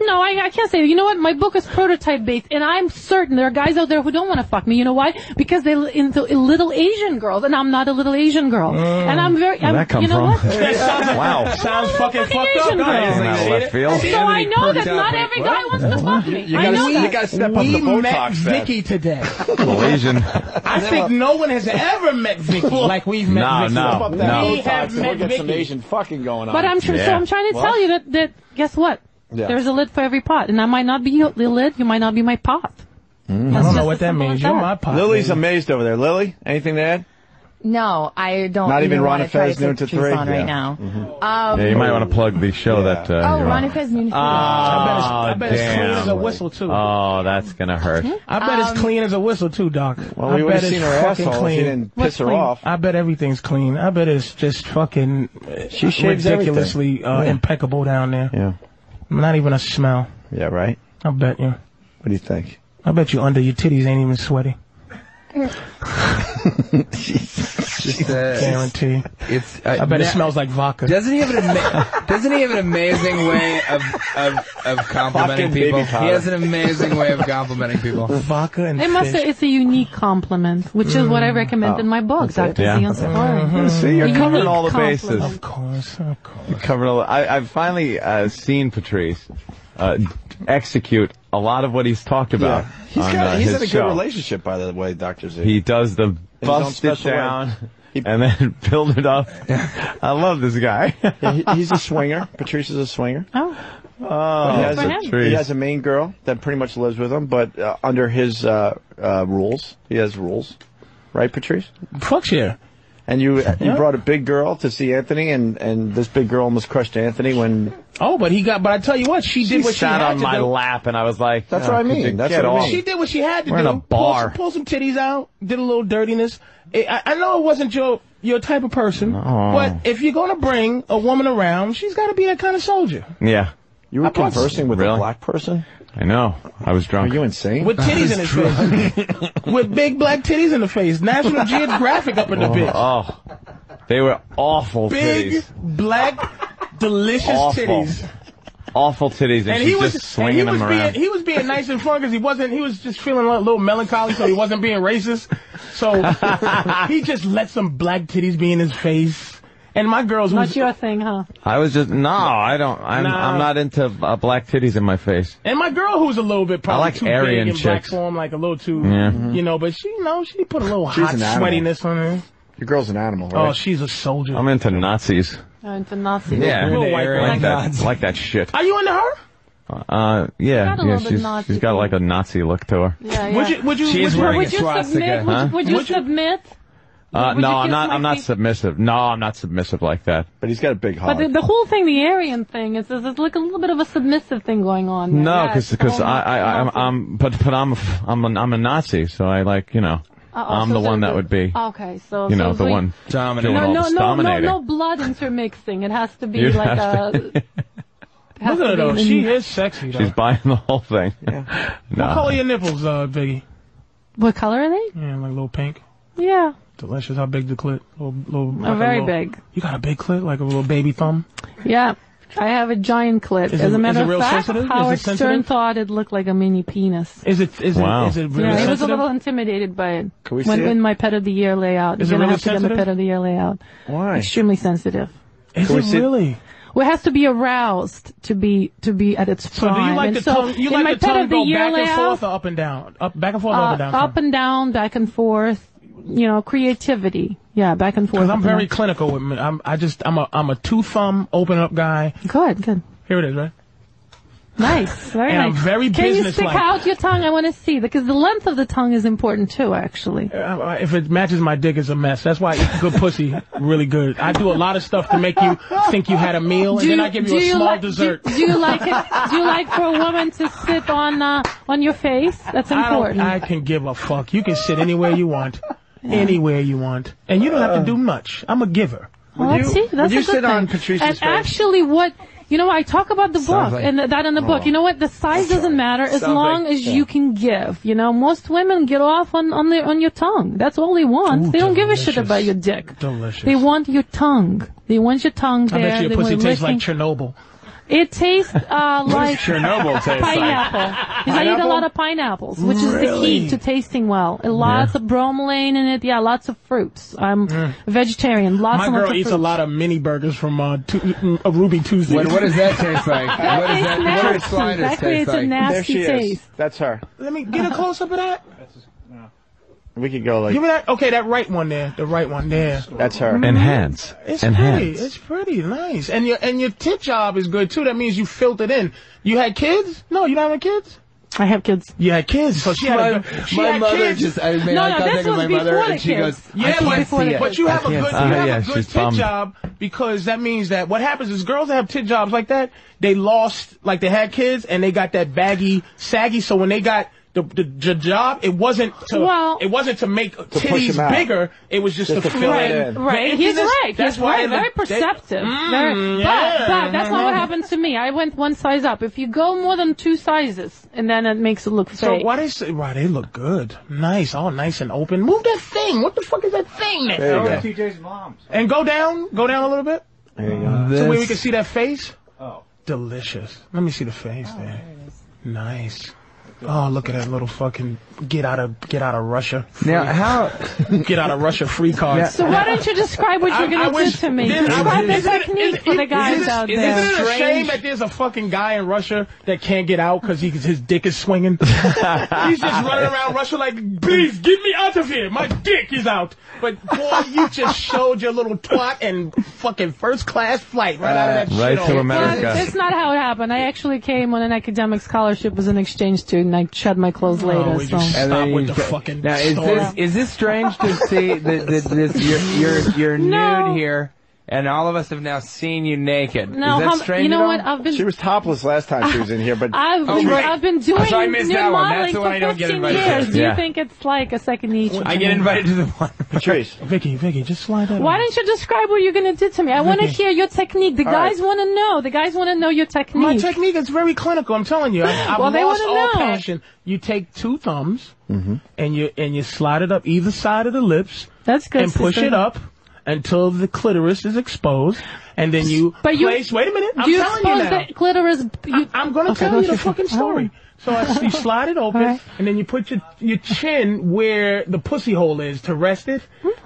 No, I, I can't say. You know what? My book is prototype based, and I'm certain there are guys out there who don't want to fuck me. You know why? Because they li- into little Asian girls, and I'm not a little Asian girl. Mm. And I'm very. Where'd I'm, that come you know from? what? wow. Sounds fucking fucking fucked up. Asian Go ahead. girl. Out of left field. So I know that not every guy wants to fuck me. You I gotta, know you that. gotta step up we the met Botox then. Vicky today. Little Asian. I think no one has ever met Vicky like we've met No, Vicky. no, Step up no. We have Botox and met we'll get some Asian fucking going on. But I'm tr- so I'm trying to tell you that that guess what? Yeah. There's a lid for every pot, and I might not be your- the lid. You might not be my pot. I don't know what that means. You're my pot. Lily's baby. amazed over there. Lily, anything to add? No, I don't. Not even want Ron to try Fez to noon to three? on Yeah. right now. Um, Yeah, you might want to plug the show Yeah. that uh, oh, you're Ron. Fez noon to I bet it's, I bet it's clean as a whistle too. Oh, that's gonna hurt. I bet it's Um, clean as a whistle too, Doc. Well, I we would bet have it's seen her fucking asshole clean. if you didn't What's piss her clean? off. I bet everything's clean. I bet it's just fucking uh, She shaves ridiculously uh, Yeah. impeccable down there. Yeah. Not even a smell. Yeah, right? I bet you. What do you think? I bet you under your titties ain't even sweaty. Just, uh, Guarantee. it's. I bet it smells like vodka. Doesn't he have an ama- Doesn't he have an amazing way of of, of complimenting Fucking baby people? He has an amazing way of complimenting people. Vodka and It must. fish. It's a unique compliment, which is what I recommend in my book, Dr. Yeah. Zion Safari. See, you're A covering unique all the compliment. bases. Of course, of course. You're covering all. I, I've finally uh, seen Patrice uh, execute a lot of what he's talked about He's, on got, uh, he's his in a good relationship, by the way, Dr. Z. He does the bust it special way. down He- and then build it up. I love this guy. Yeah, he- he's a swinger. Patrice is a swinger. Oh, oh, he, has a, he has a main girl that pretty much lives with him, but uh, under his uh, uh, rules. He has rules. Right, Patrice? Fuck yeah. And you you brought a big girl to see Anthony, and, and this big girl almost crushed Anthony when. Oh, but he got. But I tell you what, she, She did what she sat had on to my do. lap, and I was like, That's "Oh, what I mean. That's what I mean. She did what she had to We're do. in a Pull bar. some, pull some titties out. Did a little dirtiness. I, I- I know it wasn't your your type of person, No. but if you're gonna bring a woman around, she's got to be that kind of soldier Yeah, You were I brought- conversing with a black person? I know. I was drunk. Are you insane? with titties in his face, with big black titties in the face. National Geographic up in the bitch. Oh, they were awful Big titties. black delicious Awful. titties. awful titties, and, And she's he was, just and he swinging was them being, around. he was being nice and fun because he wasn't, he was just feeling a little melancholy, so he wasn't being racist. So he just let some black titties be in his face. And my girls Not was, your thing, huh? I was just no, I don't. I'm, No. I'm not into uh, black titties in my face. and my girl who's a little bit probably I like too Aryan big in black form, like a little too, Yeah. you know, but she, you know, she put a little She's hot sweatiness on her. Your girl's an animal, Oh, she's a soldier. I'm into Nazis. Oh, into Nazis. Yeah, Little white girl. like that, like that shit. Are you into her? Uh, yeah, Got yeah. She's she's got like a Nazi look to her. Yeah, yeah. Would you, would you, She's would wearing would a you swastika. submit? Would, Huh? you, would you Would you- submit? Uh, no, I'm not. I'm not submissive. No, I'm not submissive like that. But he's got a big heart. But the, the whole thing, the Aryan thing, is there's like a little bit of a submissive thing going on. there. No, because it's because I I I'm, I'm but but I'm a, f- I'm a, I'm a Nazi, so I like you know Uh-oh, I'm so the so one that would be Okay, so you know so, the so one Dominating. doing No, all no, this no, no, no blood intermixing. It has to be You'd like a. to- it has Look at her though. She is sexy though. She's buying the whole thing. What No. color your nipples, uh, Biggie? What color are they? Yeah, like a little pink. Yeah, Delicious. How big the clit? Little, little, like uh, a very little- big. You got a big clit, like a little baby thumb. Yeah. I have a giant clit. Is As it- a matter is it of real fact, sensitive? Howard? Stern thought it looked like a mini penis. Is it? Is Wow. it? Is it really yeah, he was a little intimidated by it. Can we when, see it? in my pet of the year layout. Is You're it gonna really have to get sensitive? the pet of the year layout. Why? Extremely sensitive. Is Can it see- really? Well, it has to be aroused to be to be at its So prime. do you like and the so tongue? You in my like the tongue of the go year back and forth or up and down? Up, back and forth, or up and uh, down. up and down, back and forth. You know, creativity. Yeah, back and forth. Because I'm very clinical with me. I'm, I just, I'm a, I'm a two thumb open up guy. good. Good. Here it is, right? Nice. Very And I'm nice. very Can you stick out your tongue? I want to see because the length of the tongue is important too. Actually. Uh, If it matches my dick, it's a mess. That's why I eat good pussy really good. I do a lot of stuff to make you think you had a meal, and then I give you a small like, dessert. Do, do you like it? Do you like for a woman to sit on uh, on your face? That's I important. I can give a fuck. You can sit anywhere you want, anywhere you want, and you don't have to do uh, much. I'm a giver. Oh, well, let's see. That's you a good sit on thing. Patrice's And face? actually, what you know, I talk about the Sounds book like- and that in the book. Oh. You know what? The size doesn't matter as Sounds long like- as you can give. You know, most women get off on on their on your tongue. That's all they want. Ooh, they don't give a shit about your dick. Delicious. They want your tongue. They want your tongue I there. bet you They your pussy want tastes like. Chernobyl. It tastes uh, like Chernobyl taste like? pineapple. Because I eat a lot of pineapples, which is the key to tasting well. And lots of bromelain in it. Yeah, lots of fruits. I'm a vegetarian. Lots My and lots girl of eats a lot of mini burgers from uh, tu- uh, Ruby Tuesday. What, what does that taste like? What does that, what does sliders That taste creates a like? nasty There she taste. is. That's her. Let me get a close up of that. We could go like. Give me that. Okay, that right one there. The right one there. That's her. Enhance. It's Enhance. pretty. It's pretty nice. And your and your tit job is good too. That means you filled it in. You had kids? No, you don't have kids. I have kids. You had kids, so she had My, a she my had mother kids. just, I made No, eye no, contact this with was my mother and the she kids. goes, Yeah, I can't but, see but you have a I can't good, see you it. Uh, have yeah, a good tit bummed. job because that means that what happens is girls that have tit jobs like that, they lost, like they had kids and they got that baggy, saggy. So when they got the the, the job, it wasn't to Well- it wasn't to make push titties bigger. It was just, Just to to fill fill in. it in. the Right, he's right. That's he's why right. the- Very they- perceptive. Mm, Very, yeah. but, but that's not what happened to me. I went one size up. If you go more than two sizes, and then it makes it look fake. So fake. why they say, right, they look good. Nice, all nice and open. Move that thing. What the fuck is that thing there? There you go. TJ's mom's. And go down, go down a little bit. There you go. So where we can see that face? Oh. Delicious. Let me see the face there. Nice. Oh, look at that little fucking get out of get out of Russia. Now, how, Get out of Russia free card. Yeah. so why don't you describe what you're going to do wish- to me? Then Describe the isn't it- technique isn't- for the guys isn't it- out Isn't it a shame that there's a fucking guy in Russia that can't get out because his dick is swinging? He's just running around Russia like, please get me out of here. My dick is out. But boy, you just showed your little twat and fucking first class flight right out of that uh, Right shit. to. America. Well, that's not how it happened. I actually came on an academic scholarship as an exchange student. I shed my clothes Oh, later. we so. Just And stop with the go- fucking Now, is story. this is this strange to see that that this you're you're, you're No. nude here, and all of us have now seen you naked? No, is that hum- strange you know at all? what? I've been She was topless last time she was in here, but I've Oh, been, right. I've been doing So I missed nude that one. That's modeling the one I for don't get 15 invited to. years. Do Yeah. you think it's like a second nature? I get invited to the one. Patrice. Vicky, Vicky, just slide that. Why don't you describe what you're going to do to me? I want to Vicky. hear your technique. The All guys right. want to know. The guys want to know your technique. My technique is very clinical. I'm telling you. I, I've Well, they lost wanna all know. passion. You take two thumbs Mm-hmm. and you and you slide it up either side of the lips That's good. and push sister. it up, until the clitoris is exposed, and then you But you- place. wait a minute. I'm you telling you now. the clitoris? You, I'm going to Okay, tell you the fucking story. So I, you slide it open, right. and then you put your your chin where the pussy hole is to rest it,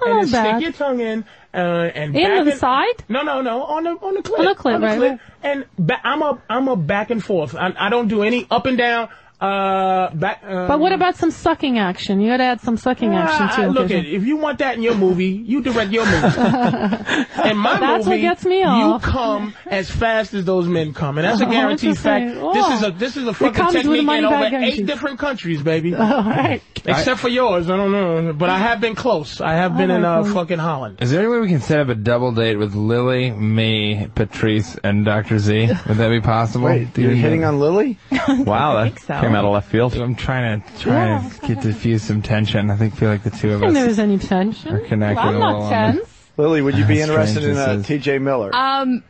and then stick your tongue in, uh, and In back on the in- side? No, no, no, on the on the clit. On the clit, right, right. And ba- I'm a I'm a back and forth. I, I don't do any up and down. Uh, back. Um, But what about some sucking action? You gotta add some sucking action Ah, too. look, okay. at, if you want that in your movie, you direct your movie. in my That's what movie, gets me off. you come as fast as those men come, and that's a Oh, guaranteed fact. interesting. This Oh. is a this is a fucking comes with a technique money in back over guarantee. eight different countries, baby. All right. Except for yours, I don't know, but I have been close. I have been in uh, fucking Holland. Is there any way we can set up a double date with Lily, me, Patrice, and Dr. Z? Would that be possible? Wait, you're hitting on Lily? Wow, that so. Came out of left field. I'm trying to try to get diffuse some tension. I think feel like the two I of think there us is any tension. are connected I'm not tense. Lily, would you be interested in strange uh, T.J. Miller? Um, y-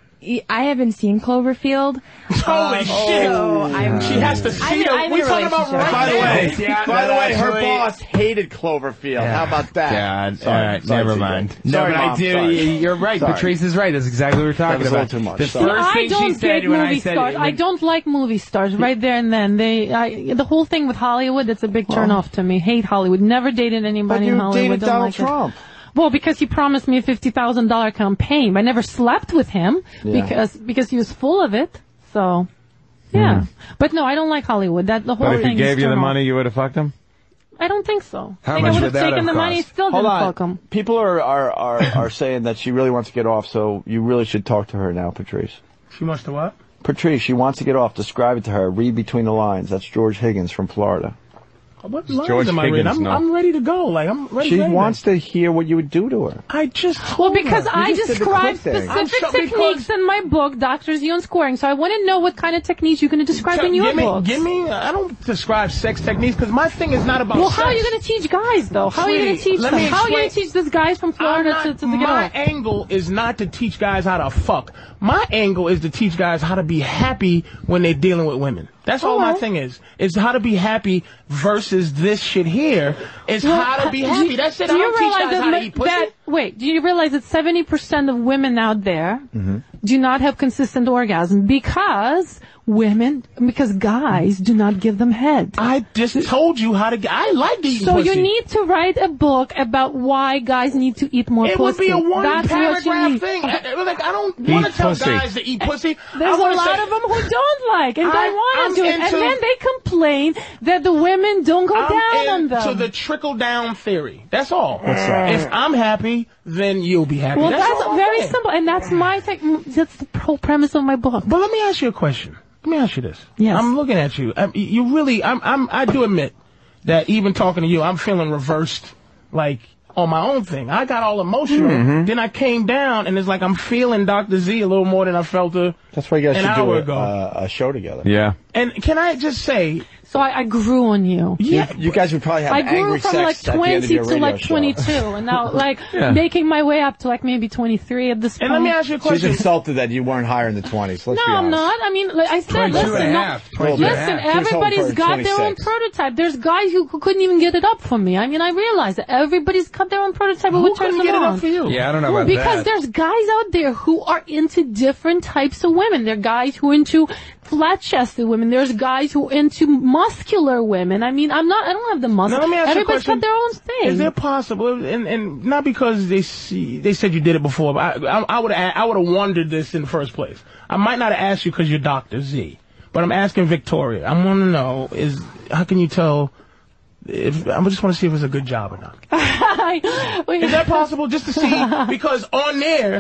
I haven't seen Cloverfield. Holy Um, shit! so I'm- she has to see I'm the. We a talking about right By the way, Yeah, by the that way, her boss hated Cloverfield. How about that? God, Sorry, all right, sorry, never TJ. mind. Sorry, no, but Mom, I do. sorry. You're right. Sorry. Patrice is right. That's exactly what we're talking was about. little too much. The Sorry. first I thing don't she said when movie I said stars. I don't like movie stars right there and then. They, I, the whole thing with Hollywood, it's a big turn off to me. Hate Hollywood. Never dated anybody in you Hollywood. dated Don't Donald like it. Trump. Well, because he promised me a fifty thousand dollar campaign. I never slept with him Yeah. because because he was full of it. So, yeah. Hmm. But no, I don't like Hollywood. That the whole But if thing. he is gave you the off. money, you would have fucked him. I don't think so. How I think much I would would have that taken have the money. cost? Still Hold didn't on. fuck him. People are, are, are, are saying that she really wants to get off, so you really should talk to her now, Patrice. She wants to what? Patrice, she wants to get off. Describe it to her. Read between the lines. That's George Higgins from Florida. What George lines am I reading? I'm, no. I'm ready to go. Like I'm ready. She for anything. wants to hear what you would do to her. I just Well, because her. I just did describe clip thing. I'm specific so- techniques in my book, Dr. Z on scoring. So I want to know what kind of techniques you're going to describe Tell- in your give me, books. give me. I don't describe sex techniques because my thing is not about. well, sex. how are you going to teach guys, though? How are you going to teach let them? me How are you going to teach this guys from Florida not- to, to, to get my off? angle is not to teach guys how to fuck. My angle is to teach guys how to be happy when they're dealing with women. That's all my uh-huh. thing is. Is how to be happy versus this shit here. Is Well, how to be happy. That's it. Do I you don't teach realize guys how to eat pussy. that wait? Do you realize that seventy percent of women out there Mm-hmm. do not have consistent orgasm because women because guys do not give them head. I just told you how to. get I like eating So pussy. you need to write a book about why guys need to eat more It pussy. would be a one That's paragraph thing. I, I- like I don't want to tell pussy. guys to eat pussy. There's a lot say, of them who don't like and I- don't want to do it, and then they complain that the women don't go down on them. into the trickle down theory. That's all. What's that? If I'm happy, then you'll be happy. well, that's that's, very simple, and that's my tech- that's the whole premise of my book. But let me ask you a question. Let me ask you this. Yes. I'm looking at you. Um, you really, I'm, I'm, I do admit that even talking to you, I'm feeling reversed, like on my own thing. I got all emotional. Mm-hmm. Then I came down, and it's like I'm feeling Dr. Z a little more than I felt her. That's why you guys An should do hour a, ago. uh, a show together. Yeah. And can I just say, So I, I grew on you. yeah, You guys would probably have I grew angry from sex like at the end of 20 to radio like show. 22, and now like Yeah. making my way up to like maybe 23 at this point. and let me ask you a question. She's question. insulted that you weren't higher in the 20s. No, be I'm not. I mean, like I said, listen, and a no- half, 22 and a listen. half. She was home Everybody's for got their own prototype. There's guys who, who couldn't even get it up for me. I mean, I realize that everybody's got their own prototype. But Who what couldn't them get it up for you? Yeah, I don't know Well, about because that. there's guys out there who are into different types of women. There are guys who are into flat-chested women. There's guys who are into muscular women. I mean, I'm not. I don't have the muscle. Now, let me ask a got their own thing. Is it possible, and, and not because they see, they said you did it before, but I, would have, I would have wondered this in the first place. I might not have asked you because you're Doctor Z, but I'm asking Victoria. I want to know is how can you tell? If I just want to see if it's a good job or not. Is that possible? Just to see because on there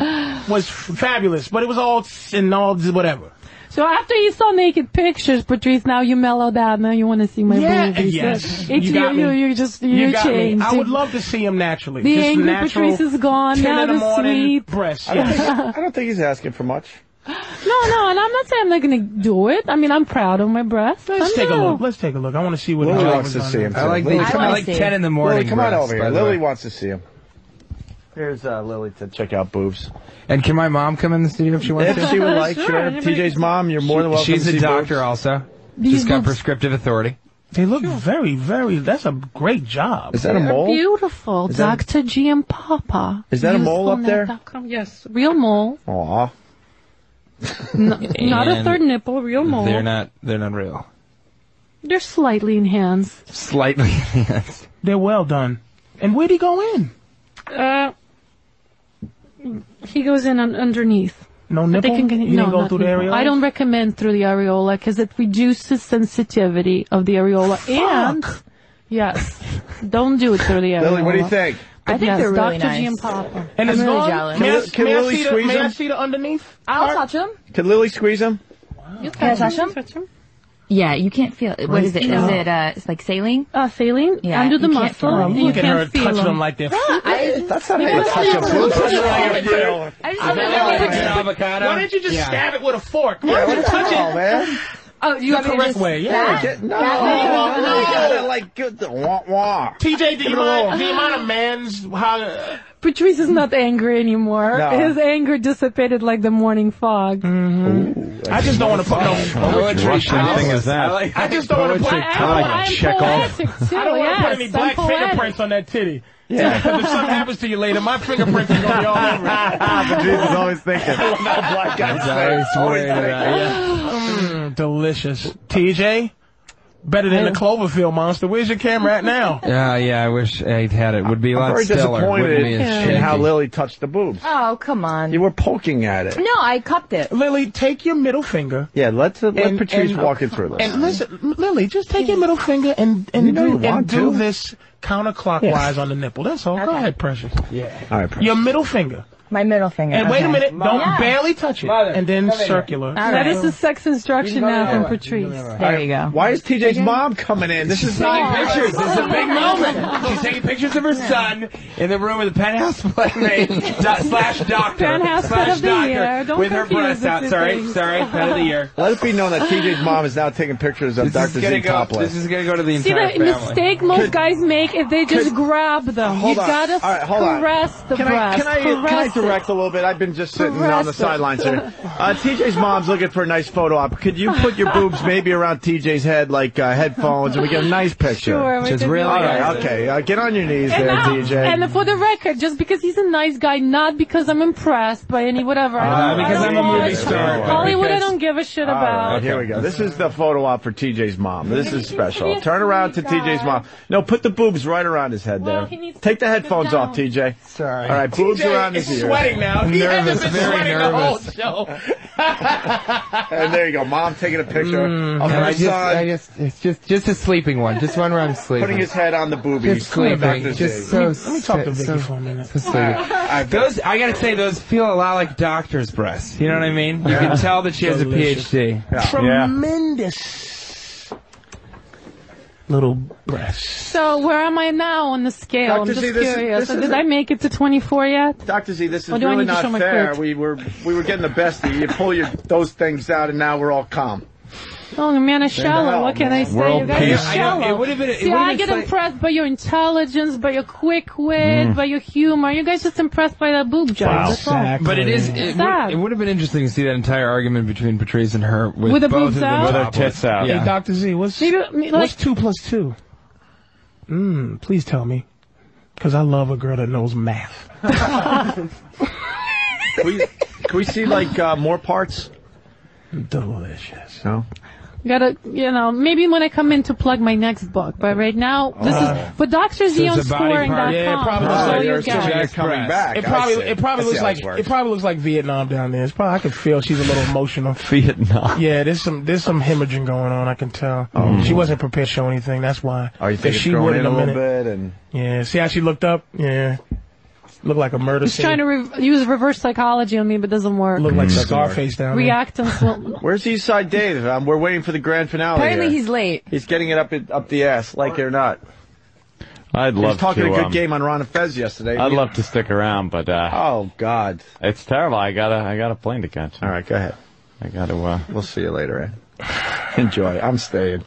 was f- fabulous, but it was all and all whatever. So after you saw naked pictures, Patrice, now you mellowed out. Now you want to see my Yeah, boobies. yes. It's You got you, me. you, you just you, You got me. changed. I would love to see him naturally. The Just angry natural, Patrice is gone. Now in the the sweet. breasts. I don't, Yes. think, I don't think he's asking for much. No, no, and I'm not saying I'm not going to do it. I mean, I'm proud of my breasts. Let's I take a look. Let's take a look. I want to see what Lily wants to see him. I like Lily, the, come I like 10 in the morning. Lily, come on over here. Lily way. wants to see him. Here's uh, Lily to check out boobs. And can my mom come in the studio if she wants If to? she would like, Sure, sure. TJ's mom, you're more than welcome She's to a see doctor boobs. also. These She's got boobs- prescriptive authority. They look very, very. That's a great job. Is that a They're mole? Beautiful, Is that- Dr. GM Papa. Is that a mole up there? Usefulnet.com. Yes, real mole. Aw. N- not a third nipple, real mole. They're not. They're not real. They're slightly enhanced. Slightly enhanced. They're well done. And where'd he go in? Uh, he goes in un- underneath. No But nipple. They can get, you no, didn't go not through the areola. I don't recommend through the areola because it reduces sensitivity of the areola. And yes, don't do it through the areola. Lily, what do you think? I think they're yes, really Dr. nice. GM Papa. And I'm it's really gone? jealous. May, I, Can- can may, I Lily see the, squeeze may I see the underneath? I'll part? touch him. Can Lily squeeze him? You Can I touch him? touch him? Yeah, you can't feel it. What is it? Is it uh, it's like saline? Uh, saline Yeah, under the you can't muscle. feel and them. you Look at her can't feel touching them. them like they're. That's not how you touch a boob. I just avocado. Why didn't you just Yeah. stab it with a fork? Why didn't you touch Oh, it? Man. Oh, you got The want me to correct way, yeah. that? Get- no, That- no, you gotta like get the wah wah. TJ, do Give you it a mind? Do you mind a man's how? Patrice is not angry anymore. No. His anger dissipated like the morning fog. Mm-hmm. I just don't want to put no. Poetry Russian house. thing is that? I like I just don't want to put. I, I I'm, I'm check off. poetic too. don't want to put any black fingerprints on that titty. Yeah. Because if something happens to you later, my fingerprints are gonna be all over it. Patrice is always thinking. black guys Always worried about it. Mm, delicious. TJ, better than the Cloverfield monster. Where's your camera at now? Yeah, yeah. I wish I'd had it. Would be a I'm lot very stellar. disappointed Wouldn't be as in shaky. how Lily touched the boobs. Oh, come on. You were poking at it. No, I cupped it. Lily, take your middle finger. Yeah, let's uh, let And- Patrice and- walk it through this. And listen, Lily, just take your middle finger and and You know do you and do to. this counterclockwise on the nipple. That's all. Go ahead, precious. All right, Patrice. Your middle finger. My middle finger. And wait a okay. minute, don't Yeah. barely touch it. Mother, and then come in here. circular. All That right. is the sex instruction now from Patrice. There you go. Why is TJ's mom coming in? This is taking not pictures. This is a big moment. She's taking pictures of her son in the room with the penthouse playmate slash doctor Penthouse slash pet doctor. Don't with her confuse breasts out. Sorry, sorry, pet of the year. Let it be known that TJ's mom is now taking pictures of This Dr. Z go. topless. This is gonna go to the entire See the mistake most guys make if they just grab them. You on. gotta All right, caress the breast. Can I, can I Caress it. direct a little bit? I've been just sitting on the sidelines here. Uh, TJ's mom's looking for a nice photo op. Could you put your boobs maybe around TJ's head like uh, headphones and we get a nice picture? Sure, we Just can do really All that. right, okay. Uh, get on your knees And, there, now- TJ. and for the record, just because he's a nice guy, not because I'm impressed by any whatever. I Uh, don't, because I I'm a movie star, but Hollywood, I don't give a shit about. right, here we go. This is the photo op for TJ's mom. This is special. Turn around to sweet TJ's mom. No, put the boobs right around his head Well, there. he needs Take the headphones off, TJ. Sorry. All right, boobs TJ around his is ears. Sweating now. He Nervous, hasn't been very sweating the whole nervous. show. And there you go. Mom taking a picture Mm. of And her I just, I son just, it's just, just a sleeping one. Just one where I'm sleeping. putting his head on the boobies. just sleeping. Just Z. so. Let me talk to so- Vicky for a minute. so sleeping. Those, I gotta say, those feel a lot like doctor's breasts. You know what I mean? You can tell that she has a Delicious. PhD. Tremendous little breasts. So where am I now on the scale? Dr. I'm just Z, this is- curious. this So did a- I make it to 24 yet? Dr. Z, this is Or do I really need to show not fair. We were we were getting the best of you. You pull your those things out, and now we're all calm. Oh, man, is Send shallow. out, What can I say? World you guys peace. are I shallow. it would've been- it See, I get slight- impressed by your intelligence, by your quick wit, by your humor. You guys just impressed by that boob job. That's all. But it is. It Sad. would, it would have been interesting to see that entire argument between Patrice and her with, With the both boobs of them out? With her tits out. Yeah. Hey, Dr. Z, what's, Maybe, like, what's two plus two? Mmm, please tell me. Because I love a girl that knows math. Can we, can we see like uh, more parts? Delicious. No. Gotta, you know, maybe when I come in to plug my next book. But right now, this is for Dr. Z on it's a body part. Yeah, it probably so looks like you yours, get too. it. You're coming back. It probably it probably looks like this it probably looks like Vietnam down there. It's probably I can feel she's a little emotional. Vietnam. Yeah, there's some there's some hemorrhaging going on. I can tell. Oh. She wasn't prepared to show anything. That's why. Oh, you If think it's she growing would in in a a little minute. bit? And Yeah. See how she looked up? Yeah. Looked like a murder He's scene. trying to re- use reverse psychology on me, but it doesn't work. Look like Doesn't Scarface down there. Reactance will. where's Eastside Dave? Um, we're waiting for the grand finale. Apparently here. he's late. He's getting it up up the ass, like it or not. I'd He love was talking to. a good um, game on Ron and Fez yesterday. I'd love to stick around, but uh, Oh God! it's terrible. I got a I got a plane to catch. All right, go ahead. I got to. Uh, We'll see you later, Ed. Enjoy. I'm staying.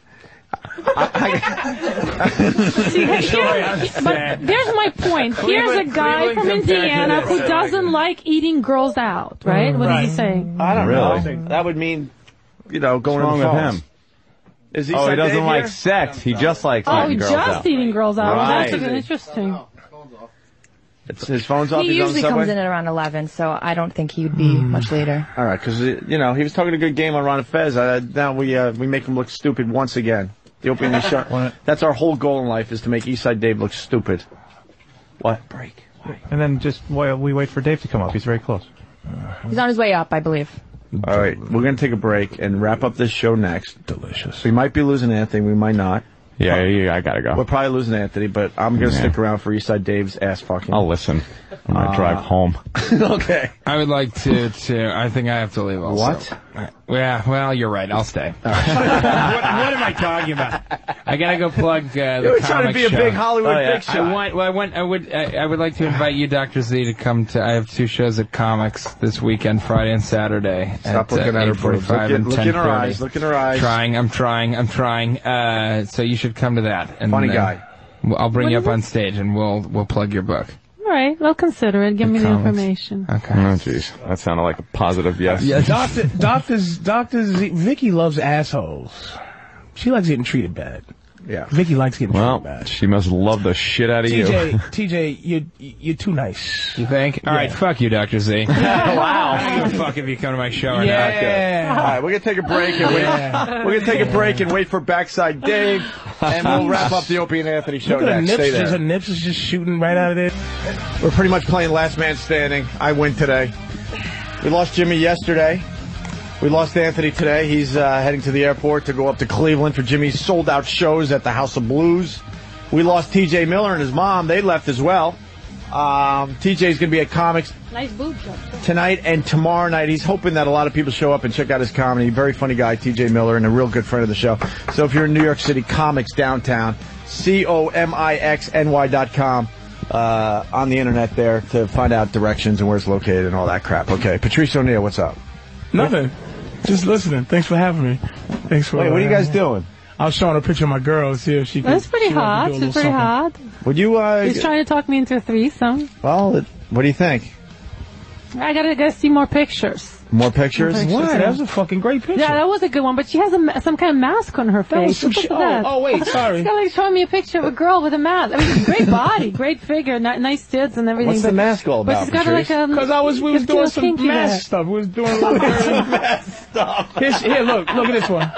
See, here- but there's my point. Here's a guy Cleveland from Indiana who doesn't like eating girls out, right? What is he right. saying? I don't Really? know. That would mean, you know, going what's wrong with him? Is oh, he doesn't like here? sex. He just likes Oh, eating girls just eating girls out. Well, That's Right. even interesting. It's, his phone's off. He He's on usually subway? comes in at around 11, so I don't think he would be Hmm. much later. All right, because you know he was talking a good game on Ron Fez. Uh, now we uh, we make him look stupid once again. The opening show. That's our whole goal in life is to make Eastside Dave look stupid. What break? And then just while we wait for Dave to come up. He's very close. He's on his way up, I believe. All right, we're gonna take a break and wrap up this show next. Delicious. We might be losing Anthony. We might not. Yeah, yeah, I gotta go. We're probably losing Anthony, but I'm gonna Yeah. stick around for Eastside Dave's ass fucking. I'll listen. When I'm gonna Uh, drive home. okay. I would like to, to, I think I have to leave also. What? Yeah, well, you're right. I'll stay. what, what am I talking about? I gotta go plug uh, the You were trying to comic be a show. big Hollywood Oh, yeah. big shot. I want. Well, I want. I would. I, I would like to invite you, Doctor Z, to come to. I have two shows at Comix this weekend, Friday and Saturday. Stop at, looking uh, at her boobs. 8:45 Look in- and look in her eyes. Look in her eyes. Trying. I'm trying. I'm trying. Uh, so you should come to that. And, Funny uh, guy. well, I'll bring What you up on stage and we'll we'll plug your book. All right, I'll consider it. Give me the Comix. information. Okay. Oh, jeez. That sounded like a positive yes. Yeah, doctor, doctors, doctors. Vicky loves assholes. She likes getting treated bad. Yeah. Vicky likes getting Well, treated bad. she must love the shit out of TJ, you. TJ, you you're too nice. You think? All right, fuck you, Doctor Z. Wow. I don't give a fuck if you come to my show or Yeah. All right, we're gonna take a break and wait. Yeah. We're gonna take a break and wait for Backside Dave, and we'll wrap up the Opie and Anthony show Look at her next. nips. Stay Just, her there. nips is just shooting right out of there. We're pretty much playing Last Man Standing. I win today. We lost Jimmy yesterday. We lost Anthony today. He's uh, heading to the airport to go up to Cleveland for Jimmy's sold out shows at the House of Blues. We lost TJ Miller and his mom. They left as well. Um, TJ's going to be at Comix Nice boob job. tonight and tomorrow night. He's hoping that a lot of people show up and check out his comedy. Very funny guy, TJ Miller, and a real good friend of the show. So if you're in New York City, Comix downtown, C O M I X N Y dot com. Uh, on the internet there to find out directions and where it's located and all that crap. Okay, Patrice O'Neal, what's up? Nothing. Just listening. Thanks for having me. Thanks for. Wait, what are you guys doing? I was showing a picture of my girl. See if she. Could, That's pretty she hot. do a It's pretty something. hot. Would you? Uh, He's trying to talk me into a threesome. well, it- what do you think? I gotta, gotta see more pictures. More pictures? What? That was a fucking great picture. Yeah, that was a good one, but she has a, some kind of mask on her That was face. some What's shit. up with Oh, oh, wait, sorry. She's got like showing me a picture of a girl with a mask. I mean, great body, great figure, ni- nice tits and everything. What's the mask all But about, she's got like a. Because um, I was, we was it's a little doing some mask there. stuff. We was doing a little dirty stuff. Here, here, look, look at this one.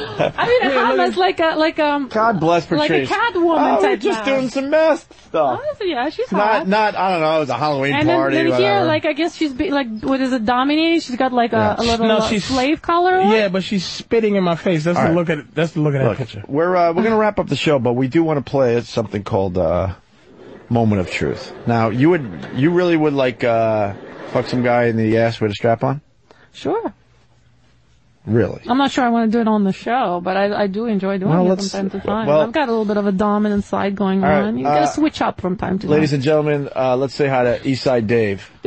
I mean, a Hama's like a like um. God bless Like a Patrice. Catwoman oh, we're type just mask. doing some mask stuff. Honestly, yeah, she's hot. Not, not. I don't know. It was a Halloween and then, party. then here, like I guess she's be, like what is it, dominating? She's got like a, a little No, uh, she's- slave collar. on? Yeah, but she's spitting in my face. That's All the right. look at. That's the look at that picture. we're uh, we're gonna wrap up the show, but we do want to play something called uh, "Moment of Truth." Now, you would, you really would like uh, fuck some guy in the ass with a strap on? Sure. Really? I'm not sure I want to do it on the show, but I, I do enjoy doing Well, it from time to time. well- I've got a little bit of a dominant side going All right, on. You uh, gotta switch up from time to Ladies time. Ladies and gentlemen, uh, let's say hi to Eastside Dave.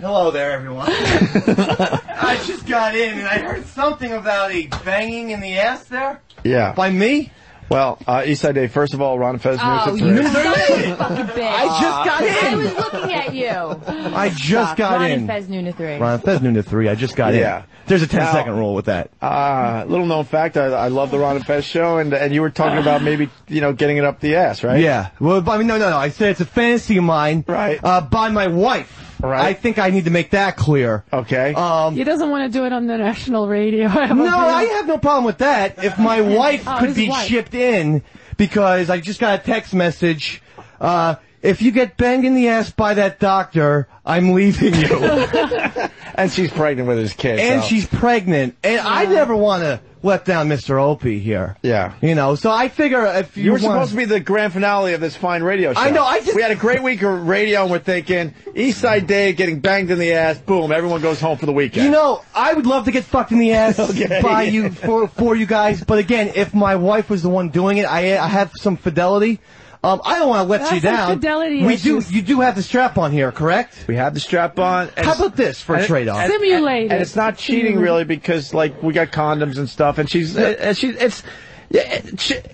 Hello there, everyone. I just got in and I heard something about a banging in the ass there. Yeah. By me? Well, uh, Eastside Dave. First of all, Ron Fez Oh, news you at three. son fucking bitch. I just got in. I was looking at you. I just got Ron in. and Fez noon to three. Ron Fez noon to three. I just got Yeah. in. There's a 10 Now- second rule with that. Uh, little known fact, I, I love the Ron and Fez show, and and you were talking about maybe you know getting it up the ass, right? Yeah. Well, I mean, no, no, no. I said it's a fantasy of mine. Right. Uh, by my wife. Right. I think I need to make that clear. Okay. Um, He doesn't want to do it on the national radio. I have No. I have no problem with that. If my wife Oh, could be wife. shipped in, because I just got a text message. Uh, if you get banged in the ass by that doctor, I'm leaving you. and she's pregnant with his kid. and so- she's pregnant. And I never want to let down Mr. Opie here. Yeah. You know, so I figure if you, You were wanna- supposed to be the grand finale of this fine radio show. I know, I just- we had a great week of radio, and we're thinking Eastside Dave getting banged in the ass. Boom! Everyone goes home for the weekend. You know, I would love to get fucked in the ass Okay. by you for for you guys, but again, if my wife was the one doing it, I I have some fidelity. Um, I don't want to let That's you some down. fidelity we issues. do. You do have the strap on here, correct? we have the strap on. and- How about this for a trade off? and- Simulated. And it's not cheating really because like we got condoms and stuff, and she's, and she's it's. Yeah,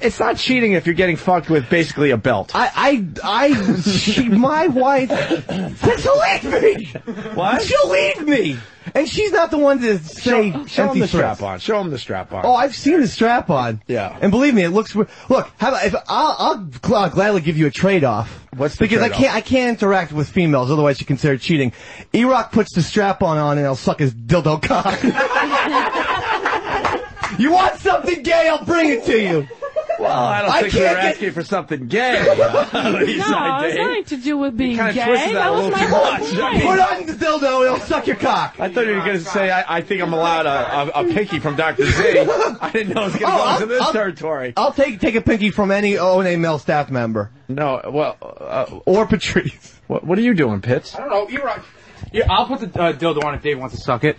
it's not cheating if you're getting fucked with basically a belt. I, I, I, she, my wife, she'll leave me. What? She'll leave me, and she's not the one to say Show, show him the threats. strap on. Show him the strap on. Oh, I've seen the strap on. Yeah. And believe me, it looks. Look, how about if I'll, I'll, I'll gladly give you a trade off. What's the because I can't I can't interact with females, otherwise you consider cheating. E-Rock puts the strap on on and I'll suck his dildo cock. you want something gay? I'll bring it to you. Well, I don't I think we were can't get- asking for something gay. No, it's nothing to do with being kinda gay. twisted that That a was little my too whole much. I point. mean- Put on the dildo and I'll suck your cock. I thought you were going to say I, I think I'm allowed a, a, a pinky from Dr. Z. I didn't know it was going to Oh, go into this I'll- territory. I'll take take a pinky from any O and A male staff member No, well, uh, or Patrice. what, what are you doing, Pitts? I don't know. You're right. Yeah, I'll put the uh, dildo on if Dave wants to suck it.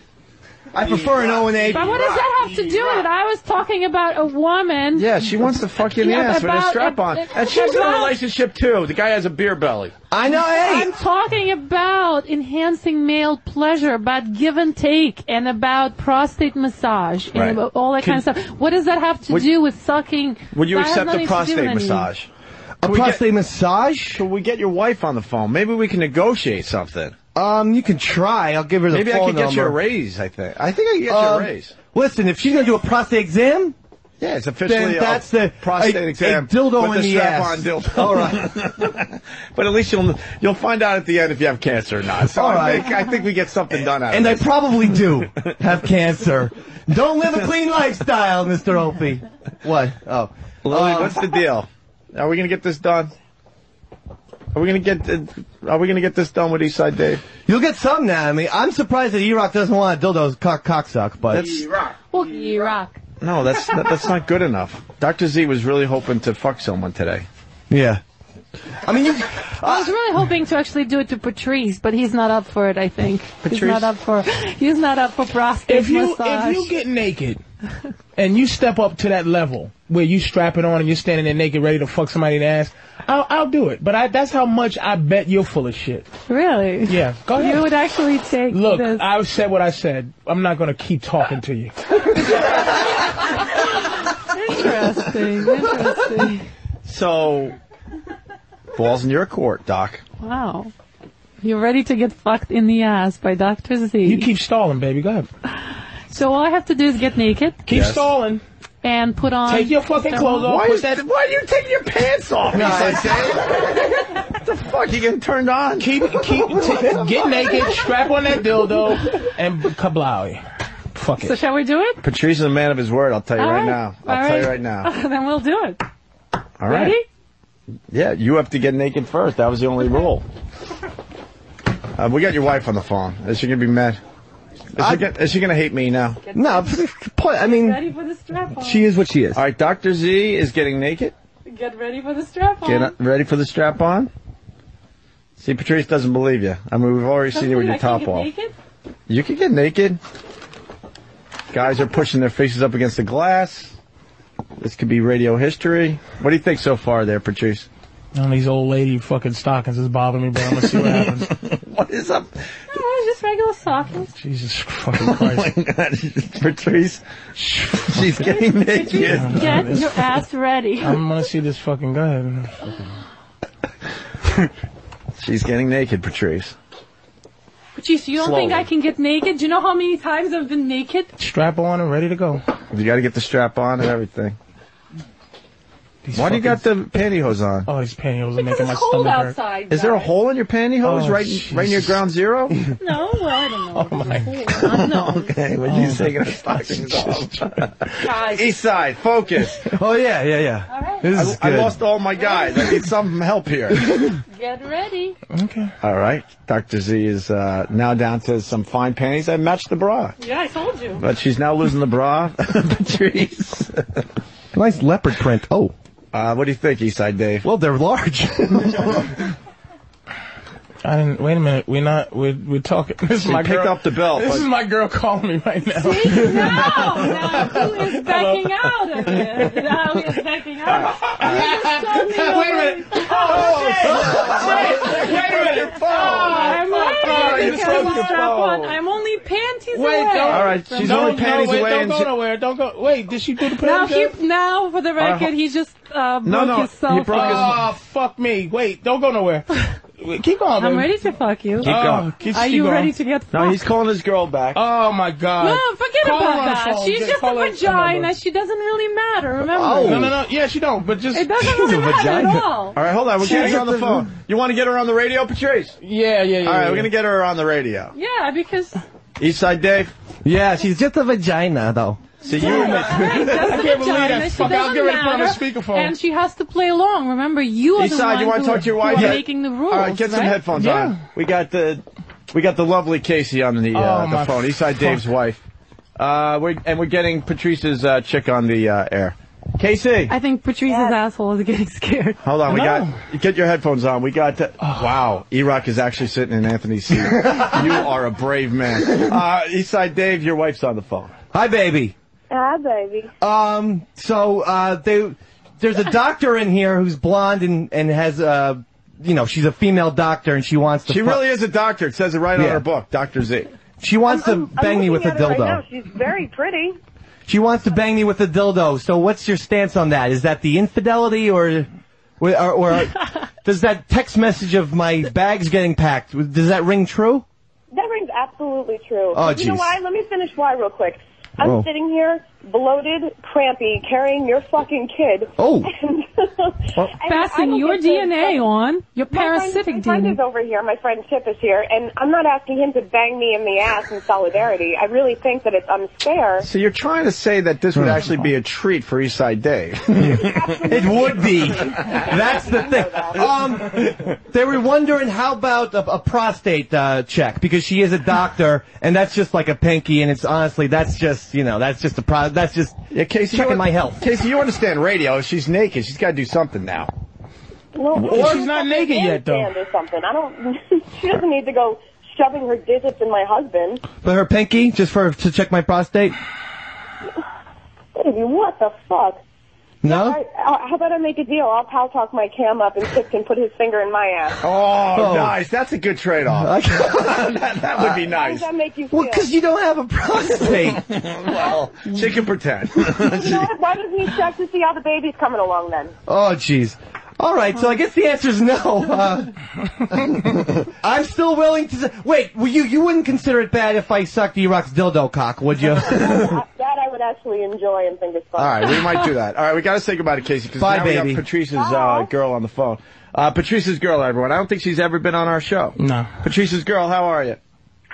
I prefer an O and A. But what does that have to do with it? I was talking about a woman. Yeah, she wants to fuck you in the Yeah, ass with a about- strap on. ab- And she's in a about- relationship too. The guy has a beer belly. I know. Hey, I'm talking about enhancing male pleasure, about give and take, and about prostate massage, and Right. about all that kind of stuff. What does that have to Would- do with sucking? Would you That has accept nothing a to do with prostate anything. massage? a Can get- prostate massage. Can we get your wife on the phone? Maybe we can negotiate something. Um, you can try. I'll give her the Maybe I can get you a raise. I think. I think I can get you a Um, raise. Listen, if she's gonna do a prostate exam, Yeah, it's officially then that's a the prostate a, exam A dildo with in the the ass. on dildo. All right. but at least you'll you'll find out at the end if you have cancer or not. So All I, right. think, I think we get something done out And I of this. probably do have cancer. Don't live a clean lifestyle, Mr. Opie. What? Oh. Lily, Um, what's the deal? Are we gonna get this done? Are we gonna get uh, Are we gonna get this done with Eastside Dave? You'll get some now. I mean, I'm surprised that E-Rock doesn't want a dildo's cock cocksuck, but That's Well, you rock. no, that's that, that's not good enough. Dr. Z was really hoping to fuck someone today. yeah. I mean, you, I was really hoping to actually do it to Patrice, but he's not up for it. I think he's not up for. He's not up for prostate If you massage. if you get naked and you step up to that level where you strap it on and you're standing there naked ready to fuck somebody in the ass, I'll I'll do it. But I, that's how much I bet you're full of shit. really, Yeah, go ahead. you would actually take Look, this. I've said what I said. I'm not gonna keep talking to you. Interesting. Interesting. So, balls in your court, Doc. Wow. You're ready to get fucked in the ass by Dr. Z. You keep stalling, baby. Go ahead. so all I have to do is get naked Keep Yes. stalling. and put on. Take your fucking clothes off. Why, is that. that, why are you taking your pants off? No, Eastside Dave? what the fuck? You getting turned on? Keep keep t- get naked. Strap on that dildo and kablowie. Fuck it. So shall we do it? Patrice is a man of his word. I'll tell you All right, right. now. I'll All tell you right. right now. then we'll do it. All right. Ready? Yeah, you have to get naked first. That was the only rule. Uh, we got your wife on the phone. Is she gonna be mad? Is, she, gonna, is she gonna hate me now? no, I mean, Ready for the she is what she is. All right, Doctor Z is getting naked. Get ready for the strap on. Get uh, ready for the strap on. See, Patrice doesn't believe you. I mean, we've already seen you with I your can't top get off. naked? You can get naked. Guys are pushing their faces up against the glass. This could be radio history. What do you think so far there, Patrice? None of these old lady fucking stockings is bothering me, but I'm gonna see what happens. what is up? No, it's just regular stockings. Oh, Jesus fucking Christ. Oh my God, Patrice, she's getting naked. Get your ass ready. I'm gonna see this fucking guy. She's getting naked, Patrice. Jeez, you don't Slowly. think I can get naked? Do you know how many times I've been naked? Strap on and ready to go. You got to get the strap on and everything. Why do you got the pantyhose on? Oh, these pantyhose are Because making my it's cold stomach hurt. outside. Is there a hole in your pantyhose Oh, right, in, right near ground zero? No, well, I don't know. Oh my no. okay, when you taking her stockings off. Guys. East side, focus. Oh yeah, yeah, yeah. All right. This is I, I lost all my guys. I need some help here. Get ready. Okay. all right, Dr. Z is uh, now down to some fine panties that match the bra. Yeah, I told you. But she's now losing the bra. Patrice. nice leopard print. Oh, Uh, what do you think, Eastside Dave? well, they're large. I didn't. Wait a minute. We're not. We're we're talking. This is my picked girl. up the belt, This but- is my girl calling me right now. See? Now, now, who is backing out of it? Now who is backing out? You just told me Wait a minute. Oh, shit. Wait a minute. Oh, I'm Oh, ready you because your strap on. phone. I'm only panty she's Wait, away. don't. All right, she's no, only panties no, wait, away Don't go nowhere. Don't go. Wait, did she do the Now, panties? he, now, for the right, record, ho- he just uh, broke no, no, his cell he broke his. Oh, fuck me. Wait, don't go nowhere. Wait, Keep going, I'm baby. ready to fuck you. Keep oh, going. keep- Are keep you going. ready to get fucked? No, he's calling his girl back. Oh my God. No, forget Call about that. phone. She's Get- just a call her- vagina. She doesn't really matter. Oh. Remember? Oh. No, no, no. Yeah, she don't. But just It doesn't really matter at all. All right, hold on. We're She's getting her on the just a- phone. You want to get her on the radio, Patrice? Yeah, yeah, yeah. All right, yeah. we're gonna get her on the radio. Yeah, because Eastside Dave. Yeah, she's just a vagina, though. See you. Right, that's I a can't believe vagina. that. Fuck, I'll doesn't get ready to put on the matter. speakerphone. And she has to play along. Remember, you are the Eastside, one you want to talk to your wife? who are Yeah. making the rules. All right, get some right? headphones Yeah. on. We got the we got the lovely Casey on the uh, Oh, the phone. Eastside fuck. Dave's wife. Uh, we're, and we're getting Patrice's uh, chick on the uh, air. Casey, I think Patrice's asshole is getting scared. hold on. We No. got get your headphones on. We got the, wow. E-Rock is actually sitting in Anthony's seat. you are a brave man. Uh, Eastside Dave, your wife's on the phone. Hi, baby. Hi, baby. Um, so, uh, they, there's a doctor in here who's blonde and, and has, uh, you know, she's a female doctor and she wants to She fu- really is a doctor. It says it right on Yeah. her book, Doctor Z. She wants I'm- to I'm bang me with looking a at her dildo. Right now. She's very pretty. She wants to bang me with a dildo. So what's your stance on that? Is that the infidelity or, or, or does that text message of my bags getting packed, does that ring true? That rings absolutely true. Oh, you know jeez. why? Let me finish why real quick. I'm Oh. sitting here, bloated, crampy, carrying your fucking kid. Oh. And, and I Passing don't your get to- DNA on. Your My friend, parasitic my friend DNA. is over here. My friend Chip is here, and I'm not asking him to bang me in the ass in solidarity. I really think that it's unfair. So you're trying to say that this would actually be a treat for Eastside Dave. It would be. That's the thing. Um, they were wondering how about a, a prostate uh, check because she is a doctor, and that's just like a pinky, and it's honestly that's just you know that's just a pro. That's just yeah, Casey, checking my health. Casey, you understand radio. If she's naked, she's got to do something now. Well, Or she's not naked yet, though. Or something. I don't. she doesn't need to go shoving her digits in my husband. But her pinky, just for to check my prostate. Baby, what the fuck? No. All right, uh, how about I make a deal? I'll Paltalk my cam up and Chip can put his finger in my ass. Oh, Oh. nice. That's a good trade-off. that, that would be How nice. does that make you feel? Well, because you don't have a prostate. well, she can pretend. you know what? Why doesn't he check to see how the baby's coming along then? oh, jeez. All right, so I guess the answer is no. Uh, I'm still willing to. Wait, well, you you wouldn't consider it bad if I sucked E-Rock's dildo cock, would you? That I would actually enjoy and think it's fun. All right, we might do that. All right, we got to say goodbye to Casey because Bye, now we baby. got Patrice's uh, girl on the phone. Uh, Patrice's girl, everyone. I don't think she's ever been on our show. No. Patrice's girl, how are you?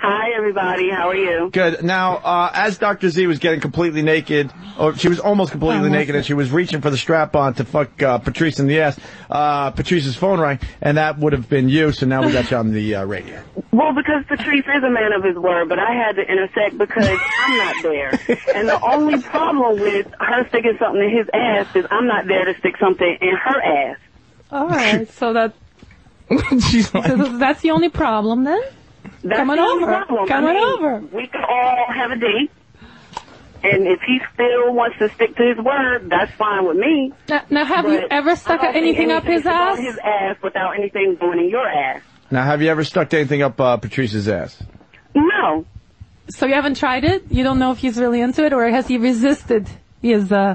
Hi, everybody. How are you? Good. Now, uh, as Dr. Z was getting completely naked, or she was almost completely naked, and she was reaching for the strap on to fuck uh, Patrice in the ass, uh, Patrice's phone rang, and that would have been you, so now we got you on the uh, radio. Well, because Patrice is a man of his word, but I had to intersect because I'm not there. And the only problem with her sticking something in his ass is I'm not there to stick something in her ass. All right, so that She's so that's the only problem then. That's Come on over. problem. Come I on mean, over. We could all have a date. And if he still wants to stick to his word, that's fine with me. Now, now have you ever stuck I anything up his ass? His ass without anything going in your ass. Now, have you ever stuck anything up uh, Patrice's ass? No. So you haven't tried it? You don't know if he's really into it, or has he resisted his uh,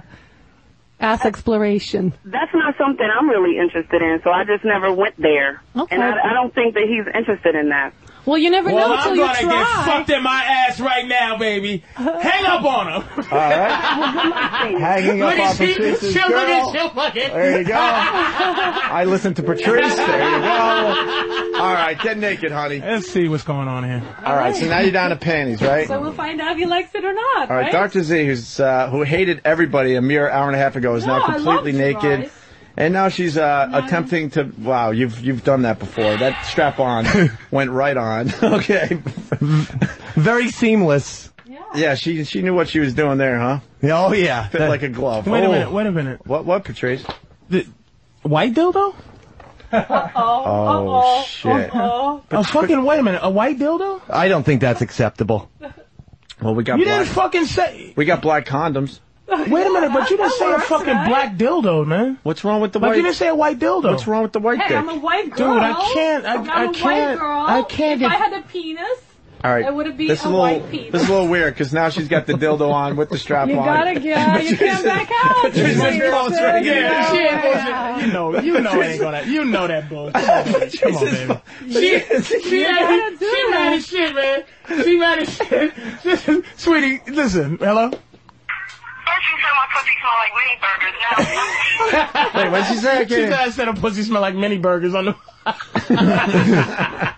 ass exploration? That's not something I'm really interested in, so I just never went there. Okay. And I, I don't think that he's interested in that. Well, you never Well, know I'm you gonna get try. fucked in my ass right now, baby. Hang up on him. All right. Hanging up on at she, Patrice's she'll girl. look at she'll look at. There you go. I listened to Patrice. There you go. All right, get naked, honey. Let's see what's going on here. All right, so now you're down to panties, right? So we'll find out if he likes it or not. All right, Dr. Z, who's uh, who hated everybody a mere hour and a half ago, is No, now I completely love naked. guys. And now she's uh, attempting to. Wow, you've you've done that before. That strap on went right on. okay. Very seamless. Yeah, she she knew what she was doing there, huh? Oh yeah, Fit like a glove. Wait a Oh. minute. Wait a minute. What what Patrice? The white dildo? Oh shit. A fucking wait a minute. A white dildo? I don't think that's acceptable. Well, we got You black. didn't fucking say. we got black condoms. Wait a minute, but you didn't say a fucking black dildo, man. What's wrong with the Like white? you didn't say a white dildo. What's wrong with the white Hey, dick? I'm a white girl. Dude. I can't- I- I'm I a can't- white girl. I can't If get- I had a penis, All right. That would be this is a little, white peach. This is a little weird because now she's got the dildo on with the strap on. You on. gotta get, you can't back out. Patrice's phone's ready. Yeah, she ain't. You know, you know it ain't gonna. You know that bull. Come on, baby. Come. She, she, mad, she mad as shit, man. She mad as shit. Sweetie, listen. Hello. Wait, what'd she say? I She can't- said I said her pussy smell like mini burgers on the.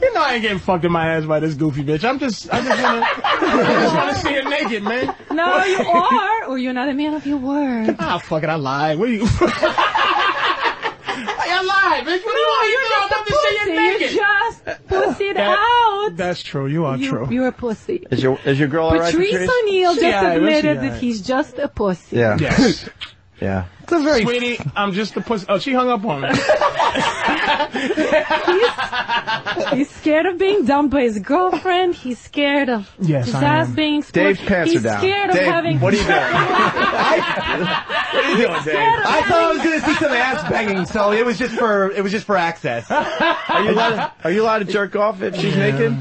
you know I ain't getting fucked in my ass by this goofy bitch. I'm just, I just wanna, I just wanna see her naked, man. No, you are, or you're not a man of your word. Ah, fuck it, I lied. What are you? I bitch. What do you want? You know I'm about to see you naked. You just pussied That- out. That's true. You are You, true. you're a pussy. Is your is your girl all right? Patrice Patrice? O'Neal She just alright, admitted that he's just a pussy. Yeah. Yes. Yeah. It's a very Sweetie, I'm just a pussy. Oh, she hung up on me. He's scared of being dumped by his girlfriend. He's scared of Yes, his I ass am. being exposed. Dave's pants He's are down. scared of Dave, having. what are you doing? What are you doing, Dave? I thought I was going to see some ass banging, so it was just for it was just for access. Are you allowed? Are you allowed to jerk off if she's naked?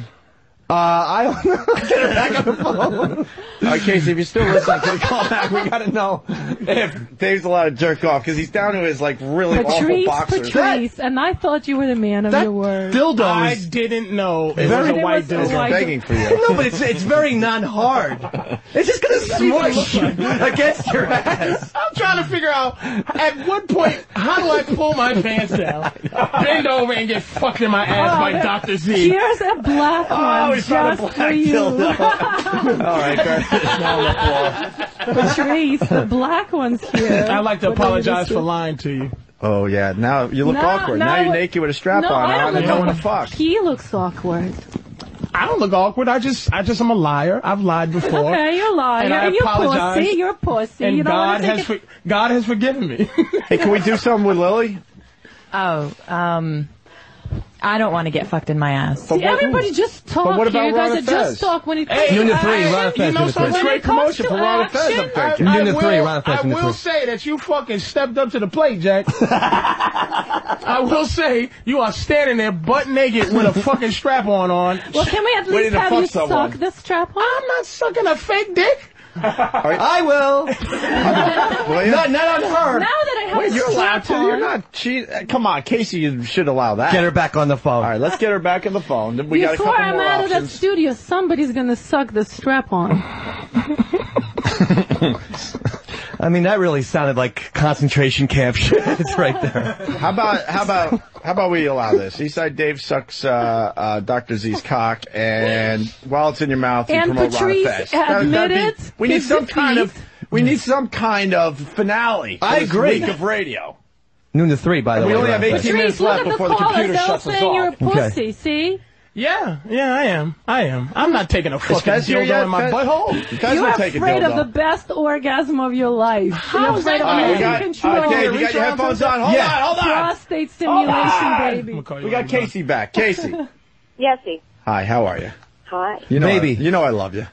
Uh, I don't know. Get her back on the phone. All right, Casey, if you're still listening, can you call back? We gotta know if Dave's allowed to jerk off because he's down to his like really awful boxers. Patrice, and I thought you were the man of your word. Dildo I didn't know it was a white It was a dildo. white- begging for you. no, but it's it's very non-hard. It's just gonna smush against your ass. I'm trying to figure out at what point how do I pull my pants down, bend over, and get fucked in my ass by Oh, Doctor Z. Here's a black Oh, one we found a just black for you. dildo. All right, guys. Patrice, the black one's here. I'd like to What are you apologize for listening? lying to you. Oh yeah, now you look No, awkward. no, now you're naked with a strap no, on I don't and look no one to fuck. He looks awkward. I don't look awkward. I just, I just, am a liar. I've lied before. Okay, you're a liar. And I you're apologize. pussy. You're a pussy. And you don't God wanna has, it- for, God has forgiven me. Hey, can we do something with Lily? Oh, um, I don't want to get fucked in my ass. See, everybody just talk what about. You guys Ron are just talk when it comes Hey, Noon to I- three, I- Ron Fez, You know noon to something? three. When Great promotion for Ron Fez, I'm action, thinking. I- Noon to will, three, Ron Fez, I noon to will three. say that you fucking stepped up to the plate, Jack. I will say you are standing there butt naked with a fucking strap on on. Well, can we at least have you someone. suck the strap on? I'm not sucking a fake dick. I will. Will you? not not on her. Now that I have Wait, a you're allowed to. on, You're not. She. uh, Come on, Casey. You should allow that. Get her back on the phone. All right, let's get her back on the phone. Then We got a Before couple I'm more out of that options. studio, somebody's gonna suck the strap on. I mean, that really sounded like concentration camp shit. it's right there. How about how about how about we allow this? Eastside Dave sucks uh, uh, Dr. Z's cock, and while it's in your mouth, you And promote Patrice Ron Fez. That- be- we need his some kind of defeat. we need some kind of finale. for I this agree. Week of radio. Noon to three, by the way. We way. only Ron have 18 minutes Patrice, look left at the before the callers. computer They'll shuts us saying you're a off. Okay. pussy. See? Yeah, yeah, I am. I am. I'm not taking a Is fucking Fez here dildo yet? in my Fez- butthole. Fez You're will take a afraid of dildo. the best orgasm of your life. How You're is that afraid of All right, we losing got, control. all right, Dave, you got your headphones on? Hold Yeah. on, hold on. Prostate stimulation, baby. We got Casey back. Casey. Yesy. Hi, how are you? Hi. You know Baby. I, you know I love you.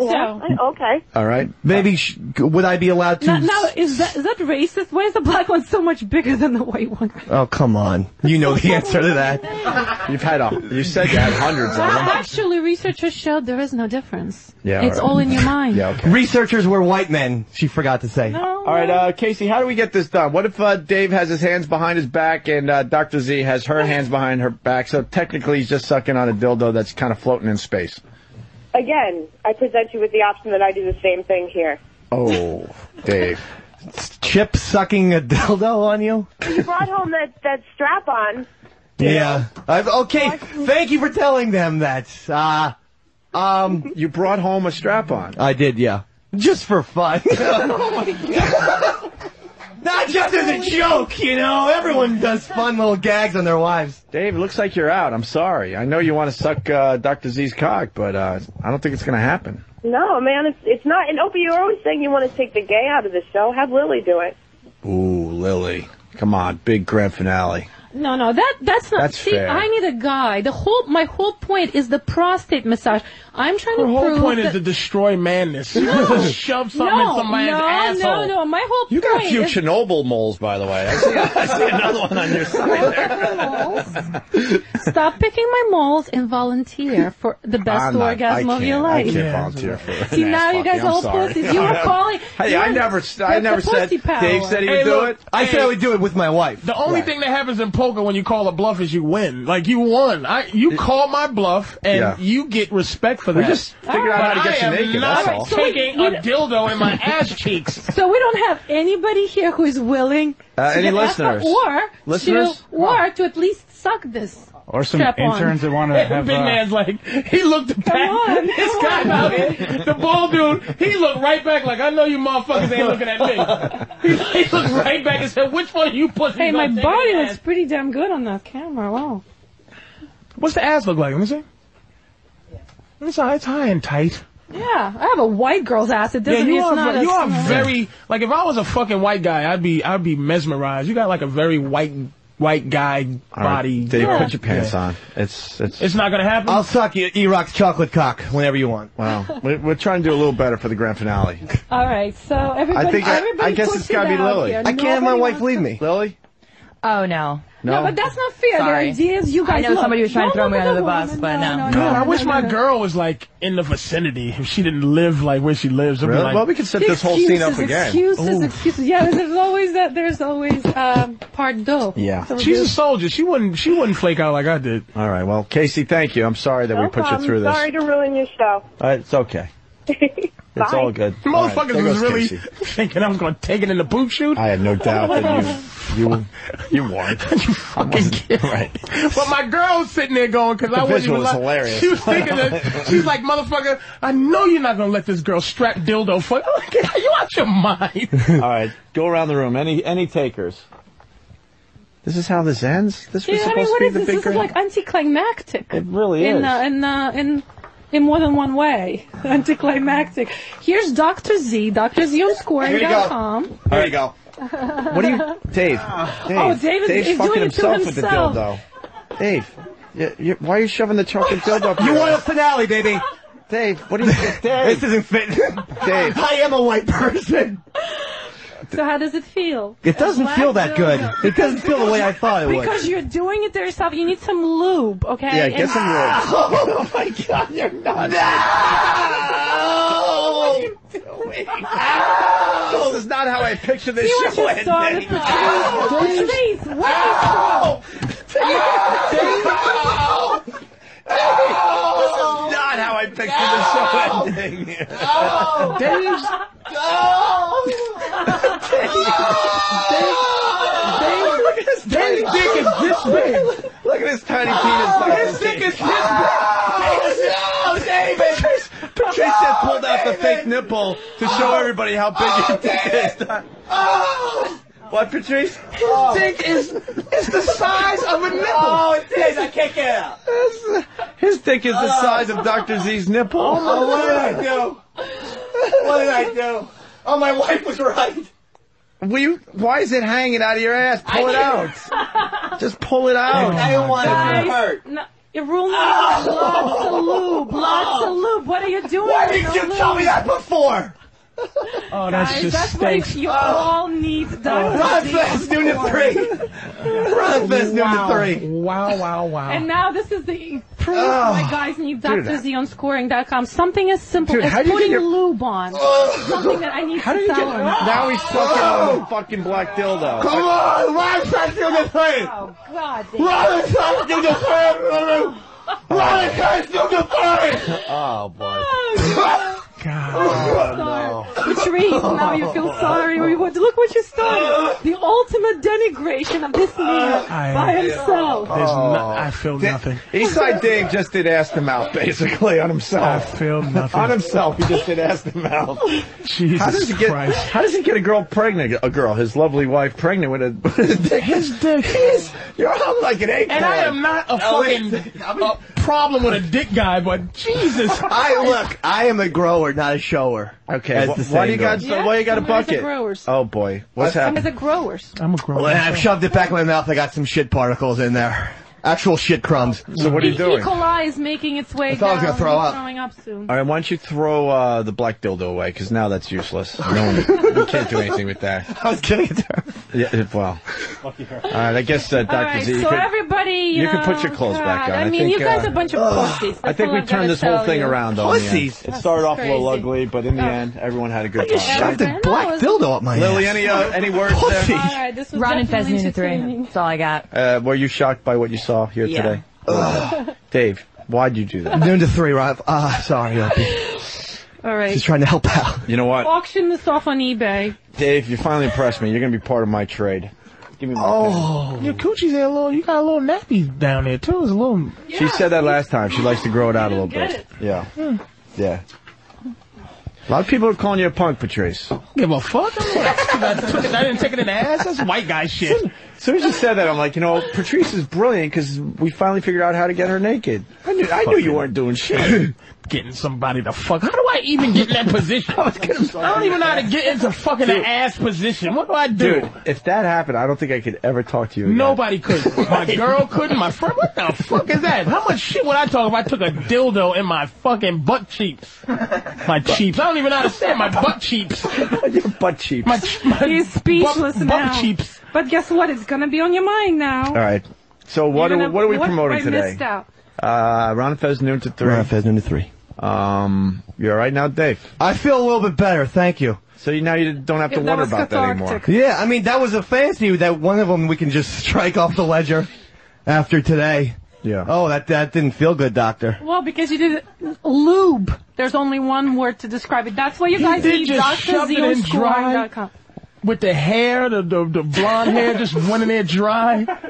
Yeah, okay. All right. Maybe sh- would I be allowed to? Now, now, is that is that racist? Why is the black one so much bigger than the white one? Oh come on! You know the answer to that. You've had a. You said you had hundreds of them. Actually, researchers showed there is no difference. Yeah, it's all right. all in your mind. Yeah. Okay. Researchers were white men. She forgot to say. No, All right, uh, Casey, how do we get this done? What if uh, Dave has his hands behind his back and uh, Dr. Z has her hands behind her back? So technically, he's just sucking on a dildo that's kind of floating in space. Again, I present you with the option that I do the same thing here. Oh, Dave. Chip sucking a dildo on you? You brought home that, that strap on. Yeah. I've, okay. Thank you for telling them that. Uh, um, You brought home a strap on. I did. Yeah. Just for fun. Not just as a joke, you know. Everyone does fun little gags on their wives. Dave, it looks like you're out. I'm sorry. I know you want to suck uh, Dr. Z's cock, but uh, I don't think it's going to happen. No, man, it's it's not. And Opie, you're always saying you want to take the gay out of the show. Have Lily do it. Ooh, Lily. Come on, big grand finale. No, no, that that's not. That's see, fair. I need a guy. The whole my whole point is the prostate massage. I'm trying Her to whole point is to destroy madness. No. Shove something no, in some man's no, asshole. no, no. My whole You got a few is Chernobyl moles, by the way. I see, I see another one on your side there. stop picking my moles and volunteer for the best not- orgasm of your life. I can't volunteer for an See, now you guys fucking, I'm all sorry. pussies. You were calling. Hey, I never, I never said. Dave said he would do it. I said I would do it with my wife. The only thing that happens in poker when you call a bluff is you win. Like you won. I you call my bluff and Yeah. you get respect for We that. just figured out how to get I am naked, Not that's all. So we- taking we a dildo in my ass cheeks. So we don't have anybody here who is willing Uh, to any listeners? or Listeners? to or to at least suck this. Or some Strap on. interns that want to have. Big uh, man's like he looked back. on, this guy on. out here, the bald dude, he looked right back like I know you motherfuckers ain't looking at me. He, he looked right back and said, "Which one of you pussies?" Hey, my body looks ass?" pretty damn good on that camera. Wow. What's the ass look like? Let me see. It's, it's high and tight. Yeah, I have a white girl's ass. It Yeah, doesn't Yeah, you mean it's are. not. ve- a you are very like. If I was a fucking white guy, I'd be. I'd be mesmerized. You got like a very white, white guy All right, body. Dave, Yeah. put your pants Yeah. on. It's it's. It's not gonna happen. I'll suck you, E-Rock's chocolate cock whenever you want. Wow, we're, we're trying to do a little better for the grand finale. All right, so everybody. I think I, everybody I guess it's got to it be Lily. I can't have my wife leave me. Lily? Oh no. No, but that's not fair. Sorry. The idea is you guys. I know look, somebody was trying to don't throw me look under at the bus, woman. but no. God, I no, wish no, my girl was like in the vicinity. If she didn't live like where she lives, it'd be Really? like, Well, we could set this whole scene up again. Excuses, Ooh. excuses. Yeah, there's always that. There's always um, part deux. Yeah. So She's do- a soldier. She wouldn't. She wouldn't flake out like I did. All right. Well, Casey, thank you. I'm sorry that No we put problem. you through this. Sorry to ruin your show. Uh, it's okay. It's all good. All right, Motherfuckers there was really Casey. thinking I was going to take it in the boot shoot. I had no doubt that you you you weren't. you fucking kid. Right. But my girl was sitting there going because I wasn't even was like, hilarious. She was thinking that she's like, motherfucker, I know you're not gonna let this girl strap dildo for. I'm like, Are you out your mind? All right, go around the room. Any any takers? This is how this ends. This was Yeah, I supposed mean, what to be is the this? big. This is like anticlimactic. It really is. in, is. Uh, in, uh, in, in more than one way. anticlimactic. Here's Dr. Z, Dr. Z on Here you go. There you go. What do you, Dave? Ah. Dave Oh, Dave is- Dave's is fucking doing it to himself with the himself. dildo. Dave, you, you, why are you shoving the chocolate dildo? up You want a finale, baby. Dave? What do you, Dave? This isn't fit. Dave. I am a white person. So how does it feel? It doesn't Black feel that good. dildo. It doesn't feel the way I thought it would. Because you're doing it to yourself. You need some lube, okay? Yeah, get And- some lube. oh my God, you're nuts. What are you doing? This is not how I picture this See what show you started, ending. Patrice. Patrice, wait. This is not how I picture the show ending. Dave's Look at his tiny dick is this big. Look at his tiny penis. His dick is this No, David! Patrice, Patrice just pulled out the fake nipple to show everybody how big your dick is. What, Patrice? Oh. His dick is is the size of a oh, nipple. Oh, it is. I can't get out. His, his dick is the oh. size of Dr. Z's nipple. Oh, what did I do? What did I do? Oh, my wife was right. Will you, why is it hanging out of your ass? Pull it out. Just pull it out. I don't want it to hurt. no, your rule number one, lots of lube, lots of lube. What are you doing? Why didn't you lube? tell me that before? Oh, that's Guys, just that's why stinks. you all need oh. Dr. Run Z fast, on noon to board. three. Ron Fez, noon to three. Wow, wow, wow. And now this is the proof Oh. why guys need Dr. Dude. Z on scoring.com. Something as simple Dude, as how do you get putting your- lube on. Oh. Something that I need How do you tell get, him. now he's oh. fucking on the fucking black dildo. Come on, Ron Fez, noon to three. Oh, God. Dave. Ron Fez, noon to three. Ron Fez, noon to three. Oh, boy. God. Oh, oh, Patrice, now you feel sorry. We would- Look what you started. The ultimate denigration of this man I- by himself. There's no, oh. I feel nothing. Eastside Dave just did ask him out, basically, on himself. I himself. feel nothing. On himself, he just did ask him out. Jesus How does he get? Christ. How does he get a girl pregnant? A girl, his lovely wife, pregnant with a with his dick? His dick. He's, you're hung like an acorn. And I am not a fucking a problem with a dick guy, but Jesus. I look. I am a grower. Grower, not a shower. Okay, as wh- the why do you got goes. Yeah, why you got a some guys are bucket? growers. Oh boy, what's Some happening? guys are growers. I'm a grower. When I shoved it back in my mouth, I got some shit particles in there. Actual shit crumbs. So what are you E. doing? coli is making its way I thought I was down. gonna throw up. Throwing up soon. All right, why don't you throw uh, the black dildo away? Because now that's useless. No one, you can't do anything with that. I was kidding it there. Yeah, it- well. All right, I guess uh, Dr. All right, Z, you so could, everybody, you, you can put know, your clothes back God, on. I I mean, think, you guys uh, are a bunch of pussies. I think That's we I've turned gotta this whole tell thing you. around though. in the end. Pussies. It started off a little crazy. ugly, but in the end, everyone had a good just time. shoved a No, black dildo up my Lily, ass. any uh, any words Pussy. there? All right, this was Ron and Fez definitely Noon three. entertaining. That's all I got. Uh, were you shocked by what you saw here Yeah. today? Dave, why'd you do that? Noon to three, right? Ah, sorry, Opie. All right. Just trying to help out. You know what, Auction this off on eBay. Dave? You finally impressed me. You're gonna be part of my trade. Give me my Oh. Your coochie's a little. You got a little nappy down there too. It's a little. pen. She said that last time. She likes to grow it out a little bit. it. Yeah, yeah. A lot of people are calling you a punk, Patrice. Give a fuck. I, I didn't take it in the ass. That's white guy shit. As soon as you said that, I'm like, you know, Patrice is brilliant because we finally figured out how to get her naked. I knew, I knew you weren't doing shit. Getting somebody to fuck. How do I even get in that position? I don't even know how to get into fucking an ass position. What do I do? Dude, if that happened, I don't think I could ever talk to you again. Nobody could. My girl couldn't. My friend. What the fuck is that? How much shit would I talk if I took a dildo in my fucking butt cheeks? My cheeks. I don't even know how to say it. My butt cheeks. Your butt cheeks. My, my He's speechless butt, now. Butt cheeks. But guess what? It's gonna be on your mind now. All right. So what You're are, gonna- what are we what promoting I today? missed out. Uh, Ron Fez noon to three. Ron Fez noon to three. Um, you all right now, Dave? I feel a little bit better, thank you. So you now you don't have to Yeah, wonder was about that anymore. Yeah, I mean, that was a fancy that one of them we can just strike off the ledger after today. Yeah. Oh, that that didn't feel good, doctor. Well, because you did lube. There's only one word to describe it. That's why you He guys did need just shove it in dry. DrZOnScoring.com. With the hair, the, the the blonde hair just went in there dry.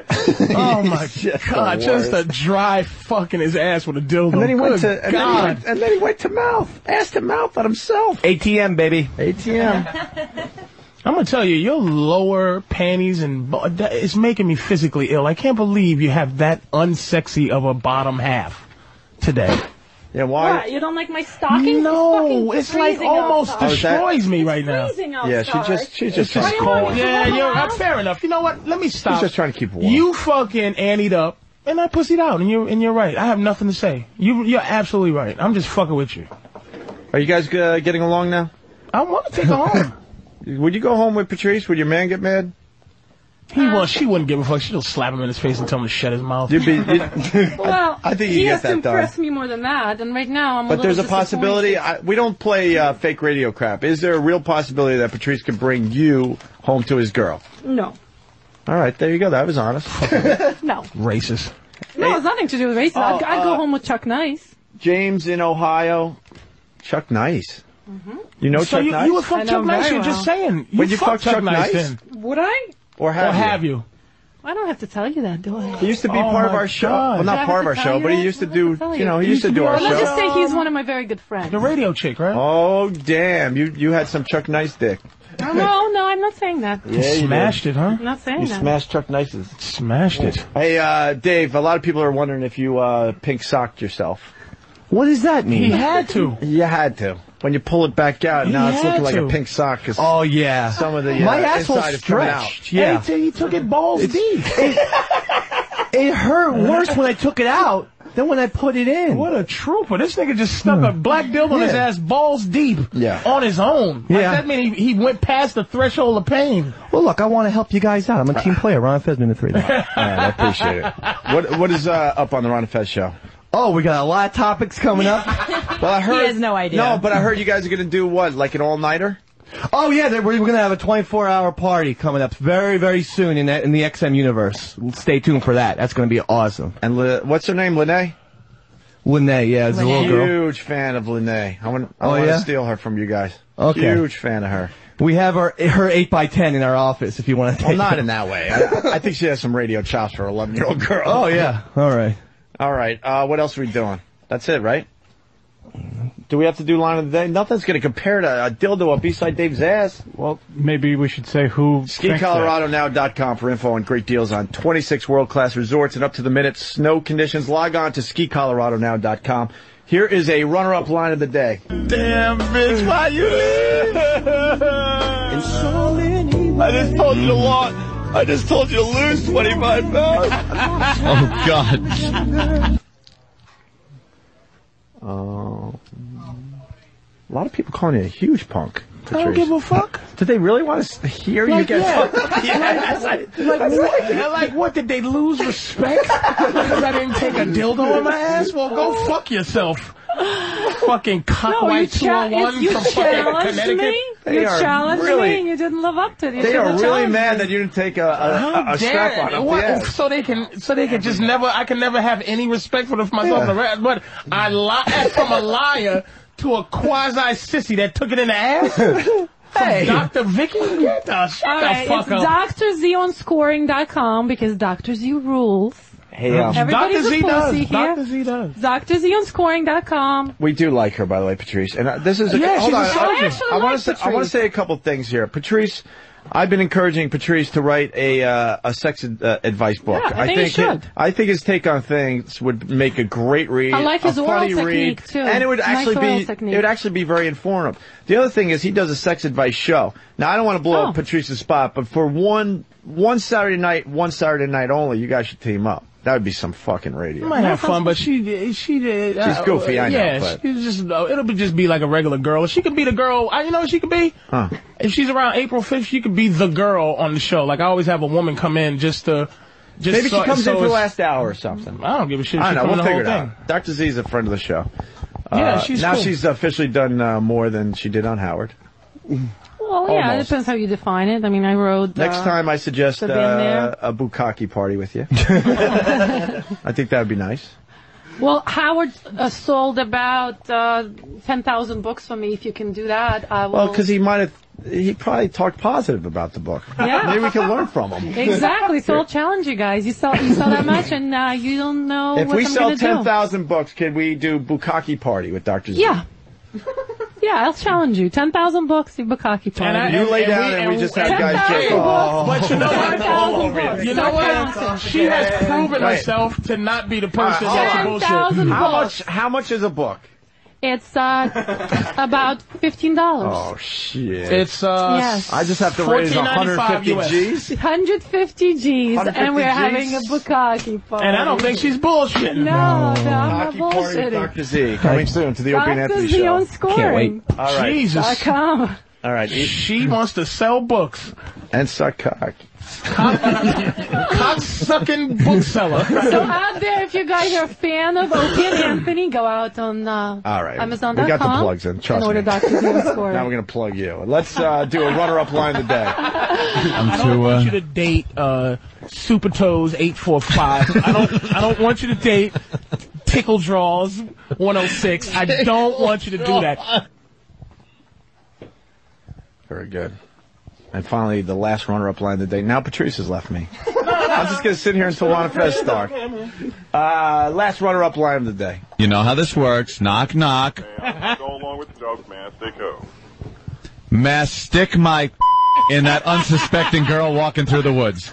Oh my just god, just a dry fucking his ass with a dildo. And then he went Good to and then, he God. went, and then he went to mouth, ass to mouth on himself. ATM, baby. ATM. I'm gonna tell you, your lower panties and bo- that is making me physically ill. I can't believe you have that unsexy of a bottom half today. Yeah, why? What? You don't like my stockings? No, it's, it's like freezing almost outside. destroys me right now. Freezing Yeah, she just she just It's just cold. Yeah, you're on. uh, fair enough. You know what? Let me stop. She's just trying to keep warm. You fucking anteed up, and I pussied out, and you're and you're right. I have nothing to say. You you're absolutely right. I'm just fucking with you. Are you guys uh, getting along now? I want to take her home. Would you go home with Patrice? Would your man get mad? He well, she wouldn't give a fuck. She'll slap him in his face and tell him to shut his mouth. You'd be. You'd, Well, I think you he get has to that done. impress me more than that, and right now I'm. a but there's a possibility. I, we don't play uh, fake radio crap. Is there a real possibility that Patrice could bring you home to his girl? No, All right, there you go. That was honest. no, Racist. no. It has nothing to do with race. I'd, Oh, I'd go uh, home with Chuck Nice. James in Ohio. Chuck Nice. You know so Chuck you, Nice? you would I fuck Chuck Nice? very You're just well. saying. Would you fucked fuck Chuck Nice? then. Would I? Or have or you? have you? I don't have to tell you that, do I? He used to be Oh part of my our show. God. Well, not part of our show, but he used to don't have do. to tell You know, he you. used to Used to do be our show. Let's just say he's one of my very good friends. The radio chick, right? Oh damn! You you had some Chuck Nice dick. No, no, no, I'm not saying that. Yeah, you Smashed it, huh? I'm not saying You that. smashed Chuck Nice's. Smashed it. Hey, uh, Dave. A lot of people are wondering if you uh, pink socked yourself. What does that mean? He had to. You had to. When you pull it back out, now it's looking had like to. a pink sock. 'cause Oh yeah. some of the uh, My asshole inside is out. stretched. Yeah. Hey, he took it balls deep. It hurt worse when I took it out than when I put it in. What a trooper. This nigga just stuck a black dildo in his ass balls deep. Yeah. On his own. Like, Yeah. that mean he, he went past the threshold of pain. Well, look, I want to help you guys out. I'm a team player. Ron Fez, minute three. All right, I appreciate it. What what is uh, up on the Ron and Fez show? Oh, we got a lot of topics coming up. Well, I heard has no idea. No, but I heard you guys are gonna do what, like an all nighter? Oh yeah, we're, we're gonna have a 24 hour party coming up very, very soon in that in the XM universe. Stay tuned for that. That's gonna be awesome. And Li- what's her name, Lene? Lene, yeah, it's a little girl. Huge fan of Lene. I want I Oh, want yeah? to steal her from you guys. Okay. Huge fan of her. We have her her eight by ten in our office. If you want to take Well, take. not it. in that way. I, I think she has some radio chops for an 11 year old girl. Oh yeah. All right. All right. Uh, what else are we doing? That's it, right? do we have to do line of the day? Nothing's going to compare to a dildo up beside Dave's ass. Well, maybe we should say who. thinks that. SkiColoradoNow.com for info and great deals on 26 world-class resorts and up to the minute snow conditions. Log on to SkiColoradoNow.com. Here is a runner-up line of the day. Damn, bitch, why you leave? I just told you to walk. I just told you to lose 25 pounds. Oh, God. Oh. a lot of people calling you a huge punk. I don't give a fuck. Did they really want to hear you get yeah. fucked up the ass? Like, That's what? right. like, what? Did they lose respect because I didn't take a dildo in my ass? Well, go fuck yourself. Fucking No, you, cockwhite cha- 201 you from fucking Connecticut. me. They you are challenged really- me and you didn't live up to it. You They are should've really mad me. that you didn't take a, a, a, a strap on up what? the. So they can, so they can just never. I can never have any respect for myself. Yeah. The rest, but I lied from a liar to a quasi sissy that took it in the ass. Hey, Dr. Vicky, get the shut All the right, fuck it's up. DrZOnScoring.com because Dr. Z rules. Hey, um, Everybody's Dr. Z a pussy does. here. Dr. Z does. DrZOnScoring.com. We do like her, by the way, Patrice. And uh, this is a, Yeah, hold she's on. soldier. I, I actually I want like to say, I want to say a couple things here. Patrice, I've been encouraging Patrice to write a uh, a sex ad- uh, advice book. Yeah, I think he hi- should. I think his take on things would make a great read. I like his a oral funny read, technique, too. and it would actually oral be technique. it would actually be very informative. The other thing is he does a sex advice show. Now I don't want to blow Oh. up Patrice's spot, but for one one Saturday night, one Saturday night only, you guys should team up. That would be some fucking radio. You might have fun, but she. She did. She's goofy, I know, Yeah, but- she's just. Uh, it'll be just be like a regular girl. She could be the girl, I, you know, she could be. Huh. If she's around April fifth, she could be the girl on the show. Like I always have a woman come in just to. Just Maybe so, she comes so in for the last hour or something. I don't give a shit. I She don't know. We'll figure it thing. out. Dr. Z is a friend of the show. Yeah, Uh, she's now cool. she's officially done uh, more than she did on Howard. Well, yeah, it depends how you define it. I mean, I wrote. Next uh, time, I suggest to be in there. uh, a bukkake party with you. I think that would be nice. Well, Howard uh, sold about uh, 10,000 books for me. If you can do that, I will. Well, because he might have, he probably talked positive about the book. Yeah. Maybe we can learn from him. Exactly. So I'll challenge you guys. You sell, you sell that much, and uh, you don't know If what we I'm sell gonna do. 10,000 books, can we do bukkake party with Dr. Z? Yeah. Yeah, I'll challenge you. 10,000 books, you bukkake party. And I- You lay and down we- and we and just have guys 10,000 jerk books. off. But you know what? 10,000 books. You know what? She has proven Wait. herself to not be the person hold that's on. bullshit. 10,000 How books. much, how much is a book? It's uh, about $15. Oh, shit. It's uh, Yes. I just have to raise 14.95 150 G's? 150 G's, 150 and we're Gs? having a bukkake party. and I don't think she's bullshitting. No, no, I'm not Hockey party with bullshitting. Dr. Z coming soon to the Opie and Dr. Anthony Z show. on scoring. All right. Jesus. Dot com. All right. She wants to sell books. and suck cock. Cock-sucking bookseller. So out there, if you guys are a fan of Opie and Anthony, go out on uh, All right. Amazon.com. We got the plugs in. Trust and order me. Dr. Z. Now we're going to plug you. Let's uh, do a runner-up line of the day. I don't to, want uh, you to date uh, Super Toes eight four five. I don't. I don't want you to date Tickle Draws one oh six. I don't want you to do that. Very good. And finally, the last runner-up line of the day. Now Patrice has left me. I'm just going to sit here until Lana Fest starts. Uh, last runner-up line of the day. You know how this works. Knock, knock. Go along with the joke, man. Stay cool. Mass, stick my in that unsuspecting girl walking through the woods.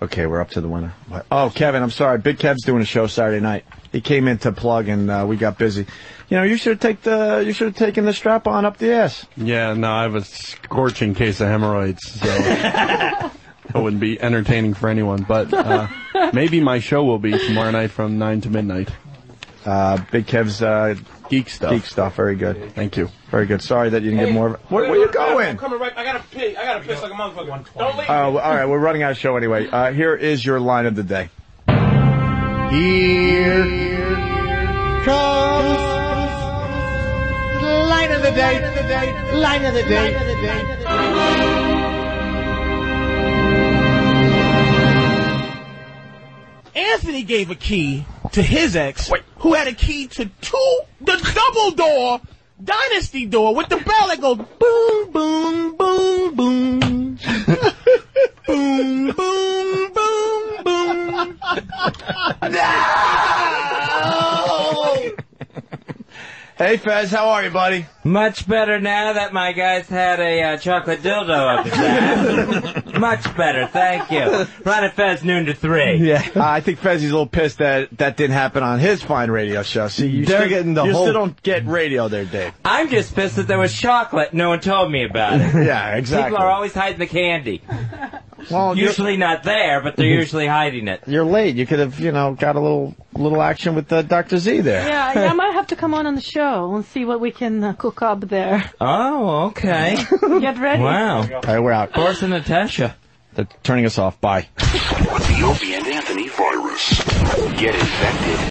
Okay, we're up to the winner. Oh, Kevin, I'm sorry. Big Kev's doing a show Saturday night. He came in to plug, and uh, we got busy. You know, you should have take the you should have taken the strap on up the ass. Yeah, no, I have a scorching case of hemorrhoids, so it wouldn't be entertaining for anyone. But uh, maybe my show will be tomorrow night from nine to midnight. Uh, Big Kev's uh, Geek stuff. geek stuff. Very good. Thank you. Very good. Sorry that you didn't get more. Of it. Where, where you going? I'm coming right. I gotta pee. I gotta piss like a motherfucker. Don't leave. Uh, all right, we're running out of show anyway. Uh, here is your line of the day. Here comes the line of the day. Line of the day. Anthony gave a key to his ex, who had a key to two, the double door dynasty door with the bell that goes boom, boom, boom, boom. boom, boom, boom, boom. No! Hey, Fez, how are you, buddy? Much better now that my guys had a uh, chocolate dildo up his ass. Much better, thank you. Right at Fez noon to three. Yeah, uh, I think Fezzi's a little pissed that that didn't happen on his fine radio show. See, you They're still, getting the you whole- still don't get radio there, Dave. I'm just pissed that there was chocolate. No one told me about it. Yeah, exactly. People are always hiding the candy. Well, you're- usually not there, but they're usually hiding it. You're late. You could have, you know, got a little little action with uh, Dr. Z there. Yeah, yeah, I might have to come on on the show and see what we can uh, cook up there. Oh, okay. Get ready. Wow. All right, we're out. Boris and Natasha. They're turning us off. Bye. The Opie and Anthony virus. Get infected.